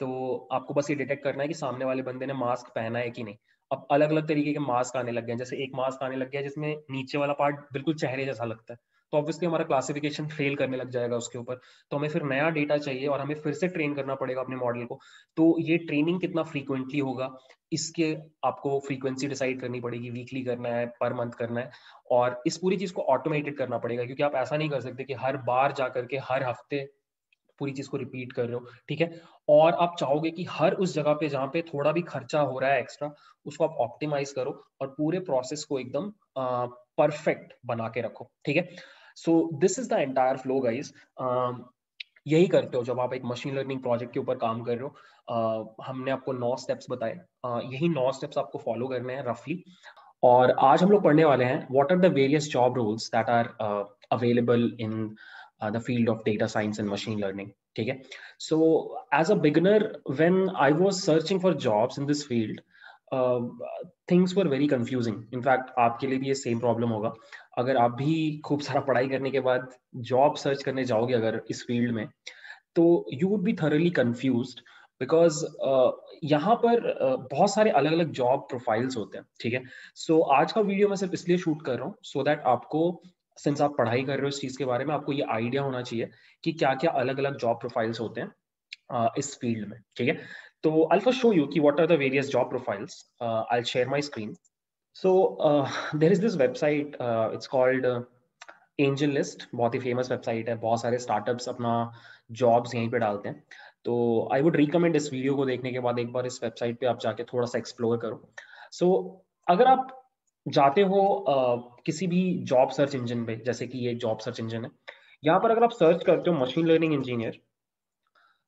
तो आपको बस ये डिटेक्ट करना है कि सामने वाले बंदे ने मास्क पहना है कि नहीं। अब अलग अलग तरीके के मास्क आने लग गए जैसे एक मास्क आने लग गया जिसमें नीचे वाला पार्ट बिल्कुल चेहरे जैसा लगता है। तो ऑब्वियसली हमारा क्लासिफिकेशन फेल करने लग जाएगा उसके ऊपर। तो हमें फिर नया डेटा चाहिए और हमें फिर से ट्रेन करना पड़ेगा अपने मॉडल को। तो ये ट्रेनिंग कितना फ्रीक्वेंटली होगा, इसके आपको फ्रीक्वेंसी डिसाइड करनी पड़ेगी। वीकली करना है पर मंथ करना है और इस पूरी चीज़ को ऑटोमेटेड करना पड़ेगा क्योंकि आप ऐसा नहीं कर सकते कि हर बार जाकर के हर हफ़्ते पूरी चीज़ को रिपीट कर रहे हो, ठीक है? और आप चाहोगे कि हर उस जगह पे जहाँ पे थोड़ा भी खर्चा हो रहा है एक्स्ट्रा उसको आप ऑप्टिमाइज करो और पूरे प्रोसेस को एकदम परफेक्ट बना के रखो, ठीक है? So this is the entire flow guys यही करते हो जब आप एक मशीन लर्निंग प्रोजेक्ट के ऊपर काम कर रहे हो। Uh, हमने आपको नौ स्टेप्स बताए। Uh, यही नौ स्टेप्स आपको फॉलो करने हैं रफली और आज हम लोग पढ़ने वाले हैं what are the various job roles that are available in the field of data science and machine learning ठीक है? So as a beginner when I was searching for jobs in this field things were very confusing in fact आपके लिए भी ये same problem होगा। अगर आप भी खूब सारा पढ़ाई करने के बाद जॉब सर्च करने जाओगे अगर इस फ़ील्ड में तो you would be thoroughly confused because यहाँ पर uh, बहुत सारे अलग अलग जॉब प्रोफाइल्स होते हैं ठीक है? सो so, आज का वीडियो मैं सिर्फ़ इसलिए शूट कर रहा हूँ सो दैट आपको सिंस आप पढ़ाई कर रहे हो इस चीज़ के बारे में आपको ये आइडिया होना चाहिए कि क्या क्या अलग अलग जॉब प्रोफाइल्स होते हैं uh, इस फ़ील्ड में ठीक है? तो आई फ़र्स्ट शो यू कि what are the various job profiles I share my screen so there is this website it's called Angel List बहुत ही फ़ेमस वेबसाइट है। बहुत सारे स्टार्टअप्स अपना जॉब्स यहीं पे डालते हैं। तो आई वुड रिकमेंड इस वीडियो को देखने के बाद एक बार इस वेबसाइट पे आप जाके थोड़ा सा एक्सप्लोर करो। So, अगर आप जाते हो uh, किसी भी जॉब सर्च इंजन पे जैसे कि ये जॉब सर्च इंजन है। यहाँ पर अगर आप सर्च करते हो मशीन लर्निंग इंजीनियर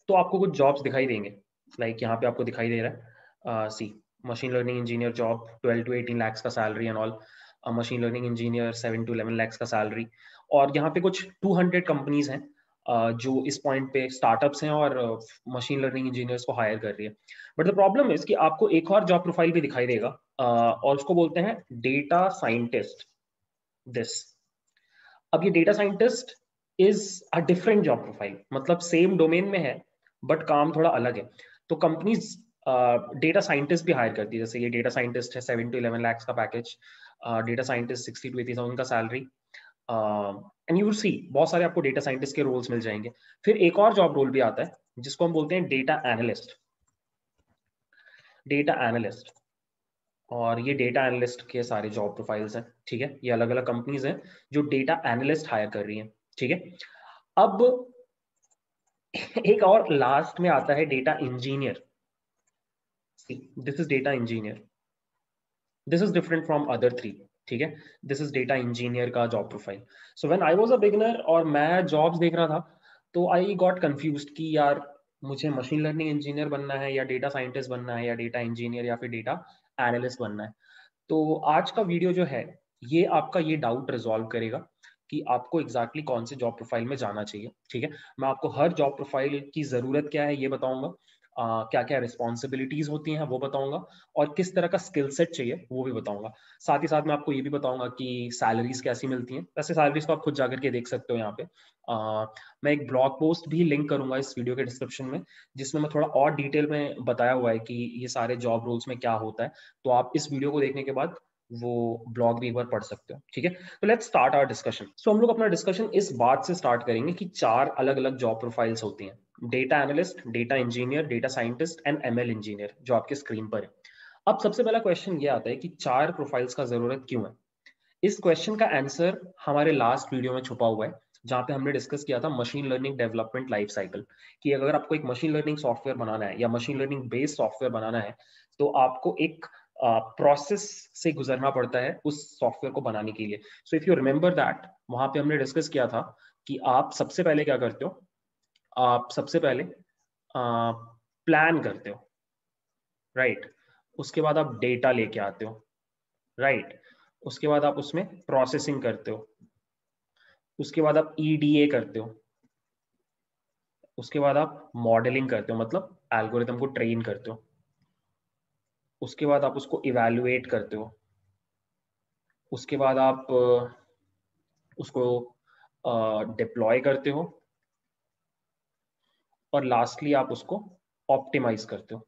तो आपको कुछ जॉब्स दिखाई देंगे। लाइक यहाँ पे आपको दिखाई दे रहा है see machine learning engineer job 12 to 18 lakhs का salary and all machine learning engineer 7 to 11 lakhs का सैलरी और यहाँ पे कुछ 200 कंपनीज़ हैं जो इस पॉइंट पे स्टार्टअप्स हैं और मशीन लर्निंग इंजीनियर्स को हायर कर रही है. बट द प्रॉब्लम इज़ कि आपको एक और जॉब प्रोफ़ाइल भी दिखाई देगा और उसको बोलते हैं डेटा साइंटिस्ट दिस अब ये data scientist is a different job profile मतलब सेम डोमेन में है बट काम थोड़ा अलग है. तो कंपनीज़ डेटा साइंटिस्ट भी हायर करती है। जैसे ये डेटा साइंटिस्ट है सेवन टू इलेवन लैक्स का package data scientist sixty to eighty thousand का सैलरी एंड यू सी बहुत सारे आपको डेटा साइंटिस्ट के रोल्स मिल जाएँगे। फिर एक और जॉब रोल भी आता है, जिसको हम बोलते हैं डेटा एनालिस्ट डेटा एनालिस्ट और ये डेटा एनालिस्ट के सारे जॉब प्रोफाइल्स हैं, ठीक है? ये अलग अलग कंपनीज़ हैं जो डेटा एनालिस्ट हायर कर रही हैं, ठीक है? अब एक और लास्ट में आता है data engineer this is data engineer this is different from other three ठीक है? दिस इज़ डेटा इंजीनियर का job profile so when I was a beginner और मैं जॉब्स देख रहा था तो आई गॉट कंफ्यूज कि यार, मुझे मशीन लर्निंग इंजीनियर बनना है या डेटा साइंटिस्ट बनना है या डेटा इंजीनियर या फिर डेटा एनालिस्ट बनना है। तो आज का वीडियो जो है, ये आपका ये डाउट रिजॉल्व करेगा। कि आपको एग्जैक्टली exactly कौन से जॉब प्रोफ़ाइल में जाना चाहिए ठीक है? मैं आपको हर जॉब प्रोफ़ाइल की ज़रूरत क्या है ये बताऊँगा क्या क्या रिस्पॉन्सिबिलिटीज होती हैं वो बताऊँगा और किस तरह का स्किल सेट चाहिए वो भी बताऊँगा। साथ ही साथ मैं आपको ये भी बताऊँगा कि सैलरीज कैसी मिलती हैं। वैसे सैलरीज तो आप खुद जाकर के देख सकते हो यहाँ पे। आ, मैं एक ब्लॉग पोस्ट भी लिंक करूँगा इस वीडियो के डिस्क्रिप्शन में जिसमें मैं थोड़ा और डिटेल में बताया हुआ है कि ये सारे जॉब रोल्स में क्या होता है। तो आप इस वीडियो को देखने के बाद वो ब्लॉग भी एक बार पढ़ सकते हो, ठीक है? तो let's start our discussion so हम लोग अपना डिस्कशन इस बात से स्टार्ट करेंगे कि चार अलग अलग जॉब प्रोफाइल्स होती हैं। Data analyst data engineer data scientist and ML engineer जो आपके स्क्रीन पर है। अब सबसे पहला क्वेश्चन ये आता है कि चार प्रोफाइल्स का ज़रूरत क्यों है? इस क्वेश्चन का आंसर हमारे लास्ट वीडियो में छुपा हुआ है, जहाँ पे हमने डिस्कस किया था machine learning development life cycle कि अगर आपको एक मशीन लर्निंग सॉफ्टवेयर बनाना है या मशीन लर्निंग बेस्ड सॉफ्टवेयर बनाना है तो आपको एक प्रोसेस से गुजरना पड़ता है उस सॉफ्टवेयर को बनाने के लिए। So if you remember that वहाँ पे हमने डिस्कस किया था कि आप सबसे पहले क्या करते हो? आप सबसे पहले प्लान करते हो। Right right? उसके बाद आप डेटा लेके आते हो। Right right? उसके बाद आप उसमें प्रोसेसिंग करते हो। उसके बाद आप ईडीए e करते हो। उसके बाद आप मॉडलिंग करते हो मतलब एल्गोरिथम को ट्रेन करते हो। उसके बाद आप उसको इवेल्युएट करते हो। उसके बाद आप उसको डिप्लॉय करते हो। और लास्टली आप उसको ऑप्टिमाइज करते हो।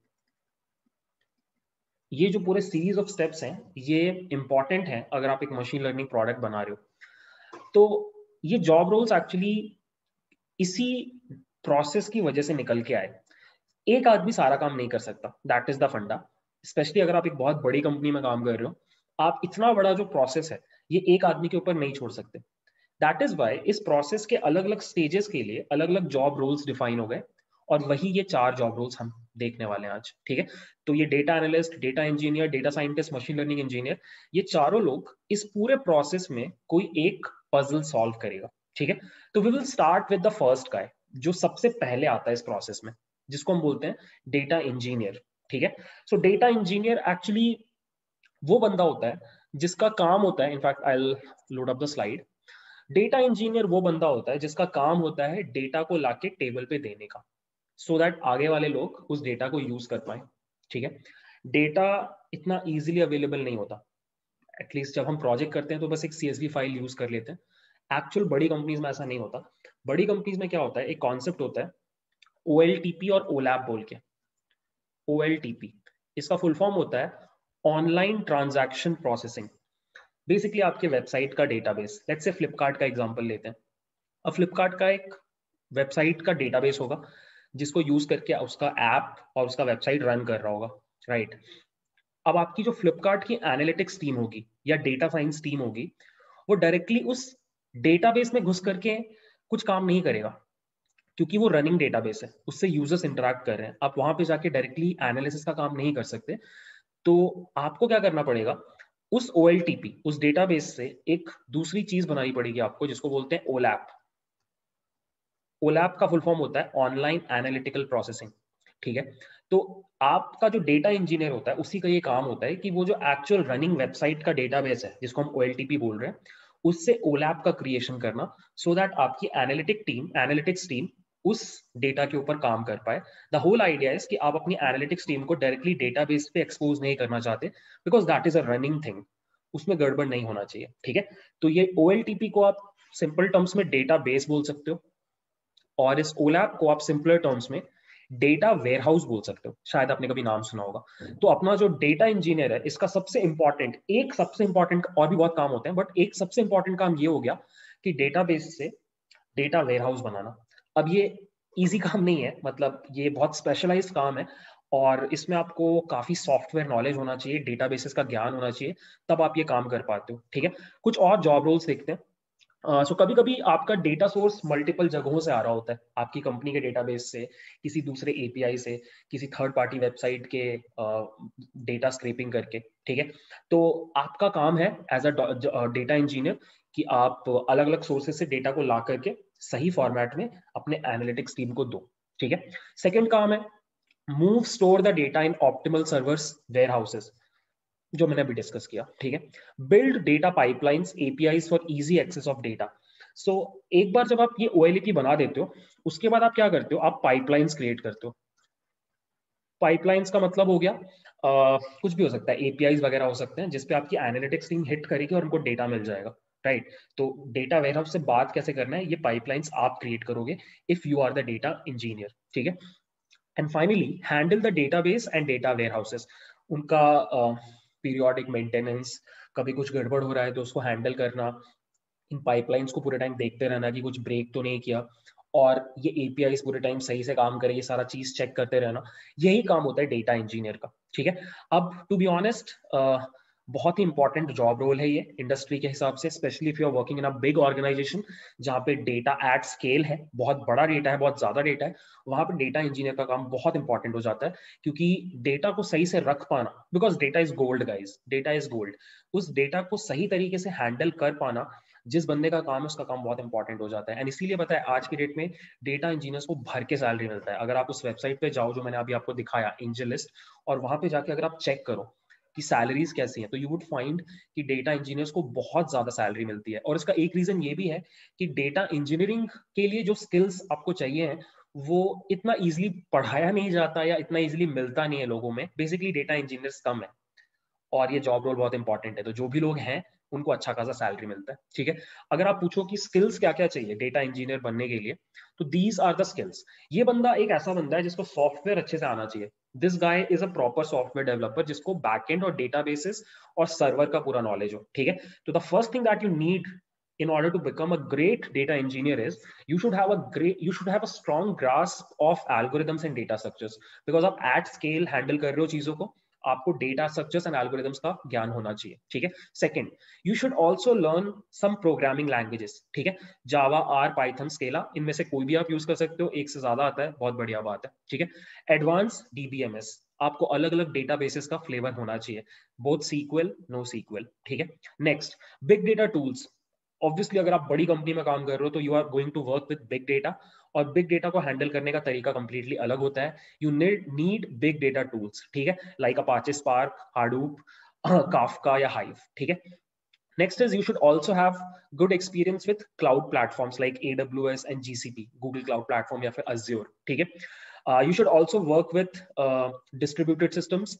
ये जो पूरे सीरीज़ ऑफ़ स्टेप्स हैं, ये इंपॉर्टेंट हैं अगर आप एक मशीन लर्निंग प्रोडक्ट बना रहे हो। तो ये जॉब रोल्स एक्चुअली इसी प्रोसेस की वजह से निकल के आए। एक आदमी सारा काम नहीं कर सकता that is the funda specially अगर आप एक बहुत बड़ी कंपनी में काम कर रहे हो, आप इतना बड़ा जो प्रोसेस है, ये एक आदमी के ऊपर नहीं छोड़ सकते। दैट इज़ वाई इस प्रोसेस के अलग अलग स्टेजेस के लिए अलग अलग जॉब रोल्स डिफाइन हो गए और वही ये चार जॉब रोल्स हम देखने वाले हैं आज, ठीक है? तो ये data analyst data engineer data scientist machine learning engineer ये चारों लोग इस पूरे प्रोसेस में कोई एक पजल सॉल्व करेगा, ठीक है? तो we will start with the first guy जो सबसे पहले आता है इस प्रोसेस में, जिसको हम बोलते हैं डेटा इंजीनियर ठीक है? सो डेटा इंजीनियर एक्चुअली वो बंदा होता है जिसका काम होता है in fact I load up the slide data engineer वो बंदा होता है जिसका काम होता है डेटा को लाके टेबल पे देने का सो so दैट आगे वाले लोग उस डेटा को यूज़ कर पाए, ठीक है? डेटा इतना इजीली अवेलेबल नहीं होता. एटलीस्ट जब हम प्रोजेक्ट करते हैं तो बस एक सी फ़ाइल यूज़ कर लेते हैं. एक्चुअल बड़ी कंपनीज़ में ऐसा नहीं होता. बड़ी कंपनीज़ में क्या होता है? एक कॉन्सेप्ट होता है ओएलटीपी और ओलैप बोल के. OLTP इसका फुल फॉर्म होता है ऑनलाइन ट्रांजैक्शन प्रोसेसिंग बेसिकली आपके वेबसाइट का डेटाबेस लेट्स से फ्लिपकार्ट का एग्जांपल लेते हैं। अब फ्लिपकार्ट का एक वेबसाइट का डेटाबेस होगा, जिसको यूज़ करके उसका ऐप और उसका वेबसाइट रन कर रहा होगा राइट अब आपकी जो फ्लिपकार्ट की एनालिटिक्स टीम होगी या डेटा साइंस टीम होगी, वो डायरेक्टली उस डेटाबेस में घुस करके कुछ काम नहीं करेगा। क्योंकि वो रनिंग डेटाबेस है, उससे यूज़र्स इंटरेक्ट कर रहे हैं। आप वहाँ पे जाके डायरेक्टली एनालिसिस का काम नहीं कर सकते। तो आपको क्या करना पड़ेगा? उस ओएलटीपी उस डेटाबेस से एक दूसरी चीज़ बनानी पड़ेगी आपको, जिसको बोलते हैं ओलैप ओलैप का फुल फॉर्म होता है ऑनलाइन एनालिटिकल प्रोसेसिंग ठीक है? तो आपका जो डेटा इंजीनियर होता है, उसी का ये काम होता है कि वो जो एक्चुअल रनिंग वेबसाइट का डेटाबेस है, जिसको हम ओ बोल रहे हैं, उससे ओलैप का क्रिएशन करना सो so दैट आपकी एनालिटिक टीम एनालिटिक्स टीम उस डेटा के ऊपर काम कर पाए। द होल आइडिया इज़ कि आप अपनी एनालिटिक्स टीम को डायरेक्टली डेटाबेस पे एक्सपोज नहीं करना चाहते because that is a running thing उसमें गड़बड़ नहीं होना चाहिए, ठीक है? तो ये ओएलटीपी को आप सिंपल टर्म्स में डेटा बेस बोल सकते हो, और इस ओलैप को आप सिंपलर टर्म्स में डेटा वेयरहाउस बोल सकते हो। शायद आपने कभी नाम सुना होगा। तो अपना जो डेटा इंजीनियर है, इसका सबसे इंपॉर्टेंट एक सबसे इंपॉर्टेंट और भी बहुत काम होते हैं बट एक सबसे इंपॉर्टेंट काम ये हो गया कि डेटाबेस से डेटा वेयरहाउस बनाना। अब ये इजी काम नहीं है मतलब ये बहुत स्पेशलाइज्ड काम है और इसमें आपको काफ़ी सॉफ्टवेयर नॉलेज होना चाहिए डेटाबेसेस का ज्ञान होना चाहिए तब आप ये काम कर पाते हो ठीक है? कुछ और जॉब रोल्स देखते हैं। सो uh, so कभी कभी आपका डेटा सोर्स मल्टीपल जगहों से आ रहा होता है आपकी कंपनी के डेटाबेस से किसी दूसरे एपीआई से किसी थर्ड पार्टी वेबसाइट के डेटा uh, स्क्रेपिंग करके ठीक है? तो आपका काम है एज अ डेटा इंजीनियर कि आप अलग अलग सोर्सेज से डेटा को ला करके सही फॉर्मेट में अपने एनालिटिक्स टीम को दो ठीक है? सेकेंड काम है move store the data in optimal servers where houses जो मैंने अभी डिस्कस किया ठीक है? Build data pipelines APIs for easy access of data so एक बार जब आप ये ओ बना देते हो उसके बाद आप क्या करते हो? आप पाइपलाइंस क्रिएट करते हो। पाइपलाइंस का मतलब हो गया आ, कुछ भी हो सकता है एपीआईज वगैरह हो सकते हैं जिसपे आपकी एनालिटिक्स टीम हिट करेगी और उनको डेटा मिल जाएगा। राइट तो डेटा वेयरहाउस से बात कैसे करना है? ये पाइपलाइंस आप क्रिएट करोगे if you are the data engineer ठीक है? And finally handle the database and data warehouses उनका पीरियोडिक मेंटेनेंस कभी कुछ गड़बड़ हो रहा है तो उसको हैंडल करना। इन पाइपलाइंस को पूरे टाइम देखते रहना कि कुछ ब्रेक तो नहीं किया। और ये एपीआई पूरे टाइम सही से काम करे, ये सारा चीज़ चेक करते रहना। यही काम होता है डेटा इंजीनियर का, ठीक है? अब टू बी ऑनेस्ट बहुत ही इंपॉर्टेंट जॉब रोल है ये इंडस्ट्री के हिसाब से specially if you are working in a big organization जहाँ पे डेटा एट स्केल है, बहुत बड़ा डेटा है, बहुत ज़्यादा डेटा है, वहाँ पे डेटा इंजीनियर का काम बहुत इंपॉर्टेंट हो जाता है, क्योंकि डेटा को सही से रख पाना because data is gold guys data is gold उस डेटा को सही तरीके से हैंडल कर पाना, जिस बंदे का काम है, उसका काम बहुत इंपॉर्टेंट हो जाता है एंड इसीलिए बताया आज की डेट में डेटा इंजीनियर्स को भर के सैलरी मिलता है, अगर आप उस वेबसाइट पे जाओ, जो मैंने अभी आपको दिखाया इंजन लिस्ट और वहाँ पे जाके अगर आप चेक करो कि सैलरीज कैसी हैं? तो यू वुड फाइंड कि डेटा इंजीनियर्स को बहुत ज़्यादा सैलरी मिलती है। और इसका एक रीजन ये भी है कि डेटा इंजीनियरिंग के लिए जो स्किल्स आपको चाहिए हैं, वो इतना इजीली पढ़ाया नहीं जाता या इतना इजीली मिलता नहीं है लोगों में। बेसिकली डेटा इंजीनियर्स कम है। और ये जॉब रोल बहुत इंपॉर्टेंट है। तो जो भी लोग हैं, उनको अच्छा खासा सैलरी मिलता है। ठीक है? अगर आप पूछो कि स्किल्स क्या क्या चाहिए डेटा इंजीनियर बनने के लिए तो दीज आर द स्किल्स ये बंदा एक ऐसा बंदा है जिसको सॉफ्टवेयर अच्छे से आना चाहिए। This guy is a proper software developer जिसको बैक एंड और डेटा बेसिस और सर्वर का पूरा नॉलेज हो, ठीक है? तो the first thing that you need in order to become a great data engineer is you should have a great you should have a strong grasp of algorithms and data structures because आप at scale handle कर रहे हो चीज़ों को आपको data structures and algorithms का ज्ञान होना चाहिए, ठीक है? Second you should also learn some programming languages ठीक है? जावा आर पाइथन स्केला इनमें से कोई भी आप यूज़ कर सकते हो, एक से ज़्यादा आता है, बहुत बढ़िया बात है, ठीक है? एडवांस डीबीएमएस आपको अलग अलग डेटा का फ्लेवर होना चाहिए बोथ सीक्वल नो सीक्वल ठीक है? Next big data tools obviously अगर आप बड़ी कंपनी में काम कर रहे हो तो you are going to work with big data और बिग डेटा को हैंडल करने का तरीका कंप्लीटली अलग होता है। You need big data tools ठीक है? Like Apache Spark Hadoop Kafka या हाइव ठीक है? Next is you should also have good experience with cloud platforms like AWS and GCP Google cloud platform या फिर अज्योर ठीक है? You should also work with distributed systems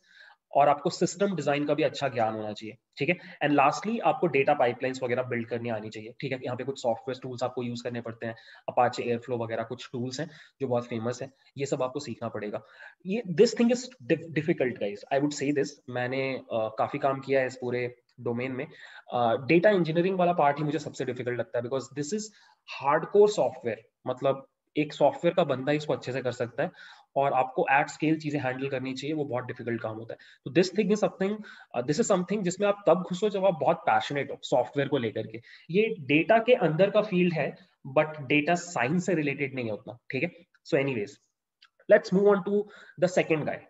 और आपको system design का भी अच्छा ज्ञान होना चाहिए ठीक है? एंड लास्टली आपको डेटा पाइपलाइंस वगैरह बिल्ड करनी आनी चाहिए ठीक है? यहाँ पे कुछ सॉफ्टवेयर टूल्स आपको यूज़ करने पड़ते हैं अपाचे एयरफ्लो वगैरह कुछ टूल्स हैं जो बहुत फ़ेमस है ये सब आपको सीखना पड़ेगा। ये this thing is difficult guys I would say this मैंने uh, काफ़ी काम किया है इस पूरे डोमेन में। डेटा uh, इंजीनियरिंग वाला पार्ट ही मुझे सबसे डिफ़िकल्ट लगता है because this is hardcore software मतलब एक सॉफ्टवेयर का बंदा इसको अच्छे से कर सकता है। और आपको एट स्केल चीज़ें हैंडल करनी चाहिए, वो बहुत डिफ़िकल्ट काम होता है। तो this thing is something this is something जिसमें आप तब घुसो जब आप बहुत पैशनेट हो सॉफ्टवेयर को लेकर के। ये डेटा के अंदर का फ़ील्ड है बट डेटा साइंस से रिलेटेड नहीं है उतना, ठीक है? So anyways let's move on to the second guy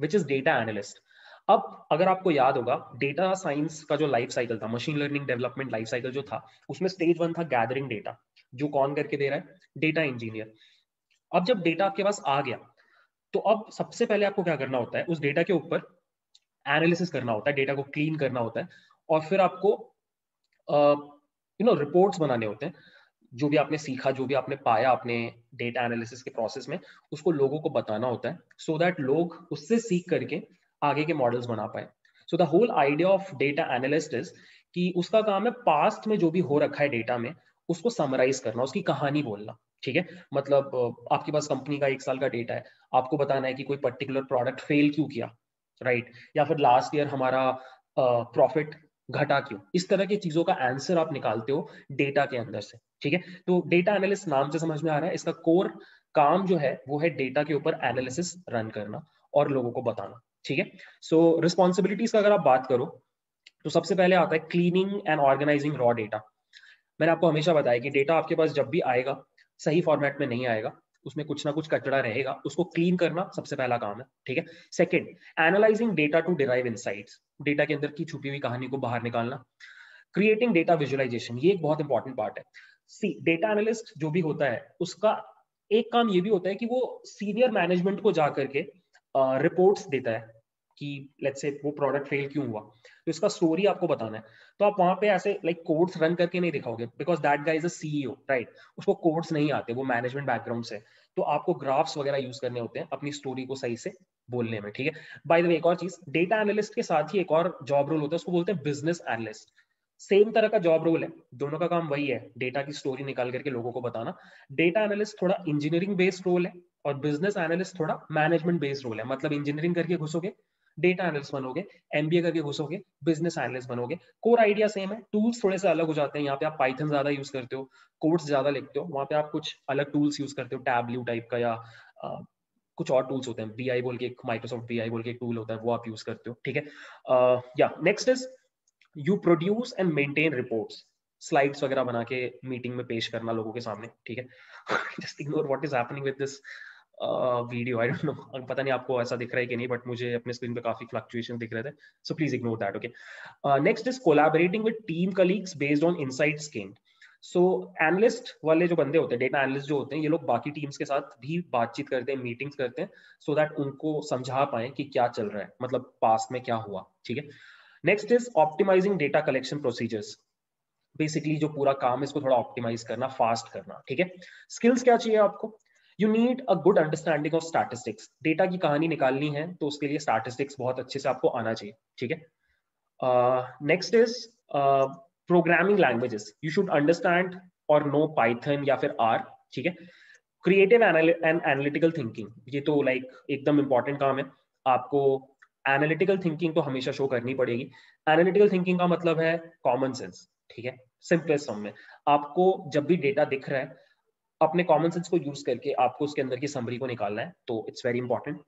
which is data analyst अब अगर आपको याद होगा डेटा साइंस का जो लाइफ साइकिल था machine learning development life cycle जो था, उसमें स्टेज वन था गैदरिंग डेटा जो कौन करके दे रहा है? डेटा इंजीनियर अब जब डेटा आपके पास आ गया तो अब सबसे पहले आपको क्या करना होता है? उस डेटा के ऊपर एनालिसिस करना होता है डेटा को क्लीन करना होता है और फिर आपको यू नो रिपोर्ट्स बनाने होते हैं। जो भी आपने सीखा, जो भी आपने पाया अपने डेटा एनालिसिस के प्रोसेस में, उसको लोगों को बताना होता है सो so दैट लोग उससे सीख करके आगे के मॉडल्स बना पाए। So the whole idea of data analyst is कि उसका काम है पास्ट में जो भी हो रखा है डेटा में, उसको समराइज करना, उसकी कहानी बोलना। ठीक है? मतलब आपके पास कंपनी का एक साल का डेटा है। आपको बताना है कि कोई पर्टिकुलर प्रोडक्ट फेल क्यों किया राइट या फिर लास्ट ईयर हमारा प्रॉफिट घटा क्यों? इस तरह की चीज़ों का आंसर आप निकालते हो डेटा के अंदर से, ठीक है? तो डेटा एनालिस्ट नाम से समझ में आ रहा है। इसका कोर काम जो है, वो है डेटा के ऊपर एनालिसिस रन करना और लोगों को बताना, ठीक है? सो रिस्पॉन्सिबिलिटीज का अगर आप बात करो तो सबसे पहले आता है cleaning and organizing raw data मैंने आपको हमेशा बताया कि डेटा आपके पास जब भी आएगा सही फॉर्मेट में नहीं आएगा, उसमें कुछ ना कुछ कचड़ा रहेगा, उसको क्लीन करना सबसे पहला काम है, ठीक है? Second analyzing data to derive insights data के अंदर की छुपी हुई कहानी को बाहर निकालना क्रिएटिंग डेटा विजुअलाइजेशन ये एक बहुत इंपॉर्टेंट पार्ट है। सी डेटा एनालिस्ट जो भी होता है, उसका एक काम ये भी होता है कि वो सीनियर मैनेजमेंट को जा करके रिपोर्ट्स देता है। कि लेट्स से वो प्रोडक्ट फेल क्यों हुआ? तो इसका स्टोरी आपको बताना है। तो आप वहाँ पे ऐसे लाइक कोड्स रन करके नहीं दिखाओगे because that guys is a CEO right उसको कोड्स नहीं आते, वो मैनेजमेंट बैकग्राउंड से। तो आपको ग्राफ्स वगैरह यूज़ करने होते हैं, अपनी स्टोरी को सही से बोलने में, ठीक है? बाय द वे एक और चीज़ डेटा एनालिस्ट के साथ ही एक और जॉब रोल होता है, उसको बोलते हैं बिज़नेस एनालिस्ट सेम तरह का जॉब रोल है, दोनों का काम वही है डेटा की स्टोरी निकाल करके लोगों को बताना। डेटा एनालिस्ट थोड़ा इंजीनियरिंग बेस्ड रोल है, और बिज़नेस एनालिस्ट थोड़ा मैनेजमेंट बेस्ड रोल है मतलब इंजीनियरिंग करके घुसोगे डेटा एनालिस्ट बनोगे एमबीए करके घुसोगे बिज़नेस एनालिस्ट बनोगे। कोर आइडिया सेम है टूल्स थोड़े से अलग हो जाते हैं। यहाँ पे आप पाइथन ज़्यादा यूज़ करते हो कोड्स ज़्यादा लिखते हो वहाँ पे आप कुछ अलग टूल्स यूज़ करते हो टैबल्यू टाइप का या आ, कुछ और टूल्स होते हैं। बी आई बोल के एक माइक्रोसॉफ्ट बी आई बोल के एक टूल होता है वो आप यूज़ करते हो ठीक है? या next is you produce and maintain reports slides वगैरह बना के मीटिंग में पेश करना लोगों के सामने ठीक है? Just ignore what is happening with this video I don't know पता नहीं आपको ऐसा दिख रहा है कि नहीं बट मुझे अपने स्क्रीन पे काफ़ी फ्लक्चुएशन दिख रहे थे। So please ignore that okay next is collaborating with team colleagues based on insights gained so analyst वाले जो बंदे होते हैं डेटा एनालिस्ट जो होते हैं, ये लोग बाकी टीम्स के साथ भी बातचीत करते हैं मीटिंग्स करते हैं सो so दैट उनको समझा पाए कि क्या चल रहा है मतलब पास्ट में क्या हुआ, ठीक है? Next is optimizing data collection procedures basically जो पूरा काम है, इसको थोड़ा ऑप्टिमाइज करना फास्ट करना, ठीक है? स्किल्स क्या चाहिए आपको? You need a good understanding of statistics data की कहानी निकालनी है तो उसके लिए स्टैटिस्टिक्स बहुत अच्छे से आपको आना चाहिए ठीक है? Next is programming languages you should understand और नो पाइथन या फिर आर ठीक है? क्रिएटिव एंड एनालिटिकल थिंकिंग ये तो लाइक like, एकदम इंपॉर्टेंट काम है। आपको एनालिटिकल थिंकिंग तो हमेशा शो करनी पड़ेगी। एनालिटिकल थिंकिंग का मतलब है कॉमन सेंस ठीक है? सिंपलेस्ट फॉर्म में। आपको जब भी डेटा दिख रहा है अपने कॉमन सेंस को यूज़ करके आपको उसके अंदर की समरी को निकालना है तो it's very important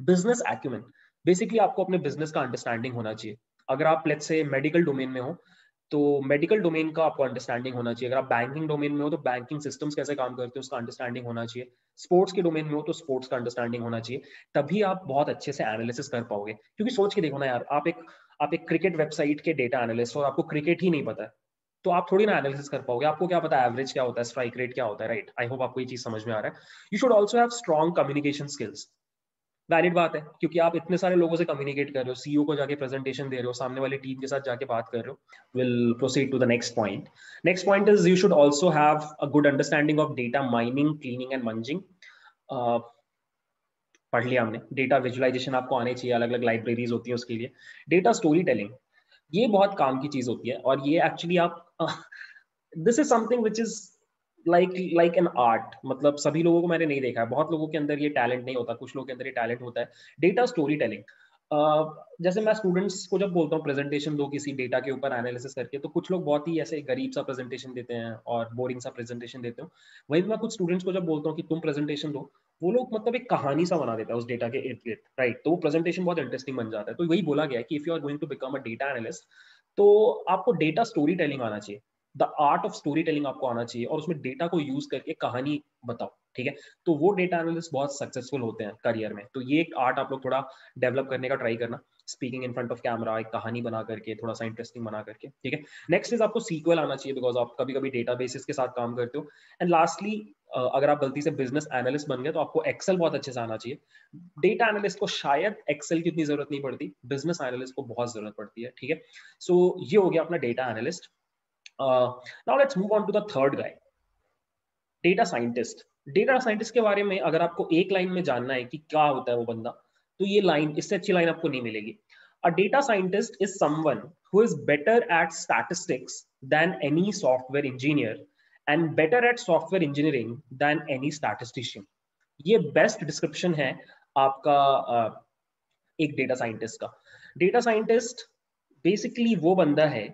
business acumen basically आपको अपने बिज़नेस का अंडरस्टैंडिंग होना चाहिए। अगर आप लेट्स से मेडिकल डोमेन में हो तो मेडिकल डोमेन का आपको अंडरस्टैंडिंग होना चाहिए। अगर आप बैंकिंग डोमेन में हो तो बैंकिंग सिस्टम्स कैसे काम करते हैं, उसका अंडरस्टैंडिंग होना चाहिए। स्पोर्ट्स के डोमेन में हो तो स्पोर्ट्स का अंडरस्टैंडिंग होना चाहिए। तभी आप बहुत अच्छे से एनालिसिस कर पाओगे। क्योंकि सोच के देखो ना यार, आप एक आप एक क्रिकेट वेबसाइट के डेटा एनालिस्ट और आपको क्रिकेट ही नहीं पता है। तो आप थोड़ी ना एनालिसिस कर पाओगे। आपको क्या पता एवरेज क्या होता है स्ट्राइक रेट क्या होता है राइट आई होप आपको ये चीज़ समझ में आ रहा है। You should also have strong communication skills valid बात है, क्योंकि आप इतने सारे लोगों से कम्युनिकेट कर रहे हो सीईओ को जाके प्रेजेंटेशन दे रहे हो, सामने वाली टीम के साथ जाके बात कर रहे हो will proceed to the next point next point is you should also have a good understanding of data mining cleaning and munging पढ़ लिया हमने। डेटा विजुअलाइजेशन आपको आने चाहिए अलग अलग लाइब्रेरीज होती है उसके लिए। डेटा स्टोरी टेलिंग ये बहुत काम की चीज़ होती है और ये एक्चुअली आप this is something which is like like an art मतलब सभी लोगों को मैंने नहीं देखा है। बहुत लोगों के अंदर ये टैलेंट नहीं होता। कुछ लोगों के अंदर ये टैलेंट होता है। डेटा स्टोरी टेलिंग जैसे मैं स्टूडेंट्स को जब बोलता हूँ प्रेजेंटेशन दो किसी डेटा के ऊपर एनालिसिस करके तो कुछ लोग बहुत ही ऐसे गरीब सा प्रेजेंटेशन देते हैं और बोरिंग सा प्रेजेंटेशन देते हो। वही मैं कुछ स्टूडेंट्स को जब बोलता हूँ कि तुम प्रेजेंटेशन दो, वो लोग मतलब एक कहानी सा बना देता है उस डेटा के इर्द गिर्द राइट तो वो प्रेजेंटेशन बहुत इंटरेस्टिंग बन जाता है। तो वही बोला गया कि if you are going to become a data analyst तो आपको डेटा स्टोरी टेलिंग आना चाहिए। The art of story telling आपको आना चाहिए और उसमें डेटा को यूज़ करके कहानी बताओ, ठीक है? तो वो डेटा एनालिस्ट बहुत सक्सेसफुल होते हैं करियर में। तो ये एक आर्ट आप लोग थोड़ा डेवलप करने का ट्राई करना। Speaking in front of camera एक कहानी बना करके, थोड़ा सा इंटरेस्टिंग बना करके, ठीक है? नेक्स्ट इज़ आपको सीक्वल आना चाहिए बिकॉज़ आप कभी कभी डेटा के साथ काम करते हो। एंड लास्टली अगर आप गलती से बिज़नेस एनालिस्ट बन गए तो आपको एक्सेल बहुत अच्छे से आना चाहिए। डेटा एनालिस्ट को शायद एक्सेल की उतनी ज़रूरत नहीं पड़ती बिज़नेस एनालिस्ट को बहुत ज़रूरत पड़ती है, ठीक है? सो ये हो गया अपना data analyst now let's move on to the third guy data scientist data scientist के बारे में अगर आपको एक लाइन में जानना है कि क्या होता है वो बंदा तो ये लाइन इससे अच्छी लाइन आपको नहीं मिलेगी। A data scientist is someone who is better at statistics than any software engineer and better at software engineering than any statistician ये बेस्ट डिस्क्रिप्शन है आपका एक डेटा साइंटिस्ट का। डेटा साइंटिस्ट बेसिकली वो बंदा है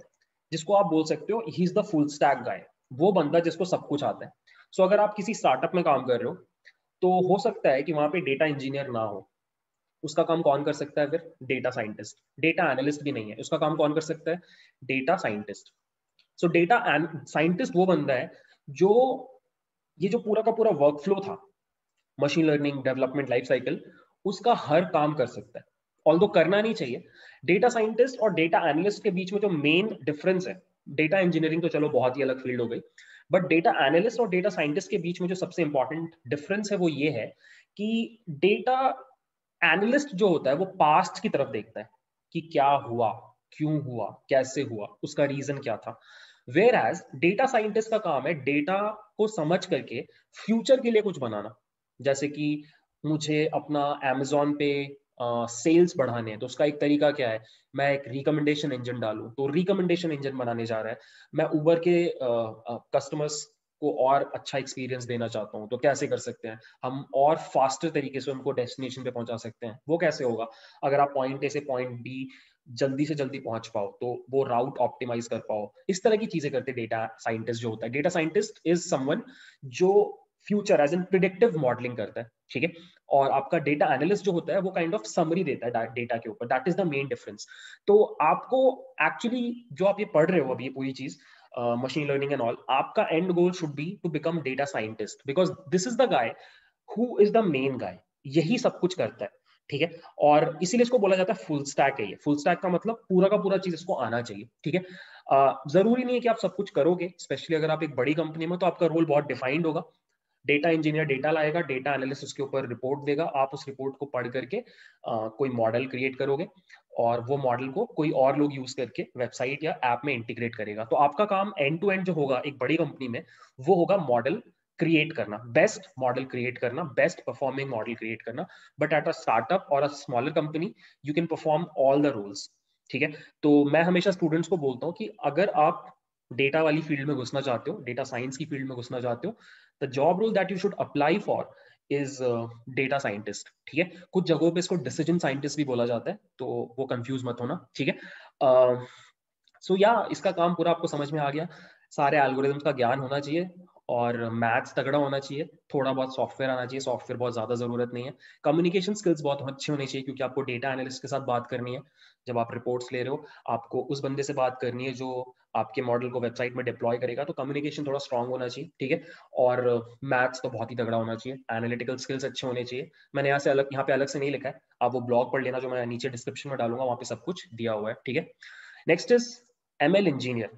जिसको आप बोल सकते हो he is the full stack guy वो बंदा जिसको सब कुछ आता है। सो so, अगर आप किसी स्टार्टअप में काम कर रहे हो तो हो सकता है कि वहाँ पे डेटा इंजीनियर ना हो। उसका काम कौन कर सकता है फिर? डेटा साइंटिस्ट डेटा एनालिस्ट भी नहीं है। उसका काम कौन कर सकता है? Data scientist so data scientist वो बंदा है जो, ये जो पूरा का पूरा वर्क फ्लो था machine learning development life cycle उसका हर काम कर सकता है। ऑल करना नहीं चाहिए डेटा साइंटिस्ट और डेटा एनालिस्ट के बीच में जो मेन डिफरेंस है डेटा इंजीनियरिंग तो चलो बहुत ही अलग फ़ील्ड हो गई बट डेटा एनालिस्ट और डेटा साइंटिस्ट के बीच में जो सबसे इंपॉर्टेंट डिफरेंस है वो ये है कि डेटा एनालिस्ट जो होता है वो पास्ट की तरफ़ देखता है कि क्या हुआ, क्यों हुआ, कैसे हुआ, उसका रीजन क्या था। वेर एज डेटा साइंटिस्ट का काम है डेटा को समझ करके फ्यूचर के लिए कुछ बनाना। जैसे कि मुझे अपना एमेजोन पे सेल्स uh, बढ़ाने हैं तो उसका एक तरीका क्या है? मैं एक रिकमेंडेशन इंजन डालूं तो रिकमेंडेशन इंजन बनाने जा रहा है। मैं उबर के कस्टमर्स uh, को और अच्छा एक्सपीरियंस देना चाहता हूँ तो कैसे कर सकते हैं? हम और फास्टर तरीके से उनको डेस्टिनेशन पे पहुँचा सकते हैं। वो कैसे होगा? अगर आप पॉइंट ए से पॉइंट बी जल्दी से जल्दी पहुँच पाओ तो वो राउट ऑप्टिमाइज कर पाओ। इस तरह की चीज़ें करते डेटा साइंटिस्ट जो होता है। डेटा साइंटिस्ट इज़ समवन जो future as an predictive modelling करता है, ठीक है? और आपका डेटा एनालिस्ट जो होता है, वो काइंड ऑफ़ समरी देता है डेटा के ऊपर। That is the main difference तो आपको एक्चुअली जो आप ये पढ़ रहे हो अभी ये पूरी चीज़ मशीन लर्निंग एंड ऑल आपका end goal should be to become data scientist because this is the guy who is the main guy यही सब कुछ करता है। ठीक है? और इसीलिए इसको बोला जाता है फुल स्टैक है ये। फुल स्टैक का मतलब पूरा का पूरा चीज़ इसको आना चाहिए ठीक है? ज़रूरी नहीं है कि आप सब कुछ करोगे स्पेशली अगर आप एक बड़ी कंपनी में तो आपका रोल बहुत डिफाइंड होगा। डेटा इंजीनियर डेटा लाएगा डेटा एनालिस्ट उसके ऊपर रिपोर्ट देगा। आप उस रिपोर्ट को पढ़ करके आ, कोई मॉडल क्रिएट करोगे और वो मॉडल को कोई और लोग यूज़ करके वेबसाइट या ऐप में इंटीग्रेट करेगा। तो आपका काम एंड टू एंड जो होगा एक बड़ी कंपनी में वो होगा मॉडल क्रिएट करना बेस्ट मॉडल क्रिएट करना बेस्ट परफॉर्मिंग मॉडल क्रिएट करना बट एट अ स्टार्टअप और a smaller company you can perform all the roles ठीक है? तो मैं हमेशा स्टूडेंट्स को बोलता हूँ कि अगर आप डेटा वाली फ़ील्ड में घुसना चाहते हो डेटा साइंस की फ़ील्ड में घुसना चाहते हो the job role that you should apply for is data scientist ठीक है? कुछ जगहों पे इसको डिसीज़न साइंटिस्ट भी बोला जाता है तो वो कंफ्यूज मत होना ठीक है? सो uh, या so, yeah, इसका काम पूरा आपको समझ में आ गया। सारे एल्गोरिथम्स का ज्ञान होना चाहिए। और मैथ्स तगड़ा होना चाहिए, थोड़ा बहुत सॉफ्टवेयर आना चाहिए सॉफ्टवेयर बहुत ज़्यादा ज़रूरत नहीं है। कम्युनिकेशन स्किल्स बहुत अच्छे होने चाहिए, क्योंकि आपको डेटा एनालिस्ट के साथ बात करनी है। जब आप रिपोर्ट्स ले रहे हो, आपको उस बंदे से बात करनी है जो आपके मॉडल को वेबसाइट में डिप्लॉय करेगा तो कम्युनिकेशन थोड़ा स्ट्रांग होना चाहिए, ठीक है? और मैथ्स तो बहुत ही तगड़ा होना चाहिए एनालिटिकल स्किल्स अच्छे होने चाहिए। मैंने यहाँ से अलग, यहाँ पे अलग से नहीं लिखा है, आप वो ब्लॉग पढ़ लेना जो मैं नीचे डिस्क्रिप्शन में डालूँगा, वहाँ पे सब कुछ दिया हुआ है, ठीक है? Next is ML engineer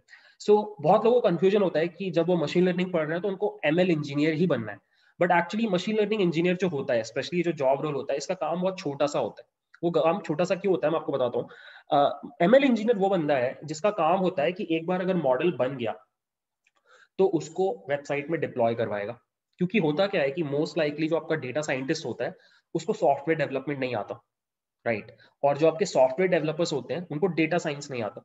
so so, बहुत लोगों को कंफ्यूजन होता है कि जब वो मशीन लर्निंग पढ़ रहे हैं तो उनको एमएल इंजीनियर ही बनना है। But actually machine learning engineer जो होता है स्पेशली जो जॉब रोल होता है इसका काम बहुत छोटा सा होता है। वो काम छोटा सा क्यों होता है मैं आपको बताता हूँ। एम एल इंजीनियर वो बंदा है जिसका काम होता है कि एक बार अगर मॉडल बन गया तो उसको वेबसाइट में डिप्लॉय करवाएगा। क्योंकि होता क्या है कि मोस्ट लाइकली जो आपका डेटा साइंटिस्ट होता है उसको सॉफ्टवेयर डेवलपमेंट नहीं आता। Right right? और जो आपके सॉफ्टवेयर डेवलपर्स होते हैं उनको डेटा साइंस नहीं आता।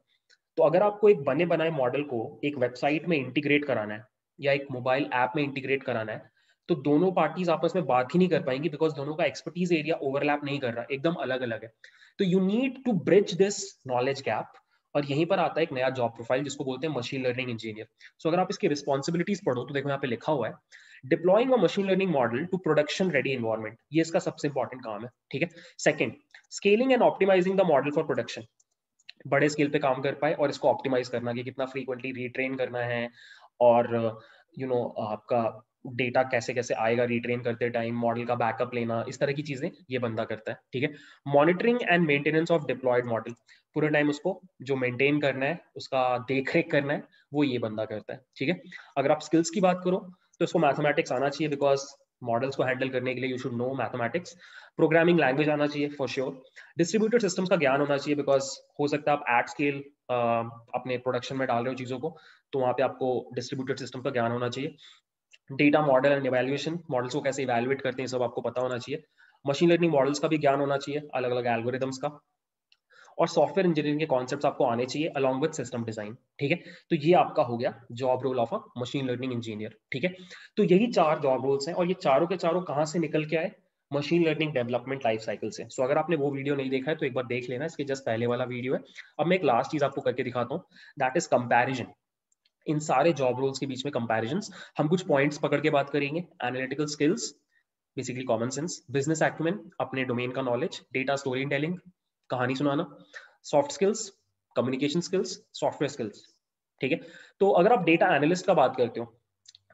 तो अगर आपको एक बने बनाए मॉडल को एक वेबसाइट में इंटीग्रेट कराना है या एक मोबाइल ऐप में इंटीग्रेट कराना है तो दोनों पार्टीज़ आपस में बात ही नहीं कर पाएँगी बिकॉज़ दोनों का एक्सपर्टीज एरिया ओवरलैप नहीं कर रहा, एकदम अलग अलग है। तो you need to bridge this knowledge gap और यहीं पर आता है एक नया जॉब प्रोफ़ाइल जिसको बोलते हैं मशीन लर्निंग इंजीनियर सो अगर आप इसकी रिस्पॉन्सिबिलिटीज पढ़ो तो देखो यहाँ पे लिखा हुआ है deploying a machine learning model to production ready environment ये इसका सबसे इंपॉर्टेंट काम है, ठीक है? Second scaling and optimising the model for production बड़े स्केल पे काम कर पाए और इसको ऑप्टिमाइज करना कि कितना फ्रीक्वेंटली रिट्रेन करना है और यू you नो know, आपका डेटा कैसे कैसे आएगा रिट्रेन करते टाइम मॉडल का बैकअप लेना इस तरह की चीज़ें ये बंदा करता है ठीक है? Monitoring and maintenance of deployed model पूरे टाइम उसको जो मेंटेन करना है उसका देख रेख करना है वो ये बंदा करता है ठीक है? अगर आप स्किल्स की बात करो तो उसको मैथमेटिक्स आना चाहिए बिकॉज़ मॉडल्स को हैंडल करने के लिए you should know mathematics programming language आना चाहिए फॉर श्योर डिस्ट्रीब्यूटेड सिस्टम्स का ज्ञान होना चाहिए बिकॉज़ हो सकता है आप एट स्केल अपने प्रोडक्शन में डाल रहे हो चीज़ों को तो वहाँ पे आपको डिस्ट्रीब्यूटेड सिस्टम का ज्ञान होना चाहिए. Data model and evaluation models को कैसे इवेल्युएट करते हैं, सब आपको पता होना चाहिए. मशीन लर्निंग मॉडल्स का भी ज्ञान होना चाहिए अलग अलग एल्गोरिदम्स का. और सॉफ्टवेयर इंजीनियरिंग के कॉन्सेप्ट आपको आने चाहिए अलॉन्ग विद सिस्टम डिज़ाइन ठीक है? तो ये आपका हो गया job role of a machine learning engineer ठीक है? तो यही चार जॉब रोल्स हैं और ये चारों के चारों कहाँ से निकल के आए? Machine learning development life cycle से। सो so, अगर आपने वो वीडियो नहीं देखा है तो एक बार देख लेना इसके जस्ट पहले वाला वीडियो है। अब मैं एक लास्ट चीज़ आपको करके दिखाता हूँ दैट इज़ कंपेरिजन इन सारे जॉब रोल्स के बीच में कंपैरिजन हम कुछ पॉइंट्स पकड़ के बात करेंगे। Analytical skills basically common sense business acumen अपने डोमेन का नॉलेज डेटा स्टोरी टेलिंग कहानी सुनाना soft skills communication skills software skills ठीक है? तो अगर आप डेटा एनालिस्ट का बात करते हो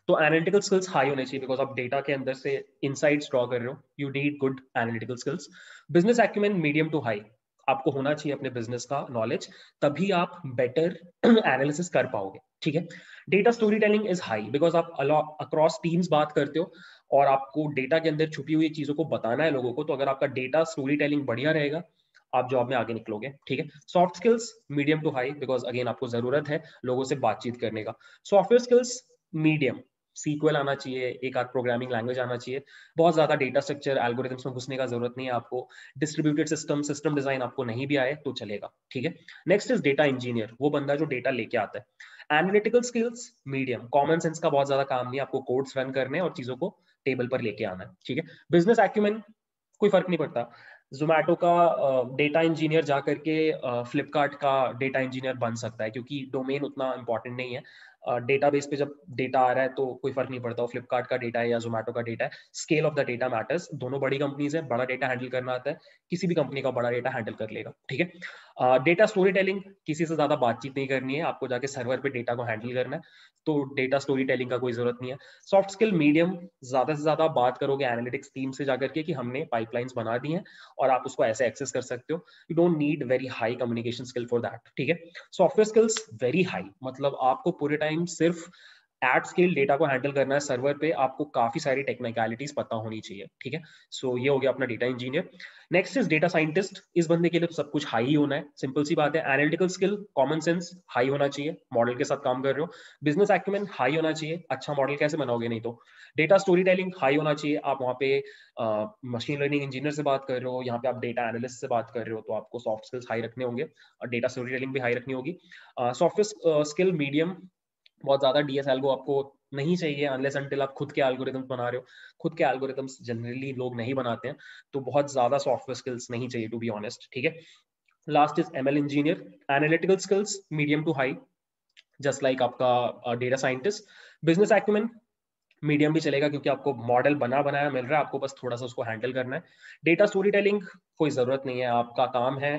तो एनालिटिकल स्किल्स हाई होने चाहिए बिकॉज़ आप डेटा के अंदर से इनसाइट्स ड्रॉ कर रहे हो। You need good analytical skills business acumen medium to high आपको होना चाहिए अपने बिज़नेस का नॉलेज तभी आप बेटर एनालिसिस *clears throat* कर पाओगे, ठीक है? Data story telling is high because आप अक्रॉस टीम्स बात करते हो और आपको डेटा के अंदर छुपी हुई चीज़ों को बताना है लोगों को तो अगर आपका डेटा स्टोरी टेलिंग बढ़िया रहेगा आप जॉब में आगे निकलोगे, ठीक है? Soft skills medium to high because again आपको ज़रूरत है लोगों से बातचीत करने का। सॉफ्टवेयर स्किल्स मीडियम सीक्वल आना चाहिए, एक आध प्रोग्रामिंग लैंग्वेज आना चाहिए। बहुत ज़्यादा डेटा स्ट्रक्चर एल्गोरिथम्स में घुसने का ज़रूरत नहीं है आपको। डिस्ट्रीब्यूटेड सिस्टम सिस्टम डिज़ाइन आपको नहीं भी आए तो चलेगा, ठीक है? नेक्स्ट इज़ डेटा इंजीनियर वो बंदा जो डेटा लेके आता है। Analytical skills medium common sense का बहुत ज़्यादा काम नहीं आपको कोड्स रन करने और चीज़ों को टेबल पर लेके आना है, ठीक है? बिज़नेस एक्यूमेंट कोई फ़र्क नहीं पड़ता। जोमैटो का डेटा इंजीनियर जा करके फ्लिपकार्ट का डेटा इंजीनियर बन सकता है, क्योंकि डोमेन उतना इंपॉर्टेंट नहीं है। डेटाबेस पे जब डेटा आ रहा है तो कोई फ़र्क नहीं पड़ता। फ्लिपकार्ट का डेटा है या जोमैटो का डेटा है। Scale of the data matters दोनों बड़ी कंपनीज़ है, बड़ा डेटा हैंडल करना आता है। किसी भी कंपनी का बड़ा डेटा हैंडल कर लेगा, ठीक है? डेटा स्टोरी टेलिंग किसी से ज़्यादा बातचीत नहीं करनी है, आपको जाके सर्वर पे डेटा को हैंडल करना है तो डेटा स्टोरी टेलिंग का कोई ज़रूरत नहीं है। सॉफ्ट स्किल मीडियम ज़्यादा से ज़्यादा बात करोगे एनालिटिक्स टीम से जाकर के कि हमने पाइपलाइंस बना दी हैं और आप उसको ऐसे एक्सेस कर सकते हो। You don't need very high communication skill for that ठीक है? सॉफ्टवेयर स्किल्स वेरी हाई मतलब आपको पूरे टाइम सिर्फ़ एट स्केल डेटा को हैंडल करना है सर्वर पे आपको काफ़ी सारी टेक्निकलिटीज पता होनी चाहिए ठीक है? सो so, ये हो गया अपना data engineer next is data scientist इस बंदे के लिए तो सब कुछ हाई ही होना है। सिंपल सी बात है analytical skill common sense high होना चाहिए। मॉडल के साथ काम कर रहे हो। बिज़नेस एक्यूमेंट हाई होना चाहिए। अच्छा मॉडल कैसे बनाओगे नहीं तो? डेटा स्टोरी टेलिंग हाई होना चाहिए। आप वहाँ पे मशीन लर्निंग इंजीनियर से बात कर रहे हो। यहाँ पे आप डेटा एनालिस्ट से बात कर रहे हो तो आपको सॉफ्ट स्किल्स हाई रखने होंगे। और डेटा स्टोरी टेलिंग भी हाई रखनी होगी। सॉफ्टवेयर स्किल मीडियम बहुत ज़्यादा डीएसएल को आपको नहीं चाहिए अनलेस अंटिल आप खुद के एल्गोरिथम्स बना रहे हो। खुद के एल्गोरिथम्स जनरली लोग नहीं बनाते हैं तो बहुत ज़्यादा सॉफ्टवेयर स्किल्स नहीं चाहिए टू बी ऑनेस्ट ठीक है? Last is ML engineer analytical skills medium to high just like आपका data scientist business acumen medium भी चलेगा क्योंकि आपको मॉडल बना बनाया मिल रहा है, आपको बस थोड़ा सा उसको हैंडल करना है। डेटा स्टोरी टेलिंग कोई ज़रूरत नहीं है, आपका काम है।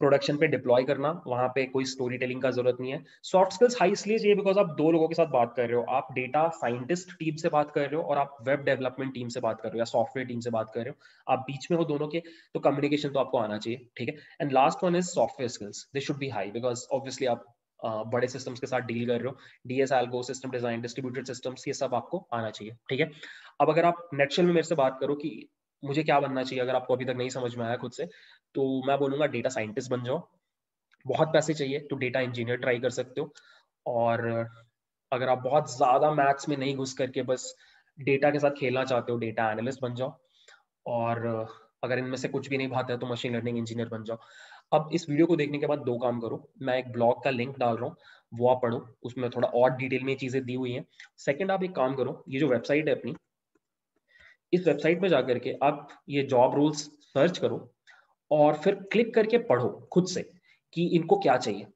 प्रोडक्शन पे डिप्लॉय करना, वहाँ पे कोई स्टोरी टेलिंग का ज़रूरत नहीं है। सॉफ्ट स्किल्स हाई इसलिए चाहिए बिकॉज़ आप दो लोगों के साथ बात कर रहे हो। आप डेटा साइंटिस्ट टीम से बात कर रहे हो और आप वेब डेवलपमेंट टीम से बात कर रहे हो या सॉफ्टवेयर टीम से बात कर रहे हो। आप बीच में हो दोनों के तो कम्युनिकेशन तो आपको आना चाहिए, ठीक है? And last one is software skills they should be high because obviously आप बड़े सिस्टम्स के साथ डील कर रहे हो। DS algo system design distributed systems ये सब आपको आना चाहिए, ठीक है? अब अगर आप नेक्चुअल में मेरे से बात करो कि मुझे क्या बनना चाहिए अगर आपको अभी तक नहीं समझ में आया खुद से तो मैं बोलूँगा डेटा साइंटिस्ट बन जाओ। बहुत पैसे चाहिए तो डेटा इंजीनियर ट्राई कर सकते हो। और अगर आप बहुत ज़्यादा मैथ्स में नहीं घुस करके बस डेटा के साथ खेलना चाहते हो डेटा एनालिस्ट बन जाओ। और अगर इनमें से कुछ भी नहीं भाता है तो मशीन लर्निंग इंजीनियर बन जाओ। अब इस वीडियो को देखने के बाद दो काम करो। मैं एक ब्लॉग का लिंक डाल रहा हूँ, वो आप पढ़ो। उसमें थोड़ा और डिटेल में चीज़ें दी हुई हैं। सेकंड आप एक काम करो, ये जो वेबसाइट है अपनी इस वेबसाइट में जाकर के आप ये जॉब रूल्स सर्च करो और फिर क्लिक करके पढ़ो खुद से कि इनको क्या चाहिए।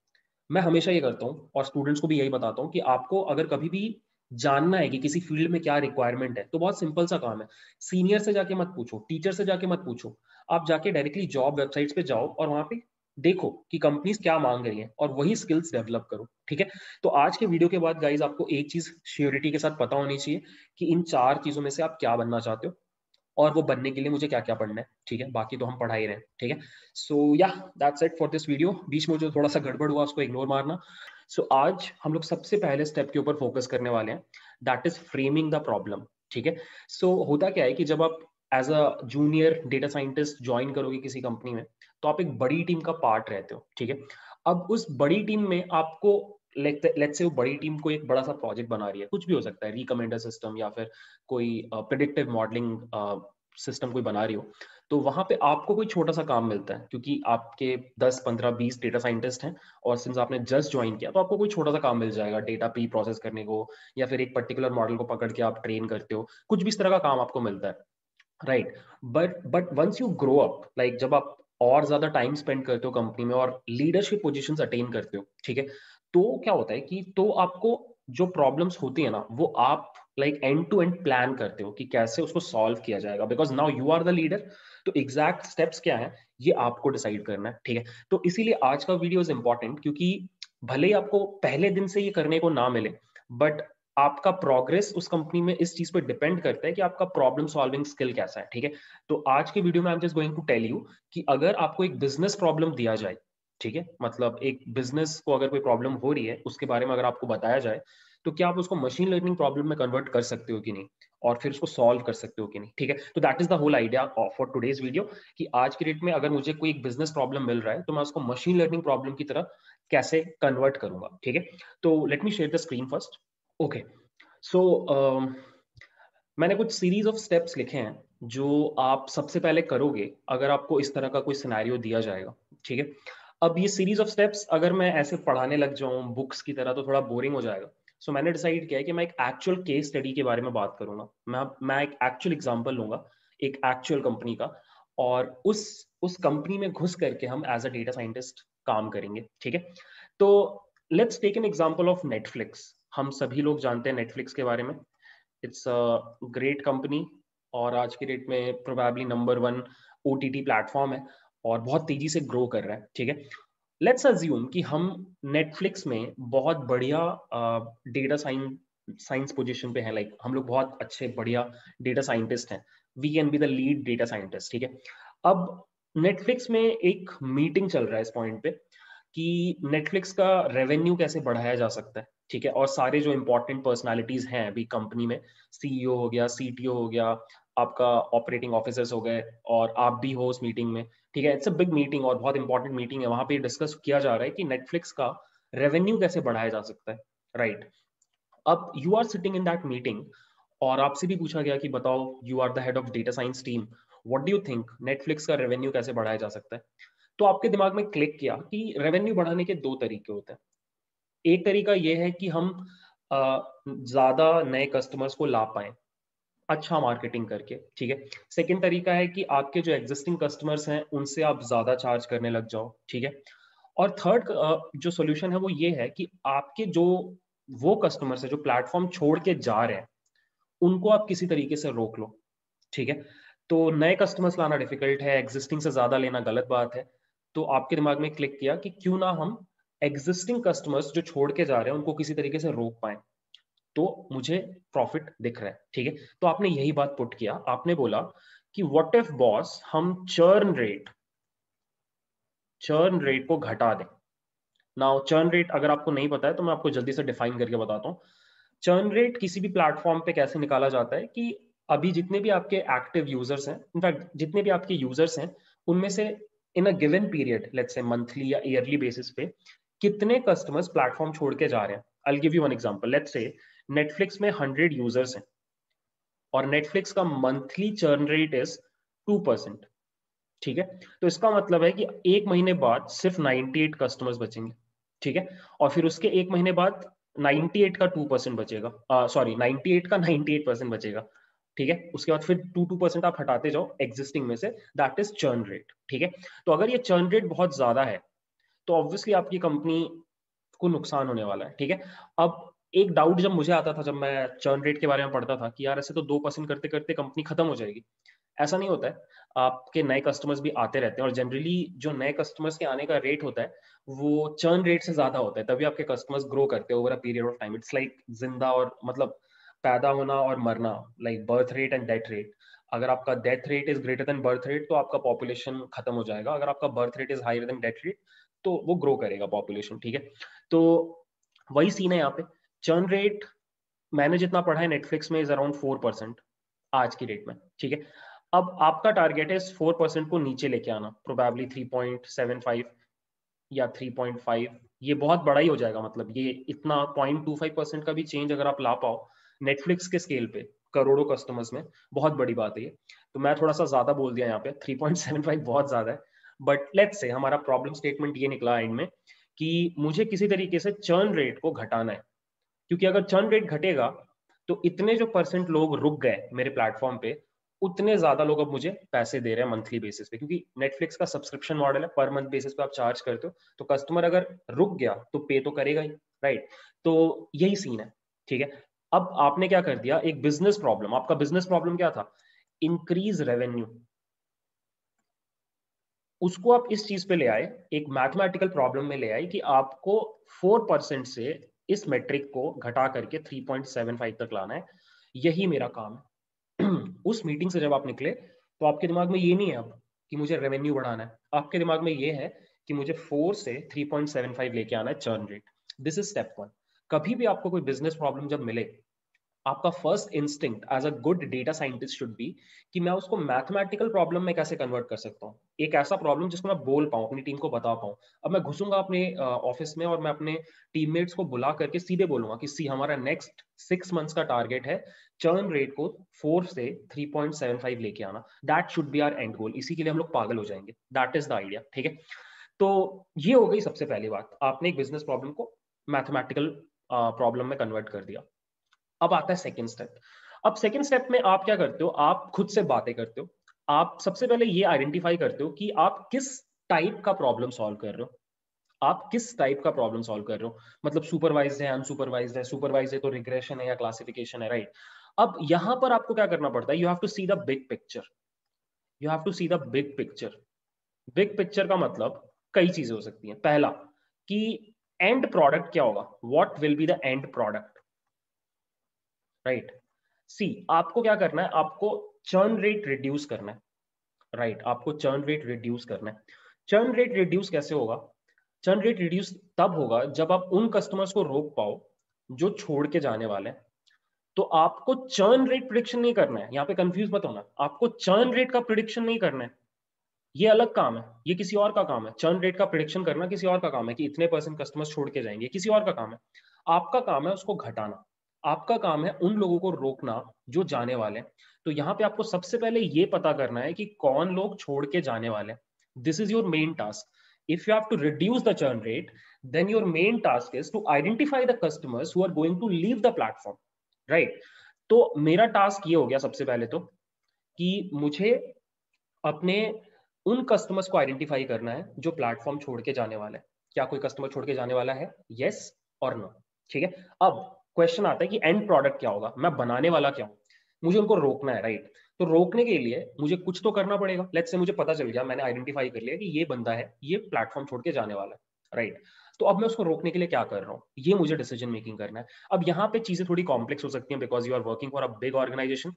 मैं हमेशा ये करता हूँ और स्टूडेंट्स को भी यही बताता हूँ कि आपको अगर कभी भी जानना है कि किसी फ़ील्ड में क्या रिक्वायरमेंट है तो बहुत सिंपल सा काम है। सीनियर से जाके मत पूछो टीचर से जाके मत पूछो। आप जाके डायरेक्टली जॉब वेबसाइट्स पे जाओ और वहाँ पे देखो कि कंपनीज़ क्या मांग रही हैं और वही स्किल्स डेवलप करो ठीक है? तो आज के वीडियो के बाद गाइज़ आपको एक चीज़ श्योरिटी के साथ पता होनी चाहिए कि इन चार चीज़ों में से आप क्या बनना चाहते हो और वो बनने के लिए मुझे क्या क्या पढ़ना है ठीक है? बाकी तो हम पढ़ा ही रहे ठीक है? So yeah that's it for this video बीच में जो थोड़ा सा गड़बड़ हुआ उसको इग्नोर मारना। सो so, आज हम लोग सबसे पहले स्टेप के ऊपर फोकस करने वाले हैं। That is framing the problem ठीक है? सो होता क्या है कि जब आप as a junior data scientist join करोगे किसी कंपनी में तो आप एक बड़ी टीम का पार्ट रहते हो ठीक है? अब उस बड़ी टीम में आपको लेट से वो बड़ी टीम को एक बड़ा सा प्रोजेक्ट बना रही है कुछ भी हो सकता है रिकमेंडर सिस्टम या फिर कोई प्रिडिक्टिव मॉडलिंग सिस्टम कोई बना रही हो तो वहाँ पे आपको कोई छोटा सा काम मिलता है क्योंकि आपके 10, 15, 20 डेटा साइंटिस्ट हैं और सिंस आपने जस्ट ज्वाइन किया तो आपको कोई छोटा सा काम मिल जाएगा डेटा प्री प्रोसेस करने को या फिर एक पर्टिकुलर मॉडल को पकड़ के आप ट्रेन करते हो कुछ भी इस तरह का काम आपको मिलता है। Right but but once you grow up like जब आप और ज़्यादा टाइम स्पेंड करते हो कंपनी में और लीडरशिप पोजिशन अटेन करते हो, ठीक है? तो क्या होता है कि तो आपको जो प्रॉब्लम्स होती है ना, वो आप like end to end plan करते हो कि कैसे उसको सॉल्व किया जाएगा। Because now you are the leader तो एग्जैक्ट स्टेप्स क्या है, ये आपको डिसाइड करना है, ठीक है? तो इसीलिए आज का वीडियो इज़ इंपॉर्टेंट क्योंकि भले ही आपको पहले दिन से ये करने को ना मिले बट आपका प्रोग्रेस उस कंपनी में इस चीज़ पर डिपेंड करता है कि आपका प्रॉब्लम सॉल्विंग स्किल कैसा है, ठीक है? तो आज की वीडियो में I am just going to tell you कि अगर आपको एक बिज़नेस प्रॉब्लम दिया जाए, ठीक है? मतलब एक बिज़नेस को अगर कोई प्रॉब्लम हो रही है, उसके बारे में अगर आपको बताया जाए तो क्या आप उसको मशीन लर्निंग प्रॉब्लम में कन्वर्ट कर सकते हो कि नहीं? और फिर उसको सॉल्व कर सकते हो कि नहीं, ठीक है? तो that is the whole idea for today's video कि आज के डेट में अगर मुझे कोई एक बिज़नेस प्रॉब्लम मिल रहा है तो मैं उसको मशीन लर्निंग प्रॉब्लम की तरह कैसे कन्वर्ट करूँगा, ठीक है? तो let me share the screen first okay so uh, मैंने कुछ सीरीज़ ऑफ़ स्टेप्स लिखे हैं जो आप सबसे पहले करोगे अगर आपको इस तरह का कोई सिनेरियो दिया जाएगा ठीक है? अब ये सीरीज़ ऑफ़ स्टेप्स अगर मैं ऐसे पढ़ाने लग जाऊँ बुक्स की तरह तो थोड़ा बोरिंग हो जाएगा। सो so, मैंने डिसाइड किया कि मैं एक एक्चुअल केस स्टडी के बारे में बात करूँगा। मैं मैं एक एक्चुअल एग्ज़ाम्पल लूँगा एक एक्चुअल कंपनी का और उस उस कंपनी में घुस करके हम एज अ डेटा साइंटिस्ट काम करेंगे ठीक है? तो let's take an example of Netflix हम सभी लोग जानते हैं नेटफ्लिक्स के बारे में। इट्स अ ग्रेट कंपनी और आज के डेट में probably number one O T T platform है और बहुत तेज़ी से ग्रो कर रहा है ठीक है? लेट्स अज्यूम कि हम नेटफ्लिक्स में बहुत बढ़िया डेटा साइंस साइंस पोजीशन पे है लाइक like, हम लोग बहुत अच्छे बढ़िया डेटा साइंटिस्ट हैं। We can be the lead data scientist ठीक है? अब नेटफ्लिक्स में एक मीटिंग चल रहा है इस पॉइंट पे कि नेटफ्लिक्स का रेवेन्यू कैसे बढ़ाया जा सकता है। ठीक है? और सारे जो इंपॉर्टेंट पर्सनालिटीज हैं अभी कंपनी में सीईओ हो गया सीटीओ हो गया, आपका ऑपरेटिंग ऑफिसर्स हो गए, और आप भी हो उस मीटिंग में, ठीक है? इट्स अ बिग मीटिंग और बहुत इंपॉर्टेंट मीटिंग है। वहाँ पे डिस्कस किया जा रहा है कि नेटफ्लिक्स का रेवेन्यू कैसे बढ़ाया जा सकता है राइट right. अब you are sitting in that meeting और आपसे भी पूछा गया कि बताओ you are the head of data science team what do you think Netflix का रेवेन्यू कैसे बढ़ाया जा सकता है? तो आपके दिमाग में क्लिक किया कि रेवेन्यू बढ़ाने के दो तरीके होते हैं। एक तरीका ये है कि हम ज़्यादा नए कस्टमर्स को ला पाए अच्छा मार्केटिंग करके, ठीक है? सेकेंड तरीका है कि आपके जो एग्जिस्टिंग कस्टमर्स हैं, उनसे आप ज़्यादा चार्ज करने लग जाओ, ठीक है? और थर्ड जो सोल्यूशन है वो ये है कि आपके जो, वो कस्टमर्स है, जो प्लेटफॉर्म छोड़ के जा रहे हैं, उनको आप किसी तरीके से रोक लो, ठीक है? तो नए कस्टमर्स लाना डिफ़िकल्ट है एग्जिस्टिंग से ज़्यादा लेना गलत बात है तो आपके दिमाग में क्लिक किया कि क्यों ना हम एग्जिस्टिंग कस्टमर्स जो छोड़ के जा रहे हैं, उनको किसी तरीके से रोक पाए। तो मुझे प्रॉफिट दिख रहा है, ठीक है? तो आपने यही बात पुट किया। आपने बोला कि व्हाट इफ़ बॉस हम चर्न रेट चर्न रेट को घटा दें। नाउ चर्न रेट अगर आपको नहीं पता है तो मैं आपको जल्दी से डिफाइन करके बताता हूँ। चर्न रेट किसी भी प्लेटफॉर्म पे कैसे निकाला जाता है कि अभी जितने भी आपके एक्टिव यूज़र्स हैं इनफैक्ट जितने भी आपके यूज़र्स हैं, उनमें से in a given period let's say monthly या ईयरली बेसिस पे कितने कस्टमर्स प्लेटफॉर्म छोड़ के जा रहे हैं? I give you one example let's say Netflix में हंड्रेड यूज़र्स हैं और नेटफ्लिक्स का monthly churn rate is two percent ठीक है? तो इसका मतलब है कि एक महीने बाद सिर्फ़ 98 कस्टमर्स बचेंगे। ठीक है? और फिर उसके एक महीने बाद 98 का टू परसेंट बचेगा। सॉरी 98 का 98 परसेंट बचेगा। ठीक है? उसके बाद फिर टू टू परसेंट आप हटाते जाओ एग्जिस्टिंग में से। दैट इज़ चर्न रेट ठीक है? तो अगर ये चर्न रेट बहुत ज़्यादा है तो ऑब्वियसली आपकी कंपनी को नुकसान होने वाला है, ठीक है? अब एक डाउट जब मुझे आता था, जब मैं चर्न रेट के बारे में पढ़ता था कि यार ऐसे तो दो परसेंट करते करते कंपनी खत्म हो जाएगी। ऐसा नहीं होता है। आपके नए कस्टमर्स भी आते रहते हैं और जनरली जो नए कस्टमर्स के आने का रेट होता है, वो चर्न रेट से ज़्यादा होता है, तभी आपके कस्टमर्स ग्रो करते हैं over a period of time it's like ज़िंदा और मतलब पैदा होना और मरना like birth rate and death rate अगर आपका death rate is greater than birth rate तो आपका पॉपुलेशन खत्म हो जाएगा। अगर आपका birth rate is higher than death rate तो वो ग्रो करेगा पॉपुलेशन ठीक है? तो वही सीन है यहाँ पे। चर्न रेट मैंने जितना पढ़ा है नेटफ्लिक्स में इज़ अराउंड फोर परसेंट आज की डेट में, ठीक है? अब आपका टारगेट है फोर परसेंट को नीचे लेके आना probably three point seven five या थ्री पॉइंट फाइव ये बहुत बड़ा ही हो जाएगा मतलब ये इतना पॉइंट टू फाइव परसेंट का भी चेंज अगर आप ला पाओ नेटफ्लिक्स के स्केल पे, करोड़ों कस्टमर्स में, बहुत बड़ी बात है ये। तो मैं थोड़ा सा ज़्यादा बोल दिया यहाँ पे 3.75 बहुत ज़्यादा है। बट लेट्स से हमारा प्रॉब्लम स्टेटमेंट ये निकला एंड में कि मुझे किसी तरीके से चर्न रेट को घटाना है। क्योंकि अगर चर्न रेट घटेगा तो इतने जो परसेंट लोग रुक गए मेरे प्लेटफॉर्म पे, उतने ज़्यादा लोग अब मुझे पैसे दे रहे हैं मंथली बेसिस पे। क्योंकि नेटफ्लिक्स का सब्सक्रिप्शन मॉडल है पर मंथ बेसिस पे आप चार्ज करते हो तो कस्टमर अगर रुक गया तो पे तो करेगा ही राइट तो यही सीन है, ठीक है? अब आपने क्या कर दिया? एक बिज़नेस प्रॉब्लम आपका बिज़नेस प्रॉब्लम क्या था? इंक्रीज रेवेन्यू उसको आप इस चीज़ पे ले आए, एक मैथमेटिकल प्रॉब्लम में ले आए कि आपको फोर परसेंट से इस मेट्रिक को घटा करके थ्री पॉइंट सेवन फाइव तक लाना है। यही मेरा काम है। *clears throat* उस मीटिंग से जब आप निकले तो आपके दिमाग में ये नहीं है अब कि मुझे रेवेन्यू बढ़ाना है। आपके दिमाग में ये है कि मुझे फोर से थ्री पॉइंट सेवन फाइव लेके आना है churn rate this is step one कभी भी आपको कोई बिज़नेस प्रॉब्लम जब मिले आपका first instinct as a good data scientist should be कि मैं उसको मैथमेटिकल प्रॉब्लम में कैसे कन्वर्ट कर सकता हूँ? एक ऐसा प्रॉब्लम जिसको मैं बोल पाऊँ, अपनी टीम को बता पाऊँ। अब मैं घुसूँगा अपने ऑफ़िस में और मैं अपने टीममेट्स को बुला करके सीधे बोलूँगा कि सी, हमारा नेक्स्ट सिक्स मंथ्स का टारगेट है चर्न रेट को फोर से थ्री पॉइंट सेवन फाइव लेके आना। That should be our end goal इसी के लिए हम लोग पागल हो जाएँगे। दैट इज़ द आइडिया ठीक है? तो ये हो गई सबसे पहली बात। आपने एक बिज़नेस प्रॉब्लम को मैथमेटिकल प्रॉब्लम में कन्वर्ट कर दिया। अब आता है सेकेंड स्टेप अब सेकेंड स्टेप में आप क्या करते हो? आप खुद से बातें करते हो। आप सबसे पहले ये आइडेंटिफाई करते हो कि आप किस टाइप का प्रॉब्लम सॉल्व कर रहे हो। आप किस टाइप का प्रॉब्लम सॉल्व कर रहे हो? मतलब सुपरवाइज है अनसुपरवाइज है सुपरवाइज है तो रिग्रेशन है या क्लासिफिकेशन है राइट अब यहाँ पर आपको क्या करना पड़ता है? You have to see the big picture you have to see the big picture big picture का मतलब कई चीज़ें हो सकती हैं। पहला, कि एंड प्रोडक्ट क्या होगा? What will be the end product right see आपको क्या करना है? आपको चर्न रेट रिड्यूस करना है. राइट right, आपको चर्न रेट रिड्यूस करना है. चर्न रेट रिड्यूस कैसे होगा? चर्न रेट रिड्यूस तब होगा जब आप उन कस्टमर्स को रोक पाओ जो छोड़ के जाने वाले हैं. तो आपको चर्न रेट प्रिडिक्शन नहीं करना है. यहाँ पे कंफ्यूज मत होना. आपको चर्न रेट का प्रिडिक्शन नहीं करना है. ये अलग काम है. ये किसी और का काम है. चर्न रेट का प्रिडिक्शन करना किसी और का काम है कि इतने परसेंट कस्टमर्स छोड़ के जाएँगे. किसी और का काम है. आपका काम है उसको घटाना. आपका काम है उन लोगों को रोकना जो जाने वाले हैं। तो यहाँ पे आपको सबसे पहले ये पता करना है कि कौन लोग छोड़ के जाने वाले हैं। This is your main task if you have to reduce the churn rate then your main task is to identify the customers who are going to leave the platform right तो मेरा टास्क ये हो गया सबसे पहले तो कि मुझे अपने उन कस्टमर्स को आइडेंटिफाई करना है जो प्लेटफॉर्म छोड़ के जाने वाला है। क्या कोई कस्टमर छोड़ के जाने वाला है? यस और नो ठीक है? अब क्वेश्चन आता है कि एंड प्रोडक्ट क्या होगा? मैं बनाने वाला क्या हूँ? मुझे उनको रोकना है राइट तो रोकने के लिए मुझे कुछ तो करना पड़ेगा। लेट्स से मुझे पता चल गया, मैंने आइडेंटिफाई कर लिया कि ये बंदा है, ये प्लेटफॉर्म छोड़ के जाने वाला है राइट तो अब मैं उसको रोकने के लिए क्या कर रहा हूँ? ये मुझे डिसीज़न मेकिंग करना है। अब यहाँ पे चीज़ें थोड़ी कॉम्प्लेक्स हो सकती हैं because you are working for a big organisation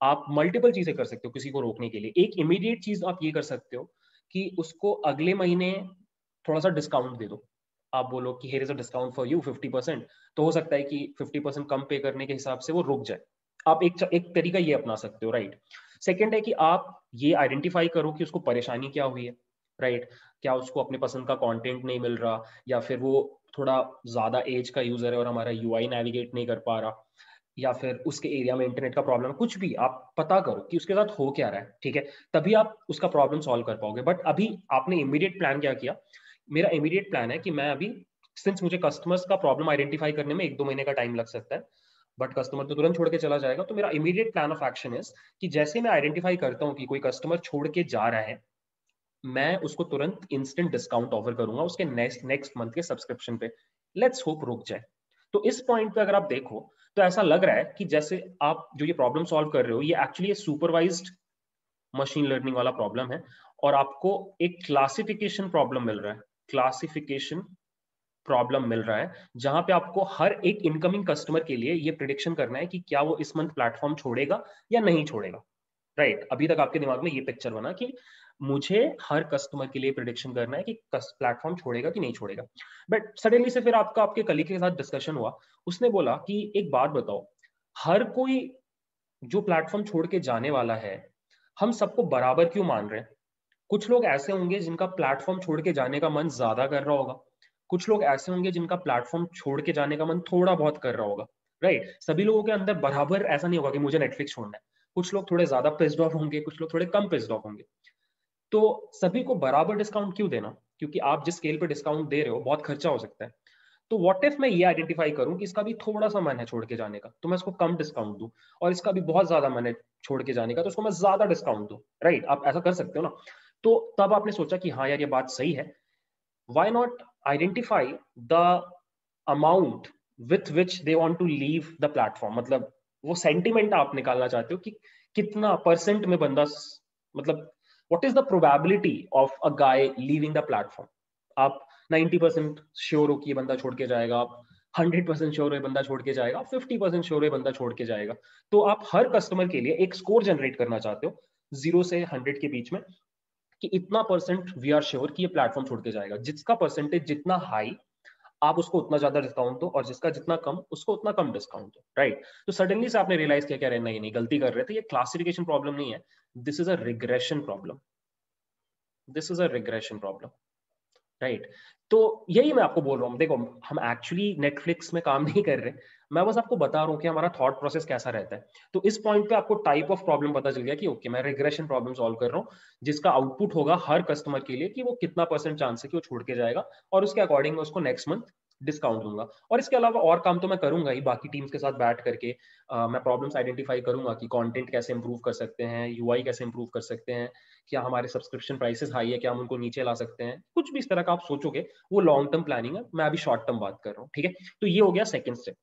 आप मल्टीपल चीज़ें कर सकते हो किसी को रोकने के लिए। एक इमीडिएट चीज़ आप ये कर सकते हो कि उसको अगले महीने थोड़ा सा डिस्काउंट दे दो। आप बोलो कि here is a discount for you 50 percent तो हो सकता है कि 50 परसेंट कम पे करने के हिसाब से वो रुक जाए। आप एक एक तरीका ये अपना सकते हो राइट सेकेंड है कि आप ये आइडेंटिफाई करो कि उसको परेशानी क्या हुई है राइट क्या उसको अपने पसंद का कंटेंट नहीं मिल रहा, या फिर वो थोड़ा ज़्यादा एज का यूज़र है और हमारा यू नेविगेट नहीं कर पा रहा, या फिर उसके एरिया में इंटरनेट का प्रॉब्लम कुछ भी, आप पता करो कि उसके साथ हो क्या रहा है, ठीक है? तभी आप उसका प्रॉब्लम सॉल्व कर पाओगे। बट अभी आपने इमीडिएट प्लान क्या किया? मेरा इमीडिएट प्लान है कि मैं अभी सिंस मुझे कस्टमर्स का प्रॉब्लम आइडेंटिफाई करने में एक दो महीने का टाइम लग सकता है बट कस्टमर तो तुरंत छोड़ के चला जाएगा तो मेरा immediate plan of action is कि जैसे मैं आइडेंटिफाई करता हूँ कि कोई कस्टमर छोड़ के जा रहा है, मैं उसको तुरंत इंस्टेंट डिस्काउंट ऑफ़र करूँगा उसके नेक्स्ट नेक्स्ट मंथ के सब्सक्रिप्शन पे। लेट्स होप रुक जाए। तो इस पॉइंट पे अगर आप देखो तो ऐसा लग रहा है कि जैसे आप जो ये प्रॉब्लम सॉल्व कर रहे हो, ये एक्चुअली सुपरवाइज्ड मशीन लर्निंग वाला प्रॉब्लम है, और आपको एक क्लासिफिकेशन प्रॉब्लम मिल रहा है। क्लासिफिकेशन प्रॉब्लम मिल रहा है, जहाँ पे आपको हर एक इनकमिंग कस्टमर के लिए ये प्रिडिक्शन करना है कि क्या वो इस मंथ प्लेटफॉर्म छोड़ेगा या नहीं छोड़ेगा। Right right. अभी तक आपके दिमाग में ये पिक्चर बना कि मुझे हर कस्टमर के लिए प्रिडिक्शन करना है कि प्लेटफॉर्म छोड़ेगा कि नहीं छोड़ेगा। बट सडनली से फिर आपका, आपके कलीग के साथ डिस्कशन हुआ, उसने बोला कि एक बात बताओ, हर कोई जो प्लेटफॉर्म छोड़ के जाने वाला है, हम सबको बराबर क्यों मान रहे हैं? कुछ लोग ऐसे होंगे जिनका प्लेटफॉर्म छोड़ के जाने का मन ज़्यादा कर रहा होगा। कुछ लोग ऐसे होंगे जिनका प्लेटफॉर्म छोड़ के जाने का मन थोड़ा बहुत कर रहा होगा राइट right? सभी लोगों के अंदर बराबर ऐसा नहीं होगा कि मुझे नेटफ्लिक्स छोड़ना है। कुछ लोग थोड़े ज़्यादा पिस्ड ऑफ़ होंगे, कुछ लोग थोड़े कम पिस्ड ऑफ़ होंगे। तो सभी को बराबर डिस्काउंट क्यों देना? क्योंकि आप जिस स्केल पे डिस्काउंट दे रहे हो, बहुत खर्चा हो सकता है। तो व्हाट इफ़ मैं ये आइडेंटिफाई करूँ कि इसका भी थोड़ा सा मन है छोड़ के जाने का तो मैं इसको कम डिस्काउंट दूँ, और इसका भी बहुत ज़्यादा मन है छोड़ के जाने का तो उसको मैं ज़्यादा डिस्काउंट दूँ राइट आप ऐसा कर सकते हो ना। तो तब आपने सोचा कि हाँ यार, ये बात सही है। Why not identify the amount with which they want to leave the platform मतलब वो सेंटिमेंट आप निकालना चाहते हो कि कितना परसेंट में बंदा मतलब what is the probability of a guy leaving the platform आप 90 परसेंट श्योर हो कि ये बंदा छोड़ के जाएगा, आप 100 परसेंट श्योर है बंदा छोड़ के जाएगा 50 परसेंट श्योर है बंदा छोड़ के जाएगा। तो आप हर कस्टमर के लिए एक स्कोर जनरेट करना चाहते हो ज़ीरो से हंड्रेड के बीच में। कि इतना परसेंट वी आर श्योर कि ये प्लेटफॉर्म छोड़ के जाएगा। जिसका परसेंटेज जितना हाई आप उसको उतना ज़्यादा डिस्काउंट दो और जिसका जितना कम, उसको उतना कम डिस्काउंट दो राइट तो सडनली से आपने रियलाइज़ किया क्या रहना नहीं नहीं, गलती कर रहे थे। ये क्लासिफिकेशन प्रॉब्लम नहीं है। This is a regression problem this is a regression problem right तो यही मैं आपको बोल रहा हूँ। देखो, हम एक्चुअली नेटफ्लिक्स में काम नहीं कर रहे मैं बस आपको बता रहा हूँ कि हमारा थॉट प्रोसेस कैसा रहता है। तो इस पॉइंट पे आपको टाइप ऑफ़ प्रॉब्लम पता चल गया कि ओके मैं रिग्रेशन प्रॉब्लम सॉल्व कर रहा हूँ, जिसका आउटपुट होगा हर कस्टमर के लिए कि वो कितना परसेंट चांस है कि वो छोड़ के जाएगा और उसके अकॉर्डिंग उसको नेक्स्ट मंथ डिस्काउंट दूँगा। और इसके अलावा और काम तो मैं करूँगा ही बाकी टीम्स के साथ बैठ करके आ, मैं प्रॉब्लम्स आइडेंटिफाई करूँगा कि कंटेंट कैसे इंप्रूव कर सकते हैं यूआई कैसे इंप्रूव कर सकते हैं क्या हमारे सब्सक्रिप्शन प्राइसेस हाई है क्या हम उनको नीचे ला सकते हैं। कुछ भी इस तरह का आप सोचोगे वो लॉन्ग टर्म प्लानिंग है मैं अभी शॉर्ट टर्म बात कर रहा हूँ ठीक है? तो ये हो गया सेकेंड स्टेप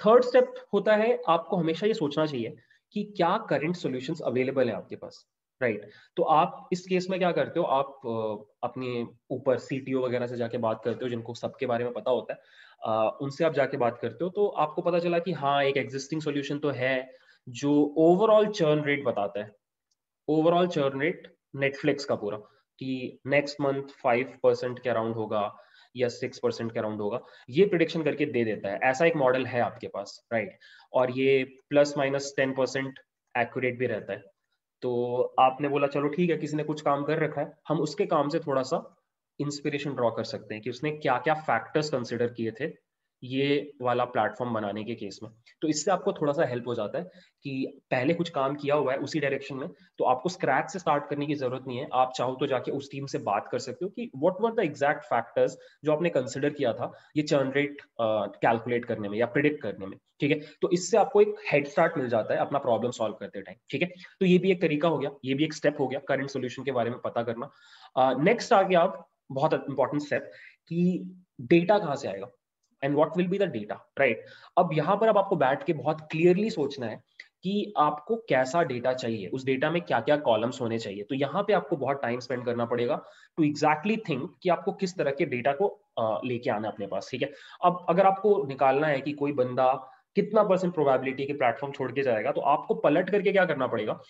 थर्ड स्टेप होता है आपको हमेशा ये सोचना चाहिए कि क्या करंट सॉल्यूशंस अवेलेबल है आपके पास। Right right. तो आप इस केस में क्या करते हो? आप अपने ऊपर सीटीओ वगैरह से जाके बात करते हो जिनको सबके बारे में पता होता है। आ, उनसे आप जाके बात करते हो तो आपको पता चला कि हाँ एक एग्जिस्टिंग सॉल्यूशन तो है जो ओवरऑल चर्न रेट बताता है। ओवरऑल चर्न रेट नेटफ्लिक्स का पूरा कि नेक्स्ट मंथ फाइव परसेंट के अराउंड होगा या सिक्स परसेंट के अराउंड होगा। ये प्रिडिक्शन करके दे देता है। ऐसा एक मॉडल है आपके पास राइट और ये plus minus ten percent accurate भी रहता है। तो आपने बोला, चलो ठीक है, किसी ने कुछ काम कर रखा है, हम उसके काम से थोड़ा सा इंस्पिरेशन ड्रॉ कर सकते हैं कि उसने क्या क्या फैक्टर्स कंसिडर किए थे ये वाला प्लेटफॉर्म बनाने के केस में। तो इससे आपको थोड़ा सा हेल्प हो जाता है कि पहले कुछ काम किया हुआ है उसी डायरेक्शन में तो आपको स्क्रैच से स्टार्ट करने की ज़रूरत नहीं है। आप चाहो तो जाके उस टीम से बात कर सकते हो कि what were the exact factors जो आपने कंसिडर किया था ये चर्न रेट कैलकुलेट करने में या प्रिडिक्ट करने में, ठीक है? तो इससे आपको एक हेड स्टार्ट मिल जाता है अपना प्रॉब्लम सॉल्व करते टाइम, ठीक है? तो ये भी एक तरीका हो गया, ये भी एक स्टेप हो गया करंट सोल्यूशन के बारे में पता करना। नेक्स्ट आ गया आप, बहुत इंपॉर्टेंट स्टेप कि डेटा कहाँ से आएगा? And what will be the data right अब यहाँ पर अब आपको बैठ के बहुत क्लियरली सोचना है कि आपको कैसा डेटा चाहिए, उस डेटा में क्या क्या कॉलम्स होने चाहिए। तो यहाँ पे आपको बहुत टाइम स्पेंड करना पड़ेगा टू एग्जैक्टली थिंक कि आपको किस तरह के डेटा को लेके आना अपने पास, ठीक है? अब अगर आपको निकालना है कि कोई बंदा कितना परसेंट प्रोबेबिलिटी के प्लेटफॉर्म छोड़ के जाएगा तो आपको पलट करके क्या करना पड़ेगा?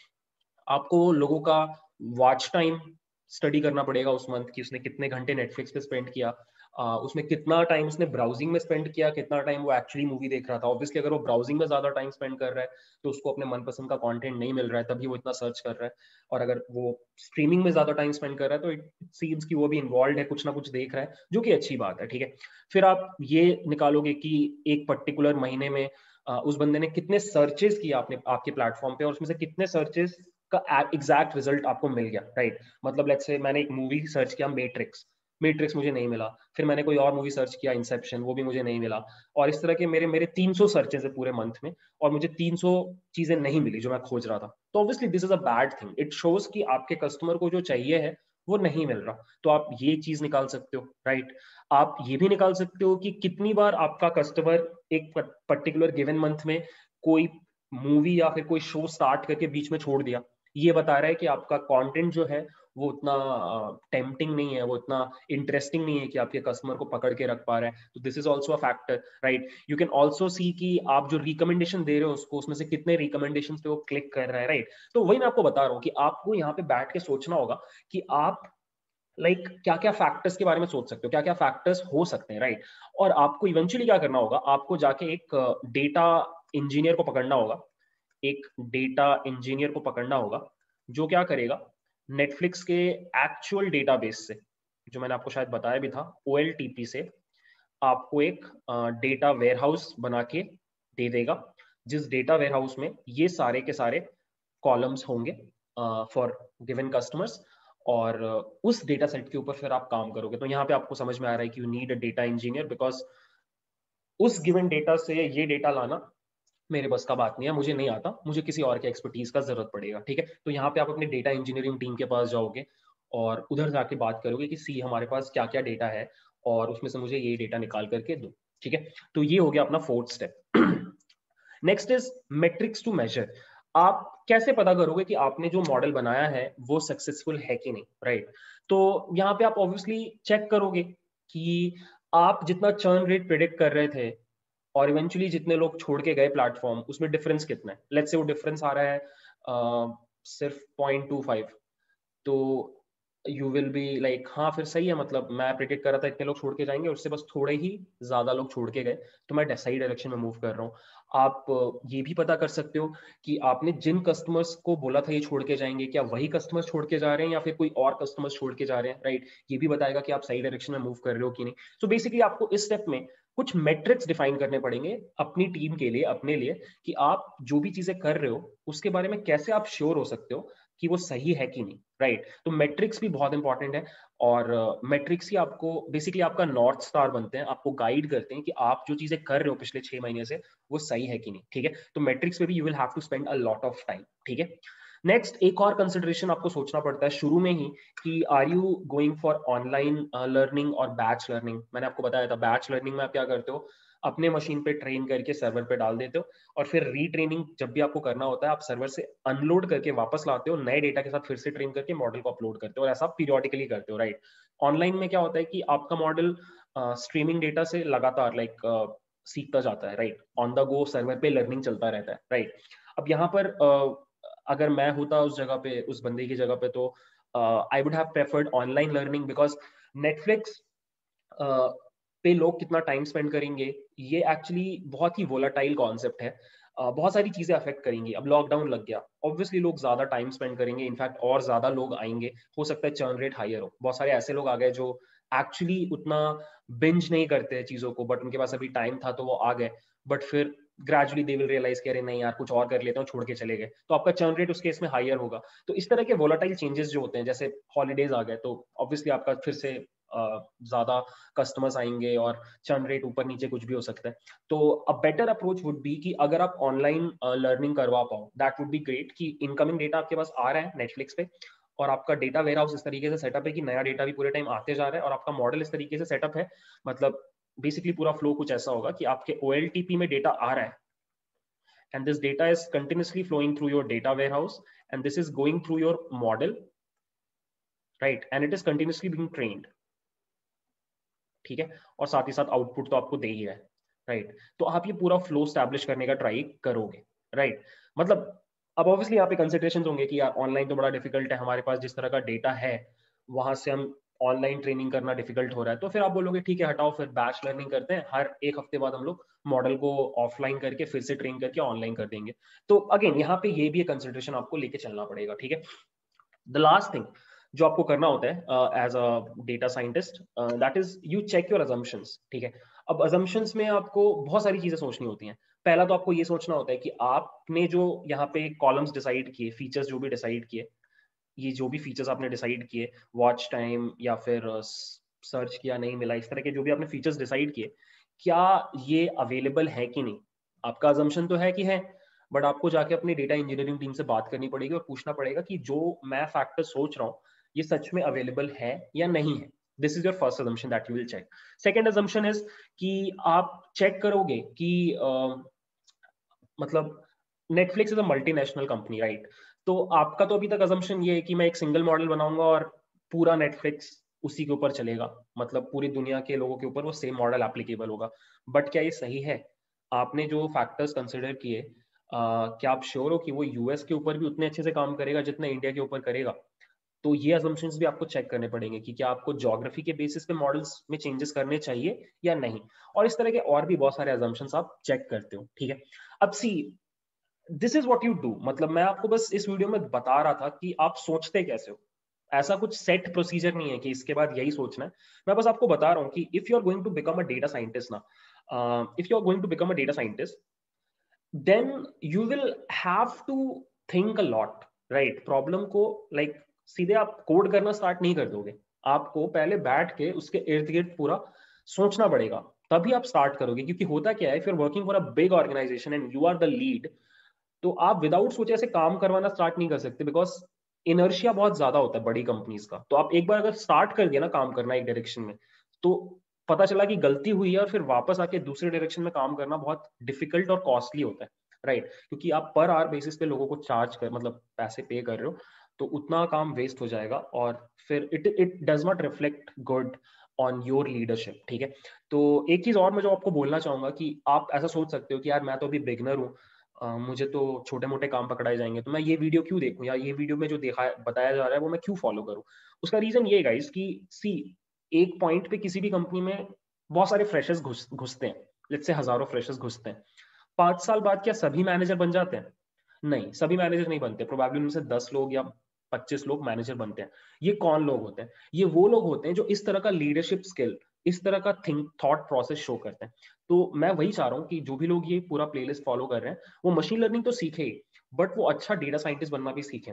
आपको लोगों का वॉच टाइम स्टडी करना पड़ेगा उस मंथ की उसने कितने घंटे नेटफ्लिक्स पे स्पेंड किया। उसमें कितना टाइम उसने ब्राउजिंग में स्पेंड किया, कितना टाइम वो एक्चुअली मूवी देख रहा था। ऑब्वियसली अगर वो ब्राउजिंग में ज़्यादा टाइम स्पेंड कर रहा है तो उसको अपने मनपसंद का कंटेंट नहीं मिल रहा है, तभी वो इतना सर्च कर रहा है। और अगर वो स्ट्रीमिंग में ज़्यादा टाइम स्पेंड कर रहा है तो इट सीम्स कि वो भी इन्वॉल्व है, कुछ ना कुछ देख रहा है, जो कि अच्छी बात है, ठीक है। फिर आप ये निकालोगे कि एक पर्टिकुलर महीने में उस बंदे ने कितने सर्चेस किए आपने, आपके प्लेटफॉर्म पे, और उसमें से कितने सर्चेस का एग्जैक्ट रिज़ल्ट आपको मिल गया राइट मतलब लेट्स से मैंने एक मूवी सर्च किया मेट्रिक्स मेट्रिक्स मुझे नहीं मिला। फिर मैंने कोई और मूवी सर्च किया इंसेप्शन वो भी मुझे नहीं मिला। और इस तरह के मेरे मेरे 300 सर्चेस है पूरे मंथ में, और मुझे 300 चीज़ें नहीं मिली जो मैं खोज रहा था। तो obviously this is a bad thing it shows कि आपके कस्टमर को जो चाहिए है, वो नहीं मिल रहा। तो आप ये चीज़ निकाल सकते हो राइट आप ये भी निकाल सकते हो कि कितनी बार आपका कस्टमर एक पर्टिकुलर गिवन मंथ में कोई मूवी या फिर कोई शो स्टार्ट करके बीच में छोड़ दिया। ये बता रहा है कि आपका कंटेंट जो है वो उतना टेम्पटिंग नहीं है वो इतना इंटरेस्टिंग नहीं है कि आपके कस्टमर को पकड़ के रख पा रहे हैं। तो this is also a factor right you can also see कि आप जो रिकमेंडेशन दे रहे हो उसको उसमें से कितने रिकमेंडेशन पे वो क्लिक कर रहा है राइट तो वही मैं आपको बता रहा हूँ कि आपको यहाँ पे बैठ के सोचना होगा कि आप लाइक like, क्या क्या फैक्टर्स के बारे में सोच सकते हो क्या क्या फैक्टर्स हो सकते हैं राइट और आपको इवेंचुअली क्या करना होगा आपको जाके एक डेटा इंजीनियर को पकड़ना होगा एक डेटा इंजीनियर को पकड़ना होगा, जो क्या करेगा नेटफ्लिक्स के एक्चुअल डेटाबेस से, जो मैंने आपको शायद बताया भी था ओएलटीपी से, आपको एक डेटा वेयरहाउस बना के दे देगा, जिस डेटा वेयरहाउस में ये सारे के सारे कॉलम्स होंगे फॉर गिवन कस्टमर्स और उस डेटा सेट के ऊपर फिर आप काम करोगे। तो यहाँ पे आपको समझ में आ रहा है कि you need a data engineer because उस गिवन डेटा से ये डेटा लाना मेरे बस का बात नहीं है, मुझे नहीं आता, मुझे किसी और के एक्सपर्टीज का ज़रूरत पड़ेगा, ठीक है? तो यहाँ पे आप अपने डेटा इंजीनियरिंग टीम के पास जाओगे और उधर जाके बात करोगे कि सी हमारे पास क्या क्या डेटा है और उसमें से मुझे ये डेटा निकाल करके दो, ठीक है? तो ये हो गया अपना fourth step next is metrics to measure आप कैसे पता करोगे कि आपने जो मॉडल बनाया है, वो सक्सेसफुल है कि नहीं राइट right? तो यहाँ पे आप ऑब्वियसली चेक करोगे कि आप जितना चर्न रेट प्रिडिक्ट कर रहे थे और इवेंचुअली जितने लोग छोड़ के गए प्लेटफॉर्म उसमें डिफरेंस कितना है? लेट्स से वो डिफरेंस आ रहा है uh, सिर्फ़ पॉइंट टू फाइव तो यू विल बी लाइक हाँ फिर सही है मतलब मैं प्रिडिक्ट कर रहा था इतने लोग छोड़ के जाएँगे उससे बस थोड़े ही ज़्यादा लोग छोड़ के गए तो मैं सही डायरेक्शन में मूव कर रहा हूँ। आप ये भी पता कर सकते हो कि आपने जिन कस्टमर्स को बोला था ये छोड़ के जाएँगे क्या वही कस्टमर्स छोड़ के जा रहे हैं या फिर कोई और कस्टमर्स छोड़ के जा रहे हैं? राइट ये भी बताएगा कि आप सही डायरेक्शन में मूव कर रहे हो कि नहीं। सो so बेसिकली आपको इस स्टेप में कुछ मेट्रिक्स डिफाइन करने पड़ेंगे अपनी टीम के लिए अपने लिए कि आप जो भी चीज़ें कर रहे हो उसके बारे में कैसे आप श्योर हो सकते हो कि वो सही है कि नहीं राइट right? तो मेट्रिक्स भी बहुत इंपॉर्टेंट है और मेट्रिक्स uh, ही आपको बेसिकली आपका नॉर्थ स्टार बनते हैं आपको गाइड करते हैं कि आप जो चीज़ें कर रहे हो पिछले छह महीने से वो सही है कि नहीं ठीक है तो मेट्रिक्स पे भी you will have to spend a lot of time ठीक है नेक्स्ट एक और कंसिडरेशन आपको सोचना पड़ता है शुरू में ही कि are you going for online learning और बैच लर्निंग मैंने आपको बताया था बैच लर्निंग में आप क्या करते हो? अपने मशीन पे ट्रेन करके सर्वर पे डाल देते हो और फिर रीट्रेनिंग जब भी आपको करना होता है आप सर्वर से अनलोड करके वापस लाते हो नए डेटा के साथ फिर से ट्रेन करके मॉडल को अपलोड करते हो और ऐसा आप पीरियोडिकली करते हो राइट ऑनलाइन में क्या होता है कि आपका मॉडल स्ट्रीमिंग डेटा से लगातार लाइक like, सीखता जाता है right on the go server पे लर्निंग चलता रहता है राइट अब यहाँ पर अगर मैं होता उस जगह पे उस बंदे की जगह पे तो I would have preferred online learning because Netflix पे लोग कितना टाइम स्पेंड करेंगे ये एक्चुअली बहुत ही वोलाटाइल कॉन्सेप्ट है। uh, बहुत सारी चीज़ें अफेक्ट करेंगी। अब लॉकडाउन लग गया। ऑब्वियसली लोग ज़्यादा टाइम स्पेंड करेंगे। इनफैक्ट और ज़्यादा लोग आएँगे। हो सकता है चर्न रेट हाइयर हो। बहुत सारे ऐसे लोग आ गए जो एक्चुअली उतना बिंज नहीं करते चीज़ों को बट उनके पास अभी टाइम था तो वो आ गए। बट फिर ग्रेजुअली दे विल रियलाइज़ करें नहीं यार, कुछ और कर लेते हैं छोड़ के चले गए। तो आपका चर्न रेट उस केस में हाइयर होगा। तो इस तरह के वोलाटाइल चेंजेस जो होते हैं, जैसे हॉलीडेज आ गए तो ऑब्वियसली आपका फिर से ज़्यादा कस्टमर्स आएँगे और चर्न रेट ऊपर नीचे कुछ भी हो सकता है। तो a better approach would be कि अगर आप ऑनलाइन लर्निंग करवा पाओ दैट वुड बी ग्रेट कि इनकमिंग डेटा आपके पास आ रहा है नेटफ्लिक्स पे और आपका डेटा वेयर हाउस इस तरीके से सेटअप है कि नया डेटा भी पूरे टाइम आते जा रहा है और आपका मॉडल इस तरीके से सेटअप है। मतलब बेसिकली पूरा फ्लो कुछ ऐसा होगा कि आपके ओ में डेटा आ रहा है। And this data is continuously flowing through your data warehouse and this is going through your model, right? And it is continuously being trained, ठीक है? और साथ ही साथ आउटपुट तो आपको दे ही है राइट तो आप ये पूरा फ्लो स्टैब्लिश करने का ट्राई करोगे राइट मतलब अब ऑब्वियसली यहाँ पे कंसिडरेशन होंगे कि यार ऑनलाइन तो बड़ा डिफ़िकल्ट है, हमारे पास जिस तरह का डेटा है, वहाँ से हम ऑनलाइन ट्रेनिंग करना डिफ़िकल्ट हो रहा है तो फिर आप बोलोगे, ठीक है, हटाओ, फिर बैच लर्निंग करते हैं, हर एक हफ़्ते बाद हम लोग मॉडल को ऑफलाइन करके, फिर से ट्रेन करके ऑनलाइन कर देंगे. तो अगेन यहाँ पे ये भी कंसिडरेशन आपको लेके चलना पड़ेगा, ठीक है? द लास्ट थिंग जो आपको करना होता है as a data scientist that is you check your assumptions ठीक है? अब अजम्पन्स में आपको बहुत सारी चीज़ें सोचनी होती हैं। पहला तो आपको ये सोचना होता है कि आपने जो यहाँ पे कॉलम्स डिसाइड किए फीचर्स जो भी डिसाइड किए ये जो भी फीचर्स आपने डिसाइड किए वॉच टाइम या फिर सर्च किया नहीं मिला इस तरह के जो भी आपने फीचर्स डिसाइड किए क्या ये अवेलेबल है कि नहीं? आपका अजम्पन तो है कि है बट आपको जाके अपनी डेटा इंजीनियरिंग टीम से बात करनी पड़ेगी और पूछना पड़ेगा कि जो मैं फैक्टर सोच रहा हूँ ये सच में अवेलेबल है या नहीं है। This is your first assumption that you will check second assumption is कि आप चेक करोगे कि uh, मतलब Netflix is a multinational company right तो आपका तो अभी तक असम्पशन ये है कि मैं एक सिंगल मॉडल बनाऊँगा और पूरा नेटफ्लिक्स उसी के ऊपर चलेगा। मतलब पूरी दुनिया के लोगों के ऊपर वो सेम मॉडल एप्लीकेबल होगा। बट क्या ये सही है? आपने जो फैक्टर्स कंसिडर किए क्या आप श्योर हो कि वो यूएस के ऊपर भी उतने अच्छे से काम करेगा जितना इंडिया के ऊपर करेगा? तो ये अजम्पन्स भी आपको चेक करने पड़ेंगे कि क्या आपको जोग्राफी के बेसिस पे मॉडल्स में चेंजेस करने चाहिए या नहीं? और इस तरह के और भी बहुत सारे अजम्पन्स आप चेक करते हो, ठीक है? अब see this is what you do मतलब मैं आपको बस इस वीडियो में बता रहा था कि आप सोचते कैसे हो? ऐसा कुछ सेट प्रोसीजर नहीं है कि इसके बाद यही सोचना है। मैं बस आपको बता रहा हूँ कि if you are going to become a data scientist ना if you are going to become a data scientist then you will have to think a lot right problem को लाइक like, सीधे आप कोड करना start नहीं कर दोगे। आपको पहले बैठ के उसके इर्द गिर्द पूरा सोचना पड़ेगा। तभी आप स्टार्ट करोगे। क्योंकि होता क्या है फिर working for a big organisation and you are the lead तो आप विदाउट सोचे ऐसे काम करवाना स्टार्ट नहीं कर सकते बिकॉज़ इनर्शिया बहुत ज़्यादा होता है बड़ी कंपनीज़ का तो आप एक बार अगर स्टार्ट कर दिया ना काम करना एक डायरेक्शन में तो पता चला कि गलती हुई है और फिर वापस आके दूसरे डायरेक्शन में काम करना बहुत डिफ़िकल्ट और कॉस्टली होता है राइट right? क्योंकि आप पर आर बेसिस पे लोगों को चार्ज कर मतलब पैसे पे कर रहे हो तो उतना काम वेस्ट हो जाएगा और फिर it it does not reflect good on your leadership ठीक है तो एक चीज़ और मैं जो आपको बोलना चाहूँगा कि आप ऐसा सोच सकते हो कि यार मैं तो अभी बिगनर हूँ मुझे तो छोटे मोटे काम पकड़ाए जाएँगे। तो मैं ये वीडियो क्यों देखूँ? या ये वीडियो में जो देखा, बताया जा रहा है, वो मैं क्यों फॉलो करूँ? उसका रीजन ये गाइस कि सी एक पॉइंट पे किसी भी कंपनी में बहुत सारे फ्रेशर्स घुस, घुसते हैं। लेट्स से हज़ारों फ्रेशर्स घुसते हैं। पाँच साल बाद क्या सभी मैनेजर बन जाते हैं? नहीं, सभी मैनेजर नहीं बनते। प्रोबेबली उनमें से दस लोग या पच्चीस लोग मैनेजर बनते हैं। ये कौन लोग होते हैं? ये वो लोग होते हैं जो इस तरह का लीडरशिप स्किल इस तरह का थिंक थॉट प्रोसेस शो करते हैं। तो मैं वही चाह रहा हूँ कि जो भी लोग ये पूरा प्लेलिस्ट फॉलो कर रहे हैं, वो मशीन लर्निंग तो सीखे बट वो अच्छा डेटा साइंटिस्ट बनना भी सीखे।